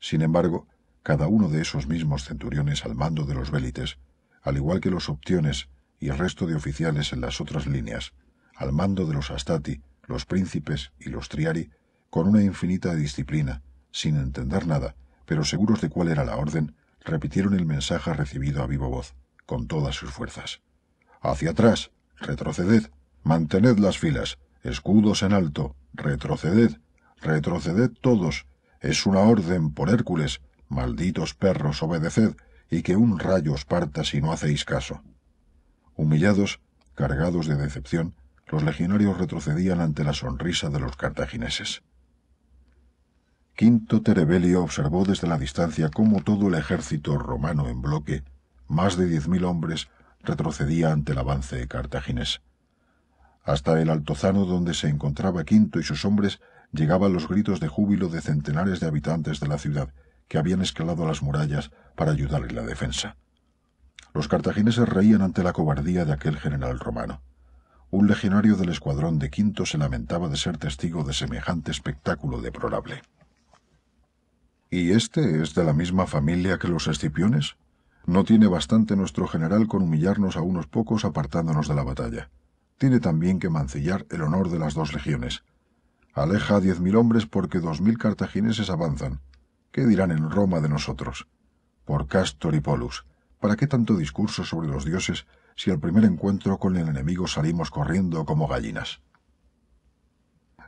Speaker 2: Sin embargo, cada uno de esos mismos centuriones al mando de los vélites, al igual que los optiones y el resto de oficiales en las otras líneas, al mando de los astati, los príncipes y los triari, con una infinita disciplina, sin entender nada, pero seguros de cuál era la orden, repitieron el mensaje recibido a viva voz, con todas sus fuerzas. Hacia atrás, retroceded, mantened las filas, escudos en alto, retroceded, retroceded todos. Es una orden por Hércules, malditos perros, obedeced, y que un rayo os parta si no hacéis caso. Humillados, cargados de decepción, los legionarios retrocedían ante la sonrisa de los cartagineses. Quinto Terebelio observó desde la distancia cómo todo el ejército romano en bloque, más de diez mil hombres, retrocedía ante el avance cartaginés. Hasta el altozano donde se encontraba Quinto y sus hombres llegaban los gritos de júbilo de centenares de habitantes de la ciudad que habían escalado las murallas para ayudar en la defensa.
Speaker 1: Los cartagineses reían ante la cobardía de aquel general romano. Un legionario del escuadrón de Quinto se lamentaba de ser testigo de semejante espectáculo deplorable. ¿Y este es de la misma familia que los escipiones? No tiene bastante nuestro general con humillarnos a unos pocos apartándonos de la batalla. Tiene también que mancillar el honor de las dos legiones. Aleja a diez mil hombres porque dos mil cartagineses avanzan. ¿Qué dirán en Roma de nosotros? Por Castor y Polus. ¿Para qué tanto discurso sobre los dioses si al primer encuentro con el enemigo salimos corriendo como gallinas?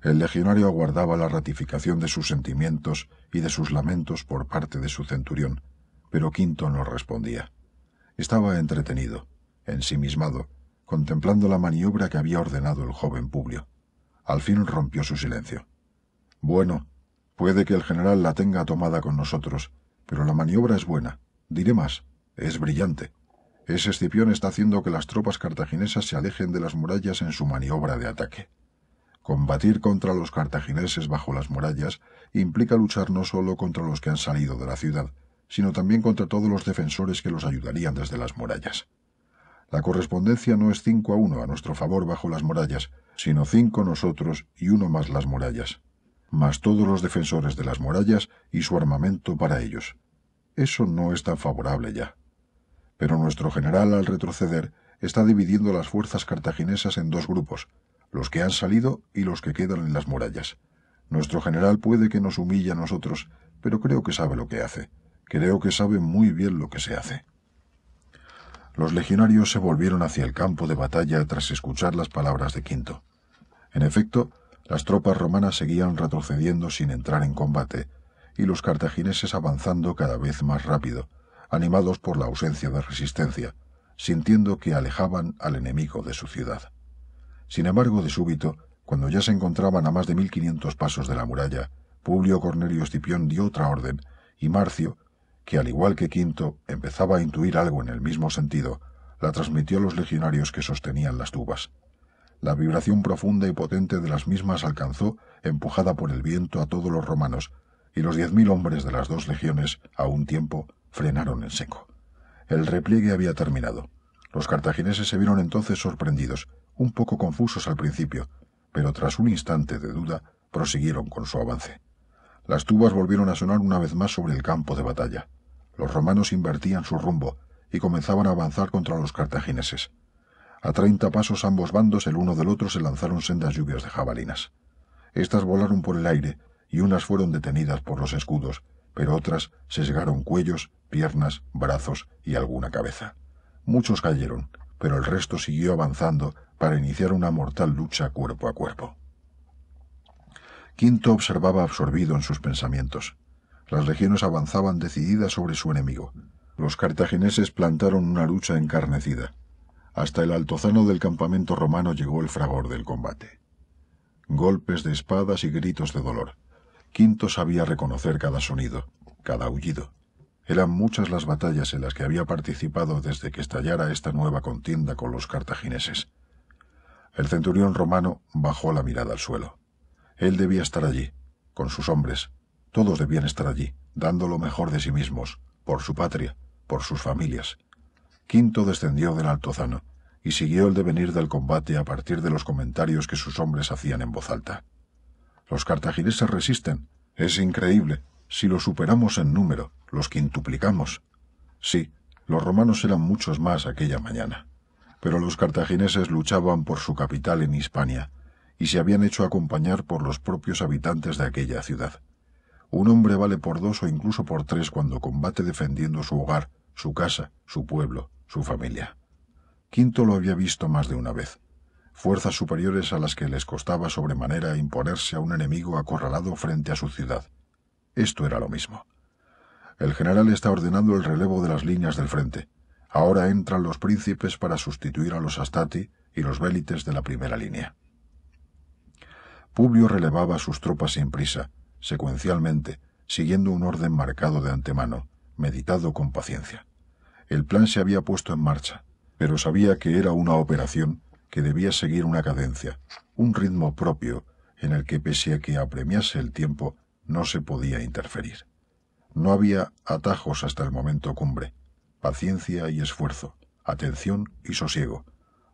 Speaker 1: El legionario aguardaba la ratificación de sus sentimientos y de sus lamentos por parte de su centurión, pero Quinto no respondía. Estaba entretenido, ensimismado, contemplando la maniobra que había ordenado el joven Publio. Al fin rompió su silencio. Bueno, puede que el general la tenga tomada con nosotros, pero la maniobra es buena. Diré más, es brillante. Ese Escipión está haciendo que las tropas cartaginesas se alejen de las murallas en su maniobra de ataque. Combatir contra los cartagineses bajo las murallas implica luchar no solo contra los que han salido de la ciudad, sino también contra todos los defensores que los ayudarían desde las murallas. La correspondencia no es cinco a uno a nuestro favor bajo las murallas, sino cinco nosotros y uno más las murallas, más todos los defensores de las murallas y su armamento para ellos. Eso no es tan favorable ya. Pero nuestro general al retroceder está dividiendo las fuerzas cartaginesas en dos grupos, los que han salido y los que quedan en las murallas. Nuestro general puede que nos humille a nosotros, pero creo que sabe lo que hace. Creo que sabe muy bien lo que se hace. Los legionarios se volvieron hacia el campo de batalla tras escuchar las palabras de Quinto. En efecto, las tropas romanas seguían retrocediendo sin entrar en combate, y los cartagineses avanzando cada vez más rápido, animados por la ausencia de resistencia, sintiendo que alejaban al enemigo de su ciudad. Sin embargo, de súbito, cuando ya se encontraban a más de mil quinientos pasos de la muralla, Publio Cornelio Escipión dio otra orden, y Marcio, que al igual que Quinto empezaba a intuir algo en el mismo sentido, la transmitió a los legionarios que sostenían las tubas. La vibración profunda y potente de las mismas alcanzó, empujada por el viento, a todos los romanos, y los diez mil hombres de las dos legiones, a un tiempo, frenaron en seco. El repliegue había terminado. Los cartagineses se vieron entonces sorprendidos, un poco confusos al principio, pero tras un instante de duda prosiguieron con su avance. Las tubas volvieron a sonar una vez más sobre el campo de batalla. Los romanos invertían su rumbo y comenzaban a avanzar contra los cartagineses. A treinta pasos ambos bandos el uno del otro se lanzaron sendas lluvias de jabalinas. Estas volaron por el aire y unas fueron detenidas por los escudos, pero otras sesgaron cuellos, piernas, brazos y alguna cabeza. Muchos cayeron, pero el resto siguió avanzando para iniciar una mortal lucha cuerpo a cuerpo. Quinto observaba absorbido en sus pensamientos. Las legiones avanzaban decididas sobre su enemigo. Los cartagineses plantaron una lucha encarnecida. Hasta el altozano del campamento romano llegó el fragor del combate. Golpes de espadas y gritos de dolor. Quinto sabía reconocer cada sonido, cada aullido. Eran muchas las batallas en las que había participado desde que estallara esta nueva contienda con los cartagineses. El centurión romano bajó la mirada al suelo. Él debía estar allí, con sus hombres. Todos debían estar allí, dando lo mejor de sí mismos, por su patria, por sus familias. Quinto descendió del altozano y siguió el devenir del combate a partir de los comentarios que sus hombres hacían en voz alta. Los cartagineses resisten. Es increíble. Si los superamos en número, los quintuplicamos. Sí, los romanos eran muchos más aquella mañana pero los cartagineses luchaban por su capital en Hispania y se habían hecho acompañar por los propios habitantes de aquella ciudad. Un hombre vale por dos o incluso por tres cuando combate defendiendo su hogar, su casa, su pueblo, su familia. Quinto lo había visto más de una vez. Fuerzas superiores a las que les costaba sobremanera imponerse a un enemigo acorralado frente a su ciudad. Esto era lo mismo. El general está ordenando el relevo de las líneas del frente. Ahora entran los príncipes para sustituir a los Astati y los Bélites de la primera línea. Publio relevaba sus tropas sin prisa, secuencialmente, siguiendo un orden marcado de antemano, meditado con paciencia. El plan se había puesto en marcha, pero sabía que era una operación que debía seguir una cadencia, un ritmo propio en el que pese a que apremiase el tiempo, no se podía interferir. No había atajos hasta el momento cumbre,
Speaker 2: paciencia y esfuerzo, atención y sosiego.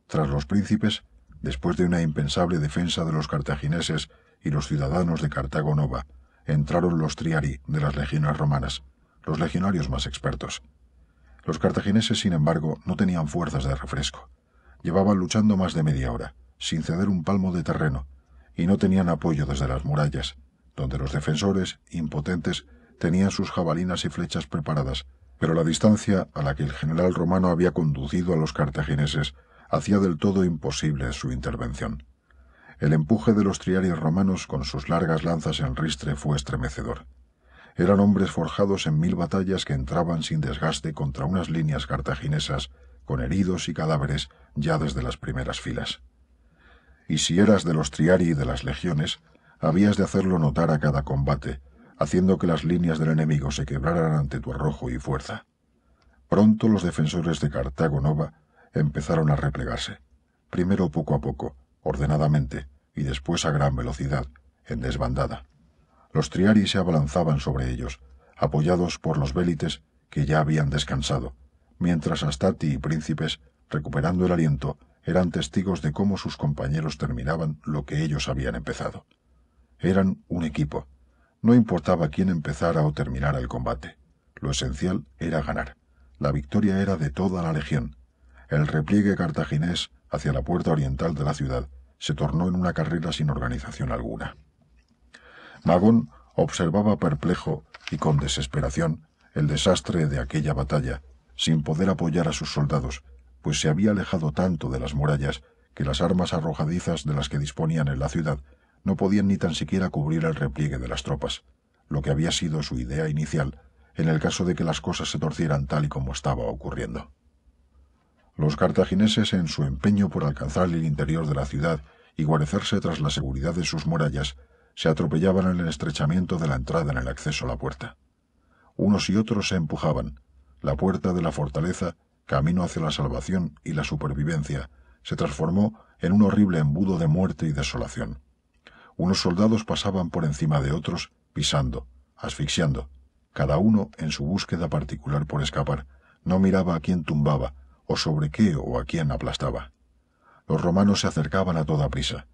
Speaker 2: Tras los príncipes, después de una impensable defensa de los cartagineses y los ciudadanos de Cartago Nova, entraron los triari de las legiones romanas, los legionarios más expertos. Los cartagineses, sin embargo, no tenían fuerzas de refresco. Llevaban luchando más de media hora, sin ceder un palmo de terreno, y no tenían apoyo desde las murallas, donde los defensores, impotentes, tenían sus jabalinas y flechas preparadas, pero la distancia a la que el general romano había conducido a los cartagineses hacía del todo imposible su intervención. El empuje de los triarios romanos con sus largas lanzas en ristre fue estremecedor. Eran hombres forjados en mil batallas que entraban sin desgaste contra unas líneas cartaginesas con heridos y cadáveres ya desde las primeras filas. Y si eras de los triari y de las legiones, habías de hacerlo notar a cada combate, haciendo que las líneas del enemigo se quebraran ante tu arrojo y fuerza. Pronto los defensores de Cartago Nova empezaron a replegarse, primero poco a poco, ordenadamente, y después a gran velocidad, en desbandada. Los triari se abalanzaban sobre ellos, apoyados por los vélites que ya habían descansado, mientras Astati y príncipes, recuperando el aliento, eran testigos de cómo sus compañeros terminaban lo que ellos habían empezado. Eran un equipo. No importaba quién empezara o terminara el combate. Lo esencial era ganar. La victoria era de toda la legión. El repliegue cartaginés hacia la puerta oriental de la ciudad se tornó en una carrera sin organización alguna. Magón observaba perplejo y con desesperación el desastre de aquella batalla, sin poder apoyar a sus soldados, pues se había alejado tanto de las murallas que las armas arrojadizas de las que disponían en la ciudad no podían ni tan siquiera cubrir el repliegue de las tropas, lo que había sido su idea inicial en el caso de que las cosas se torcieran tal y como estaba ocurriendo. Los cartagineses, en su empeño por alcanzar el interior de la ciudad y guarecerse tras la seguridad de sus murallas, se atropellaban en el estrechamiento de la entrada en el acceso a la puerta. Unos y otros se empujaban. La puerta de la fortaleza, camino hacia la salvación y la supervivencia, se transformó en un horrible embudo de muerte y desolación. Unos soldados pasaban por encima de otros, pisando, asfixiando. Cada uno, en su búsqueda particular por escapar, no miraba a quién tumbaba, o sobre qué o a quién aplastaba. Los romanos se acercaban a toda prisa.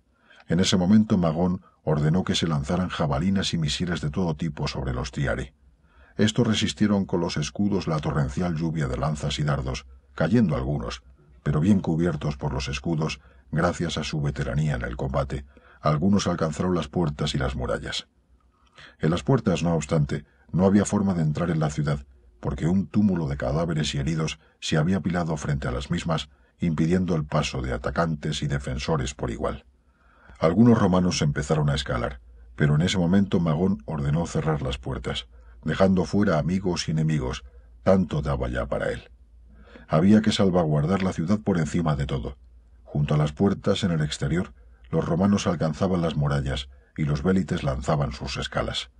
Speaker 2: En ese momento Magón ordenó que se lanzaran jabalinas y misiles de todo tipo sobre los tiari. Estos resistieron con los escudos la torrencial lluvia de lanzas y dardos, cayendo algunos, pero bien cubiertos por los escudos, gracias a su veteranía en el combate, algunos alcanzaron las puertas y las murallas. En las puertas, no obstante, no había forma de entrar en la ciudad, porque un túmulo de cadáveres y heridos se había apilado frente a las mismas, impidiendo el paso de atacantes y defensores por igual. Algunos romanos empezaron a escalar, pero en ese momento Magón ordenó cerrar las puertas, dejando fuera amigos y enemigos, tanto daba ya para él. Había que salvaguardar la ciudad por encima de todo. Junto a las puertas, en el exterior, los romanos alcanzaban las murallas y los vélites lanzaban sus escalas.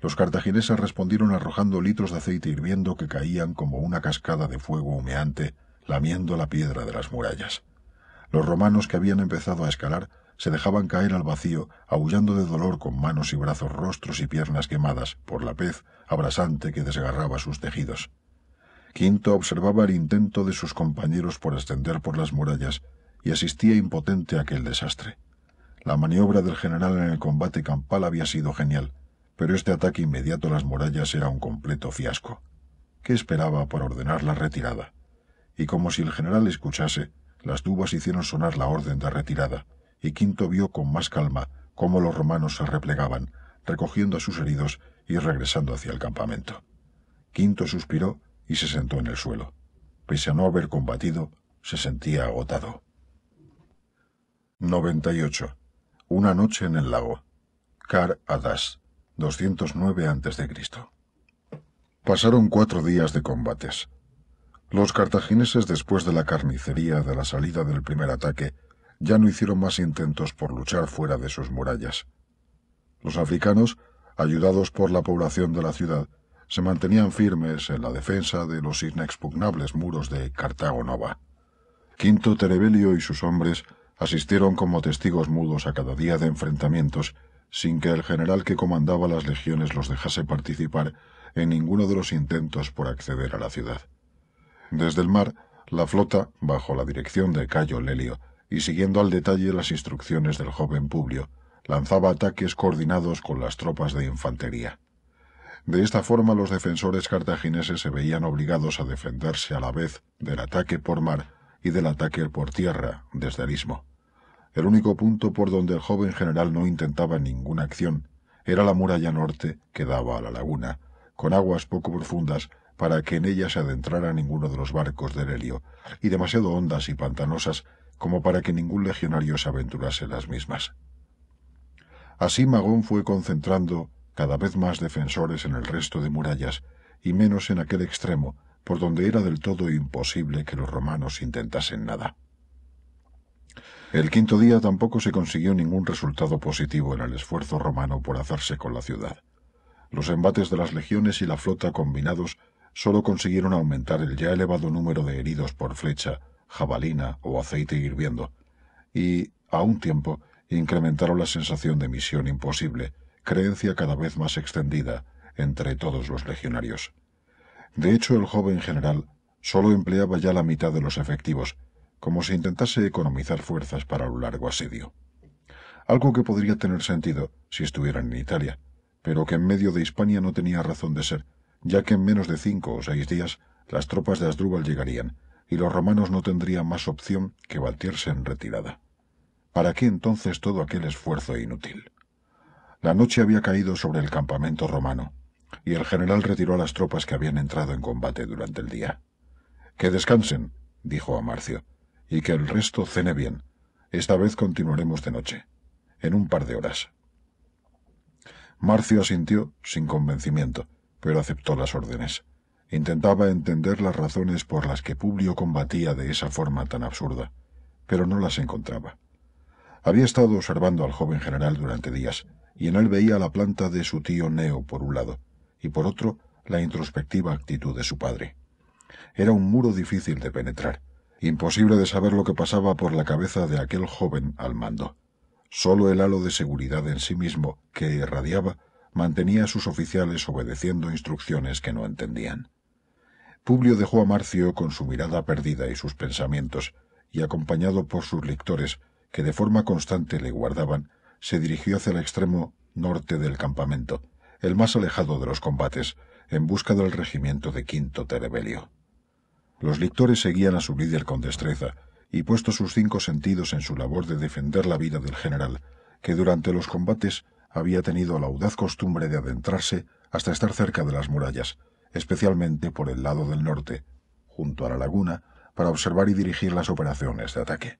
Speaker 2: Los cartagineses respondieron arrojando litros de aceite hirviendo que caían como una cascada de fuego humeante, lamiendo la piedra de las murallas. Los romanos que habían empezado a escalar se dejaban caer al vacío, aullando de dolor con manos y brazos, rostros y piernas quemadas por la pez abrasante que desgarraba sus tejidos. Quinto observaba el intento de sus compañeros por ascender por las murallas y asistía impotente a aquel desastre. La maniobra del general en el combate campal había sido genial, pero este ataque inmediato a las murallas era un completo fiasco. ¿Qué esperaba por ordenar la retirada? Y como si el general escuchase, las tubas hicieron sonar la orden de retirada, y Quinto vio con más calma cómo los romanos se replegaban, recogiendo a sus heridos y regresando hacia el campamento. Quinto suspiró y se sentó en el suelo. Pese a no haber combatido, se sentía agotado. 98. Una noche en el lago. Car Adas, 209 a.C. Pasaron cuatro días de combates. Los cartagineses, después de la carnicería de la salida del primer ataque, ya no hicieron más intentos por luchar fuera de sus murallas. Los africanos, ayudados por la población de la ciudad, se mantenían firmes en la defensa de los inexpugnables muros de Cartago Nova. Quinto Terebelio y sus hombres asistieron como testigos mudos a cada día de enfrentamientos, sin que el general que comandaba las legiones los dejase participar en ninguno de los intentos por acceder a la ciudad.
Speaker 1: Desde el mar, la flota, bajo la dirección de Cayo Lelio, y siguiendo al detalle las instrucciones del joven Publio, lanzaba ataques coordinados con las tropas de infantería. De esta forma los defensores cartagineses se veían obligados a defenderse a la vez del ataque por mar y del ataque por tierra desde el istmo. El único punto por donde el joven general no intentaba ninguna acción era la muralla norte que daba a la laguna, con aguas poco profundas para que en ella se adentrara ninguno de los barcos del helio, y demasiado hondas y pantanosas como para que ningún legionario se aventurase en las mismas. Así Magón fue concentrando cada vez más defensores en el resto de murallas y menos en aquel extremo por donde era del todo imposible que los romanos intentasen nada. El quinto día tampoco se consiguió ningún resultado positivo en el esfuerzo romano por hacerse con la ciudad. Los embates de las legiones y la flota combinados solo consiguieron aumentar el ya elevado número de heridos por flecha, jabalina o aceite hirviendo, y, a un tiempo, incrementaron la sensación de misión imposible, creencia cada vez más extendida entre todos los legionarios. De hecho, el joven general solo empleaba ya la mitad de los efectivos, como si intentase economizar fuerzas para un largo asedio. Algo que podría tener sentido si estuvieran en Italia, pero que en medio de Hispania no tenía razón de ser, ya que en menos de cinco o seis días las tropas de Asdrúbal llegarían, y los romanos no tendrían más opción que batirse en retirada. ¿Para qué entonces todo aquel esfuerzo inútil? La noche había caído sobre el campamento romano, y el general retiró a las tropas que habían entrado en combate durante el día. Que descansen, dijo a Marcio, y que el resto cene bien. Esta vez continuaremos de noche, en un par de horas. Marcio asintió sin convencimiento, pero aceptó las órdenes. Intentaba entender las razones por las que Publio combatía de esa forma tan absurda, pero no las encontraba. Había estado observando al joven general durante días, y en él veía la planta de su tío Neo por un lado, y por otro la introspectiva actitud de su padre. Era un muro difícil de penetrar, imposible de saber lo que pasaba por la cabeza de aquel joven al mando. Solo el halo de seguridad en sí mismo que irradiaba mantenía a sus oficiales obedeciendo instrucciones que no entendían. Publio dejó a Marcio con su mirada perdida y sus pensamientos, y acompañado por sus lectores, que de forma constante le guardaban, se dirigió hacia el extremo norte del campamento, el más alejado de los combates, en busca del regimiento de Quinto Terebelio. Los lictores seguían a su líder con destreza, y puestos sus cinco sentidos en su labor de defender la vida del general, que durante los combates había tenido la audaz costumbre de adentrarse hasta estar cerca de las murallas, especialmente por el lado del norte, junto a la laguna, para observar y dirigir las operaciones de ataque.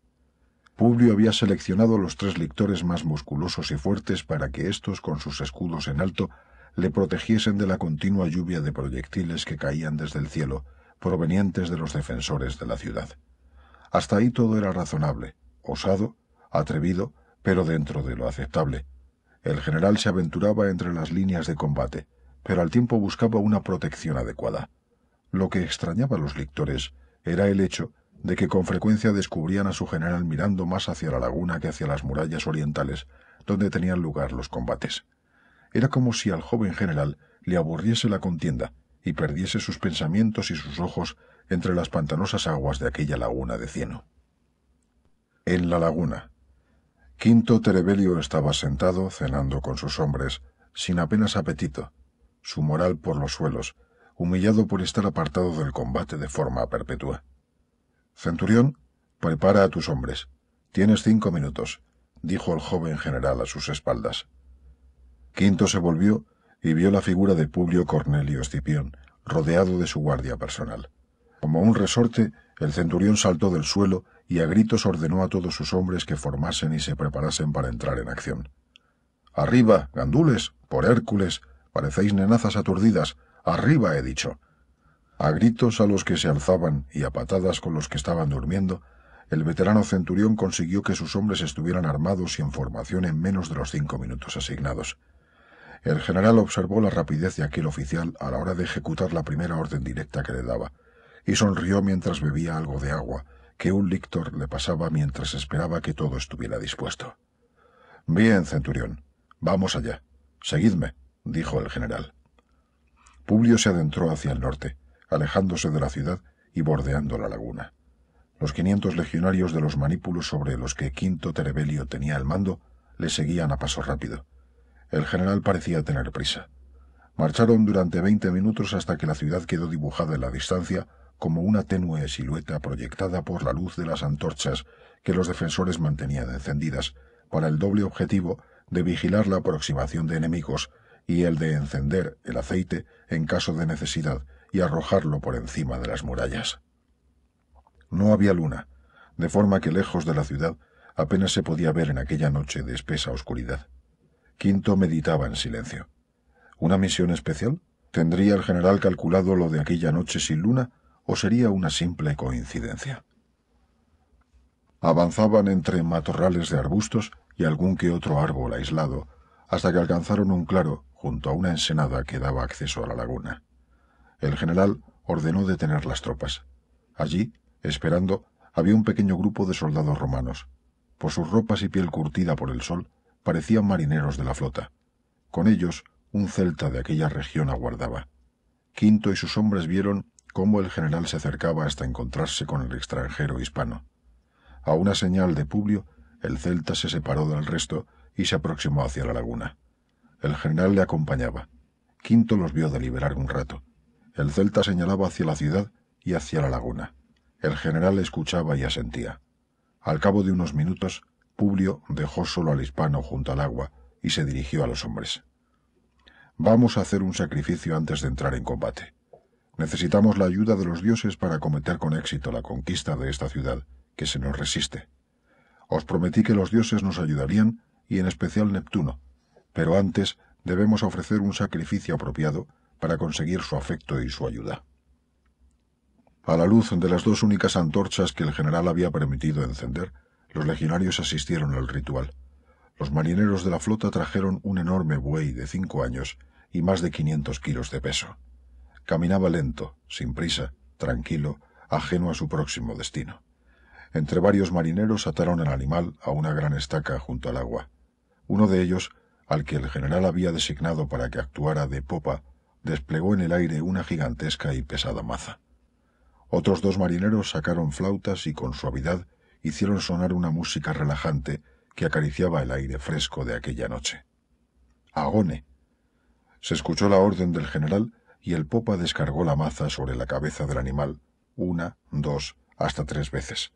Speaker 1: Publio había seleccionado los tres lictores más musculosos y fuertes para que éstos, con sus escudos en alto, le protegiesen de la continua lluvia de proyectiles que caían desde el cielo, provenientes de los defensores de la ciudad. Hasta ahí todo era razonable, osado, atrevido, pero dentro de lo aceptable. El general se aventuraba entre las líneas de combate, pero al tiempo buscaba una protección adecuada. Lo que extrañaba a los lictores era el hecho de que con frecuencia descubrían a su general mirando más hacia la laguna que hacia las murallas orientales, donde tenían lugar los combates. Era como si al joven general le aburriese la contienda y perdiese sus pensamientos y sus ojos entre las pantanosas aguas de aquella laguna de cieno. En la laguna. Quinto Terebelio estaba sentado cenando con sus hombres, sin apenas apetito, su moral por los suelos, humillado por estar apartado del combate de forma perpetua. Centurión, prepara a tus hombres. Tienes cinco minutos, dijo el joven general a sus espaldas. Quinto se volvió y vio la figura de Publio Cornelio Escipión, rodeado de su guardia personal. Como un resorte, el centurión saltó del suelo y a gritos ordenó a todos sus hombres que formasen y se preparasen para entrar en acción. Arriba, gandules, por Hércules, parecéis nenazas aturdidas. Arriba, he dicho. A gritos a los que se alzaban y a patadas con los que estaban durmiendo, el veterano centurión consiguió que sus hombres estuvieran armados y en formación en menos de los cinco minutos asignados. El general observó la rapidez de aquel oficial a la hora de ejecutar la primera orden directa que le daba, y sonrió mientras bebía algo de agua que un lictor le pasaba mientras esperaba que todo estuviera dispuesto. Bien, centurión, vamos allá. Seguidme, dijo el general. Publio se adentró hacia el norte alejándose de la ciudad
Speaker 2: y bordeando la laguna. Los quinientos legionarios de los manípulos sobre los que Quinto Terebelio tenía el mando le seguían a paso rápido. El general parecía tener prisa. Marcharon durante veinte minutos hasta que la ciudad quedó dibujada en la distancia como una tenue silueta proyectada por la luz de las antorchas que los defensores mantenían encendidas, para el doble objetivo de vigilar la aproximación de enemigos y el de encender el aceite en caso de necesidad y arrojarlo por encima de las murallas. No había luna, de forma que lejos de la ciudad apenas se podía ver en aquella noche de espesa oscuridad. Quinto meditaba en silencio. ¿Una misión especial? ¿Tendría el general calculado lo de aquella noche sin luna o sería una simple coincidencia? Avanzaban entre matorrales de arbustos y algún que otro árbol aislado, hasta que alcanzaron un claro junto a una ensenada que daba acceso a la laguna. El general ordenó detener las tropas. Allí, esperando, había un pequeño grupo de soldados romanos. Por sus ropas y piel curtida por el sol, parecían marineros de la flota. Con ellos, un celta de aquella región aguardaba. Quinto y sus hombres vieron cómo el general se acercaba hasta encontrarse con el extranjero hispano. A una señal de Publio, el celta se separó del resto y se aproximó hacia la laguna. El general le acompañaba. Quinto los vio deliberar un rato. El celta señalaba hacia la ciudad y hacia la laguna. El general escuchaba y asentía. Al cabo de unos minutos, Publio dejó solo al hispano junto al agua y se dirigió a los hombres. Vamos a hacer un sacrificio antes de entrar en combate. Necesitamos la ayuda de los dioses para acometer con éxito la conquista de esta ciudad, que se nos resiste. Os prometí que los dioses nos ayudarían, y en especial Neptuno, pero antes debemos ofrecer un sacrificio apropiado para conseguir su afecto y su ayuda. A la luz de las dos únicas antorchas que el general había permitido encender, los legionarios asistieron al ritual. Los marineros de la flota trajeron un enorme buey de cinco años y más de quinientos kilos de peso. Caminaba lento, sin prisa, tranquilo, ajeno a su próximo destino. Entre varios marineros ataron el animal a una gran estaca junto al agua. Uno de ellos, al que el general había designado para que actuara de popa, desplegó en el aire una gigantesca y pesada maza. Otros dos marineros sacaron flautas y con suavidad hicieron sonar una música relajante que acariciaba el aire fresco de aquella noche. Agone. Se escuchó la orden del general y el popa descargó la maza sobre la cabeza del animal una, dos, hasta tres veces.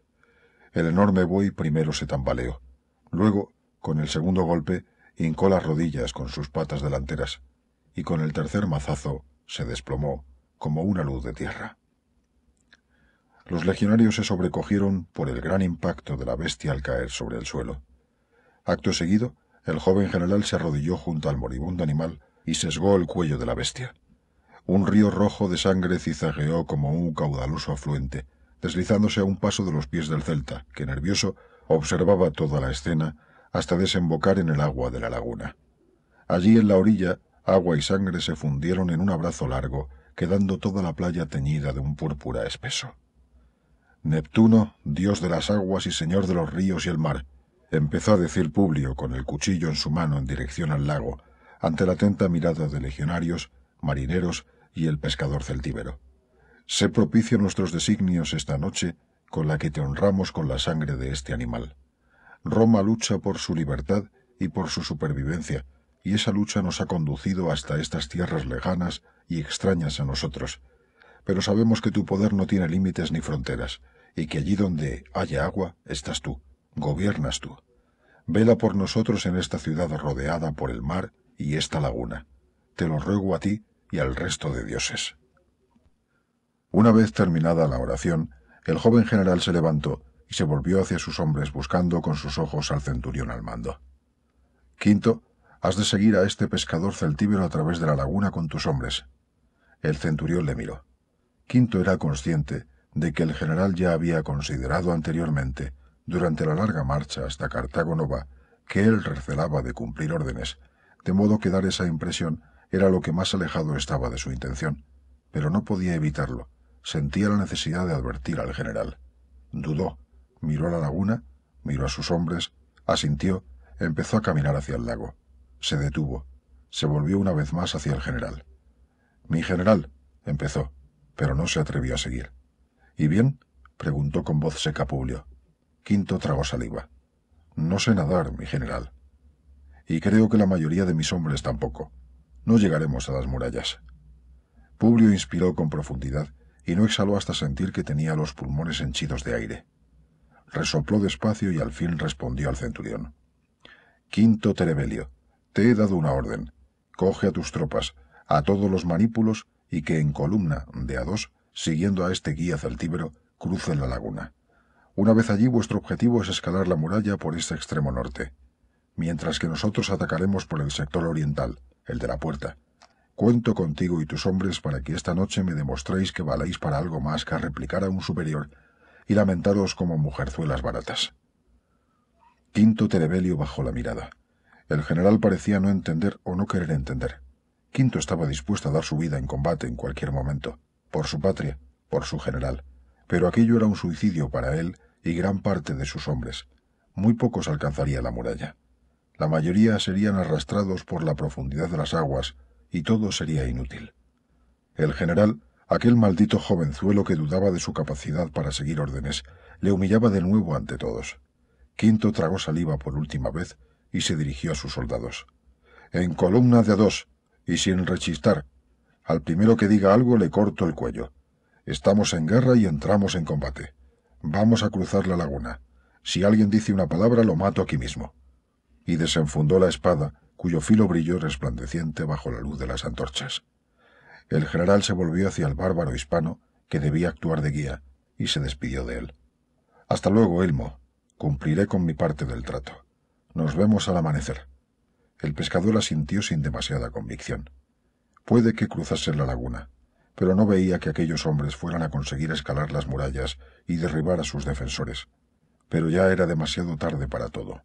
Speaker 2: El enorme buey primero se tambaleó. Luego, con el segundo golpe, hincó las rodillas con sus patas delanteras, y con el tercer mazazo se desplomó como una luz de tierra. Los legionarios se sobrecogieron por el gran impacto de la bestia al caer sobre el suelo. Acto seguido, el joven general se arrodilló junto al moribundo animal y sesgó el cuello de la bestia. Un río rojo de sangre cizagueó como un caudaloso afluente, deslizándose a un paso de los pies del celta, que nervioso observaba toda la escena hasta desembocar en el agua de la laguna. Allí en la orilla, agua y sangre se fundieron en un abrazo largo, quedando toda la playa teñida de un púrpura espeso. Neptuno, dios de las aguas y señor de los ríos y el mar, empezó a decir Publio con el cuchillo en su mano en dirección al lago, ante la atenta mirada de legionarios, marineros y el pescador celtíbero. Sé propicio nuestros designios esta noche, con la que te honramos con la sangre de este animal. Roma lucha por su libertad y por su supervivencia, y esa lucha nos ha conducido hasta estas tierras lejanas y extrañas a nosotros. Pero sabemos que tu poder no tiene límites ni fronteras, y que allí donde haya agua estás tú, gobiernas tú. Vela por nosotros en esta ciudad rodeada por el mar y esta laguna. Te lo ruego a ti y al resto de dioses. Una vez terminada la oración, el joven general se levantó y se volvió hacia sus hombres buscando con sus ojos al centurión al mando. Quinto, has de seguir a este pescador celtíbero a través de la laguna con tus hombres. El centurión le miró. Quinto era consciente de que el general ya había considerado anteriormente, durante la larga marcha hasta Cartago Nova, que él recelaba de cumplir órdenes, de modo que dar esa impresión era lo que más alejado estaba de su intención, pero no podía evitarlo Sentía la necesidad de advertir al general. Dudó, miró a la laguna, miró a sus hombres, asintió, empezó a caminar hacia el lago. Se detuvo, se volvió una vez más hacia el general. Mi general, empezó, pero no se atrevió a seguir. ¿Y bien? preguntó con voz seca Publio. Quinto tragó saliva. No sé nadar, mi general. Y creo que la mayoría de mis hombres tampoco. No llegaremos a las murallas. Publio inspiró con profundidad y no exhaló hasta sentir que tenía los pulmones henchidos de aire. Resopló despacio y al fin respondió al centurión. Quinto Terebelio, te he dado una orden. Coge a tus tropas, a todos los manípulos, y que en columna de a dos, siguiendo a este guía celtíbero, crucen la laguna. Una vez allí vuestro objetivo es escalar la muralla por este extremo norte, mientras que nosotros atacaremos por el sector oriental, el de la puerta. Cuento contigo y tus hombres para que esta noche me demostréis que valéis para algo más que replicar a un superior y lamentaros como mujerzuelas baratas. Quinto Terebelio bajó la mirada. El general parecía no entender o no querer entender. Quinto estaba dispuesto a dar su vida en combate en cualquier momento, por su patria, por su general, pero aquello era un suicidio para él y gran parte de sus hombres. Muy pocos alcanzaría la muralla. La mayoría serían arrastrados por la profundidad de las aguas y todo sería inútil. El general, aquel maldito jovenzuelo que dudaba de su capacidad para seguir órdenes, le humillaba de nuevo ante todos. Quinto tragó saliva por última vez y se dirigió a sus soldados. En columna de a dos, y sin rechistar. Al primero que diga algo le corto el cuello. Estamos en guerra y entramos en combate. Vamos a cruzar la laguna. Si alguien dice una palabra, lo mato aquí mismo. Y desenfundó la espada, cuyo filo brilló resplandeciente bajo la luz de las antorchas. El general se volvió hacia el bárbaro hispano, que debía actuar de guía, y se despidió de él. Hasta luego, Elmo. Cumpliré con mi parte del trato. Nos vemos al amanecer. El pescador asintió sin demasiada convicción. Puede que cruzase la laguna, pero no veía que aquellos hombres fueran a conseguir escalar las murallas y derribar a sus defensores. Pero ya era demasiado tarde para todo.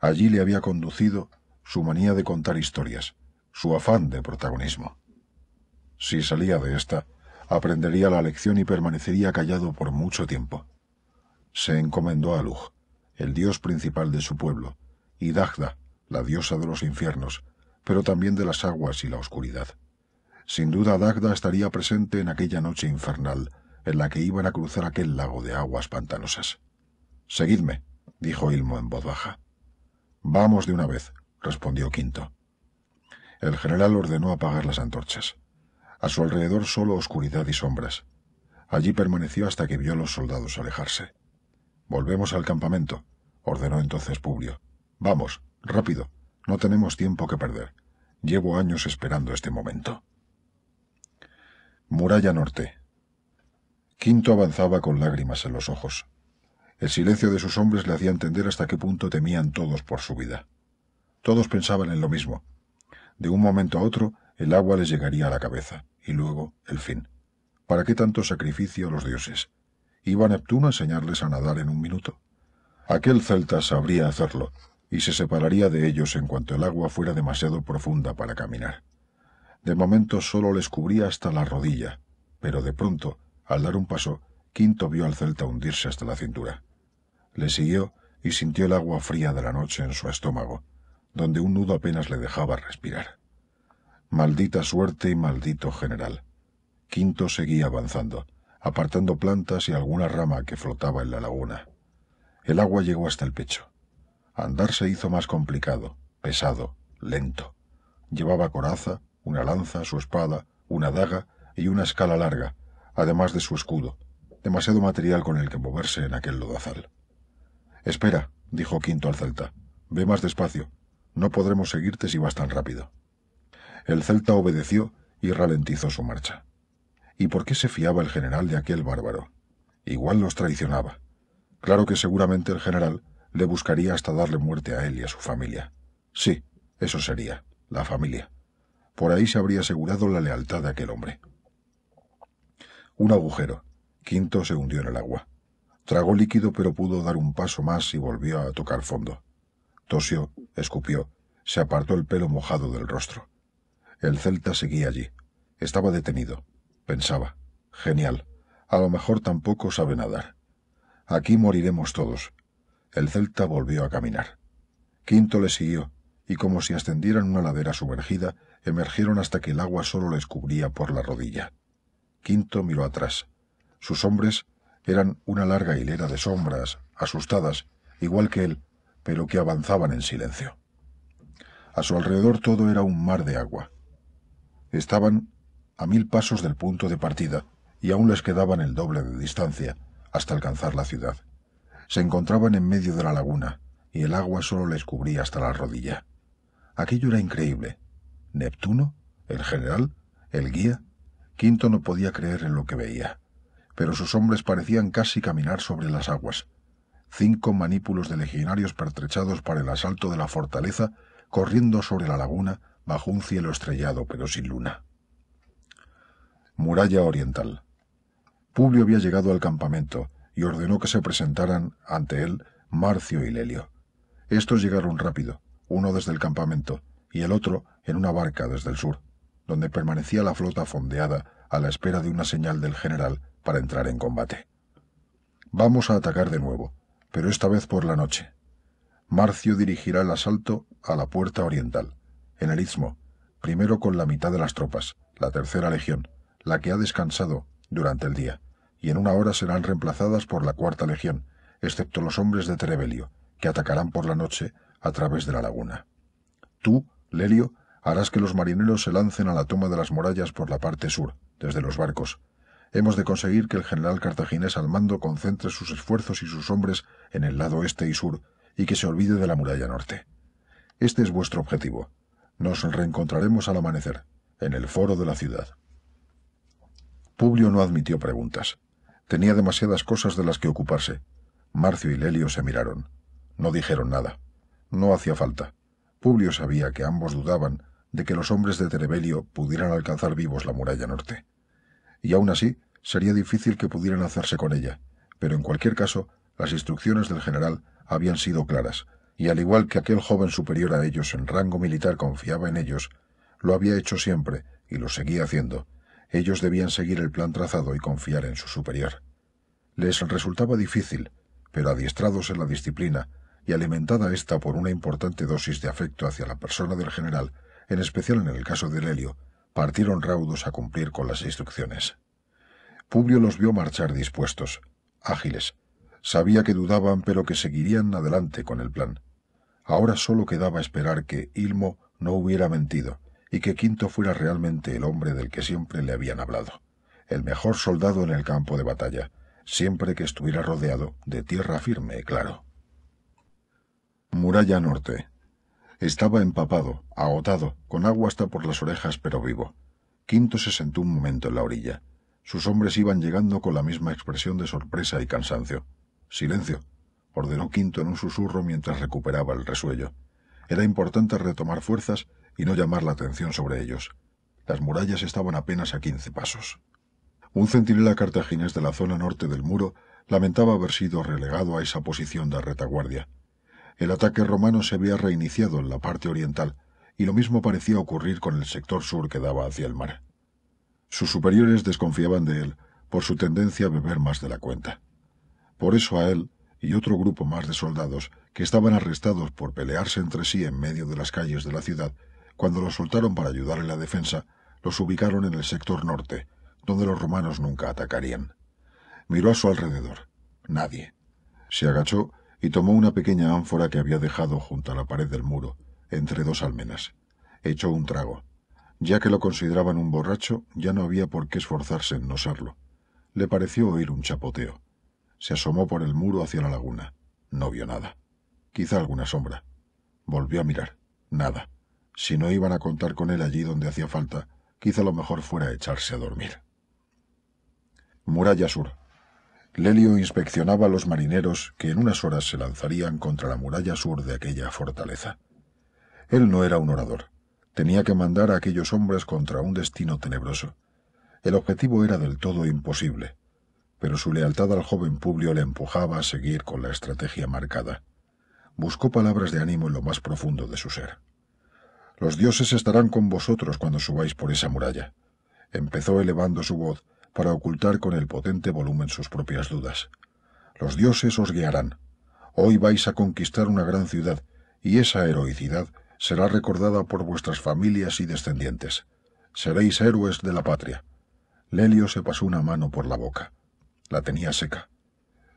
Speaker 2: Allí le había conducido su manía de contar historias, su afán de protagonismo. Si salía de esta, aprendería la lección y permanecería callado por mucho tiempo. Se encomendó a Lug, el dios principal de su pueblo, y Dagda, la diosa de los infiernos, pero también de las aguas y la oscuridad. Sin duda Dagda estaría presente en aquella noche infernal en la que iban a cruzar aquel lago de aguas pantanosas. Seguidme, dijo Ilmo en voz baja. Vamos de una vez, respondió Quinto. El general ordenó apagar las antorchas. A su alrededor solo oscuridad y sombras. Allí permaneció hasta que vio a los soldados alejarse. Volvemos al campamento, ordenó entonces Publio. Vamos, Rápido, no tenemos tiempo que perder. Llevo años esperando este momento. Muralla Norte. Quinto avanzaba con lágrimas en los ojos. El silencio de sus hombres le hacía entender hasta qué punto temían todos por su vida. Todos pensaban en lo mismo. De un momento a otro, el agua les llegaría a la cabeza, y luego el fin. ¿Para qué tanto sacrificio a los dioses? ¿Iba Neptuno a enseñarles a nadar en un minuto? Aquel celta sabría hacerlo, y se separaría de ellos en cuanto el agua fuera demasiado profunda para caminar. De momento solo les cubría hasta la rodilla, pero de pronto, al dar un paso, Quinto vio al celta hundirse hasta la cintura. Le siguió y sintió el agua fría de la noche en su estómago, donde un nudo apenas le dejaba respirar. Maldita suerte y maldito general. Quinto seguía avanzando, apartando plantas y alguna rama que flotaba en la laguna. El agua llegó hasta el pecho. Andar se hizo más complicado, pesado, lento. Llevaba coraza, una lanza, su espada, una daga y una escala larga, además de su escudo, demasiado material con el que moverse en aquel lodazal. Espera, dijo Quinto al celta, ve más despacio, no podremos seguirte si vas tan rápido. El celta obedeció y ralentizó su marcha. ¿Y por qué se fiaba el general de aquel bárbaro? Igual los traicionaba. Claro que seguramente el general le buscaría hasta darle muerte a él y a su familia. Sí, eso sería, la familia. Por ahí se habría asegurado la lealtad de aquel hombre. Un agujero. Quinto se hundió en el agua. Tragó líquido pero pudo dar un paso más y volvió a tocar fondo. Tosió, escupió, se apartó el pelo mojado del rostro. El celta seguía allí. Estaba detenido. Pensaba. Genial. A lo mejor tampoco sabe nadar. Aquí moriremos todos, el celta volvió a caminar. Quinto le siguió, y como si ascendieran una ladera sumergida, emergieron hasta que el agua solo les cubría por la rodilla. Quinto miró atrás. Sus hombres eran una larga hilera de sombras, asustadas, igual que él, pero que avanzaban en silencio. A su alrededor todo era un mar de agua. Estaban a mil pasos del punto de partida y aún les quedaban el doble de distancia hasta alcanzar la ciudad. Se encontraban en medio de la laguna y el agua solo les cubría hasta la rodilla. Aquello era increíble. ¿Neptuno? ¿El general? ¿El guía? Quinto no podía creer en lo que veía. Pero sus hombres parecían casi caminar sobre las aguas. Cinco manípulos de legionarios pertrechados para el asalto de la fortaleza corriendo sobre la laguna bajo un cielo estrellado pero sin luna. Muralla Oriental. Publio había llegado al campamento y ordenó que se presentaran ante él Marcio y Lelio. Estos llegaron rápido, uno desde el campamento y el otro en una barca desde el sur, donde permanecía la flota fondeada a la espera de una señal del general para entrar en combate. Vamos a atacar de nuevo, pero esta vez por la noche. Marcio dirigirá el asalto a la puerta oriental, en el istmo, primero con la mitad de las tropas, la tercera legión, la que ha descansado durante el día, y en una hora serán reemplazadas por la cuarta legión, excepto los hombres de Terebelio, que atacarán por la noche a través de la laguna. Tú, Lelio, harás que los marineros se lancen a la toma de las murallas por la parte sur, desde los barcos. Hemos de conseguir que el general cartaginés al mando concentre sus esfuerzos y sus hombres en el lado este y sur, y que se olvide de la muralla norte. Este es vuestro objetivo. Nos reencontraremos al amanecer, en el foro de la ciudad. Publio no admitió preguntas. Tenía demasiadas cosas de las que ocuparse. Marcio y Lelio se miraron. No dijeron nada. No hacía falta. Publio sabía que ambos dudaban de que los hombres de Terebelio pudieran alcanzar vivos la muralla norte. Y aún así, sería difícil que pudieran hacerse con ella, pero en cualquier caso, las instrucciones del general habían sido claras, y al igual que aquel joven superior a ellos en rango militar confiaba en ellos, lo había hecho siempre y lo seguía haciendo. Ellos debían seguir el plan trazado y confiar en su superior. Les resultaba difícil, pero adiestrados en la disciplina y alimentada ésta por una importante dosis de afecto hacia la persona del general, en especial en el caso de Lelio, partieron raudos a cumplir con las instrucciones. Publio los vio marchar dispuestos, ágiles, Sabía que dudaban, pero que seguirían adelante con el plan. Ahora solo quedaba esperar que Ilmo no hubiera mentido y que Quinto fuera realmente el hombre del que siempre le habían hablado, el mejor soldado en el campo de batalla, siempre que estuviera rodeado de tierra firme, claro. Muralla Norte. Estaba empapado, agotado, con agua hasta por las orejas, pero vivo. Quinto se sentó un momento en la orilla. Sus hombres iban llegando con la misma expresión de sorpresa y cansancio. Silencio, ordenó Quinto en un susurro mientras recuperaba el resuello. Era importante retomar fuerzas y no llamar la atención sobre ellos. Las murallas estaban apenas a quince pasos. Un centinela cartaginés de la zona norte del muro lamentaba haber sido relegado a esa posición de retaguardia. El ataque romano se había reiniciado en la parte oriental, y lo mismo parecía ocurrir con el sector sur que daba hacia el mar. Sus superiores desconfiaban de él por su tendencia a beber más de la cuenta. Por eso a él y otro grupo más de soldados, que estaban arrestados por pelearse entre sí en medio de las calles de la ciudad, cuando los soltaron para ayudar en la defensa, los ubicaron en el sector norte, donde los romanos nunca atacarían. Miró a su alrededor. Nadie. Se agachó y tomó una pequeña ánfora que había dejado junto a la pared del muro, entre dos almenas. Echó un trago. Ya que lo consideraban un borracho, ya no había por qué esforzarse en no serlo. Le pareció oír un chapoteo. Se asomó por el muro hacia la laguna. No vio nada. Quizá alguna sombra. Volvió a mirar. Nada. Si no iban a contar con él allí donde hacía falta, quizá lo mejor fuera echarse a dormir. Muralla Sur. Lelio inspeccionaba a los marineros que en unas horas se lanzarían contra la muralla sur de aquella fortaleza. Él no era un orador. Tenía que mandar a aquellos hombres contra un destino tenebroso. El objetivo era del todo imposible, pero su lealtad al joven Publio le empujaba a seguir con la estrategia marcada. Buscó palabras de ánimo en lo más profundo de su ser. Los dioses estarán con vosotros cuando subáis por esa muralla. Empezó elevando su voz para ocultar con el potente volumen sus propias dudas. Los dioses os guiarán. Hoy vais a conquistar una gran ciudad, y esa heroicidad será recordada por vuestras familias y descendientes. Seréis héroes de la patria. Lelio se pasó una mano por la boca. La tenía seca.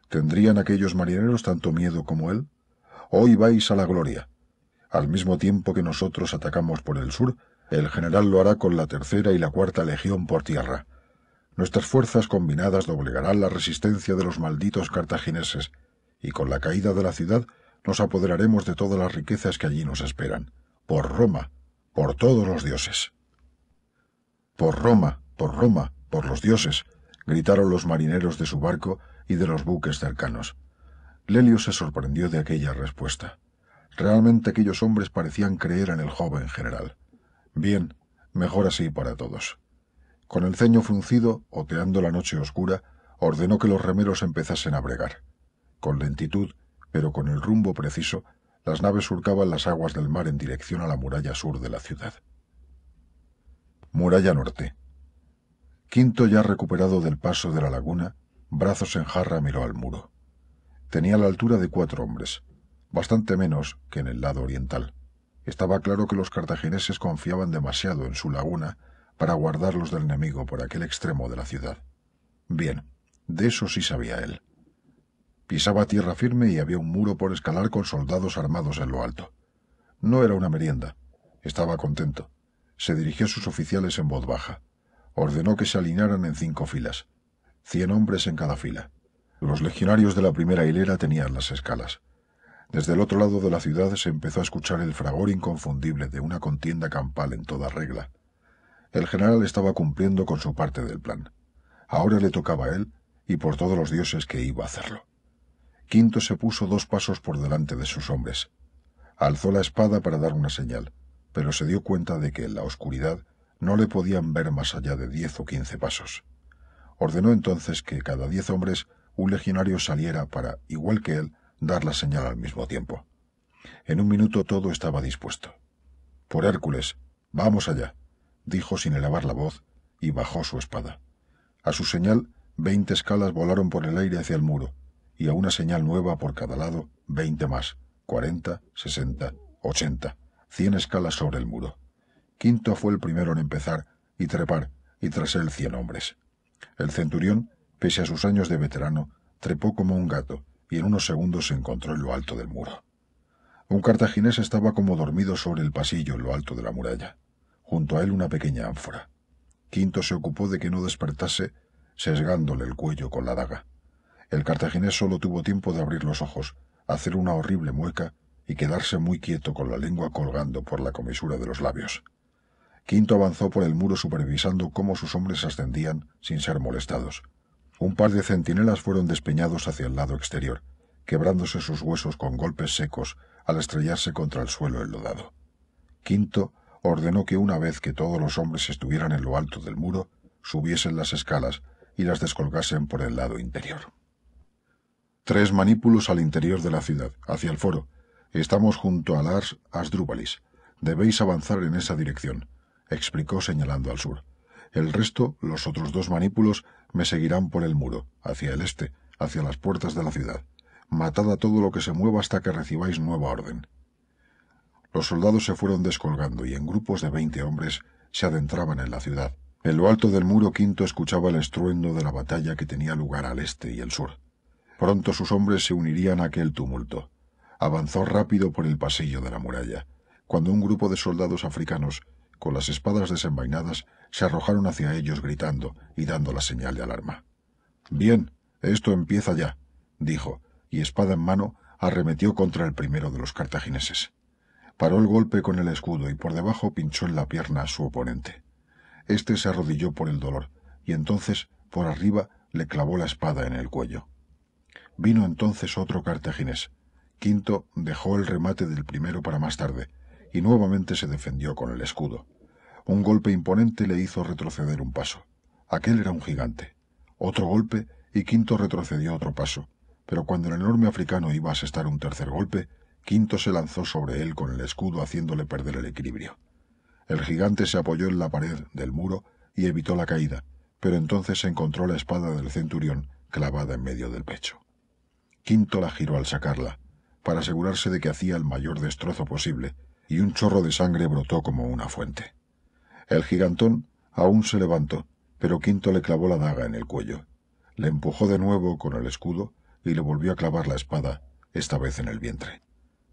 Speaker 2: ¿Tendrían aquellos marineros tanto miedo como él? Hoy vais a la gloria. Al mismo tiempo que nosotros atacamos por el sur, el general lo hará con la tercera y la cuarta legión por tierra. Nuestras fuerzas combinadas doblegarán la resistencia de los malditos cartagineses, y con la caída de la ciudad nos apoderaremos de todas las riquezas que allí nos esperan. Por Roma, por todos los dioses. Por Roma, por Roma, por los dioses, gritaron los marineros de su barco y de los buques cercanos. Lelio se sorprendió de aquella respuesta. Realmente aquellos hombres parecían creer en el joven general. Bien, mejor así para todos. Con el ceño fruncido, oteando la noche oscura, ordenó que los remeros empezasen a bregar. Con lentitud, pero con el rumbo preciso, las naves surcaban las aguas del mar en dirección a la muralla sur de la ciudad. Muralla Norte. Quinto, ya recuperado del paso de la laguna, brazos en jarra miró al muro. Tenía la altura de cuatro hombres, bastante menos que en el lado oriental. Estaba claro que los cartagineses confiaban demasiado en su laguna para guardarlos del enemigo por aquel extremo de la ciudad. Bien, de eso sí sabía él. Pisaba tierra firme y había un muro por escalar con soldados armados en lo alto. No era una merienda. Estaba contento. Se dirigió a sus oficiales en voz baja. Ordenó que se alinearan en cinco filas. Cien hombres en cada fila. Los legionarios de la primera hilera tenían las escalas. Desde el otro lado de la ciudad se empezó a escuchar el fragor inconfundible de una contienda campal en toda regla. El general estaba cumpliendo con su parte del plan. Ahora le tocaba a él, y por todos los dioses que iba a hacerlo. Quinto se puso dos pasos por delante de sus hombres. Alzó la espada para dar una señal, pero se dio cuenta de que en la oscuridad no le podían ver más allá de diez o quince pasos. Ordenó entonces que cada diez hombres un legionario saliera para, igual que él, dar la señal al mismo tiempo. En un minuto todo estaba dispuesto. Por Hércules, vamos allá, dijo sin elevar la voz, y bajó su espada. A su señal, veinte escalas volaron por el aire hacia el muro, y a una señal nueva por cada lado, veinte más, cuarenta, sesenta, ochenta, cien escalas sobre el muro. Quinto fue el primero en empezar y trepar, y tras él cien hombres. El centurión Pese a sus años de veterano, trepó como un gato y en unos segundos se encontró en lo alto del muro. Un cartaginés estaba como dormido sobre el pasillo en lo alto de la muralla. Junto a él una pequeña ánfora. Quinto se ocupó de que no despertase, sesgándole el cuello con la daga. El cartaginés solo tuvo tiempo de abrir los ojos, hacer una horrible mueca y quedarse muy quieto con la lengua colgando por la comisura de los labios. Quinto avanzó por el muro supervisando cómo sus hombres ascendían sin ser molestados. Un par de centinelas fueron despeñados hacia el lado exterior, quebrándose sus huesos con golpes secos al estrellarse contra el suelo enlodado. Quinto ordenó que una vez que todos los hombres estuvieran en lo alto del muro, subiesen las escalas y las descolgasen por el lado interior. Tres manípulos al interior de la ciudad, hacia el foro. Estamos junto a Lars Asdrúbalis. Debéis avanzar en esa dirección, explicó señalando al sur. El resto, los otros dos manípulos, me seguirán por el muro, hacia el este, hacia las puertas de la ciudad. Matad a todo lo que se mueva hasta que recibáis nueva orden. Los soldados se fueron descolgando y en grupos de veinte hombres se adentraban en la ciudad. En lo alto del muro quinto escuchaba el estruendo de la batalla que tenía lugar al este y el sur. Pronto sus hombres se unirían a aquel tumulto. Avanzó rápido por el pasillo de la muralla, cuando un grupo de soldados africanos, con las espadas desenvainadas, se arrojaron hacia ellos gritando y dando la señal de alarma. Bien, esto empieza ya, dijo, y espada en mano arremetió contra el primero de los cartagineses. Paró el golpe con el escudo y por debajo pinchó en la pierna a su oponente. Este se arrodilló por el dolor, y entonces, por arriba, le clavó la espada en el cuello. Vino entonces otro cartaginés. Quinto dejó el remate del primero para más tarde, y nuevamente se defendió con el escudo. Un golpe imponente le hizo retroceder un paso. Aquel era un gigante. Otro golpe y Quinto retrocedió otro paso, pero cuando el enorme africano iba a asestar un tercer golpe, Quinto se lanzó sobre él con el escudo haciéndole perder el equilibrio. El gigante se apoyó en la pared del muro y evitó la caída, pero entonces se encontró la espada del centurión clavada en medio del pecho. Quinto la giró al sacarla, para asegurarse de que hacía el mayor destrozo posible, y un chorro de sangre brotó como una fuente. El gigantón aún se levantó, pero Quinto le clavó la daga en el cuello. Le empujó de nuevo con el escudo y le volvió a clavar la espada, esta vez en el vientre.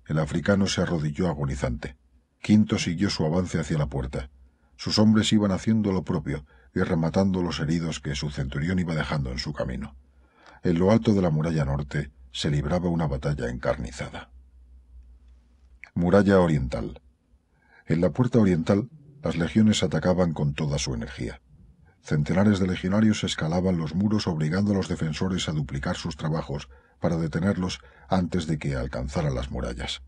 Speaker 2: El africano se arrodilló agonizante. Quinto siguió su avance hacia la puerta. Sus hombres iban haciendo lo propio y rematando los heridos que su centurión iba dejando en su camino. En lo alto de la muralla norte se libraba una batalla encarnizada. Muralla oriental. En la puerta oriental las legiones atacaban con toda su energía. Centenares de legionarios escalaban los muros obligando a los defensores a duplicar sus trabajos para detenerlos antes de que alcanzaran las murallas.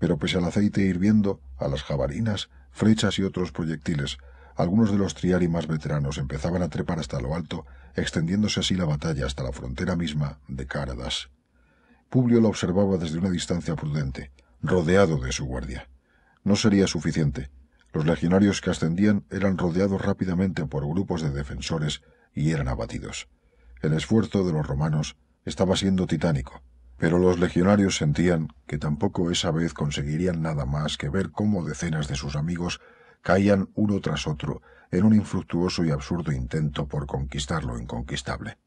Speaker 2: Pero pese al aceite hirviendo, a las jabalinas, flechas y otros proyectiles, algunos de los triari más veteranos empezaban a trepar hasta lo alto, extendiéndose así la batalla hasta la frontera misma de Caradas. Publio lo observaba desde una distancia prudente, rodeado de su guardia. No sería suficiente. Los legionarios que ascendían eran rodeados rápidamente por grupos de defensores y eran abatidos. El esfuerzo de los romanos estaba siendo titánico, pero los legionarios sentían que tampoco esa vez conseguirían nada más que ver cómo decenas de sus amigos caían uno tras otro en un infructuoso y absurdo intento por conquistar lo inconquistable.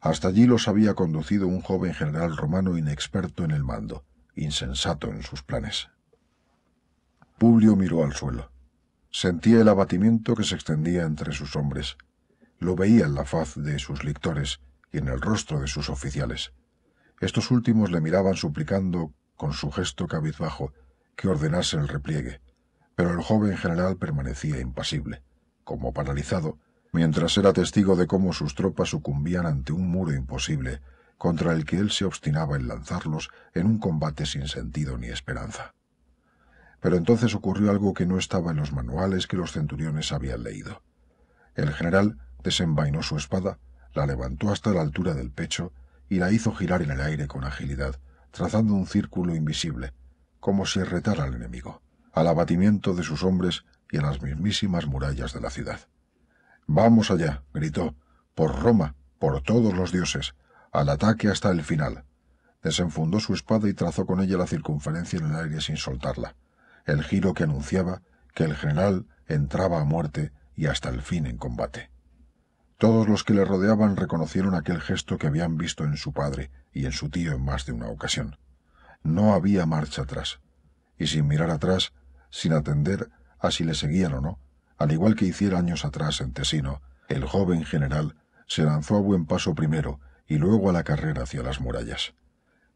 Speaker 2: Hasta allí los había conducido un joven general romano inexperto en el mando, insensato en sus planes. Publio miró al suelo. Sentía el abatimiento que se extendía entre sus hombres. Lo veía en la faz de sus lictores y en el rostro de sus oficiales. Estos últimos le miraban suplicando, con su gesto cabizbajo, que ordenase el repliegue, pero el joven general permanecía impasible, como paralizado, mientras era testigo de cómo sus tropas sucumbían ante un muro imposible, contra el que él se obstinaba en lanzarlos en un combate sin sentido ni esperanza. Pero entonces ocurrió algo que no estaba en los manuales que los centuriones habían leído. El general desenvainó su espada la levantó hasta la altura del pecho y la hizo girar en el aire con agilidad, trazando un círculo invisible, como si retara al enemigo, al abatimiento de sus hombres y a las mismísimas murallas de la ciudad. Vamos allá, gritó, por Roma, por todos los dioses, al ataque hasta el final. Desenfundó su espada y trazó con ella la circunferencia en el aire sin soltarla, el giro que anunciaba que el general entraba a muerte y hasta el fin en combate. Todos los que le rodeaban reconocieron aquel gesto que habían visto en su padre y en su tío en más de una ocasión. No había marcha atrás. Y sin mirar atrás, sin atender a si le seguían o no, al igual que hiciera años atrás en Tesino, el joven general se lanzó a buen paso primero y luego a la carrera hacia las murallas.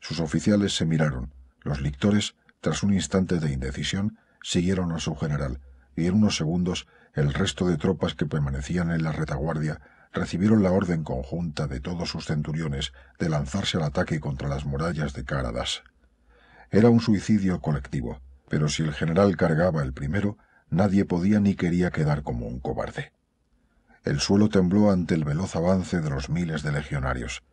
Speaker 2: Sus oficiales se miraron, los lictores, tras un instante de indecisión, siguieron a su general, y en unos segundos el resto de tropas que permanecían en la retaguardia recibieron la orden conjunta de todos sus centuriones de lanzarse al ataque contra las murallas de Caradas. Era un suicidio colectivo, pero si el general cargaba el primero, nadie podía ni quería quedar como un cobarde. El suelo tembló ante el veloz avance de los miles de legionarios.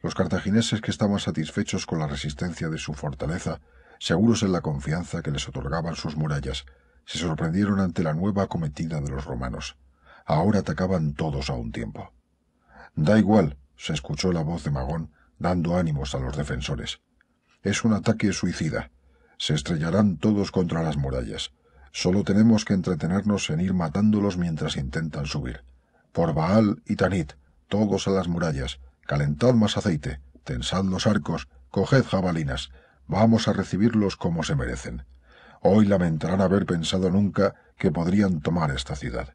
Speaker 2: Los cartagineses que estaban satisfechos con la resistencia de su fortaleza, seguros en la confianza que les otorgaban sus murallas, se sorprendieron ante la nueva acometida de los romanos. Ahora atacaban todos a un tiempo. Da igual, se escuchó la voz de Magón, dando ánimos a los defensores. Es un ataque suicida. Se estrellarán todos contra las murallas. Solo tenemos que entretenernos en ir matándolos mientras intentan subir. Por Baal y Tanit, todos a las murallas. Calentad más aceite, tensad los arcos, coged jabalinas. Vamos a recibirlos como se merecen. Hoy lamentarán haber pensado nunca que podrían tomar esta ciudad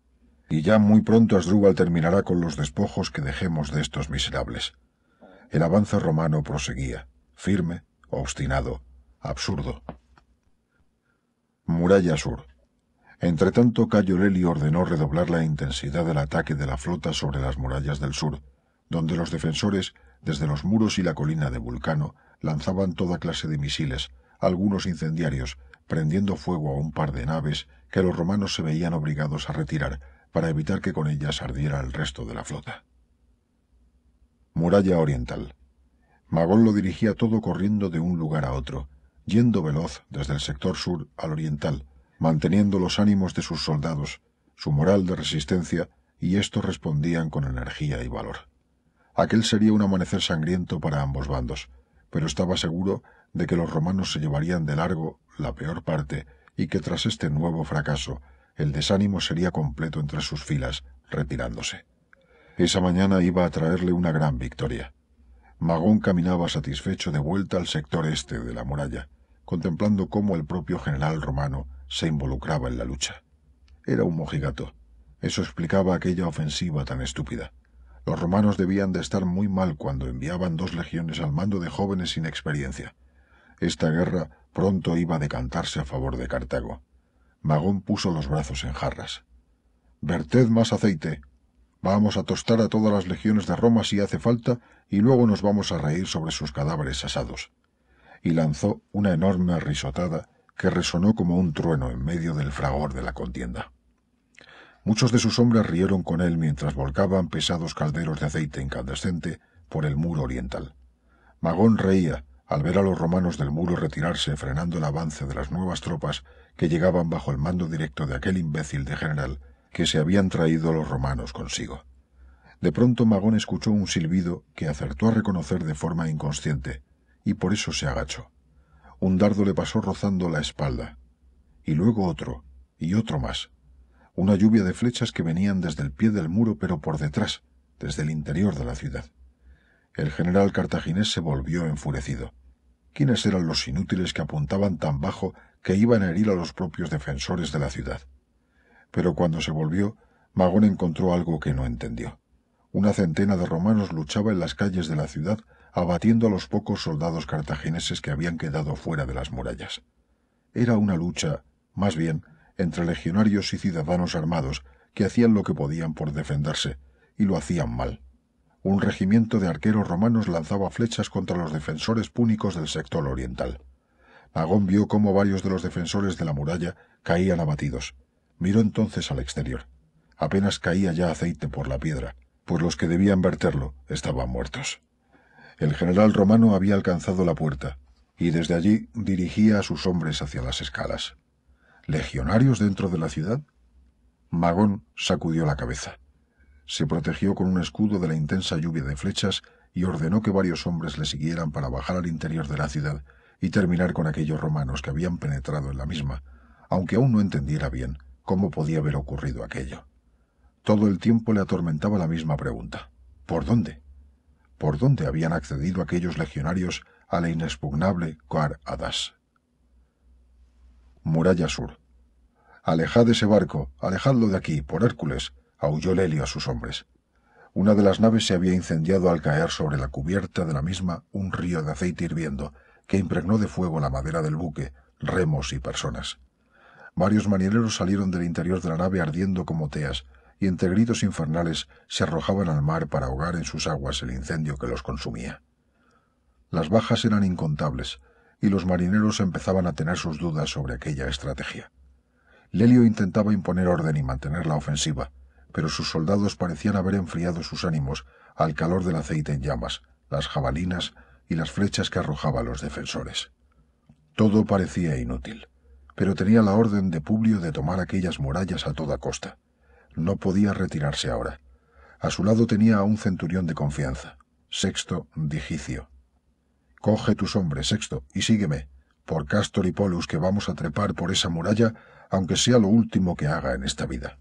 Speaker 2: y ya muy pronto Asdrúbal terminará con los despojos que dejemos de estos miserables. El avance romano proseguía, firme, obstinado, absurdo. Muralla Sur. Entretanto, Cayo Leli ordenó redoblar la intensidad del ataque de la flota sobre las murallas del sur, donde los defensores, desde los muros y la colina de Vulcano, lanzaban toda clase de misiles, algunos incendiarios, prendiendo fuego a un par de naves que los romanos se veían obligados a retirar para evitar que con ellas ardiera el resto de la flota. Muralla Oriental. Magón lo dirigía todo corriendo de un lugar a otro, yendo veloz desde el sector sur al oriental, manteniendo los ánimos de sus soldados, su moral de resistencia, y estos respondían con energía y valor. Aquel sería un amanecer sangriento para ambos bandos, pero estaba seguro de que los romanos se llevarían de largo la peor parte y que tras este nuevo fracaso el desánimo sería completo entre sus filas, retirándose.
Speaker 1: Esa mañana iba a traerle una gran victoria. Magón caminaba satisfecho de vuelta al sector este de la muralla, contemplando cómo el propio general romano se involucraba en la lucha. Era un mojigato. Eso explicaba aquella ofensiva tan estúpida. Los romanos debían de estar muy mal cuando enviaban dos legiones al mando de jóvenes sin experiencia. Esta guerra pronto iba a decantarse a favor de Cartago. Magón puso los brazos en jarras. Verted más aceite. Vamos a tostar a todas las legiones de Roma si hace falta y luego nos vamos a reír sobre sus cadáveres asados. Y lanzó una enorme risotada que resonó como un trueno en medio del fragor de la contienda. Muchos de sus hombres rieron con él mientras volcaban pesados calderos de aceite incandescente por el muro oriental. Magón reía al ver a los romanos del muro retirarse frenando el avance de las nuevas tropas que llegaban bajo el mando directo de aquel imbécil de general que se habían traído los romanos consigo. De pronto Magón escuchó un silbido que acertó a reconocer de forma inconsciente, y por eso se agachó. Un dardo le pasó rozando la espalda, y luego otro, y otro más, una lluvia de flechas que venían desde el pie del muro pero por detrás, desde el interior de la ciudad. El general cartaginés se volvió enfurecido. ¿Quiénes eran los inútiles que apuntaban tan bajo que iban a herir a los propios defensores de la ciudad? Pero cuando se volvió, Magón encontró algo que no entendió. Una centena de romanos luchaba en las calles de la ciudad abatiendo a los pocos soldados cartagineses que habían quedado fuera de las murallas. Era una lucha, más bien, entre legionarios y ciudadanos armados que hacían lo que podían por defenderse, y lo hacían mal. Un regimiento de arqueros romanos lanzaba flechas contra los defensores púnicos del sector oriental. Magón vio cómo varios de los defensores de la muralla caían abatidos. Miró entonces al exterior. Apenas caía ya aceite por la piedra, pues los que debían verterlo estaban muertos. El general romano había alcanzado la puerta, y desde allí dirigía a sus hombres hacia las escalas. ¿Legionarios dentro de la ciudad? Magón sacudió la cabeza. Se protegió con un escudo de la intensa lluvia de flechas y ordenó que varios hombres le siguieran para bajar al interior de la ciudad y terminar con aquellos romanos que habían penetrado en la misma, aunque aún no entendiera bien cómo podía haber ocurrido aquello. Todo el tiempo le atormentaba la misma pregunta. ¿Por dónde? ¿Por dónde habían accedido aquellos legionarios a la inexpugnable Coar Hadas? Muralla Sur. Alejad ese barco, alejadlo de aquí, por Hércules, aulló Lelio a sus hombres. Una de las naves se había incendiado al caer sobre la cubierta de la misma un río de aceite hirviendo, que impregnó de fuego la madera del buque, remos y personas. Varios marineros salieron del interior de la nave ardiendo como teas, y entre gritos infernales se arrojaban al mar para ahogar en sus aguas el incendio que los consumía. Las bajas eran incontables, y los marineros empezaban a tener sus dudas sobre aquella estrategia. Lelio intentaba imponer orden y mantener la ofensiva, pero sus soldados parecían haber enfriado sus ánimos al calor del aceite en llamas, las jabalinas y las flechas que arrojaban los defensores. Todo parecía inútil, pero tenía la orden de Publio de tomar aquellas murallas a toda costa. No podía retirarse ahora. A su lado tenía a un centurión de confianza, Sexto Digicio, Coge tus hombres, Sexto, y sígueme, por Castor y Polus que vamos a trepar por esa muralla, aunque sea lo último que haga en esta vida.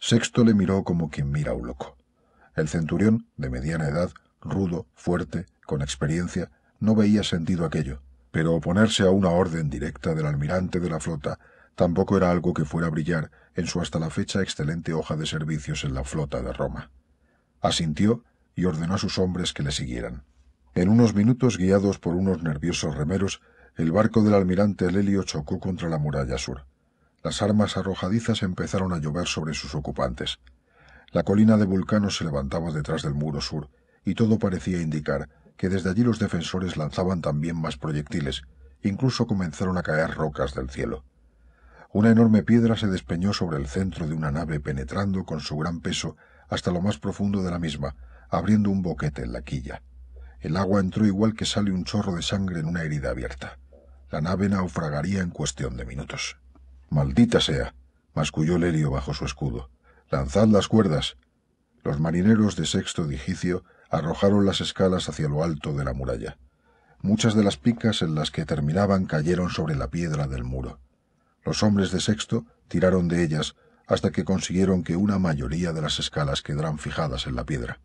Speaker 1: Sexto le miró como quien mira a un loco. El centurión, de mediana edad, rudo, fuerte, con experiencia, no veía sentido aquello, pero oponerse a una orden directa del almirante de la flota tampoco era algo que fuera a brillar en su hasta la fecha excelente hoja de servicios en la flota de Roma. Asintió y ordenó a sus hombres que le siguieran. En unos minutos, guiados por unos nerviosos remeros, el barco del almirante Lelio chocó contra la muralla sur. Las armas arrojadizas empezaron a llover sobre sus ocupantes. La colina de Vulcano se levantaba detrás del muro sur, y todo parecía indicar que desde allí los defensores lanzaban también más proyectiles, incluso comenzaron a caer rocas del cielo. Una enorme piedra se despeñó sobre el centro de una nave penetrando con su gran peso hasta lo más profundo de la misma, abriendo un boquete en la quilla. El agua entró igual que sale un chorro de sangre en una herida abierta. La nave naufragaría en cuestión de minutos. Maldita sea, masculló Lelio bajo su escudo. Lanzad las cuerdas. Los marineros de sexto digicio arrojaron las escalas hacia lo alto de la muralla. Muchas de las picas en las que terminaban cayeron sobre la piedra del muro. Los hombres de sexto tiraron de ellas,
Speaker 2: hasta que consiguieron que una mayoría de las escalas quedaran fijadas en la piedra.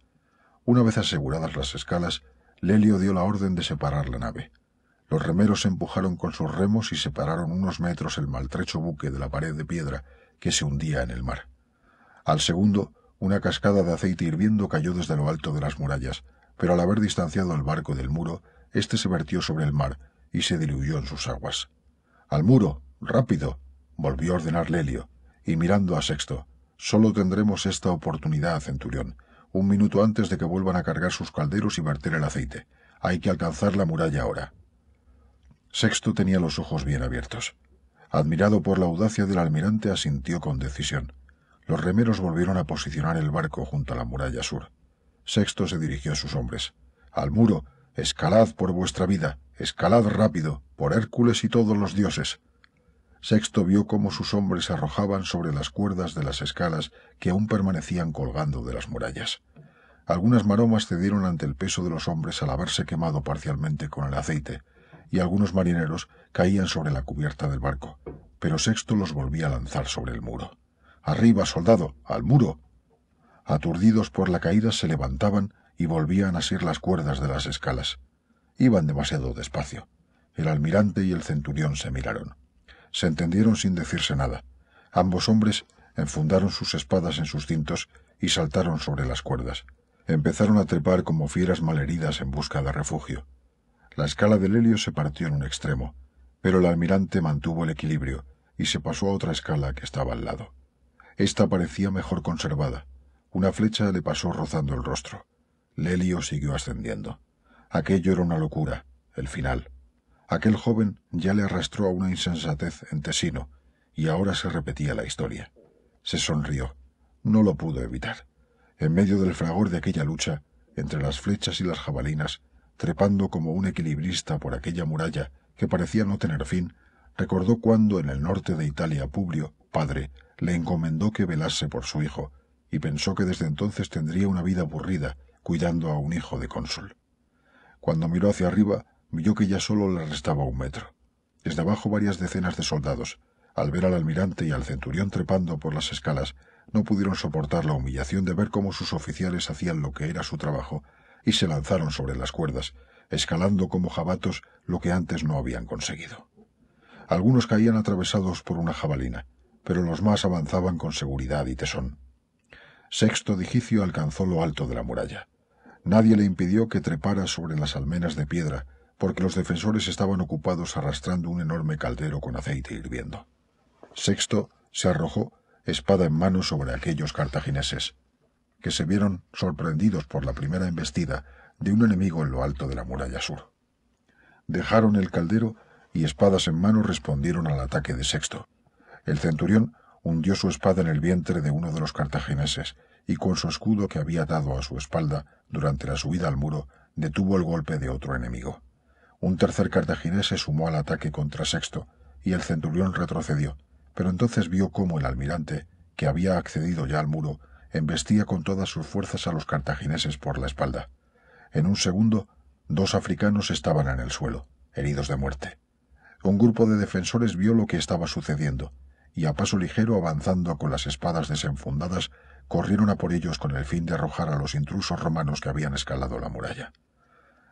Speaker 2: Una vez aseguradas las escalas, Lelio dio la orden de separar la nave. Los remeros empujaron con sus remos y separaron unos metros el maltrecho buque de la pared de piedra que se hundía en el mar. Al segundo, una cascada de aceite hirviendo cayó desde lo alto de las murallas, pero al haber distanciado el barco del muro, éste se vertió sobre el mar y se diluyó en sus aguas. Al muro. Rápido. volvió a ordenar Lelio, y mirando a Sexto, solo tendremos esta oportunidad, centurión, un minuto antes de que vuelvan a cargar sus calderos y verter el aceite. Hay que alcanzar la muralla ahora. Sexto tenía los ojos bien abiertos. Admirado por la audacia del almirante, asintió con decisión. Los remeros volvieron a posicionar el barco junto a la muralla sur. Sexto se dirigió a sus hombres. Al muro. Escalad por vuestra vida. Escalad rápido. Por Hércules y todos los dioses. Sexto vio cómo sus hombres arrojaban sobre las cuerdas de las escalas que aún permanecían colgando de las murallas. Algunas maromas cedieron ante el peso de los hombres al haberse quemado parcialmente con el aceite, y algunos marineros caían sobre la cubierta del barco, pero Sexto los volvía a lanzar sobre el muro. Arriba, soldado, al muro. Aturdidos por la caída se levantaban y volvían a asir las cuerdas de las escalas. Iban demasiado despacio. El almirante y el centurión se miraron. Se entendieron sin decirse nada. Ambos hombres enfundaron sus espadas en sus cintos y saltaron sobre las cuerdas. Empezaron a trepar como fieras malheridas en busca de refugio. La escala del helio se partió en un extremo, pero el almirante mantuvo el equilibrio y se pasó a otra escala que estaba al lado. Esta parecía mejor conservada. Una flecha le pasó rozando el rostro. Lelio siguió ascendiendo. Aquello era una locura, el final. Aquel joven ya le arrastró a una insensatez en Tesino, y ahora se repetía la historia. Se sonrió. No lo pudo evitar. En medio del fragor de aquella lucha, entre las flechas y las jabalinas, trepando como un equilibrista por aquella muralla que parecía no tener fin, recordó cuando en el norte de Italia Publio, padre, le encomendó que velase por su hijo, y pensó que desde entonces tendría una vida aburrida, cuidando a un hijo de cónsul. Cuando miró hacia arriba, vio que ya solo le restaba un metro. Desde abajo varias decenas de soldados, al ver al almirante y al centurión trepando por las escalas, no pudieron soportar la humillación de ver cómo sus oficiales hacían lo que era su trabajo y se lanzaron sobre las cuerdas, escalando como jabatos lo que antes no habían conseguido. Algunos caían atravesados por una jabalina, pero los más avanzaban con seguridad y tesón. Sexto Digicio alcanzó lo alto de la muralla. Nadie le impidió que trepara sobre las almenas de piedra, porque los defensores estaban ocupados arrastrando un enorme caldero con aceite hirviendo. Sexto se arrojó, espada en mano, sobre aquellos cartagineses, que se vieron sorprendidos por la primera embestida de un enemigo en lo alto de la muralla sur. Dejaron el caldero y espadas en mano respondieron al ataque de Sexto. El centurión hundió su espada en el vientre de uno de los cartagineses y con su escudo que había dado a su espalda durante la subida al muro, detuvo el golpe de otro enemigo. Un tercer cartaginés se sumó al ataque contra Sexto, y el centurión retrocedió, pero entonces vio cómo el almirante, que había accedido ya al muro, embestía con todas sus fuerzas a los cartagineses por la espalda. En un segundo, dos africanos estaban en el suelo, heridos de muerte. Un grupo de defensores vio lo que estaba sucediendo, y a paso ligero avanzando con las espadas desenfundadas, corrieron a por ellos con el fin de arrojar a los intrusos romanos que habían escalado la muralla.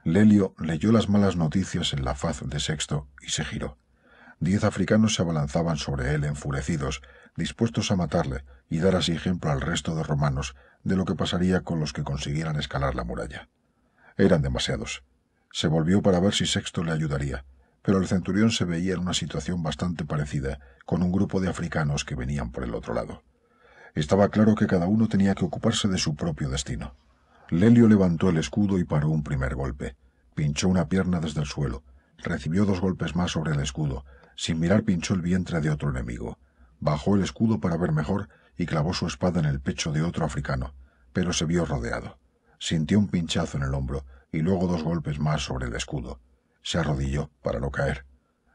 Speaker 2: Lelio leyó las malas noticias en la faz de Sexto y se giró. Diez africanos se abalanzaban sobre él enfurecidos, dispuestos a matarle y dar así ejemplo al resto de romanos de lo que pasaría con los que consiguieran escalar la muralla. Eran demasiados. Se volvió para ver si Sexto le ayudaría, pero el centurión se veía en una situación bastante parecida con un grupo de africanos que venían por el otro lado. Estaba claro que cada uno tenía que ocuparse de su propio destino. Lelio levantó el escudo y paró un primer golpe. Pinchó una pierna desde el suelo. Recibió dos golpes más sobre el escudo. Sin mirar pinchó el vientre de otro enemigo. Bajó el escudo para ver mejor y clavó su espada en el pecho de otro africano, pero se vio rodeado. Sintió un pinchazo en el hombro y luego dos golpes más sobre el escudo. Se arrodilló para no caer.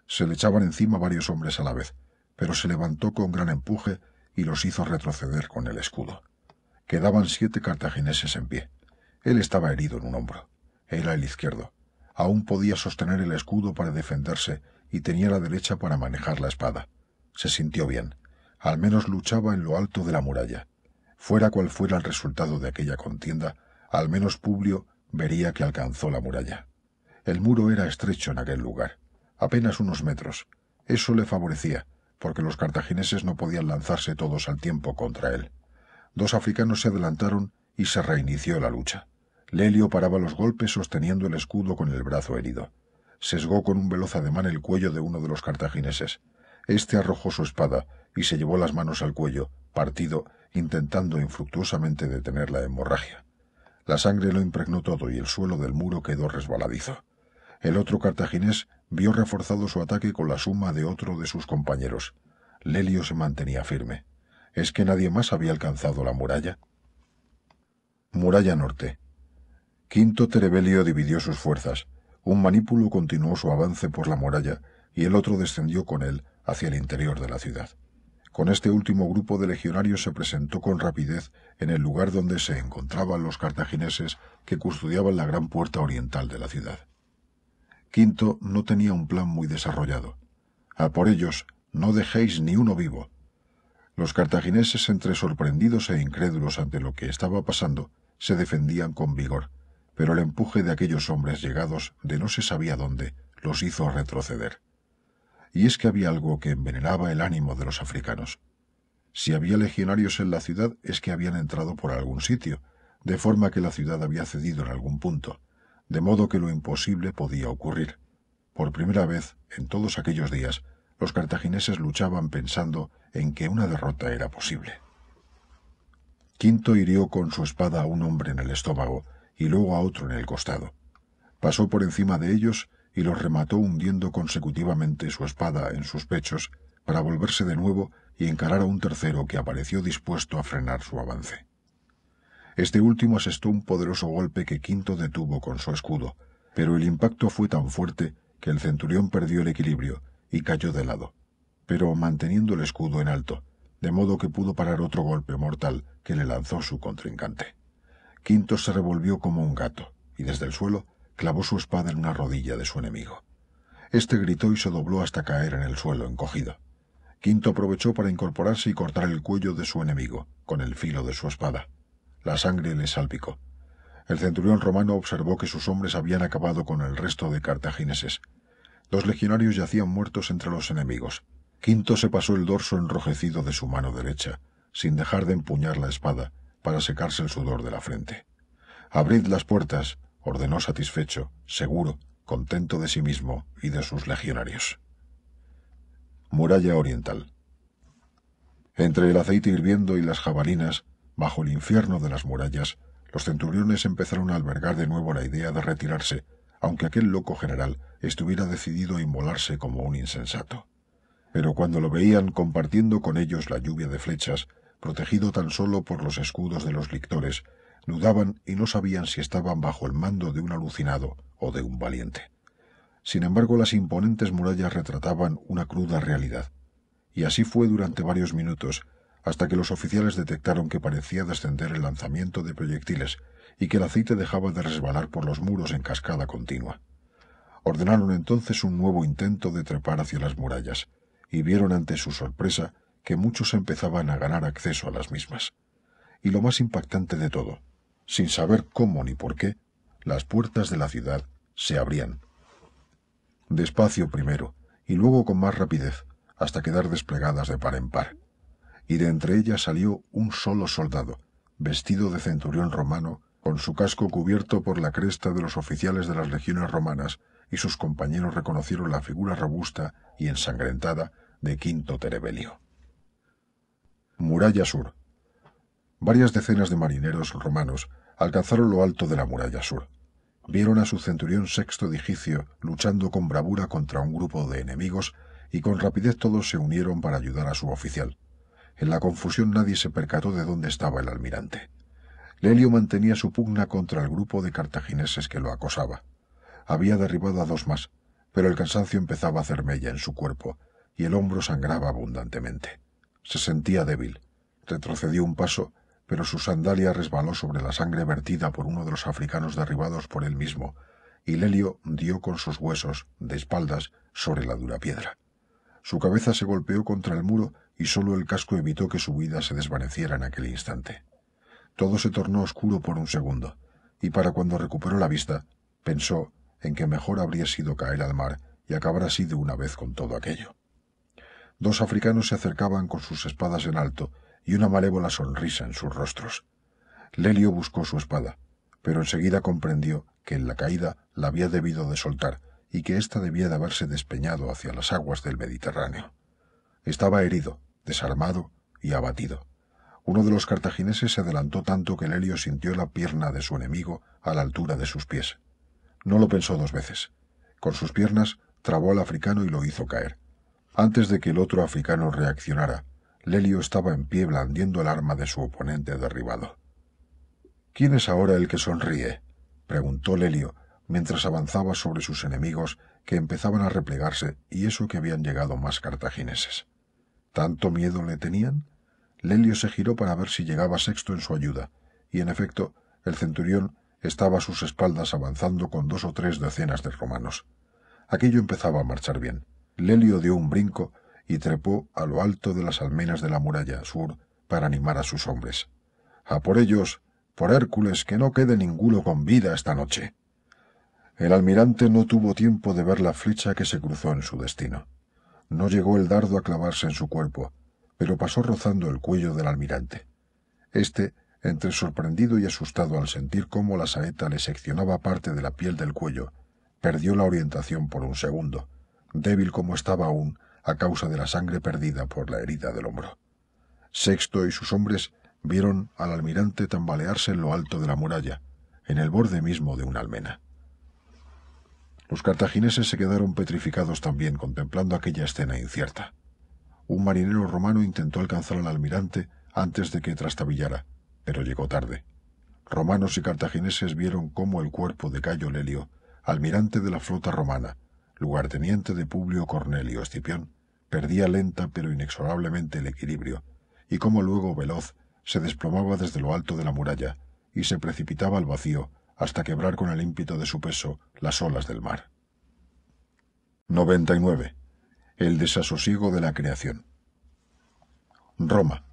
Speaker 2: Se le echaban encima varios hombres a la vez, pero se levantó con gran empuje y los hizo retroceder con el escudo. Quedaban siete cartagineses en pie. Él estaba herido en un hombro. Era el izquierdo. Aún podía sostener el escudo para defenderse y tenía la derecha para manejar la espada. Se sintió bien. Al menos luchaba en lo alto de la muralla. Fuera cual fuera el resultado de aquella contienda, al menos Publio vería que alcanzó la muralla. El muro era estrecho en aquel lugar, apenas unos metros. Eso le favorecía, porque los cartagineses no podían lanzarse todos al tiempo contra él. Dos africanos se adelantaron y se reinició la lucha. Lelio paraba los golpes sosteniendo el escudo con el brazo herido. Sesgó con un veloz ademán el cuello de uno de los cartagineses. Este arrojó su espada y se llevó las manos al cuello, partido, intentando infructuosamente detener la hemorragia. La sangre lo impregnó todo y el suelo del muro quedó resbaladizo. El otro cartaginés vio reforzado su ataque con la suma de otro de sus compañeros. Lelio se mantenía firme. ¿Es que nadie más había alcanzado la muralla? Muralla Norte. Quinto Terebelio dividió sus fuerzas. Un manípulo continuó su avance por la muralla y el otro descendió con él hacia el interior de la ciudad. Con este último grupo de legionarios se presentó con rapidez en el lugar donde se encontraban los cartagineses que custodiaban la gran puerta oriental de la ciudad. Quinto no tenía un plan muy desarrollado. A por ellos, no dejéis ni uno vivo, los cartagineses, entre sorprendidos e incrédulos ante lo que estaba pasando, se defendían con vigor, pero el empuje de aquellos hombres llegados de no se sabía dónde los hizo retroceder. Y es que había algo que envenenaba el ánimo de los africanos. Si había legionarios en la ciudad es que habían entrado por algún sitio, de forma que la ciudad había cedido en algún punto, de modo que lo imposible podía ocurrir. Por primera vez, en todos aquellos días, los cartagineses luchaban pensando en que una derrota era posible. Quinto hirió con su espada a un hombre en el estómago y luego a otro en el costado. Pasó por encima de ellos y los remató hundiendo consecutivamente su espada en sus pechos para volverse de nuevo y encarar a un tercero que apareció dispuesto a frenar su avance. Este último asestó un poderoso golpe que Quinto detuvo con su escudo, pero el impacto fue tan fuerte que el centurión perdió el equilibrio y cayó de lado, pero manteniendo el escudo en alto, de modo que pudo parar otro golpe mortal que le lanzó su contrincante. Quinto se revolvió como un gato, y desde el suelo clavó su espada en una rodilla de su enemigo. Este gritó y se dobló hasta caer en el suelo encogido. Quinto aprovechó para incorporarse y cortar el cuello de su enemigo con el filo de su espada. La sangre le salpicó. El centurión romano observó que sus hombres habían acabado con el resto de cartagineses, Dos legionarios yacían muertos entre los enemigos. Quinto se pasó el dorso enrojecido de su mano derecha, sin dejar de empuñar la espada, para secarse el sudor de la frente. Abrid las puertas, ordenó satisfecho, seguro, contento de sí mismo y de sus legionarios. Muralla Oriental. Entre el aceite hirviendo y las jabalinas, bajo el infierno de las murallas, los centuriones empezaron a albergar de nuevo la idea de retirarse, aunque aquel loco general estuviera decidido a inmolarse como un insensato. Pero cuando lo veían compartiendo con ellos la lluvia de flechas, protegido tan solo por los escudos de los lictores, dudaban y no sabían si estaban bajo el mando de un alucinado o de un valiente. Sin embargo, las imponentes murallas retrataban una cruda realidad, y así fue durante varios minutos, hasta que los oficiales detectaron que parecía descender el lanzamiento de proyectiles y que el aceite dejaba de resbalar por los muros en cascada continua. Ordenaron entonces un nuevo intento de trepar hacia las murallas, y vieron ante su sorpresa que muchos empezaban a ganar acceso a las mismas. Y lo más impactante de todo, sin saber cómo ni por qué, las puertas de la ciudad se abrían. Despacio primero, y luego con más rapidez, hasta quedar desplegadas de par en par. Y de entre ellas salió un solo soldado, vestido de centurión romano, con su casco cubierto por la cresta de los oficiales de las legiones romanas, y sus compañeros reconocieron la figura robusta y ensangrentada de Quinto Terebelio. Muralla Sur. Varias decenas de marineros romanos alcanzaron lo alto de la muralla sur. Vieron a su centurión sexto Digicio luchando con bravura contra un grupo de enemigos y con rapidez todos se unieron para ayudar a su oficial. En la confusión nadie se percató de dónde estaba el almirante. Lelio mantenía su pugna contra el grupo de cartagineses que lo acosaba. Había derribado a dos más, pero el cansancio empezaba a hacer mella en su cuerpo y el hombro sangraba abundantemente. Se sentía débil. Retrocedió un paso, pero su sandalia resbaló sobre la sangre vertida por uno de los africanos derribados por él mismo, y Lelio dio con sus huesos, de espaldas, sobre la dura piedra. Su cabeza se golpeó contra el muro y sólo el casco evitó que su vida se desvaneciera en aquel instante. Todo se tornó oscuro por un segundo, y para cuando recuperó la vista, pensó en que mejor habría sido caer al mar y acabar así de una vez con todo aquello. Dos africanos se acercaban con sus espadas en alto y una malévola sonrisa en sus rostros. Lelio buscó su espada, pero enseguida comprendió que en la caída la había debido de soltar y que ésta debía de haberse despeñado hacia las aguas del Mediterráneo. Estaba herido, desarmado y abatido. Uno de los cartagineses se adelantó tanto que Lelio sintió la pierna de su enemigo a la altura de sus pies. No lo pensó dos veces. Con sus piernas trabó al africano y lo hizo caer. Antes de que el otro africano reaccionara, Lelio estaba en pie blandiendo el arma de su oponente derribado. ¿Quién es ahora el que sonríe? preguntó Lelio, mientras avanzaba sobre sus enemigos que empezaban a replegarse y eso que habían llegado más cartagineses. ¿Tanto miedo le tenían? Lelio se giró para ver si llegaba Sexto en su ayuda, y en efecto el centurión estaba a sus espaldas avanzando con dos o tres decenas de romanos. Aquello empezaba a marchar bien. Lelio dio un brinco y trepó a lo alto de las almenas de la muralla sur para animar a sus hombres. A por ellos, por Hércules, que no quede ninguno con vida esta noche. El almirante no tuvo tiempo de ver la flecha que se cruzó en su destino. No llegó el dardo a clavarse en su cuerpo, pero pasó rozando el cuello del almirante. Este, entre sorprendido y asustado al sentir cómo la saeta le seccionaba parte de la piel del cuello, perdió la orientación por un segundo, débil como estaba aún a causa de la sangre perdida por la herida del hombro. Sexto y sus hombres vieron al almirante tambalearse en lo alto de la muralla, en el borde mismo de una almena. Los cartagineses se quedaron petrificados también contemplando aquella escena incierta. Un marinero romano intentó alcanzar al almirante antes de que trastabillara, pero llegó tarde. Romanos y cartagineses vieron cómo el cuerpo de Cayo Lelio, almirante de la flota romana, lugarteniente de Publio Cornelio Escipión, perdía lenta pero inexorablemente el equilibrio, y cómo luego veloz se desplomaba desde lo alto de la muralla y se precipitaba al vacío hasta quebrar con el ímpetu de su peso las olas del mar. 99. El desasosiego de la creación. Roma,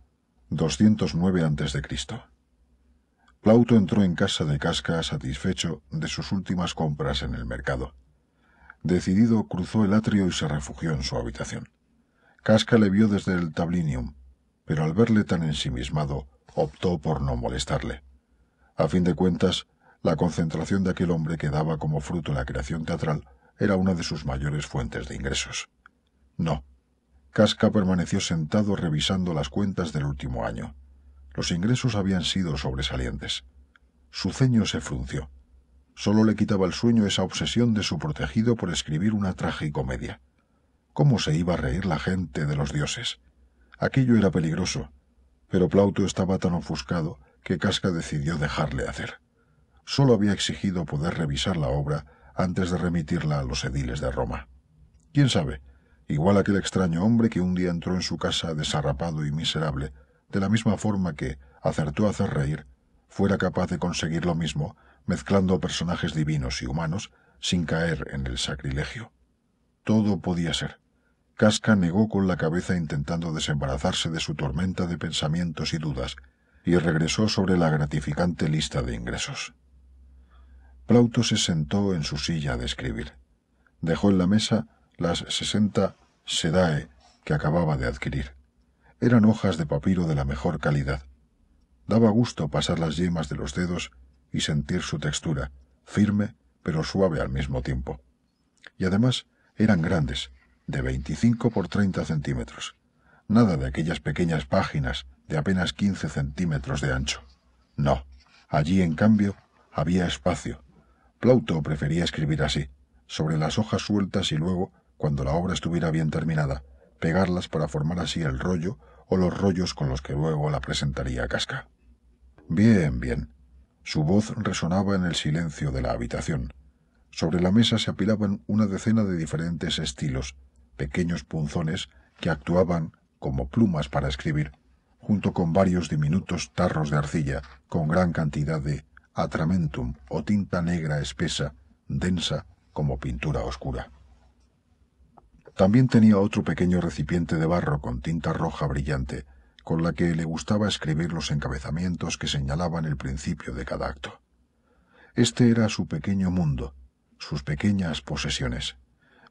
Speaker 2: 209 a.C. Plauto entró en casa de Casca satisfecho de sus últimas compras en el mercado. Decidido, cruzó el atrio y se refugió en su habitación. Casca le vio desde el tablinium, pero al verle tan ensimismado, optó por no molestarle. A fin de cuentas, la concentración de aquel hombre que daba como fruto la creación teatral era una de sus mayores fuentes de ingresos. No. Casca permaneció sentado revisando las cuentas del último año. Los ingresos habían sido sobresalientes. Su ceño se frunció. Solo le quitaba el sueño esa obsesión de su protegido por escribir una tragicomedia. ¿Cómo se iba a reír la gente de los dioses? Aquello era peligroso, pero Plauto estaba tan ofuscado que Casca decidió dejarle hacer sólo había exigido poder revisar la obra antes de remitirla a los ediles de Roma. ¿Quién sabe? Igual aquel extraño hombre que un día entró en su casa desarrapado y miserable, de la misma forma que acertó a hacer reír, fuera capaz de conseguir lo mismo mezclando personajes divinos y humanos sin caer en el sacrilegio. Todo podía ser. Casca negó con la cabeza intentando desembarazarse de su tormenta de pensamientos y dudas, y regresó sobre la gratificante lista de ingresos. Plauto se sentó en su silla de escribir. Dejó en la mesa las sesenta sedae que acababa de adquirir. Eran hojas de papiro de la mejor calidad. Daba gusto pasar las yemas de los dedos y sentir su textura, firme pero suave al mismo tiempo. Y además eran grandes, de veinticinco por treinta centímetros. Nada de aquellas pequeñas páginas de apenas quince centímetros de ancho. No, allí en cambio había espacio, Plauto prefería escribir así, sobre las hojas sueltas y luego, cuando la obra estuviera bien terminada, pegarlas para formar así el rollo o los rollos con los que luego la presentaría a Casca. Bien, bien. Su voz resonaba en el silencio de la habitación. Sobre la mesa se apilaban una decena de diferentes estilos, pequeños punzones que actuaban como plumas para escribir, junto con varios diminutos tarros de arcilla con gran cantidad de atramentum o tinta negra espesa, densa como pintura oscura. También tenía otro pequeño recipiente de barro con tinta roja brillante, con la que le gustaba escribir los encabezamientos que señalaban el principio de cada acto. Este era su pequeño mundo, sus pequeñas posesiones.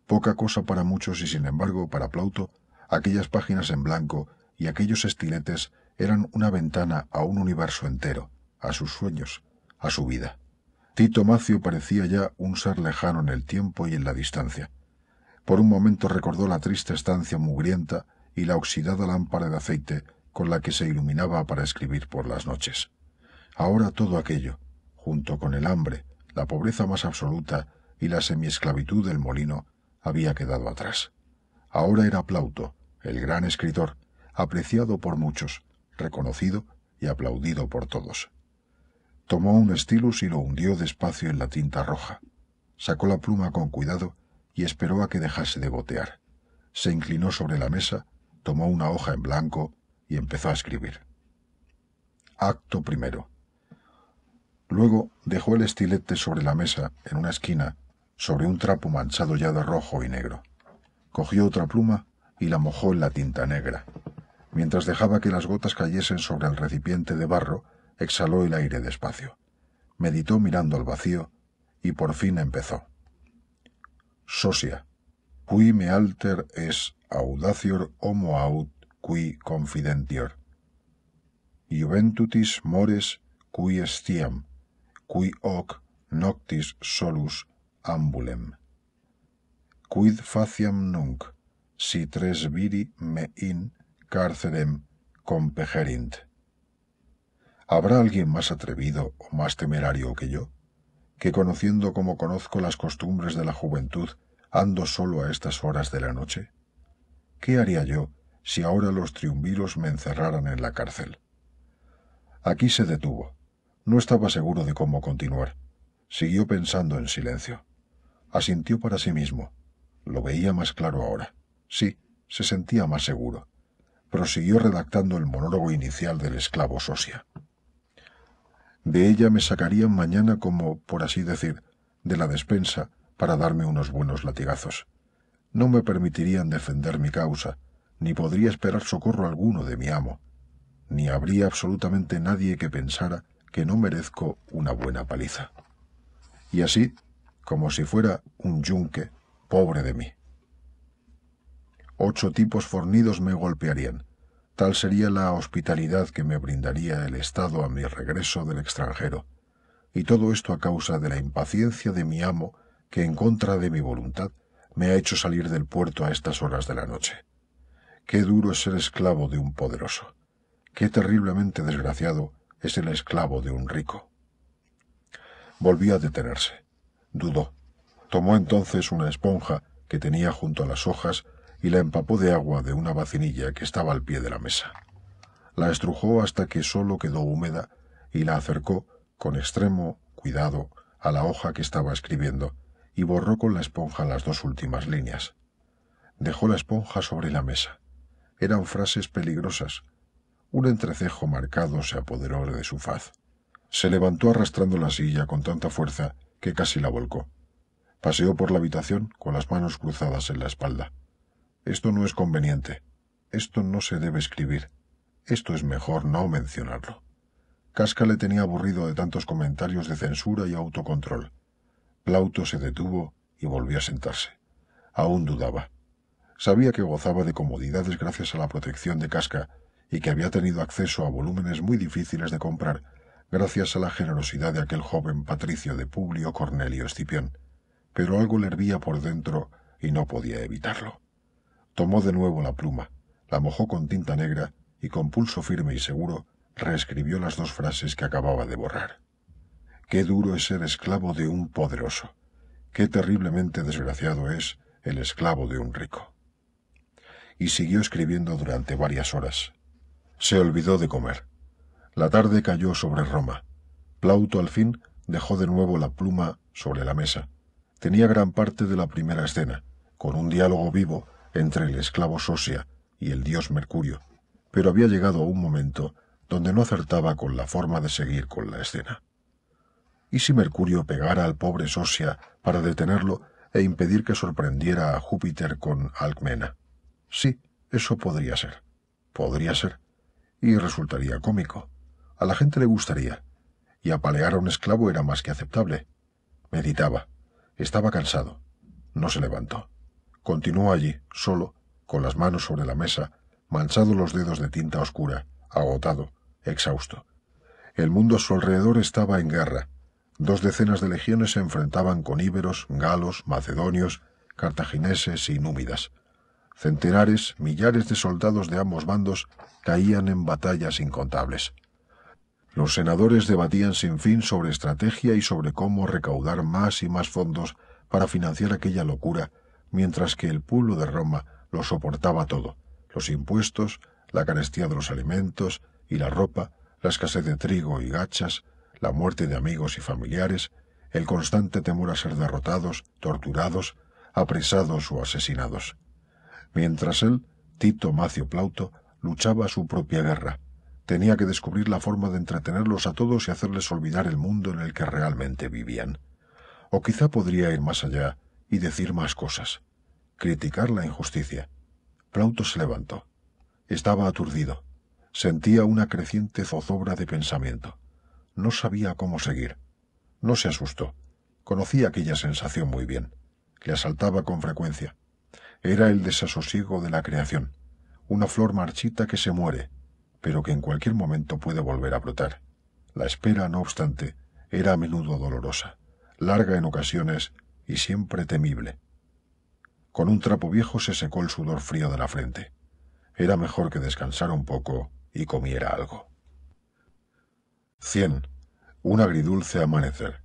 Speaker 2: Poca cosa para muchos y sin embargo para Plauto, aquellas páginas en blanco y aquellos estiletes eran una ventana a un universo entero, a sus sueños, a su vida. Tito Macio parecía ya un ser lejano en el tiempo y en la distancia. Por un momento recordó la triste estancia mugrienta y la oxidada lámpara de aceite con la que se iluminaba para escribir por las noches. Ahora todo aquello, junto con el hambre, la pobreza más absoluta y la semiesclavitud del molino, había quedado atrás. Ahora era Plauto, el gran escritor, apreciado por muchos, reconocido y aplaudido por todos. Tomó un estilus y lo hundió despacio en la tinta roja. Sacó la pluma con cuidado y esperó a que dejase de gotear. Se inclinó sobre la mesa, tomó una hoja en blanco y empezó a escribir. Acto primero. Luego dejó el estilete sobre la mesa, en una esquina, sobre un trapo manchado ya de rojo y negro. Cogió otra pluma y la mojó en la tinta negra. Mientras dejaba que las gotas cayesen sobre el recipiente de barro, exhaló el aire despacio. Meditó mirando al vacío y por fin empezó. socia, qui me alter es audacior homo aut qui confidentior. Juventutis mores qui estiam, qui hoc noctis solus ambulem. Quid faciam nunc, si tres viri me in carcerem compegerint? ¿Habrá alguien más atrevido o más temerario que yo? Que conociendo como conozco las costumbres de la juventud, ando solo a estas horas de la noche? ¿Qué haría yo si ahora los triunviros me encerraran en la cárcel? Aquí se detuvo. No estaba seguro de cómo continuar. Siguió pensando en silencio. Asintió para sí mismo. Lo veía más claro ahora. Sí, se sentía más seguro. Prosiguió redactando el monólogo inicial del esclavo Sosia. De ella me sacarían mañana como, por así decir, de la despensa para darme unos buenos latigazos. No me permitirían defender mi causa, ni podría esperar socorro alguno de mi amo, ni habría absolutamente nadie que pensara que no merezco una buena paliza. Y así, como si fuera un yunque, pobre de mí. Ocho tipos fornidos me golpearían, Tal sería la hospitalidad que me brindaría el Estado a mi regreso del extranjero, y todo esto a causa de la impaciencia de mi amo que en contra de mi voluntad me ha hecho salir del puerto a estas horas de la noche. Qué duro es ser esclavo de un poderoso. Qué terriblemente desgraciado es el esclavo de un rico. Volvió a detenerse. Dudó. Tomó entonces una esponja que tenía junto a las hojas y la empapó de agua de una vacinilla que estaba al pie de la mesa. La estrujó hasta que sólo quedó húmeda y la acercó con extremo cuidado a la hoja que estaba escribiendo y borró con la esponja las dos últimas líneas. Dejó la esponja sobre la mesa. Eran frases peligrosas. Un entrecejo marcado se apoderó de su faz. Se levantó arrastrando la silla con tanta fuerza que casi la volcó. Paseó por la habitación con las manos cruzadas en la espalda. Esto no es conveniente. Esto no se debe escribir. Esto es mejor no mencionarlo. Casca le tenía aburrido de tantos comentarios de censura y autocontrol. Plauto se detuvo y volvió a sentarse. Aún dudaba. Sabía que gozaba de comodidades gracias a la protección de Casca y que había tenido acceso a volúmenes muy difíciles de comprar gracias a la generosidad de aquel joven patricio de Publio Cornelio Escipión, pero algo le hervía por dentro y no podía evitarlo. Tomó de nuevo la pluma, la mojó con tinta negra y con pulso firme y seguro reescribió las dos frases que acababa de borrar. Qué duro es ser esclavo de un poderoso. Qué terriblemente desgraciado es el esclavo de un rico. Y siguió escribiendo durante varias horas. Se olvidó de comer. La tarde cayó sobre Roma. Plauto al fin dejó de nuevo la pluma sobre la mesa. Tenía gran parte de la primera escena, con un diálogo vivo entre el esclavo Sosia y el dios Mercurio, pero había llegado a un momento donde no acertaba con la forma de seguir con la escena. ¿Y si Mercurio pegara al pobre Sosia para detenerlo e impedir que sorprendiera a Júpiter con Alcmena. Sí, eso podría ser. Podría ser. Y resultaría cómico. A la gente le gustaría. Y apalear a un esclavo era más que aceptable. Meditaba. Estaba cansado. No se levantó. Continuó allí, solo, con las manos sobre la mesa, manchado los dedos de tinta oscura, agotado, exhausto. El mundo a su alrededor estaba en guerra. Dos decenas de legiones se enfrentaban con íberos, galos, macedonios, cartagineses y númidas. Centenares, millares de soldados de ambos bandos caían en batallas incontables. Los senadores debatían sin fin sobre estrategia y sobre cómo recaudar más y más fondos para financiar aquella locura, mientras que el pueblo de Roma lo soportaba todo, los impuestos, la carestía de los alimentos y la ropa, la escasez de trigo y gachas, la muerte de amigos y familiares, el constante temor a ser derrotados, torturados, apresados o asesinados. Mientras él, Tito Macio Plauto, luchaba su propia guerra, tenía que descubrir la forma de entretenerlos a todos y hacerles olvidar el mundo en el que realmente vivían. O quizá podría ir más allá y decir más cosas, criticar la injusticia. Plauto se levantó. Estaba aturdido. Sentía una creciente zozobra de pensamiento. No sabía cómo seguir. No se asustó. Conocía aquella sensación muy bien. Le asaltaba con frecuencia. Era el desasosiego de la creación, una flor marchita que se muere, pero que en cualquier momento puede volver a brotar. La espera, no obstante, era a menudo dolorosa, larga en ocasiones y siempre temible. Con un trapo viejo se secó el sudor frío de la frente. Era mejor que descansara un poco y comiera algo. 100. Un agridulce amanecer.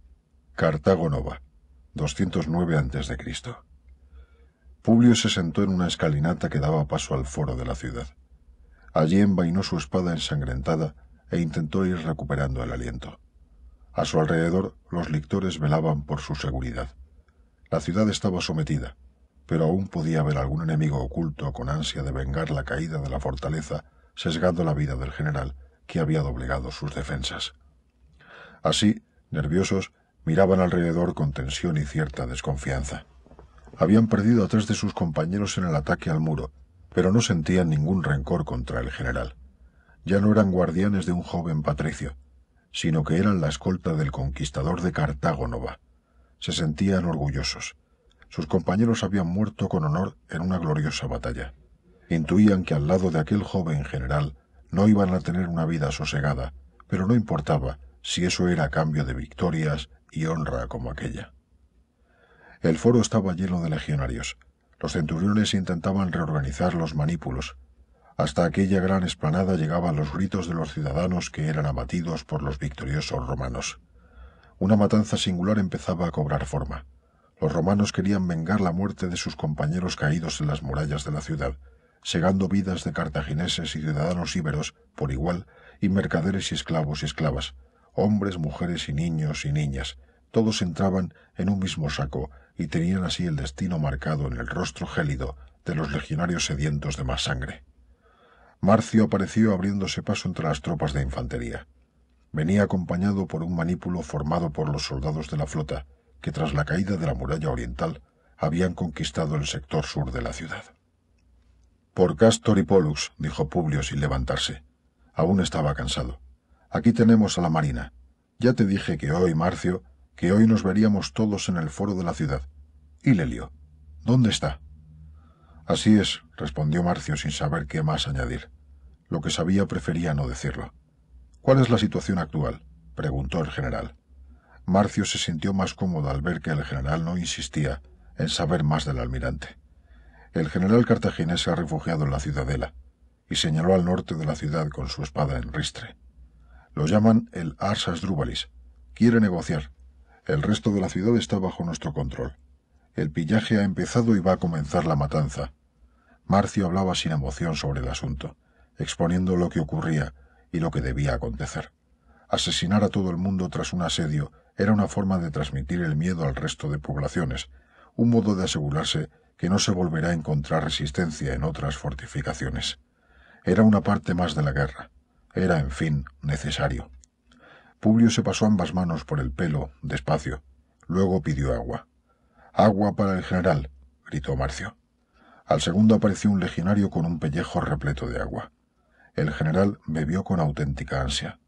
Speaker 2: Cartago Nova. 209 a.C. Publio se sentó en una escalinata que daba paso al foro de la ciudad. Allí envainó su espada ensangrentada e intentó ir recuperando el aliento. A su alrededor los lictores velaban por su seguridad. La ciudad estaba sometida, pero aún podía ver algún enemigo oculto con ansia de vengar la caída de la fortaleza, sesgando la vida del general que había doblegado sus defensas. Así, nerviosos, miraban alrededor con tensión y cierta desconfianza. Habían perdido a tres de sus compañeros en el ataque al muro, pero no sentían ningún rencor contra el general. Ya no eran guardianes de un joven patricio, sino que eran la escolta del conquistador de Cartago Nova. Se sentían orgullosos. Sus compañeros habían muerto con honor en una gloriosa batalla. Intuían que al lado de aquel joven general no iban a tener una vida sosegada, pero no importaba si eso era a cambio de victorias y honra como aquella. El foro estaba lleno de legionarios. Los centuriones intentaban reorganizar los manípulos. Hasta aquella gran esplanada llegaban los gritos de los ciudadanos que eran abatidos por los victoriosos romanos. Una matanza singular empezaba a cobrar forma. Los romanos querían vengar la muerte de sus compañeros caídos en las murallas de la ciudad, segando vidas de cartagineses y ciudadanos íberos por igual, y mercaderes y esclavos y esclavas, hombres, mujeres y niños y niñas, todos entraban en un mismo saco y tenían así el destino marcado en el rostro gélido de los legionarios sedientos de más sangre. Marcio apareció abriéndose paso entre las tropas de infantería. Venía acompañado por un manípulo formado por los soldados de la flota, que tras la caída de la muralla oriental habían conquistado el sector sur de la ciudad. Por Castor y Pollux, dijo Publio sin levantarse. Aún estaba cansado. Aquí tenemos a la marina. Ya te dije que hoy, Marcio, que hoy nos veríamos todos en el foro de la ciudad. ¿Y Lelio? ¿Dónde está? Así es, respondió Marcio sin saber qué más añadir. Lo que sabía prefería no decirlo. ¿Cuál es la situación actual? preguntó el general. Marcio se sintió más cómodo al ver que el general no insistía en saber más del almirante. El general cartaginés se ha refugiado en la ciudadela y señaló al norte de la ciudad con su espada en ristre. Lo llaman el Arsas Drubalis. Quiere negociar. El resto de la ciudad está bajo nuestro control. El pillaje ha empezado y va a comenzar la matanza. Marcio hablaba sin emoción sobre el asunto, exponiendo lo que ocurría y lo que debía acontecer. Asesinar a todo el mundo tras un asedio era una forma de transmitir el miedo al resto de poblaciones, un modo de asegurarse que no se volverá a encontrar resistencia en otras fortificaciones. Era una parte más de la guerra. Era, en fin, necesario. Publio se pasó ambas manos por el pelo, despacio. Luego pidió agua. Agua para el general, gritó Marcio. Al segundo apareció un legionario con un pellejo repleto de agua. El general bebió con auténtica ansia.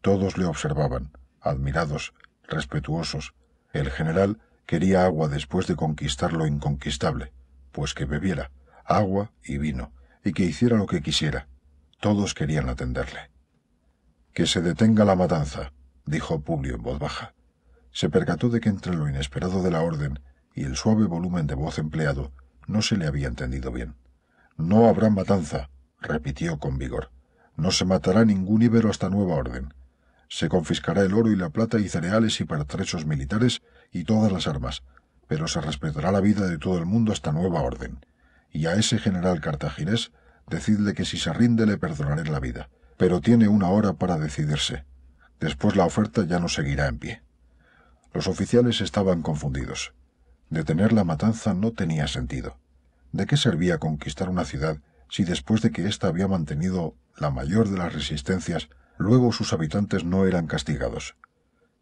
Speaker 2: Todos le observaban, admirados, respetuosos. El general quería agua después de conquistar lo inconquistable, pues que bebiera agua y vino, y que hiciera lo que quisiera. Todos querían atenderle. Que se detenga la matanza, dijo Publio en voz baja. Se percató de que entre lo inesperado de la orden y el suave volumen de voz empleado no se le había entendido bien. No habrá matanza, repitió con vigor. No se matará ningún íbero hasta nueva orden. Se confiscará el oro y la plata y cereales y pertrechos militares y todas las armas, pero se respetará la vida de todo el mundo hasta nueva orden. Y a ese general cartaginés decidle que si se rinde le perdonaré la vida, pero tiene una hora para decidirse. Después la oferta ya no seguirá en pie. Los oficiales estaban confundidos. Detener la matanza no tenía sentido. ¿De qué servía conquistar una ciudad si después de que ésta había mantenido la mayor de las resistencias, luego sus habitantes no eran castigados?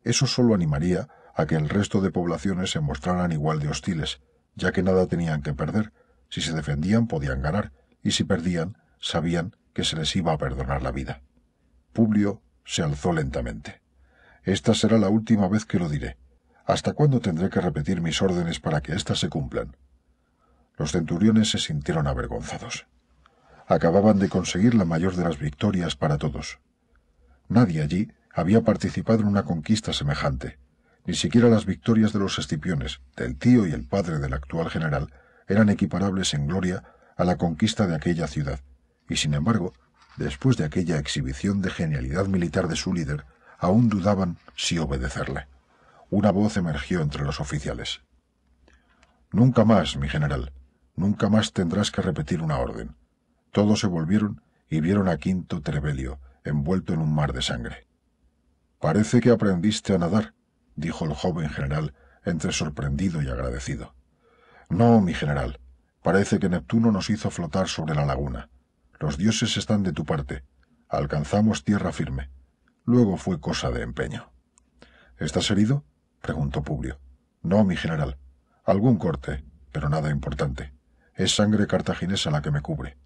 Speaker 2: Eso solo animaría a que el resto de poblaciones se mostraran igual de hostiles, ya que nada tenían que perder. Si se defendían podían ganar, y si perdían, sabían que se les iba a perdonar la vida. Publio se alzó lentamente. Esta será la última vez que lo diré. ¿Hasta cuándo tendré que repetir mis órdenes para que éstas se cumplan? Los centuriones se sintieron avergonzados. Acababan de conseguir la mayor de las victorias para todos. Nadie allí había participado en una conquista semejante. Ni siquiera las victorias de los escipiones, del tío y el padre del actual general, eran equiparables en gloria a la conquista de aquella ciudad, y sin embargo, después de aquella exhibición de genialidad militar de su líder, aún dudaban si obedecerle. Una voz emergió entre los oficiales. Nunca más, mi general, nunca más tendrás que repetir una orden. Todos se volvieron y vieron a Quinto Trevelio, envuelto en un mar de sangre. Parece que aprendiste a nadar, dijo el joven general, entre sorprendido y agradecido. No, mi general, parece que Neptuno nos hizo flotar sobre la laguna. Los dioses están de tu parte. Alcanzamos tierra firme. Luego fue cosa de empeño. ¿Estás herido? preguntó Publio. No, mi general. Algún corte, pero nada importante. Es sangre cartaginesa la que me cubre.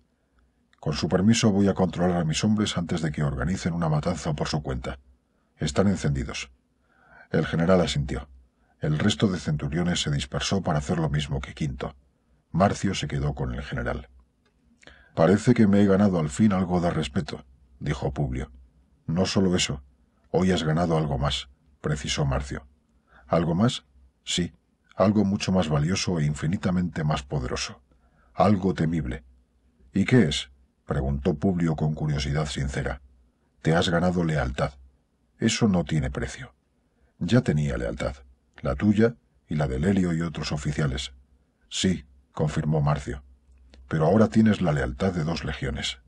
Speaker 2: Con su permiso voy a controlar a mis hombres antes de que organicen una matanza por su cuenta. Están encendidos. El general asintió. El resto de centuriones se dispersó para hacer lo mismo que Quinto. Marcio se quedó con el general. Parece que me he ganado al fin algo de respeto, dijo Publio. No solo eso, hoy has ganado algo más, precisó Marcio. ¿Algo más? Sí, algo mucho más valioso e infinitamente más poderoso. Algo temible. ¿Y qué es? Preguntó Publio con curiosidad sincera. Te has ganado lealtad. Eso no tiene precio. Ya tenía lealtad, la tuya y la de Lelio y otros oficiales. Sí, confirmó Marcio. Pero ahora tienes la lealtad de dos legiones.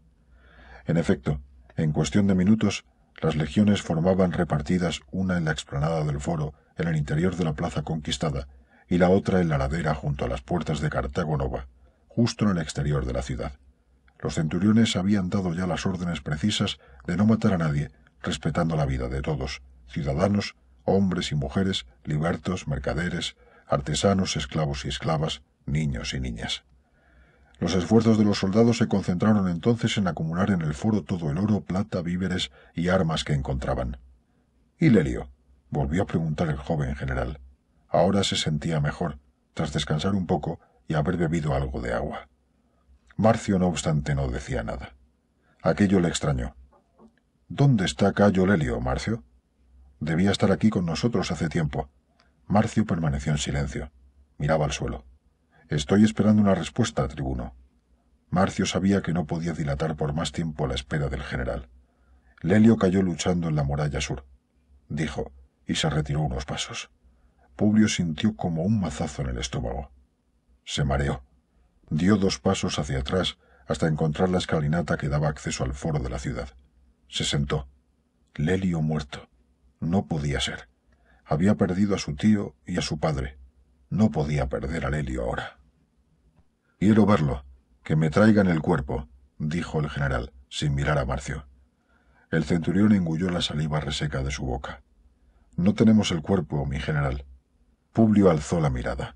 Speaker 2: En efecto, en cuestión de minutos, las legiones formaban repartidas una en la explanada del foro en el interior de la plaza conquistada y la otra en la ladera junto a las puertas de Cartago Nova, justo en el exterior de la ciudad. Los centuriones habían dado ya las órdenes precisas de no matar a nadie, respetando la vida de todos, ciudadanos, hombres y mujeres, libertos, mercaderes, artesanos, esclavos y esclavas, niños y niñas. Los esfuerzos de los soldados se concentraron entonces en acumular en el foro todo el oro, plata, víveres y armas que encontraban. ¿Y Lelio? volvió a preguntar el joven general. Ahora se sentía mejor, tras descansar un poco y haber bebido algo de agua. Marcio, no obstante, no decía nada. Aquello le extrañó. ¿Dónde está Cayo Lelio, Marcio? Debía estar aquí con nosotros hace tiempo. Marcio permaneció en silencio. Miraba al suelo. Estoy esperando una respuesta, tribuno. Marcio sabía que no podía dilatar por más tiempo la espera del general. Lelio cayó luchando en la muralla sur. Dijo, y se retiró unos pasos. Publio sintió como un mazazo en el estómago. Se mareó. Dio dos pasos hacia atrás hasta encontrar la escalinata que daba acceso al foro de la ciudad. Se sentó. Lelio muerto. No podía ser. Había perdido a su tío y a su padre. No podía perder a Lelio ahora. Quiero verlo. Que me traigan el cuerpo, dijo el general, sin mirar a Marcio. El centurión engulló la saliva reseca de su boca. No tenemos el cuerpo, mi general. Publio alzó la mirada.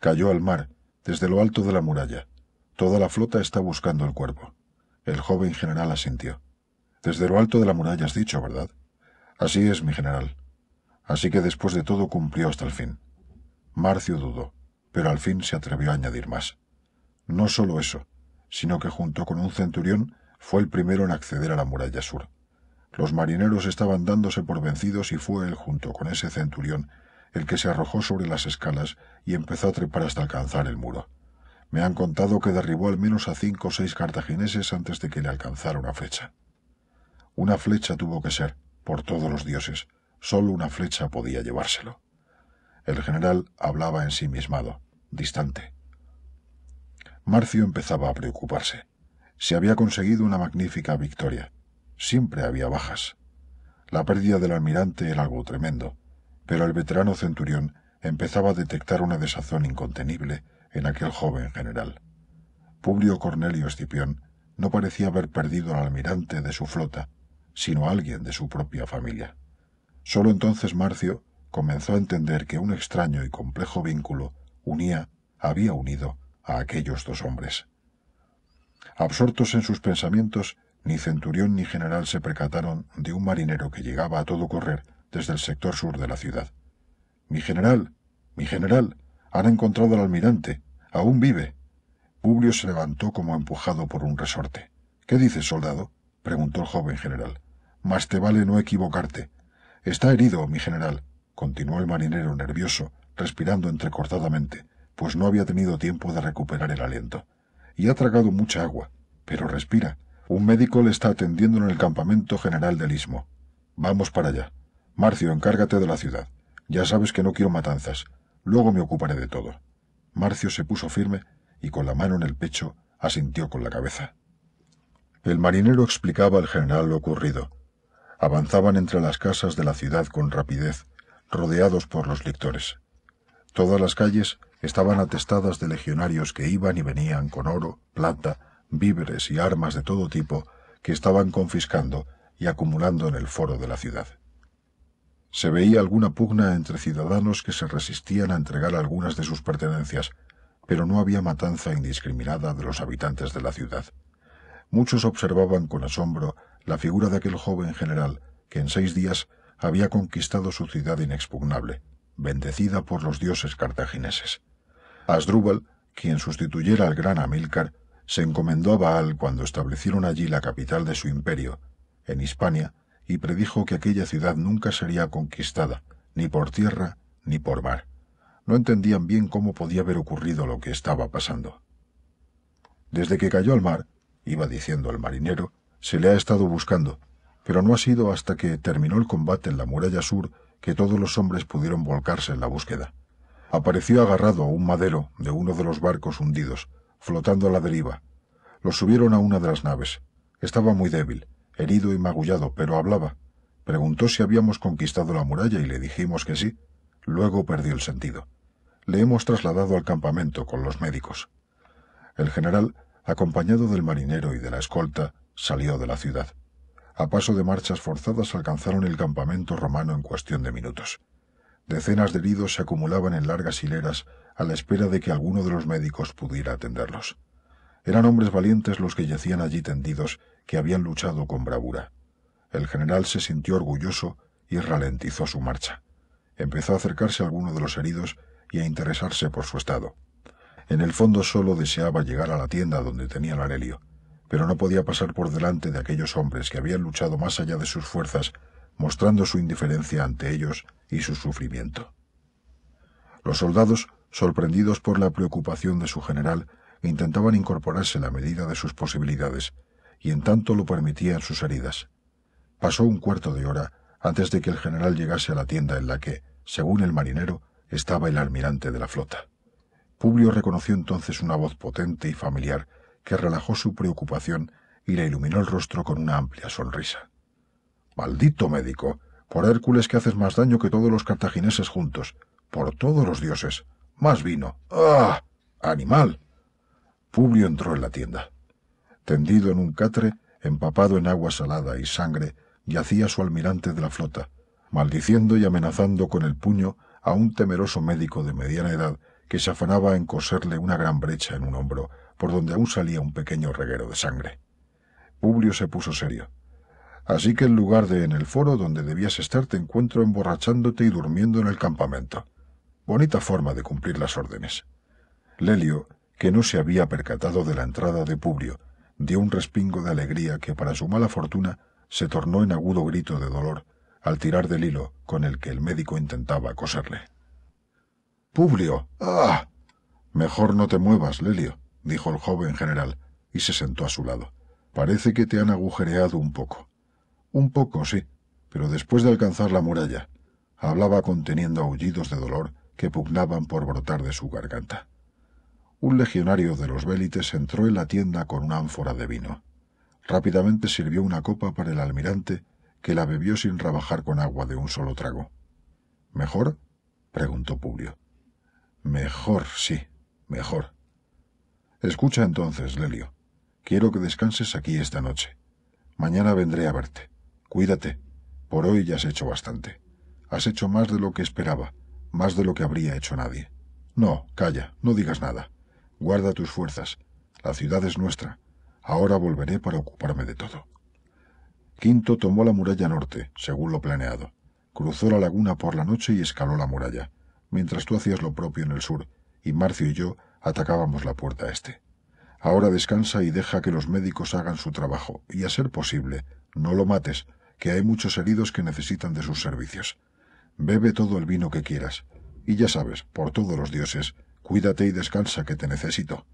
Speaker 2: Cayó al mar, desde lo alto de la muralla. Toda la flota está buscando el cuerpo. El joven general asintió. Desde lo alto de la muralla has dicho, ¿verdad? Así es, mi general. Así que después de todo cumplió hasta el fin. Marcio dudó, pero al fin se atrevió a añadir más. No solo eso, sino que junto con un centurión fue el primero en acceder a la muralla sur. Los marineros estaban dándose por vencidos y fue él junto con ese centurión el que se arrojó sobre las escalas y empezó a trepar hasta alcanzar el muro. Me han contado que derribó al menos a cinco o seis cartagineses antes de que le alcanzara una flecha. Una flecha tuvo que ser, por todos los dioses, sólo una flecha podía llevárselo. El general hablaba ensimismado, distante. Marcio empezaba a preocuparse. Se había conseguido una magnífica victoria. Siempre había bajas. La pérdida del almirante era algo tremendo, pero el veterano centurión empezaba a detectar una desazón incontenible en aquel joven general. Publio Cornelio Escipión no parecía haber perdido al almirante de su flota, sino a alguien de su propia familia. Solo entonces Marcio comenzó a entender que un extraño y complejo vínculo unía, había unido a aquellos dos hombres. Absortos en sus pensamientos, ni centurión ni general se percataron de un marinero que llegaba a todo correr desde el sector sur de la ciudad. Mi general, mi general, han encontrado al almirante. Aún vive. Publio se levantó como empujado por un resorte. ¿Qué dices, soldado? preguntó el joven general. Más te vale no equivocarte. Está herido, mi general, continuó el marinero nervioso, respirando entrecortadamente, pues no había tenido tiempo de recuperar el aliento. Y ha tragado mucha agua, pero respira. Un médico le está atendiendo en el campamento general del Istmo. Vamos para allá. Marcio, encárgate de la ciudad. Ya sabes que no quiero matanzas. Luego me ocuparé de todo. Marcio se puso firme y con la mano en el pecho asintió con la cabeza. El marinero explicaba al general lo ocurrido. Avanzaban entre las casas de la ciudad con rapidez, rodeados por los lictores. Todas las calles estaban atestadas de legionarios que iban y venían con oro, plata, víveres y armas de todo tipo que estaban confiscando y acumulando en el foro de la ciudad. Se veía alguna pugna entre ciudadanos que se resistían a entregar algunas de sus pertenencias, pero no había matanza indiscriminada de los habitantes de la ciudad. Muchos observaban con asombro la figura de aquel joven general que en seis días había conquistado su ciudad inexpugnable, bendecida por los dioses cartagineses. Asdrúbal, quien sustituyera al gran Amílcar, se encomendó a Baal cuando establecieron allí la capital de su imperio, en Hispania, y predijo que aquella ciudad nunca sería conquistada, ni por tierra ni por mar. No entendían bien cómo podía haber ocurrido lo que estaba pasando. Desde que cayó al mar, iba diciendo el marinero, se le ha estado buscando, pero no ha sido hasta que terminó el combate en la muralla sur que todos los hombres pudieron volcarse en la búsqueda. Apareció agarrado a un madero de uno de los barcos hundidos, flotando a la deriva. Lo subieron a una de las naves. Estaba muy débil, herido y magullado, pero hablaba. Preguntó si habíamos conquistado la muralla y le dijimos que sí. Luego perdió el sentido. Le hemos trasladado al campamento con los médicos. El general, acompañado del marinero y de la escolta, salió de la ciudad. A paso de marchas forzadas alcanzaron el campamento romano en cuestión de minutos. Decenas de heridos se acumulaban en largas hileras a la espera de que alguno de los médicos pudiera atenderlos. Eran hombres valientes los que yacían allí tendidos, que habían luchado con bravura. El general se sintió orgulloso y ralentizó su marcha. Empezó a acercarse a alguno de los heridos y a interesarse por su estado. En el fondo solo deseaba llegar a la tienda donde tenía el helio, pero no podía pasar por delante de aquellos hombres que habían luchado más allá de sus fuerzas mostrando su indiferencia ante ellos y su sufrimiento. Los soldados, sorprendidos por la preocupación de su general, intentaban incorporarse a la medida de sus posibilidades, y en tanto lo permitían sus heridas. Pasó un cuarto de hora antes de que el general llegase a la tienda en la que, según el marinero, estaba el almirante de la flota. Publio reconoció entonces una voz potente y familiar que relajó su preocupación y le iluminó el rostro con una amplia sonrisa. Maldito médico, por Hércules que haces más daño que todos los cartagineses juntos, por todos los dioses. Más vino. ¡Ah! ¡Animal! Publio entró en la tienda. Tendido en un catre, empapado en agua salada y sangre, yacía su almirante de la flota, maldiciendo y amenazando con el puño a un temeroso médico de mediana edad que se afanaba en coserle una gran brecha en un hombro, por donde aún salía un pequeño reguero de sangre. Publio se puso serio. Así que en lugar de en el foro donde debías estar te encuentro emborrachándote y durmiendo en el campamento. Bonita forma de cumplir las órdenes. Lelio, que no se había percatado de la entrada de Publio, dio un respingo de alegría que para su mala fortuna se tornó en agudo grito de dolor al tirar del hilo con el que el médico intentaba coserle. Publio. ¡Ah! Mejor no te muevas, Lelio, dijo el joven general, y se sentó a su lado. Parece que te han agujereado un poco. Un poco, sí, pero después de alcanzar la muralla, hablaba conteniendo aullidos de dolor que pugnaban por brotar de su garganta. Un legionario de los Bélites entró en la tienda con una ánfora de vino. Rápidamente sirvió una copa para el almirante, que la bebió sin trabajar con agua de un solo trago. ¿Mejor? preguntó Publio. Mejor, sí, mejor. Escucha entonces, Lelio. Quiero que descanses aquí esta noche. Mañana vendré a verte. Cuídate. Por hoy ya has hecho bastante. Has hecho más de lo que esperaba, más de lo que habría hecho nadie. No, calla, no digas nada. Guarda tus fuerzas. La ciudad es nuestra. Ahora volveré para ocuparme de todo. Quinto tomó la muralla norte, según lo planeado. Cruzó la laguna por la noche y escaló la muralla, mientras tú hacías lo propio en el sur, y Marcio y yo atacábamos la puerta este. Ahora descansa y deja que los médicos hagan su trabajo, y a ser posible, no lo mates, que hay muchos heridos que necesitan de sus servicios. Bebe todo el vino que quieras, y ya sabes, por todos los dioses, Cuídate y descansa, que te necesito.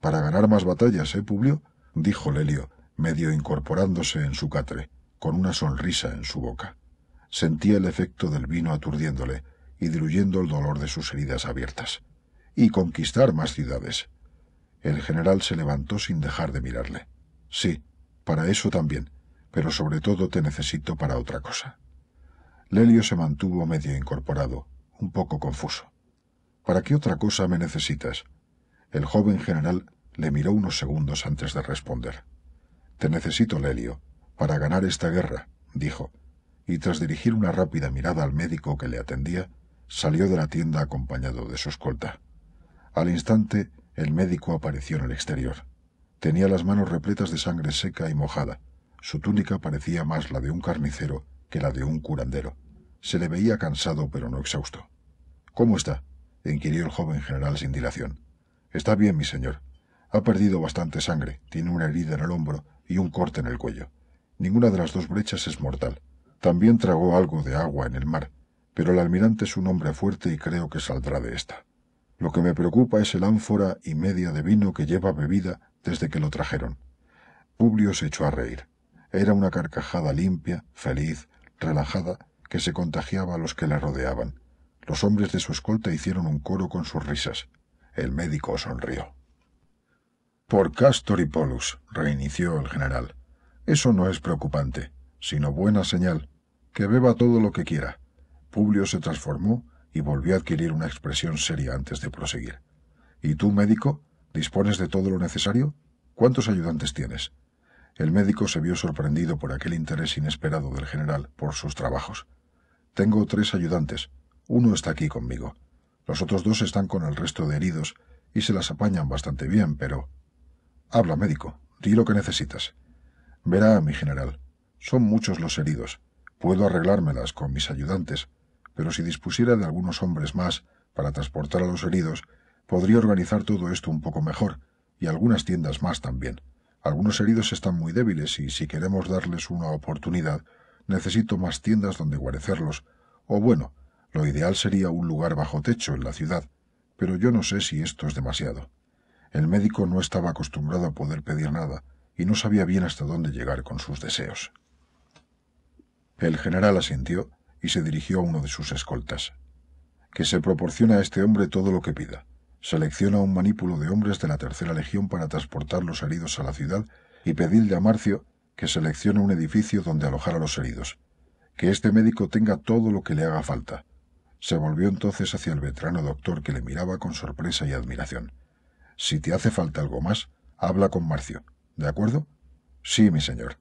Speaker 2: Para ganar más batallas, ¿eh, Publio? dijo Lelio, medio incorporándose en su catre, con una sonrisa en su boca. Sentía el efecto del vino aturdiéndole y diluyendo el dolor de sus heridas abiertas. Y conquistar más ciudades. El general se levantó sin dejar de mirarle. Sí, para eso también, pero sobre todo te necesito para otra cosa. Lelio se mantuvo medio incorporado, un poco confuso. ¿Para qué otra cosa me necesitas? El joven general le miró unos segundos antes de responder. Te necesito, Lelio, para ganar esta guerra, dijo, y tras dirigir una rápida mirada al médico que le atendía, salió de la tienda acompañado de su escolta. Al instante, el médico apareció en el exterior. Tenía las manos repletas de sangre seca y mojada. Su túnica parecía más la de un carnicero que la de un curandero. Se le veía cansado pero no exhausto. ¿Cómo está? Inquirió el joven general sin dilación. Está bien, mi señor. Ha perdido bastante sangre, tiene una herida en el hombro y un corte en el cuello. Ninguna de las dos brechas es mortal. También tragó algo de agua en el mar, pero el almirante es un hombre fuerte y creo que saldrá de esta. Lo que me preocupa es el ánfora y media de vino que lleva bebida desde que lo trajeron. Publio se echó a reír. Era una carcajada limpia, feliz, relajada, que se contagiaba a los que le rodeaban. Los hombres de su escolta hicieron un coro con sus risas. El médico sonrió. Por Castor y Polus, reinició el general. Eso no es preocupante, sino buena señal. Que beba todo lo que quiera. Publio se transformó y volvió a adquirir una expresión seria antes de proseguir. ¿Y tú, médico? ¿Dispones de todo lo necesario? ¿Cuántos ayudantes tienes? El médico se vio sorprendido por aquel interés inesperado del general por sus trabajos. Tengo tres ayudantes, uno está aquí conmigo. Los otros dos están con el resto de heridos y se las apañan bastante bien, pero... Habla, médico. Di lo que necesitas. Verá, mi general. Son muchos los heridos. Puedo arreglármelas con mis ayudantes, pero si dispusiera de algunos hombres más para transportar a los heridos, podría organizar todo esto un poco mejor, y algunas tiendas más también. Algunos heridos están muy débiles y si queremos darles una oportunidad, necesito más tiendas donde guarecerlos, o bueno, lo ideal sería un lugar bajo techo en la ciudad, pero yo no sé si esto es demasiado. El médico no estaba acostumbrado a poder pedir nada y no sabía bien hasta dónde llegar con sus deseos. El general asintió y se dirigió a uno de sus escoltas. Que se proporcione a este hombre todo lo que pida. Selecciona un manípulo de hombres de la tercera legión para transportar los heridos a la ciudad y pedirle a Marcio que seleccione un edificio donde alojar a los heridos. Que este médico tenga todo lo que le haga falta se volvió entonces hacia el veterano doctor que le miraba con sorpresa y admiración. Si te hace falta algo más, habla con Marcio. ¿De acuerdo? Sí, mi señor.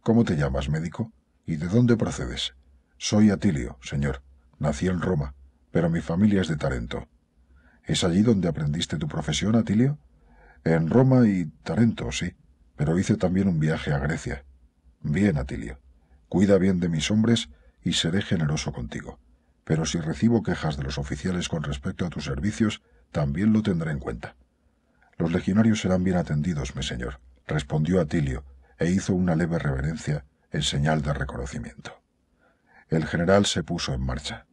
Speaker 2: ¿Cómo te llamas, médico? ¿Y de dónde procedes? Soy Atilio, señor. Nací en Roma, pero mi familia es de Tarento. ¿Es allí donde aprendiste tu profesión, Atilio? En Roma y Tarento, sí, pero hice también un viaje a Grecia. Bien, Atilio, cuida bien de mis hombres y seré generoso contigo. Pero si recibo quejas de los oficiales con respecto a tus servicios, también lo tendré en cuenta. Los legionarios serán bien atendidos, mi señor, respondió Atilio, e hizo una leve reverencia en señal de reconocimiento. El general se puso en marcha.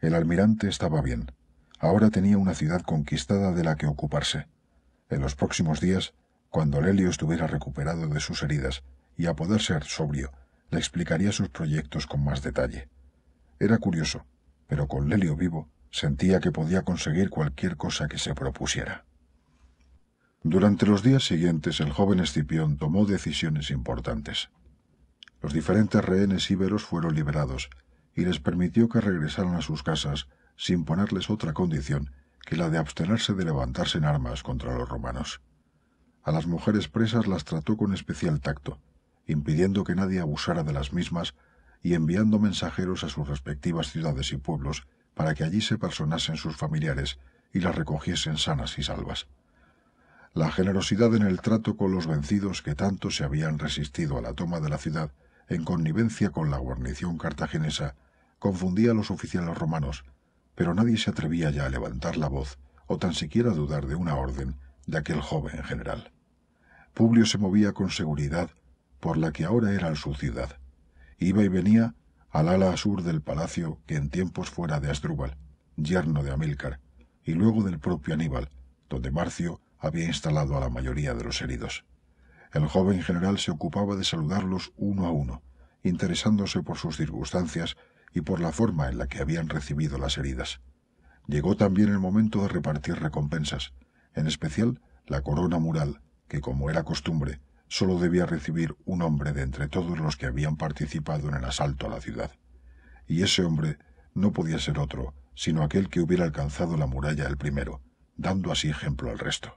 Speaker 2: El almirante estaba bien. Ahora tenía una ciudad conquistada de la que ocuparse. En los próximos días, cuando Lelio estuviera recuperado de sus heridas y a poder ser sobrio, le explicaría sus proyectos con más detalle. Era curioso, pero con Lelio vivo sentía que podía conseguir cualquier cosa que se propusiera. Durante los días siguientes el joven Escipión tomó decisiones importantes. Los diferentes rehenes íberos fueron liberados y les permitió que regresaran a sus casas sin ponerles otra condición que la de abstenerse de levantarse en armas contra los romanos. A las mujeres presas las trató con especial tacto, impidiendo que nadie abusara de las mismas y enviando mensajeros a sus respectivas ciudades y pueblos para que allí se personasen sus familiares y las recogiesen sanas y salvas. La generosidad en el trato con los vencidos que tanto se habían resistido a la toma de la ciudad en connivencia con la guarnición cartaginesa confundía a los oficiales romanos, pero nadie se atrevía ya a levantar la voz o tan siquiera a dudar de una orden de aquel joven general. Publio se movía con seguridad por la que ahora era su ciudad. Iba y venía al ala sur del palacio que en tiempos fuera de Asdrúbal, yerno de Amílcar, y luego del propio Aníbal, donde Marcio había instalado a la mayoría de los heridos. El joven general se ocupaba de saludarlos uno a uno, interesándose por sus circunstancias y por la forma en la que habían recibido las heridas. Llegó también el momento de repartir recompensas, en especial la corona mural, que como era costumbre, sólo debía recibir un hombre de entre todos los que habían participado en el asalto a la ciudad. Y ese hombre no podía ser otro, sino aquel que hubiera alcanzado la muralla el primero, dando así ejemplo al resto.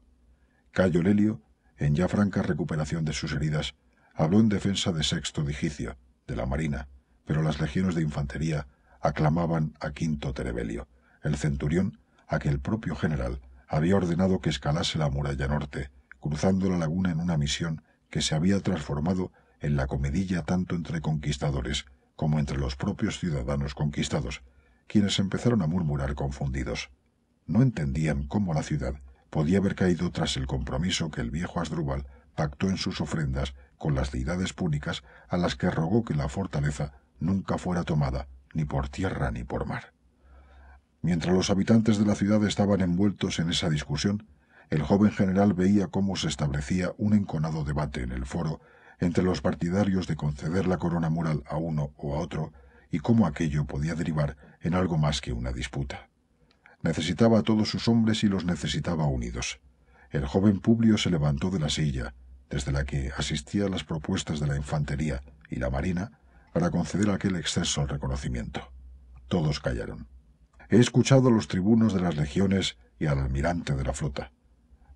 Speaker 2: Cayo Lelio, en ya franca recuperación de sus heridas, habló en defensa de Sexto Digicio, de la Marina, pero las legiones de infantería aclamaban a Quinto Terebelio, el centurión a que el propio general había ordenado que escalase la muralla norte, cruzando la laguna en una misión que se había transformado en la comedilla tanto entre conquistadores como entre los propios ciudadanos conquistados, quienes empezaron a murmurar confundidos. No entendían cómo la ciudad podía haber caído tras el compromiso que el viejo Asdrúbal pactó en sus ofrendas con las deidades púnicas a las que rogó que la fortaleza nunca fuera tomada, ni por tierra ni por mar. Mientras los habitantes de la ciudad estaban envueltos en esa discusión, el joven general veía cómo se establecía un enconado debate en el foro entre los partidarios de conceder la corona mural a uno o a otro y cómo aquello podía derivar en algo más que una disputa. Necesitaba a todos sus hombres y los necesitaba unidos. El joven Publio se levantó de la silla, desde la que asistía a las propuestas de la infantería y la marina, para conceder aquel exceso al reconocimiento. Todos callaron. He escuchado a los tribunos de las legiones y al almirante de la flota.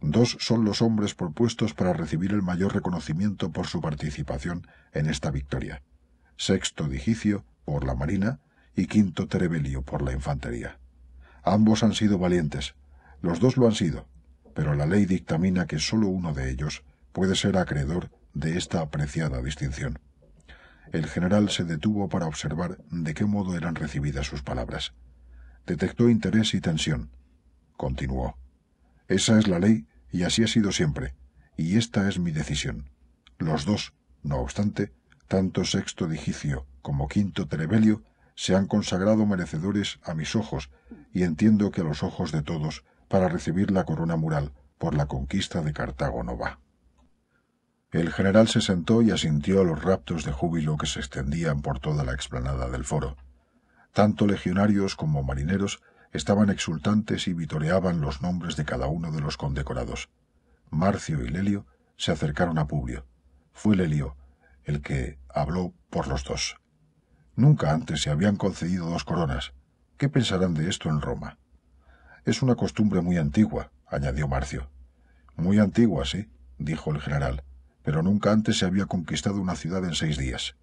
Speaker 2: Dos son los hombres propuestos para recibir el mayor reconocimiento por su participación en esta victoria. Sexto Digicio por la marina y quinto Terebelio por la infantería. Ambos han sido valientes, los dos lo han sido, pero la ley dictamina que sólo uno de ellos puede ser acreedor de esta apreciada distinción. El general se detuvo para observar de qué modo eran recibidas sus palabras. Detectó interés y tensión. Continuó. Esa es la ley y así ha sido siempre, y esta es mi decisión. Los dos, no obstante, tanto Sexto Digicio como Quinto Terebelio, se han consagrado merecedores a mis ojos, y entiendo que a los ojos de todos, para recibir la corona mural por la conquista de Cartago no va. El general se sentó y asintió a los raptos de júbilo que se extendían por toda la explanada del foro. Tanto legionarios como marineros estaban exultantes y vitoreaban los nombres de cada uno de los condecorados. Marcio y Lelio se acercaron a Publio. Fue Lelio el que habló por los dos. Nunca antes se habían concedido dos coronas. ¿Qué pensarán de esto en Roma? Es una costumbre muy antigua, añadió Marcio. Muy antigua, sí, dijo el general pero nunca antes se había conquistado una ciudad en seis días.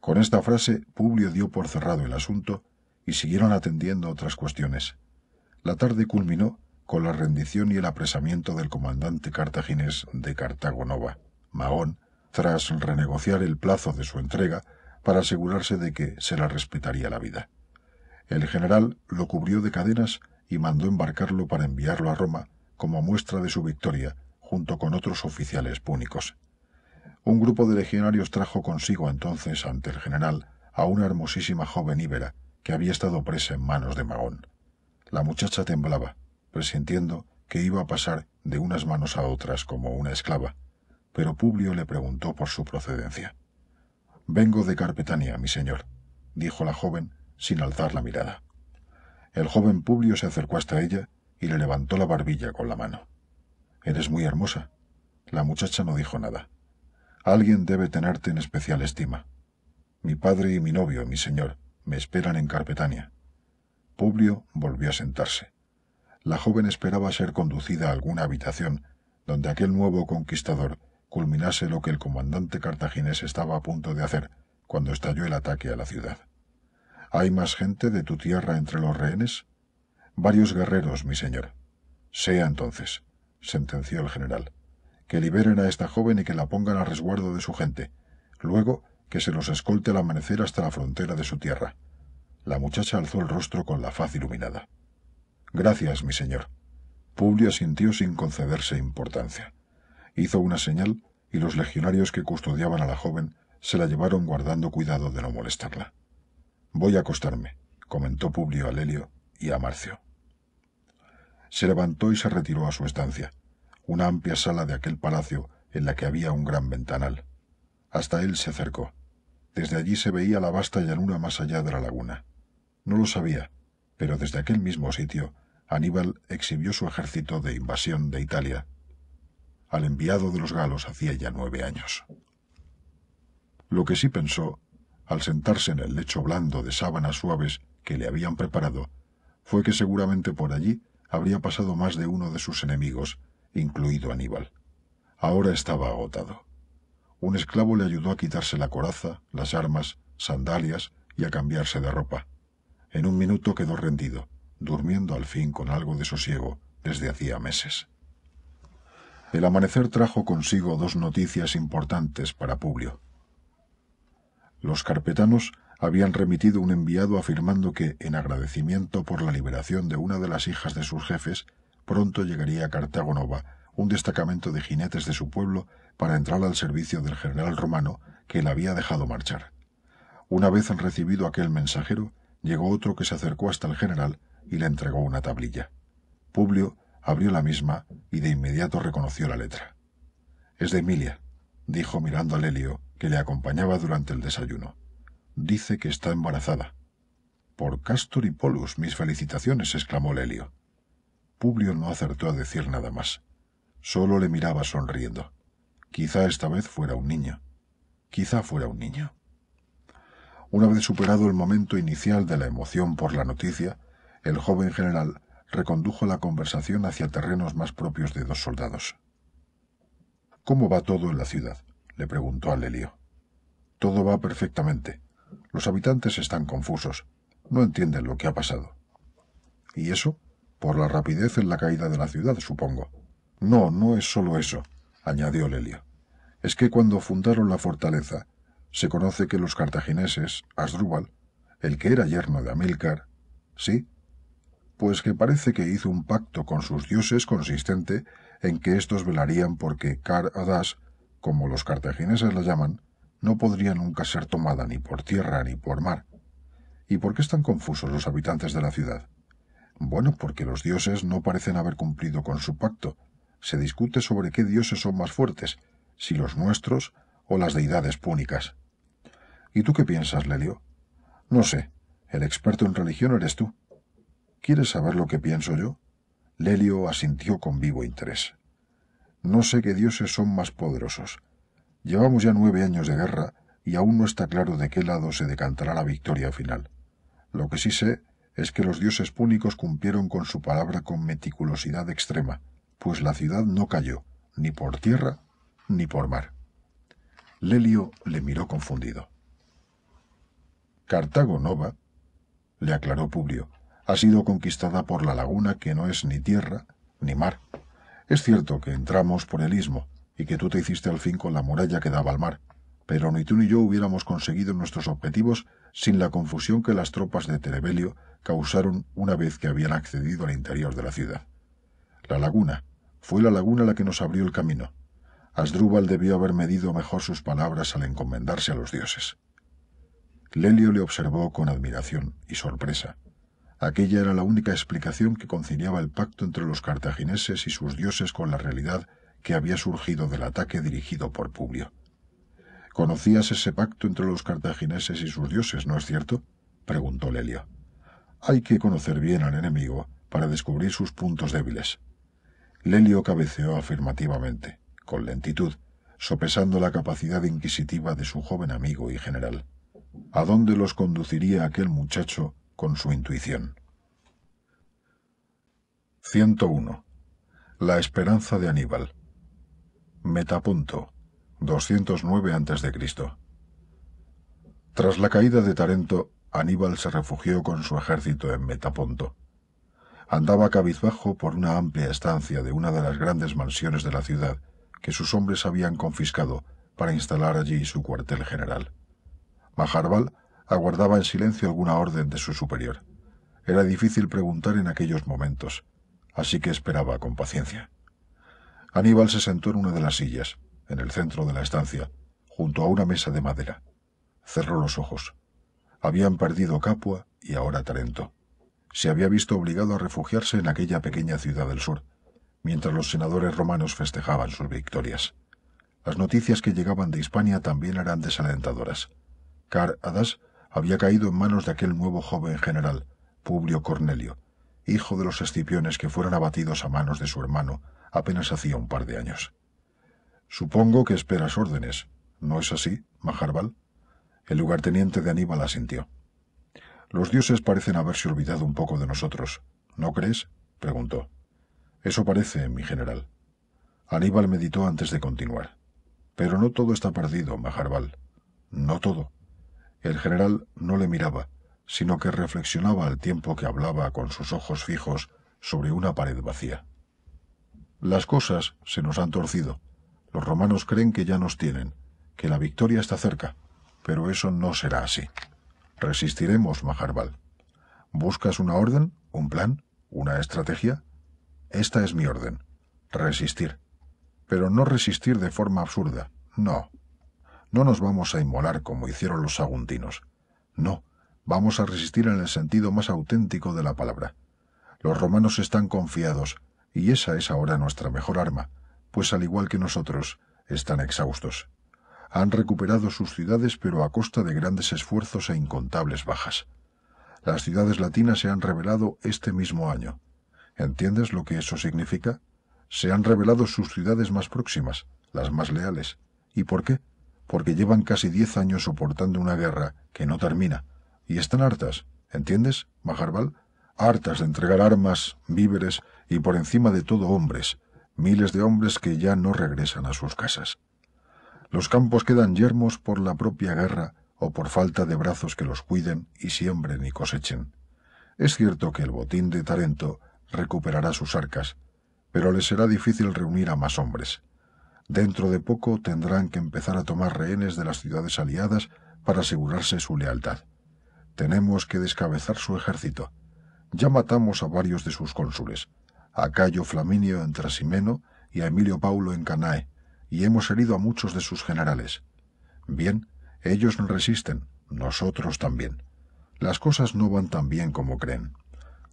Speaker 2: Con esta frase, Publio dio por cerrado el asunto y siguieron atendiendo otras cuestiones. La tarde culminó con la rendición y el apresamiento del comandante cartaginés de Cartago Nova, Mahón, tras renegociar el plazo de su entrega para asegurarse de que se le respetaría la vida. El general lo cubrió de cadenas y mandó embarcarlo para enviarlo a Roma como muestra de su victoria, junto con otros oficiales púnicos. Un grupo de legionarios trajo consigo entonces ante el general a una hermosísima joven íbera que había estado presa en manos de Magón. La muchacha temblaba, presintiendo que iba a pasar de unas manos a otras como una esclava, pero Publio le preguntó por su procedencia. Vengo de Carpetania, mi señor, dijo la joven sin alzar la mirada. El joven Publio se acercó hasta ella y le levantó la barbilla con la mano. Eres muy hermosa. La muchacha no dijo nada. Alguien debe tenerte en especial estima. Mi padre y mi novio, mi señor, me esperan en Carpetania. Publio volvió a sentarse. La joven esperaba ser conducida a alguna habitación donde aquel nuevo conquistador culminase lo que el comandante cartaginés estaba a punto de hacer cuando estalló el ataque a la ciudad. ¿Hay más gente de tu tierra entre los rehenes? Varios guerreros, mi señor. Sea entonces, sentenció el general, que liberen a esta joven y que la pongan a resguardo de su gente. Luego, que se los escolte al amanecer hasta la frontera de su tierra. La muchacha alzó el rostro con la faz iluminada. Gracias, mi señor. Publio asintió sin concederse importancia. Hizo una señal y los legionarios que custodiaban a la joven se la llevaron guardando cuidado de no molestarla. Voy a acostarme, comentó Publio a Lelio y a Marcio. Se levantó y se retiró a su estancia, una amplia sala de aquel palacio en la que había un gran ventanal. Hasta él se acercó. Desde allí se veía la vasta llanura más allá de la laguna. No lo sabía, pero desde aquel mismo sitio Aníbal exhibió su ejército de invasión de Italia al enviado de los galos hacía ya nueve años. Lo que sí pensó, al sentarse en el lecho blando de sábanas suaves que le habían preparado, fue que seguramente por allí habría pasado más de uno de sus enemigos, incluido Aníbal. Ahora estaba agotado. Un esclavo le ayudó a quitarse la coraza, las armas, sandalias y a cambiarse de ropa. En un minuto quedó rendido, durmiendo al fin con algo de sosiego desde hacía meses. El amanecer trajo consigo dos noticias importantes para Publio. Los carpetanos habían remitido un enviado afirmando que, en agradecimiento por la liberación de una de las hijas de sus jefes, pronto llegaría a Cartago un destacamento de jinetes de su pueblo para entrar al servicio del general romano que le había dejado marchar. Una vez recibido aquel mensajero, llegó otro que se acercó hasta el general y le entregó una tablilla. Publio abrió la misma y de inmediato reconoció la letra. Es de Emilia, dijo mirando a Lelio, que le acompañaba durante el desayuno. Dice que está embarazada. Por Castor y Polus, mis felicitaciones, exclamó Lelio. Publio no acertó a decir nada más. Solo le miraba sonriendo. Quizá esta vez fuera un niño. Quizá fuera un niño. Una vez superado el momento inicial de la emoción por la noticia, el joven general recondujo la conversación hacia terrenos más propios de dos soldados. ¿Cómo va todo en la ciudad? le preguntó a Lelio. Todo va perfectamente. Los habitantes están confusos. No entienden lo que ha pasado. ¿Y eso? Por la rapidez en la caída de la ciudad, supongo. No, no es solo eso, añadió Lelio. Es que cuando fundaron la fortaleza, se conoce que los cartagineses, Asdrúbal, el que era yerno de Amílcar, sí, pues que parece que hizo un pacto con sus dioses consistente en que éstos velarían porque Car Adas, como los cartagineses la llaman, no podría nunca ser tomada ni por tierra ni por mar. ¿Y por qué están confusos los habitantes de la ciudad? Bueno, porque los dioses no parecen haber cumplido con su pacto. Se discute sobre qué dioses son más fuertes, si los nuestros o las deidades púnicas. ¿Y tú qué piensas, Lelio? No sé. El experto en religión eres tú. ¿Quieres saber lo que pienso yo? Lelio asintió con vivo interés. No sé qué dioses son más poderosos. Llevamos ya nueve años de guerra y aún no está claro de qué lado se decantará la victoria final. Lo que sí sé es que los dioses púnicos cumplieron con su palabra con meticulosidad extrema, pues la ciudad no cayó, ni por tierra ni por mar. Lelio le miró confundido. Cartago Nova, le aclaró Publio, ha sido conquistada por la laguna que no es ni tierra ni mar. Es cierto que entramos por el istmo y que tú te hiciste al fin con la muralla que daba al mar, pero ni tú ni yo hubiéramos conseguido nuestros objetivos sin la confusión que las tropas de Terebelio causaron una vez que habían accedido al interior de la ciudad. La laguna, fue la laguna la que nos abrió el camino. Asdrúbal debió haber medido mejor sus palabras al encomendarse a los dioses. Lelio le observó con admiración y sorpresa. Aquella era la única explicación que conciliaba el pacto entre los cartagineses y sus dioses con la realidad que había surgido del ataque dirigido por Publio. ¿Conocías ese pacto entre los cartagineses y sus dioses, no es cierto? preguntó Lelio. Hay que conocer bien al enemigo para descubrir sus puntos débiles. Lelio cabeceó afirmativamente, con lentitud, sopesando la capacidad inquisitiva de su joven amigo y general. ¿A dónde los conduciría aquel muchacho con su intuición? 101. La esperanza de Aníbal. Metapunto. 209 a.C. Tras la caída de Tarento, Aníbal se refugió con su ejército en Metaponto andaba cabizbajo por una amplia estancia de una de las grandes mansiones de la ciudad que sus hombres habían confiscado para instalar allí su cuartel general. Majarbal aguardaba en silencio alguna orden de su superior. Era difícil preguntar en aquellos momentos, así que esperaba con paciencia. Aníbal se sentó en una de las sillas, en el centro de la estancia, junto a una mesa de madera. Cerró los ojos. Habían perdido Capua y ahora Tarento se había visto obligado a refugiarse en aquella pequeña ciudad del sur, mientras los senadores romanos festejaban sus victorias. Las noticias que llegaban de Hispania también eran desalentadoras. Car Adas había caído en manos de aquel nuevo joven general, Publio Cornelio, hijo de los escipiones que fueron abatidos a manos de su hermano apenas hacía un par de años. Supongo que esperas órdenes, ¿no es así, Majarbal? El lugarteniente de Aníbal asintió. Los dioses parecen haberse olvidado un poco de nosotros. ¿No crees? preguntó. Eso parece, mi general. Aníbal meditó antes de continuar. Pero no todo está perdido, Majarbal. No todo. El general no le miraba, sino que reflexionaba al tiempo que hablaba con sus ojos fijos sobre una pared vacía. Las cosas se nos han torcido. Los romanos creen que ya nos tienen, que la victoria está cerca, pero eso no será así. Resistiremos, Majarbal. ¿Buscas una orden, un plan, una estrategia? Esta es mi orden. Resistir. Pero no resistir de forma absurda. No. No nos vamos a inmolar como hicieron los saguntinos. No. Vamos a resistir en el sentido más auténtico de la palabra. Los romanos están confiados, y esa es ahora nuestra mejor arma, pues al igual que nosotros, están exhaustos han recuperado sus ciudades pero a costa de grandes esfuerzos e incontables bajas. Las ciudades latinas se han revelado este mismo año. ¿Entiendes lo que eso significa? Se han revelado sus ciudades más próximas, las más leales. ¿Y por qué? Porque llevan casi diez años soportando una guerra que no termina, y están hartas, ¿entiendes, Majarbal? Hartas de entregar armas, víveres y por encima de todo hombres, miles de hombres que ya no regresan a sus casas. Los campos quedan yermos por la propia guerra o por falta de brazos que los cuiden y siembren y cosechen. Es cierto que el botín de Tarento recuperará sus arcas, pero les será difícil reunir a más hombres. Dentro de poco tendrán que empezar a tomar rehenes de las ciudades aliadas para asegurarse su lealtad. Tenemos que descabezar su ejército. Ya matamos a varios de sus cónsules, a Cayo Flaminio en Trasimeno y a Emilio Paulo en Canae, y hemos herido a muchos de sus generales. Bien, ellos resisten, nosotros también. Las cosas no van tan bien como creen.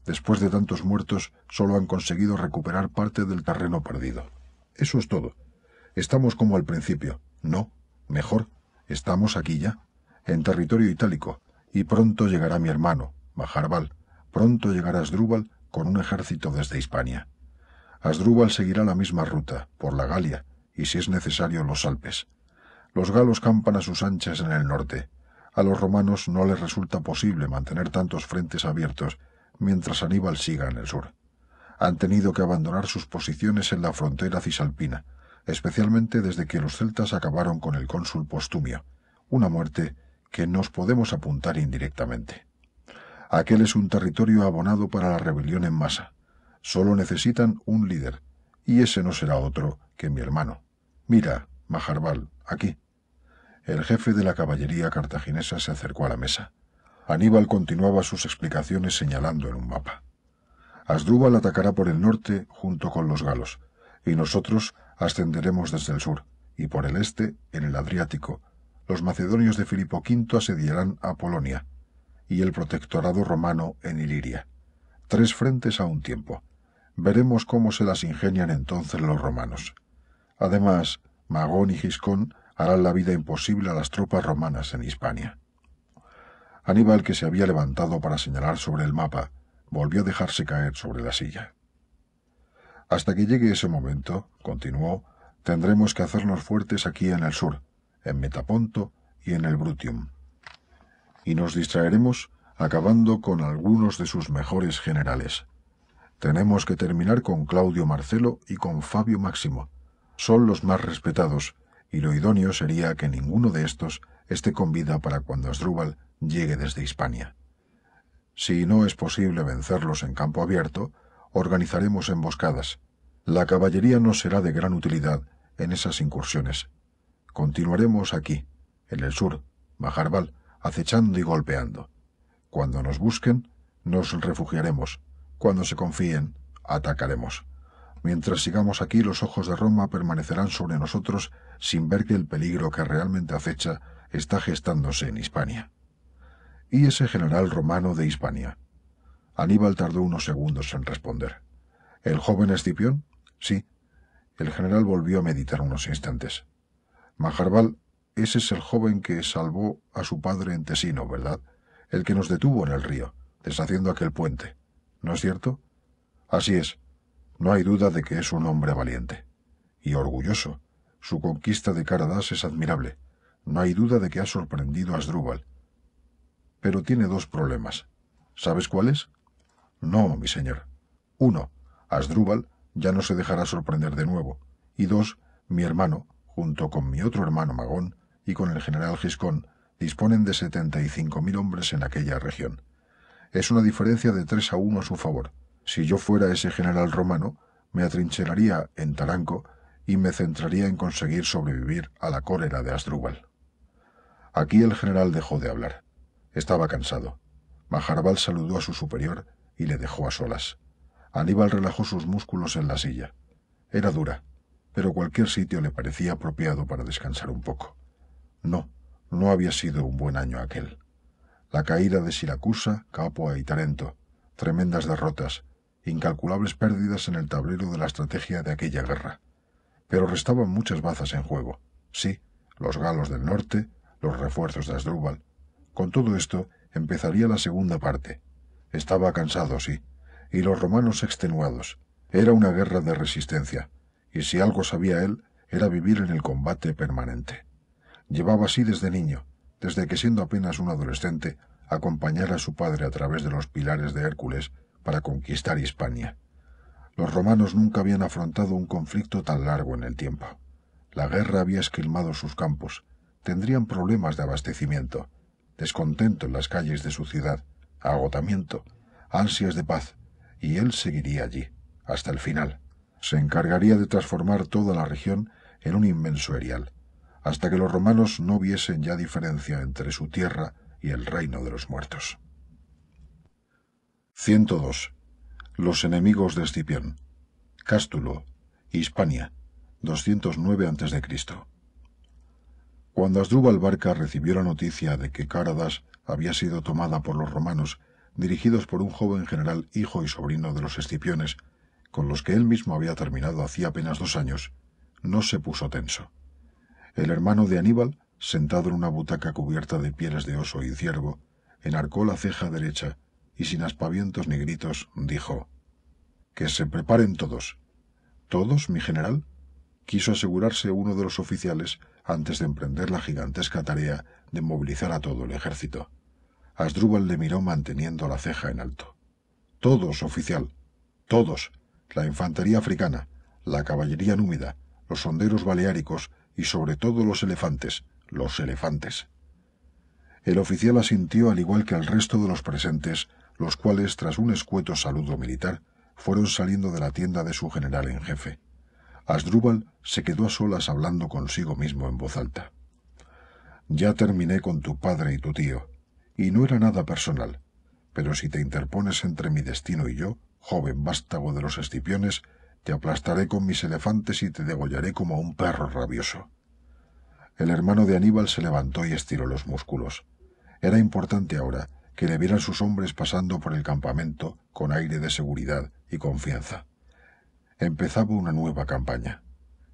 Speaker 2: Después de tantos muertos, solo han conseguido recuperar parte del terreno perdido. Eso es todo. Estamos como al principio. No, mejor, estamos aquí ya, en territorio itálico, y pronto llegará mi hermano, Majarbal. Pronto llegará Asdrúbal con un ejército desde Hispania. Asdrúbal seguirá la misma ruta, por la Galia, y si es necesario los Alpes. Los galos campan a sus anchas en el norte. A los romanos no les resulta posible mantener tantos frentes abiertos mientras Aníbal siga en el sur. Han tenido que abandonar sus posiciones en la frontera cisalpina, especialmente desde que los celtas acabaron con el cónsul Postumio, una muerte que nos podemos apuntar indirectamente. Aquel es un territorio abonado para la rebelión en masa. Solo necesitan un líder, y ese no será otro que mi hermano. Mira, Majarbal, aquí. El jefe de la caballería cartaginesa se acercó a la mesa. Aníbal continuaba sus explicaciones señalando en un mapa. Asdrúbal atacará por el norte junto con los galos, y nosotros ascenderemos desde el sur, y por el este, en el Adriático, los macedonios de Filipo V asediarán a Polonia, y el protectorado romano en Iliria. Tres frentes a un tiempo. Veremos cómo se las ingenian entonces los romanos. Además, Magón y Giscón harán la vida imposible a las tropas romanas en Hispania. Aníbal, que se había levantado para señalar sobre el mapa, volvió a dejarse caer sobre la silla. Hasta que llegue ese momento, continuó, tendremos que hacernos fuertes aquí en el sur, en Metaponto y en el Brutium. Y nos distraeremos acabando con algunos de sus mejores generales. Tenemos que terminar con Claudio Marcelo y con Fabio Máximo. Son los más respetados, y lo idóneo sería que ninguno de estos esté con vida para cuando Asdrúbal llegue desde Hispania. Si no es posible vencerlos en campo abierto, organizaremos emboscadas. La caballería no será de gran utilidad en esas incursiones. Continuaremos aquí, en el sur, Majarbal, acechando y golpeando. Cuando nos busquen, nos refugiaremos. Cuando se confíen, atacaremos. Mientras sigamos aquí, los ojos de Roma permanecerán sobre nosotros sin ver que el peligro que realmente acecha está gestándose en Hispania. ¿Y ese general romano de Hispania? Aníbal tardó unos segundos en responder. ¿El joven Escipión? Sí. El general volvió a meditar unos instantes. Majarbal, ese es el joven que salvó a su padre en Tesino, ¿verdad? El que nos detuvo en el río, deshaciendo aquel puente. ¿No es cierto? Así es. No hay duda de que es un hombre valiente. Y orgulloso. Su conquista de Caradas es admirable. No hay duda de que ha sorprendido a Asdrúbal. Pero tiene dos problemas. ¿Sabes cuáles? No, mi señor. Uno, Asdrúbal ya no se dejará sorprender de nuevo. Y dos, mi hermano, junto con mi otro hermano Magón y con el general Giscón, disponen de setenta y cinco mil hombres en aquella región. Es una diferencia de tres a uno a su favor. Si yo fuera ese general romano, me atrincheraría en Taranco y me centraría en conseguir sobrevivir a la cólera de Asdrúbal. Aquí el general dejó de hablar. Estaba cansado. Majarbal saludó a su superior y le dejó a solas. Aníbal relajó sus músculos en la silla. Era dura, pero cualquier sitio le parecía apropiado para descansar un poco. No, no había sido un buen año aquel. La caída de Siracusa, Capua y Tarento, tremendas derrotas, incalculables pérdidas en el tablero de la estrategia de aquella guerra. Pero restaban muchas bazas en juego. Sí, los galos del norte, los refuerzos de Asdrúbal. Con todo esto empezaría la segunda parte. Estaba cansado, sí, y los romanos extenuados. Era una guerra de resistencia y si algo sabía él, era vivir en el combate permanente. Llevaba así desde niño, desde que siendo apenas un adolescente, acompañara a su padre a través de los pilares de Hércules para conquistar Hispania. Los romanos nunca habían afrontado un conflicto tan largo en el tiempo. La guerra había esquilmado sus campos, tendrían problemas de abastecimiento, descontento en las calles de su ciudad, agotamiento, ansias de paz, y él seguiría allí, hasta el final se encargaría de transformar toda la región en un inmenso erial, hasta que los romanos no viesen ya diferencia entre su tierra y el reino de los muertos. 102. Los enemigos de Escipión. Cástulo, Hispania, 209 a.C. Cuando Asdrúbal Barca recibió la noticia de que Cáradas había sido tomada por los romanos, dirigidos por un joven general hijo y sobrino de los Escipiones, con los que él mismo había terminado hacía apenas dos años, no se puso tenso. El hermano de Aníbal, sentado en una butaca cubierta de pieles de oso y ciervo, enarcó la ceja derecha y sin aspavientos ni gritos dijo Que se preparen todos. ¿Todos, mi general? quiso asegurarse uno de los oficiales antes de emprender la gigantesca tarea de movilizar a todo el ejército. Asdrúbal le miró manteniendo la ceja en alto. Todos, oficial. Todos la infantería africana, la caballería númida, los sonderos baleáricos y sobre todo los elefantes, los elefantes. El oficial asintió al igual que el resto de los presentes, los cuales, tras un escueto saludo militar, fueron saliendo de la tienda de su general en jefe. Asdrúbal se quedó a solas hablando consigo mismo en voz alta. Ya terminé con tu padre y tu tío, y no era nada personal, pero si te interpones entre mi destino y yo, joven vástago de los escipiones, te aplastaré con mis elefantes y te degollaré como a un perro rabioso. El hermano de Aníbal se levantó y estiró los músculos. Era importante ahora que le vieran sus hombres pasando por el campamento con aire de seguridad y confianza. Empezaba una nueva campaña.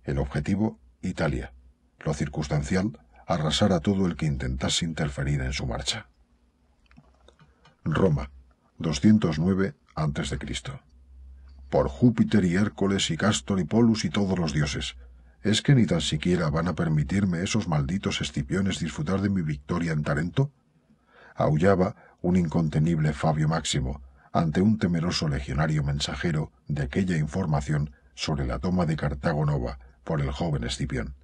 Speaker 2: El objetivo, Italia. Lo circunstancial, arrasar a todo el que intentase interferir en su marcha. Roma, 209 a.C. Por Júpiter y Hércules y Castor y Polus y todos los dioses, ¿es que ni tan siquiera van a permitirme esos malditos escipiones disfrutar de mi victoria en Tarento? Aullaba un incontenible Fabio Máximo ante un temeroso legionario mensajero de aquella información sobre la toma de Cartago Nova por el joven Escipión.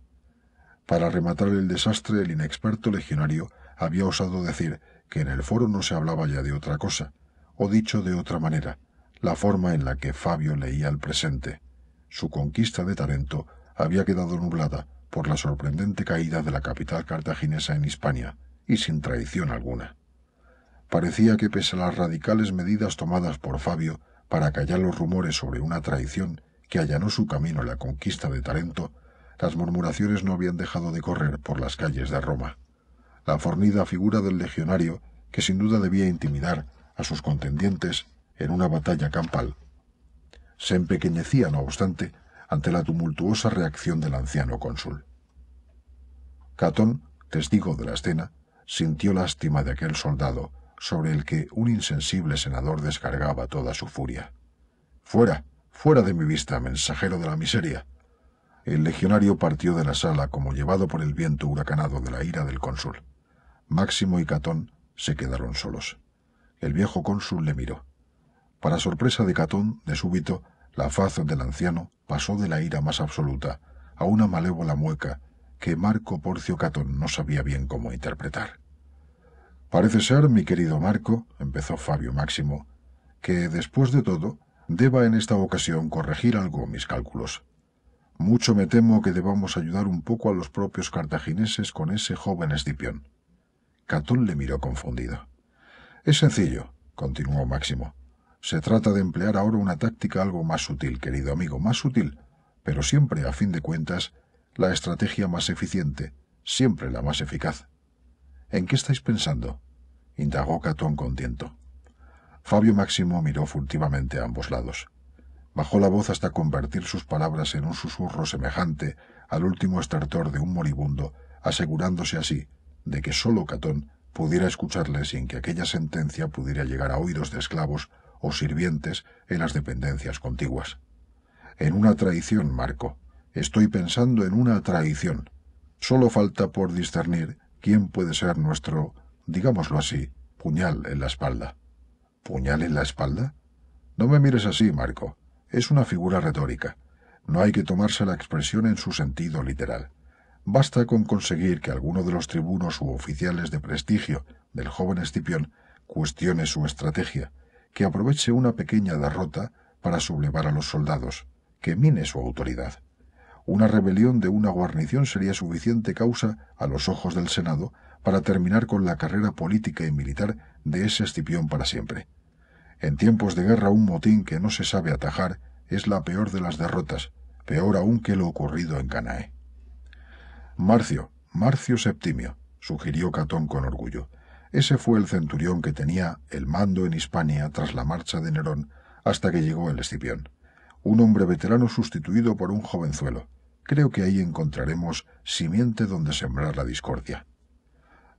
Speaker 2: Para rematar el desastre, el inexperto legionario había osado decir que en el foro no se hablaba ya de otra cosa, o dicho de otra manera, la forma en la que Fabio leía el presente. Su conquista de Tarento había quedado nublada por la sorprendente caída de la capital cartaginesa en Hispania, y sin traición alguna. Parecía que pese a las radicales medidas tomadas por Fabio para callar los rumores sobre una traición que allanó su camino la conquista de Tarento, las murmuraciones no habían dejado de correr por las calles de Roma. La fornida figura del legionario, que sin duda debía intimidar a sus contendientes en una batalla campal, se empequeñecía, no obstante, ante la tumultuosa reacción del anciano cónsul. Catón, testigo de la escena, sintió lástima de aquel soldado sobre el que un insensible senador descargaba toda su furia. Fuera, fuera de mi vista, mensajero de la miseria. El legionario partió de la sala como llevado por el viento huracanado de la ira del cónsul. Máximo y Catón se quedaron solos. El viejo cónsul le miró. Para sorpresa de Catón, de súbito, la faz del anciano pasó de la ira más absoluta a una malévola mueca que Marco Porcio Catón no sabía bien cómo interpretar. Parece ser, mi querido Marco, empezó Fabio Máximo, que después de todo deba en esta ocasión corregir algo mis cálculos. Mucho me temo que debamos ayudar un poco a los propios cartagineses con ese joven Escipión. Catón le miró confundido. Es sencillo, continuó Máximo. Se trata de emplear ahora una táctica algo más sutil, querido amigo, más sutil, pero siempre, a fin de cuentas, la estrategia más eficiente, siempre la más eficaz. ¿En qué estáis pensando? indagó Catón con tiento. Fabio Máximo miró furtivamente a ambos lados. Bajó la voz hasta convertir sus palabras en un susurro semejante al último estertor de un moribundo, asegurándose así de que sólo Catón pudiera escucharle sin que aquella sentencia pudiera llegar a oídos de esclavos o sirvientes en las dependencias contiguas. En una traición, Marco. Estoy pensando en una traición. Solo falta por discernir quién puede ser nuestro, digámoslo así, puñal en la espalda. ¿Puñal en la espalda? No me mires así, Marco. Es una figura retórica. No hay que tomarse la expresión en su sentido literal. Basta con conseguir que alguno de los tribunos u oficiales de prestigio del joven Escipión cuestione su estrategia, que aproveche una pequeña derrota para sublevar a los soldados, que mine su autoridad. Una rebelión de una guarnición sería suficiente causa, a los ojos del Senado, para terminar con la carrera política y militar de ese Escipión para siempre. En tiempos de guerra un motín que no se sabe atajar es la peor de las derrotas, peor aún que lo ocurrido en Canae. Marcio, Marcio Septimio, sugirió Catón con orgullo. Ese fue el centurión que tenía el mando en Hispania tras la marcha de Nerón hasta que llegó el Escipión. Un hombre veterano sustituido por un jovenzuelo. Creo que ahí encontraremos simiente donde sembrar la discordia.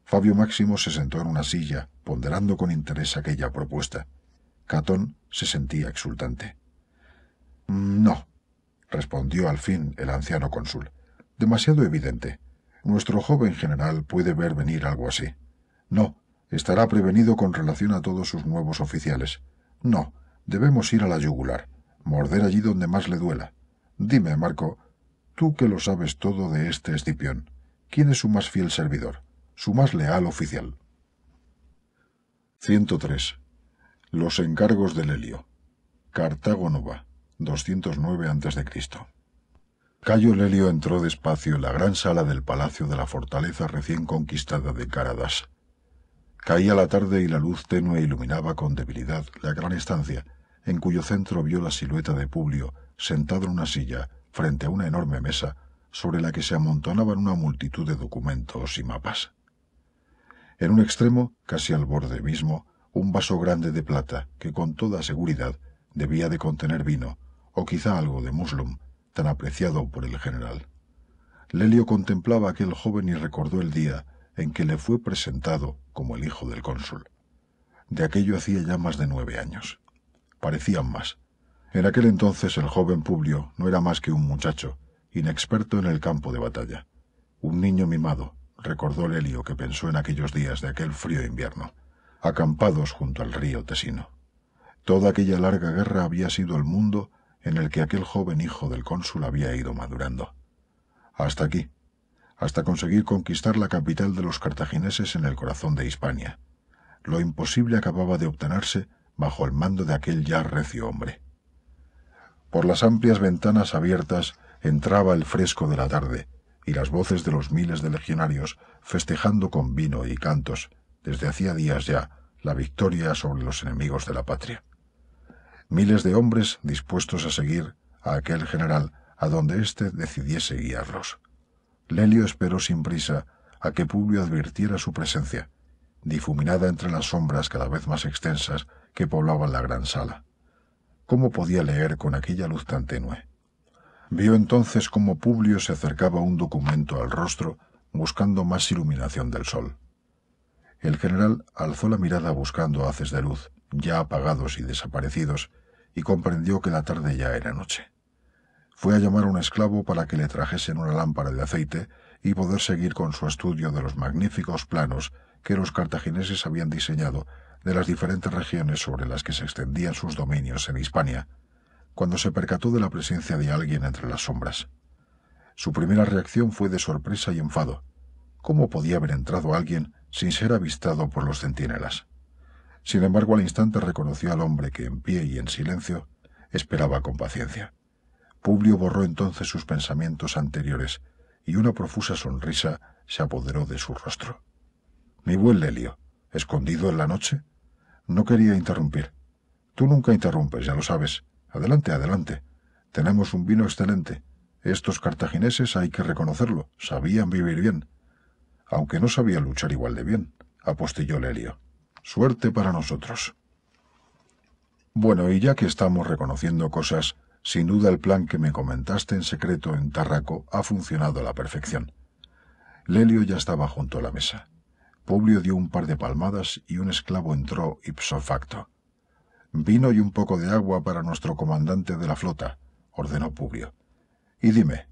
Speaker 2: Fabio Máximo se sentó en una silla, ponderando con interés aquella propuesta. Catón se sentía exultante. No, respondió al fin el anciano cónsul. Demasiado evidente. Nuestro joven general puede ver venir algo así. No, estará prevenido con relación a todos sus nuevos oficiales. No, debemos ir a la yugular, morder allí donde más le duela. Dime, Marco, tú que lo sabes todo de este Escipión, ¿quién es su más fiel servidor, su más leal oficial? 103.
Speaker 1: Los encargos del Helio. Cartago Nova, 209 a.C. Cayo Lelio entró despacio en la gran sala del palacio de la fortaleza recién conquistada de Caradas. Caía la tarde y la luz tenue iluminaba con debilidad la gran estancia, en cuyo centro vio la silueta de Publio sentado en una silla frente a una enorme mesa sobre la que se amontonaban una multitud de documentos y mapas. En un extremo, casi al borde mismo, un vaso grande de plata que con toda seguridad debía de contener vino, o quizá algo de muslum, tan apreciado por el general. Lelio contemplaba aquel joven y recordó el día en que le fue presentado como el hijo del cónsul. De aquello hacía ya más de nueve años. Parecían más. En aquel entonces el joven Publio no era más que un muchacho, inexperto en el campo de batalla. Un niño mimado, recordó Lelio que pensó en aquellos días de aquel frío invierno acampados junto al río Tesino. Toda aquella larga guerra había sido el mundo en el que aquel joven hijo del cónsul había ido madurando. Hasta aquí, hasta conseguir conquistar la capital de los cartagineses en el corazón de Hispania. Lo imposible acababa de obtenerse bajo el mando de aquel ya recio hombre. Por las amplias ventanas abiertas entraba el fresco de la tarde y las voces de los miles de legionarios festejando con vino y cantos desde hacía días ya, la victoria sobre los enemigos de la patria. Miles de hombres dispuestos a seguir a aquel general a donde éste decidiese guiarlos. Lelio esperó sin prisa a que Publio advirtiera su presencia, difuminada entre las sombras cada vez más extensas que poblaban la gran sala. ¿Cómo podía leer con aquella luz tan tenue? Vio entonces cómo Publio se acercaba un documento al rostro buscando más iluminación del sol. El general alzó la mirada buscando haces de luz, ya apagados y desaparecidos, y comprendió que la tarde ya era noche. Fue a llamar a un esclavo para que le trajesen una lámpara de aceite y poder seguir con su estudio de los magníficos planos que los cartagineses habían diseñado de las diferentes regiones sobre las que se extendían sus dominios en Hispania, cuando se percató de la presencia de alguien entre las sombras. Su primera reacción fue de sorpresa y enfado. ¿Cómo podía haber entrado alguien sin ser avistado por los centinelas. Sin embargo, al instante reconoció al hombre que, en pie y en silencio, esperaba con paciencia. Publio borró entonces sus pensamientos anteriores y una profusa sonrisa se apoderó de su rostro. Mi buen Lelio, escondido en la noche, no quería interrumpir. Tú nunca interrumpes, ya lo sabes. Adelante, adelante. Tenemos un vino excelente. Estos cartagineses hay que reconocerlo, sabían vivir bien aunque no sabía luchar igual de bien, apostilló Lelio. Suerte para nosotros. Bueno, y ya que estamos reconociendo cosas, sin duda el plan que me comentaste en secreto en Tarraco ha funcionado a la perfección. Lelio ya estaba junto a la mesa. Publio dio un par de palmadas y un esclavo entró ipso facto. Vino y un poco de agua para nuestro comandante de la flota, ordenó Publio. Y dime,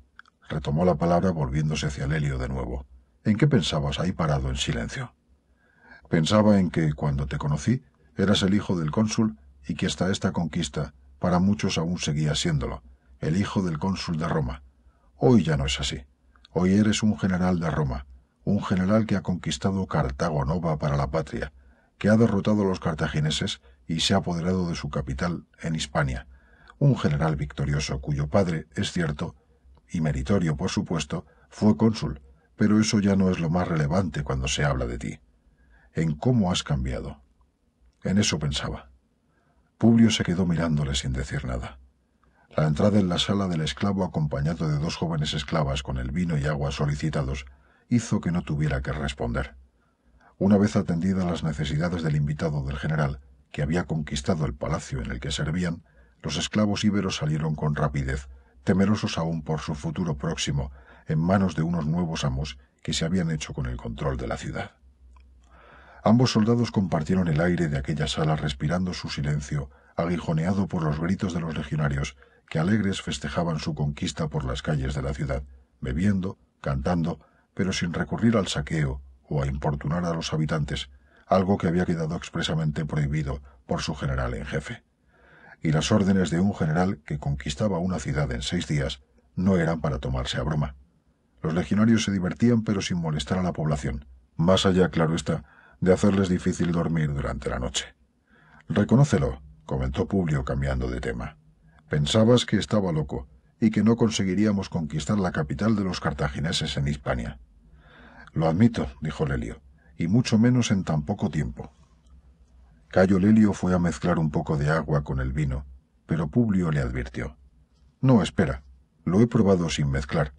Speaker 1: retomó la palabra volviéndose hacia Lelio de nuevo. ¿En qué pensabas ahí parado en silencio? Pensaba en que, cuando te conocí, eras el hijo del cónsul y que hasta esta conquista, para muchos aún seguía siéndolo, el hijo del cónsul de Roma. Hoy ya no es así. Hoy eres un general de Roma, un general que ha conquistado Cartago Nova para la patria, que ha derrotado a los cartagineses y se ha apoderado de su capital en Hispania, un general victorioso cuyo padre, es cierto, y meritorio por supuesto, fue cónsul, pero eso ya no es lo más relevante cuando se habla de ti. En cómo has cambiado. En eso pensaba. Publio se quedó mirándole sin decir nada. La entrada en la sala del esclavo acompañado de dos jóvenes esclavas con el vino y agua solicitados hizo que no tuviera que responder. Una vez atendidas las necesidades del invitado del general, que había conquistado el palacio en el que servían, los esclavos íberos salieron con rapidez, temerosos aún por su futuro próximo en manos de unos nuevos amos que se habían hecho con el control de la ciudad. Ambos soldados compartieron el aire de aquella sala respirando su silencio, aguijoneado por los gritos de los legionarios que alegres festejaban su conquista por las calles de la ciudad, bebiendo, cantando, pero sin recurrir al saqueo o a importunar a los habitantes, algo que había quedado expresamente prohibido por su general en jefe. Y las órdenes de un general que conquistaba una ciudad en seis días no eran para tomarse a broma. Los legionarios se divertían pero sin molestar a la población, más allá, claro está, de hacerles difícil dormir durante la noche.
Speaker 2: Reconócelo, comentó Publio cambiando de tema. Pensabas que estaba loco y que no conseguiríamos conquistar la capital de los cartagineses en Hispania. Lo admito, dijo Lelio, y mucho menos en tan poco tiempo. Cayo Lelio fue a mezclar un poco de agua con el vino, pero Publio le advirtió. No, espera, lo he probado sin mezclar.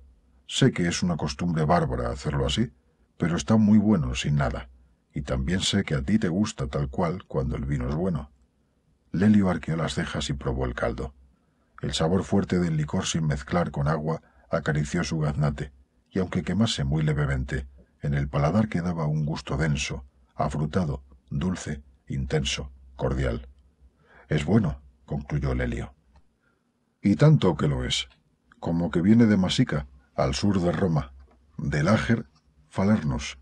Speaker 2: Sé que es una costumbre bárbara hacerlo así, pero está muy bueno sin nada, y también sé que a ti te gusta tal cual cuando el vino es bueno. Lelio arqueó las cejas y probó el caldo. El sabor fuerte del licor sin mezclar con agua acarició su gaznate, y aunque quemase muy levemente, en el paladar quedaba un gusto denso, afrutado, dulce, intenso, cordial. Es bueno, concluyó Lelio. Y tanto que lo es, como que viene de Masica, al sur de Roma, de Láger, Falernos.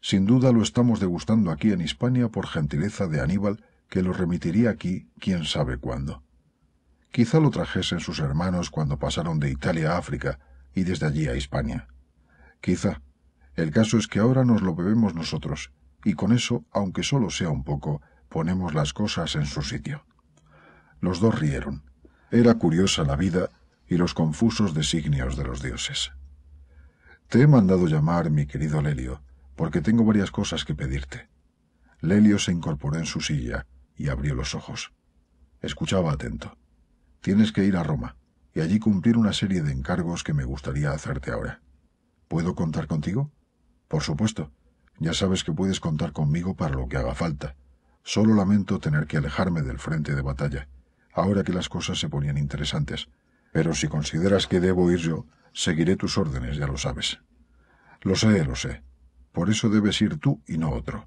Speaker 2: Sin duda lo estamos degustando aquí en Hispania por gentileza de Aníbal, que lo remitiría aquí quién sabe cuándo. Quizá lo trajesen sus hermanos cuando pasaron de Italia a África y desde allí a Hispania. Quizá. El caso es que ahora nos lo bebemos nosotros, y con eso, aunque solo sea un poco, ponemos las cosas en su sitio. Los dos rieron. Era curiosa la vida y los confusos designios de los dioses. Te he mandado llamar, mi querido Lelio, porque tengo varias cosas que pedirte. Lelio se incorporó en su silla y abrió los ojos. Escuchaba atento. Tienes que ir a Roma y allí cumplir una serie de encargos que me gustaría hacerte ahora. ¿Puedo contar contigo? Por supuesto. Ya sabes que puedes contar conmigo para lo que haga falta. Solo lamento tener que alejarme del frente de batalla, ahora que las cosas se ponían interesantes. Pero si consideras que debo ir yo, seguiré tus órdenes, ya lo sabes. Lo sé, lo sé. Por eso debes ir tú y no otro.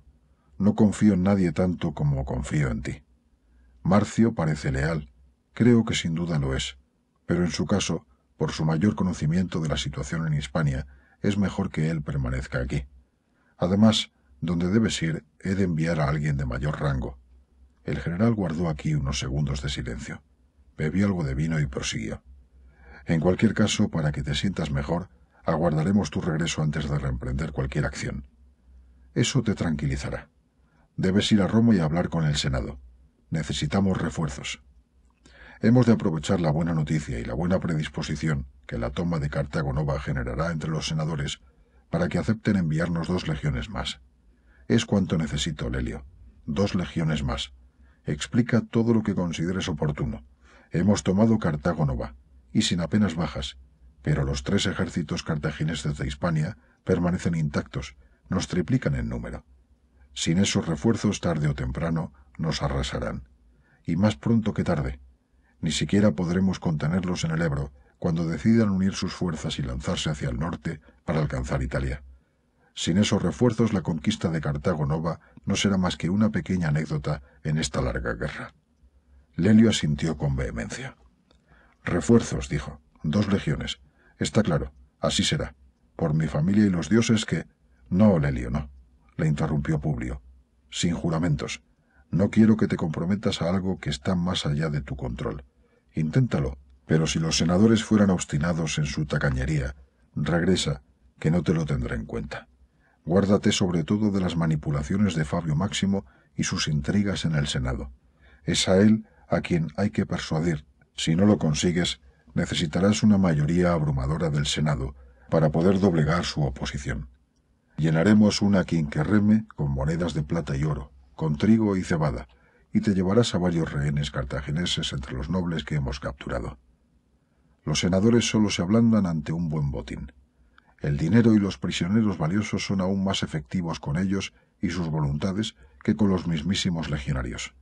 Speaker 2: No confío en nadie tanto como confío en ti. Marcio parece leal, Creo que sin duda lo es, pero en su caso, por su mayor conocimiento de la situación en Hispania, es mejor que él permanezca aquí. Además, donde debes ir, he de enviar a alguien de mayor rango. El general guardó aquí unos segundos de silencio. Bebió algo de vino y prosiguió. En cualquier caso, para que te sientas mejor, aguardaremos tu regreso antes de reemprender cualquier acción. Eso te tranquilizará. Debes ir a Roma y hablar con el Senado. Necesitamos refuerzos. Hemos de aprovechar la buena noticia y la buena predisposición que la toma de Cartago Nova generará entre los senadores para que acepten enviarnos dos legiones más. Es cuanto necesito, Lelio. Dos legiones más. Explica todo lo que consideres oportuno. Hemos tomado Cartago Nova, y sin apenas bajas, pero los tres ejércitos cartagineses de Hispania permanecen intactos, nos triplican en número. Sin esos refuerzos, tarde o temprano, nos arrasarán. Y más pronto que tarde, ni siquiera podremos contenerlos en el Ebro cuando decidan unir sus fuerzas y lanzarse hacia el norte para alcanzar Italia. Sin esos refuerzos la conquista de Cartago Nova no será más que una pequeña anécdota en esta larga guerra. Lelio asintió con vehemencia. Refuerzos, dijo. Dos legiones. Está claro. Así será. Por mi familia y los dioses que... No, Lelio, no. Le interrumpió Publio. Sin juramentos. No quiero que te comprometas a algo que está más allá de tu control. Inténtalo, pero si los senadores fueran obstinados en su tacañería, regresa, que no te lo tendré en cuenta. Guárdate sobre todo de las manipulaciones de Fabio Máximo y sus intrigas en el Senado. Es a él a quien hay que persuadir. Si no lo consigues, necesitarás una mayoría abrumadora del Senado para poder doblegar su oposición. Llenaremos una quinquerreme con monedas de plata y oro, con trigo y cebada, y te llevarás a varios rehenes cartagineses entre los nobles que hemos capturado. Los senadores solo se ablandan ante un buen botín. El dinero y los prisioneros valiosos son aún más efectivos con ellos y sus voluntades que con los mismísimos legionarios.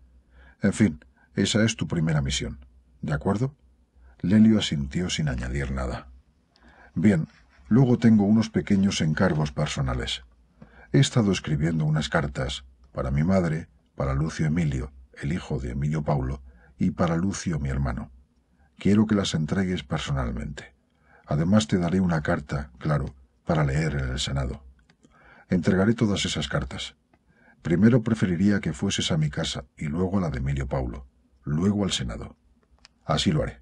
Speaker 2: En fin, esa es tu primera misión. ¿De acuerdo? Lelio asintió sin añadir nada. Bien, luego tengo unos pequeños encargos personales. He estado escribiendo unas cartas, para mi madre, para Lucio Emilio, el hijo de Emilio Paulo, y para Lucio, mi hermano. Quiero que las entregues personalmente. Además te daré una carta, claro, para leer en el Senado. Entregaré todas esas cartas. Primero preferiría que fueses a mi casa y luego a la de Emilio Paulo, luego al Senado. Así lo haré.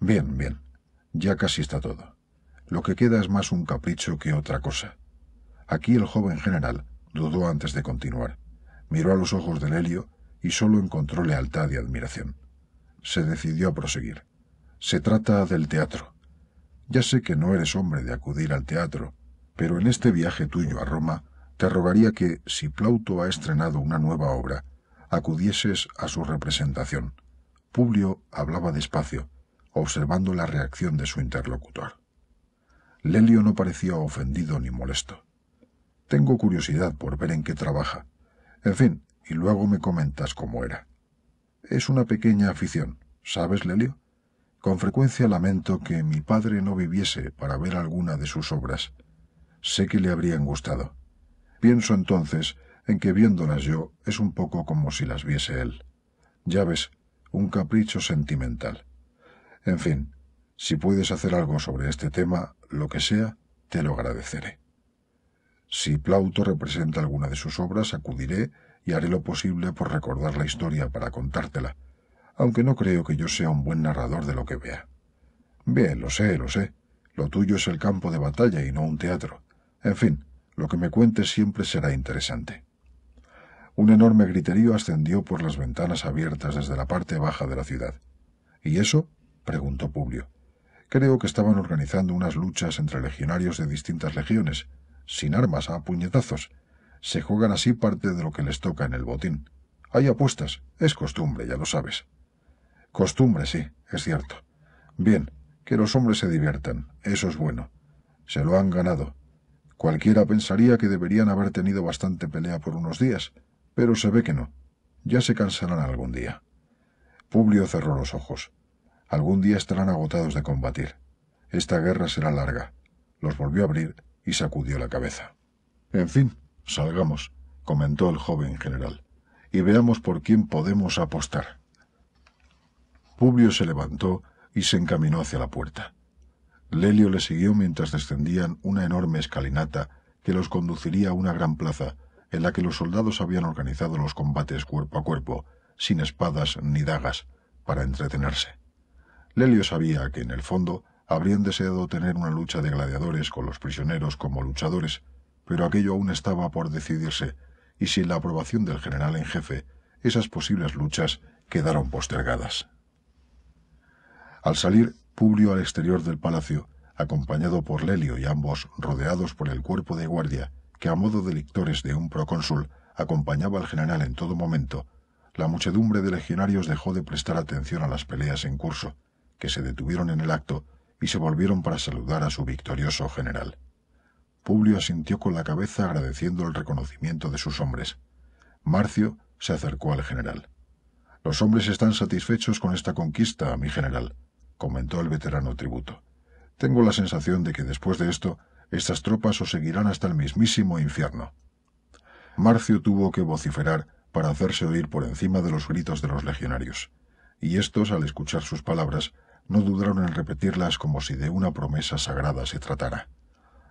Speaker 2: Bien, bien. Ya casi está todo. Lo que queda es más un capricho que otra cosa. Aquí el joven general dudó antes de continuar. Miró a los ojos de Lelio y sólo encontró lealtad y admiración. Se decidió a proseguir. Se trata del teatro. Ya sé que no eres hombre de acudir al teatro, pero en este viaje tuyo a Roma te rogaría que, si Plauto ha estrenado una nueva obra, acudieses a su representación. Publio hablaba despacio, observando la reacción de su interlocutor. Lelio no parecía ofendido ni molesto. Tengo curiosidad por ver en qué trabaja. En fin, y luego me comentas cómo era. Es una pequeña afición, ¿sabes, Lelio? Con frecuencia lamento que mi padre no viviese para ver alguna de sus obras. Sé que le habrían gustado. Pienso entonces en que viéndolas yo es un poco como si las viese él. Ya ves, un capricho sentimental. En fin, si puedes hacer algo sobre este tema, lo que sea, te lo agradeceré. Si Plauto representa alguna de sus obras, acudiré y haré lo posible por recordar la historia para contártela, aunque no creo que yo sea un buen narrador de lo que vea. Bien, lo sé, lo sé. Lo tuyo es el campo de batalla y no un teatro. En fin, lo que me cuentes siempre será interesante. Un enorme griterío ascendió por las ventanas abiertas desde la parte baja de la ciudad. ¿Y eso? preguntó Publio. Creo que estaban organizando unas luchas entre legionarios de distintas legiones, sin armas, a puñetazos. Se juegan así parte de lo que les toca en el botín. Hay apuestas, es costumbre, ya lo sabes. Costumbre, sí, es cierto. Bien, que los hombres se diviertan, eso es bueno. Se lo han ganado. Cualquiera pensaría que deberían haber tenido bastante pelea por unos días, pero se ve que no. Ya se cansarán algún día. Publio cerró los ojos. Algún día estarán agotados de combatir. Esta guerra será larga. Los volvió a abrir y sacudió la cabeza. En fin, salgamos, comentó el joven general, y veamos por quién podemos apostar. Publio se levantó y se encaminó hacia la puerta. Lelio le siguió mientras descendían una enorme escalinata que los conduciría a una gran plaza en la que los soldados habían organizado los combates cuerpo a cuerpo, sin espadas ni dagas, para entretenerse. Lelio sabía que, en el fondo, habrían deseado tener una lucha de gladiadores con los prisioneros como luchadores, pero aquello aún estaba por decidirse, y sin la aprobación del general en jefe, esas posibles luchas quedaron postergadas. Al salir, Publio al exterior del palacio, acompañado por Lelio y ambos rodeados por el cuerpo de guardia, que a modo de lictores de un procónsul acompañaba al general en todo momento, la muchedumbre de legionarios dejó de prestar atención a las peleas en curso, que se detuvieron en el acto y se volvieron para saludar a su victorioso general. Publio asintió con la cabeza agradeciendo el reconocimiento de sus hombres. Marcio se acercó al general. Los hombres están satisfechos con esta conquista, mi general, comentó el veterano tributo. Tengo la sensación de que después de esto, estas tropas os seguirán hasta el mismísimo infierno. Marcio tuvo que vociferar para hacerse oír por encima de los gritos de los legionarios, y estos, al escuchar sus palabras, no dudaron en repetirlas como si de una promesa sagrada se tratara.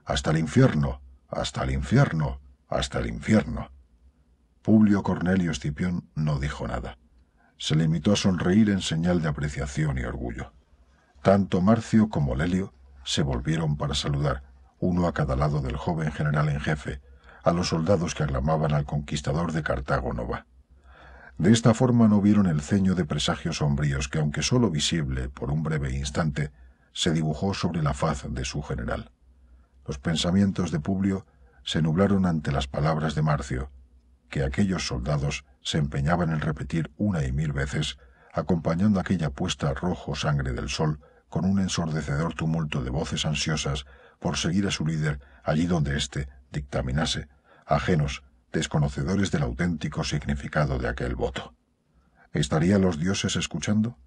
Speaker 2: Hasta el infierno, hasta el infierno, hasta el infierno. Publio Cornelio Escipión no dijo nada. Se limitó a sonreír en señal de apreciación y orgullo. Tanto Marcio como Lelio se volvieron para saludar, uno a cada lado del joven general en jefe, a los soldados que aclamaban al conquistador de Cartago Nova. De esta forma no vieron el ceño de presagios sombríos que, aunque sólo visible por un breve instante, se dibujó sobre la faz de su general. Los pensamientos de Publio se nublaron ante las palabras de Marcio, que aquellos soldados se empeñaban en repetir una y mil veces, acompañando aquella puesta rojo sangre del sol con un ensordecedor tumulto de voces ansiosas por seguir a su líder allí donde éste dictaminase, ajenos desconocedores del auténtico significado de aquel voto. ¿Estarían los dioses escuchando?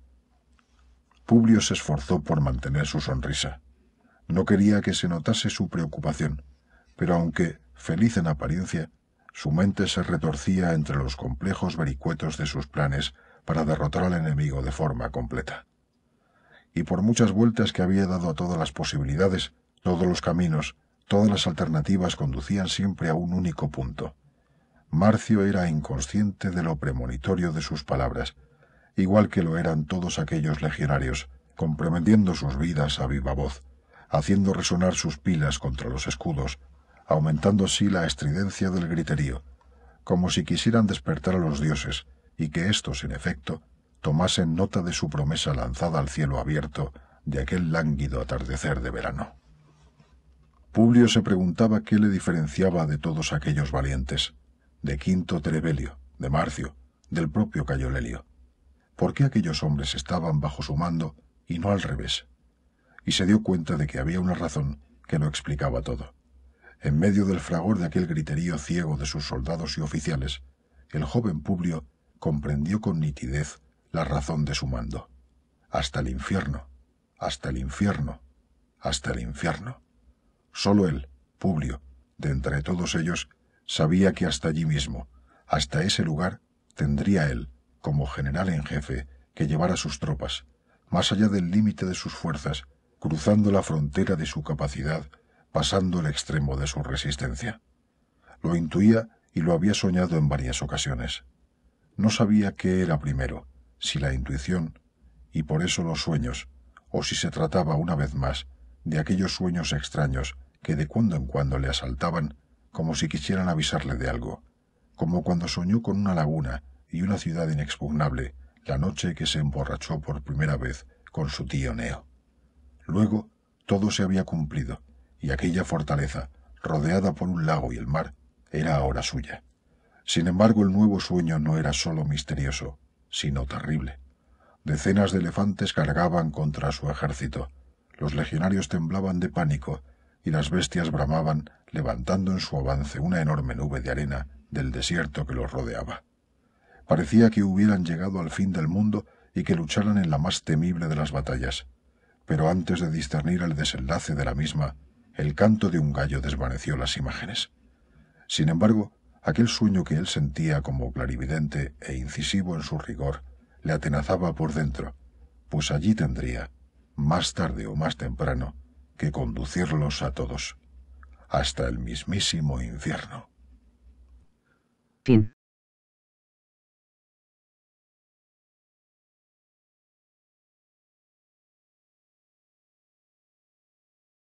Speaker 2: Publio se esforzó por mantener su sonrisa. No quería que se notase su preocupación, pero aunque feliz en apariencia, su mente se retorcía entre los complejos vericuetos de sus planes para derrotar al enemigo de forma completa. Y por muchas vueltas que había dado a todas las posibilidades, todos los caminos, todas las alternativas conducían siempre a un único punto, Marcio era inconsciente de lo premonitorio de sus palabras, igual que lo eran todos aquellos legionarios, comprometiendo sus vidas a viva voz, haciendo resonar sus pilas contra los escudos, aumentando así la estridencia del griterío, como si quisieran despertar a los dioses, y que éstos, en efecto, tomasen nota de su promesa lanzada al cielo abierto de aquel lánguido atardecer de verano. Publio se preguntaba qué le diferenciaba de todos aquellos valientes, de Quinto Trebelio, de Marcio, del propio Cayo Lelio. ¿Por qué aquellos hombres estaban bajo su mando y no al revés? Y se dio cuenta de que había una razón que lo explicaba todo. En medio del fragor de aquel griterío ciego de sus soldados y oficiales, el joven Publio comprendió con nitidez la razón de su mando. Hasta el infierno, hasta el infierno, hasta el infierno. Solo él, Publio, de entre todos ellos, sabía que hasta allí mismo, hasta ese lugar, tendría él, como general en jefe, que llevar a sus tropas, más allá del límite de sus fuerzas, cruzando la frontera de su capacidad, pasando el extremo de su resistencia. Lo intuía y lo había soñado en varias ocasiones. No sabía qué era primero, si la intuición, y por eso los sueños, o si se trataba una vez más de aquellos sueños extraños que de cuando en cuando le asaltaban como si quisieran avisarle de algo, como cuando soñó con una laguna y una ciudad inexpugnable la noche que se emborrachó por primera vez con su tío Neo. Luego todo se había cumplido, y aquella fortaleza, rodeada por un lago y el mar, era ahora suya. Sin embargo, el nuevo sueño no era sólo misterioso, sino terrible. Decenas de elefantes cargaban contra su ejército. Los legionarios temblaban de pánico y las bestias bramaban, levantando en su avance una enorme nube de arena del desierto que los rodeaba. Parecía que hubieran llegado al fin del mundo y que lucharan en la más temible de las batallas. Pero antes de discernir el desenlace de la misma, el canto de un gallo desvaneció las imágenes. Sin embargo, Aquel sueño que él sentía como clarividente e incisivo en su rigor le atenazaba por dentro, pues allí tendría, más tarde o más temprano, que conducirlos a todos, hasta el mismísimo infierno.
Speaker 3: Fin.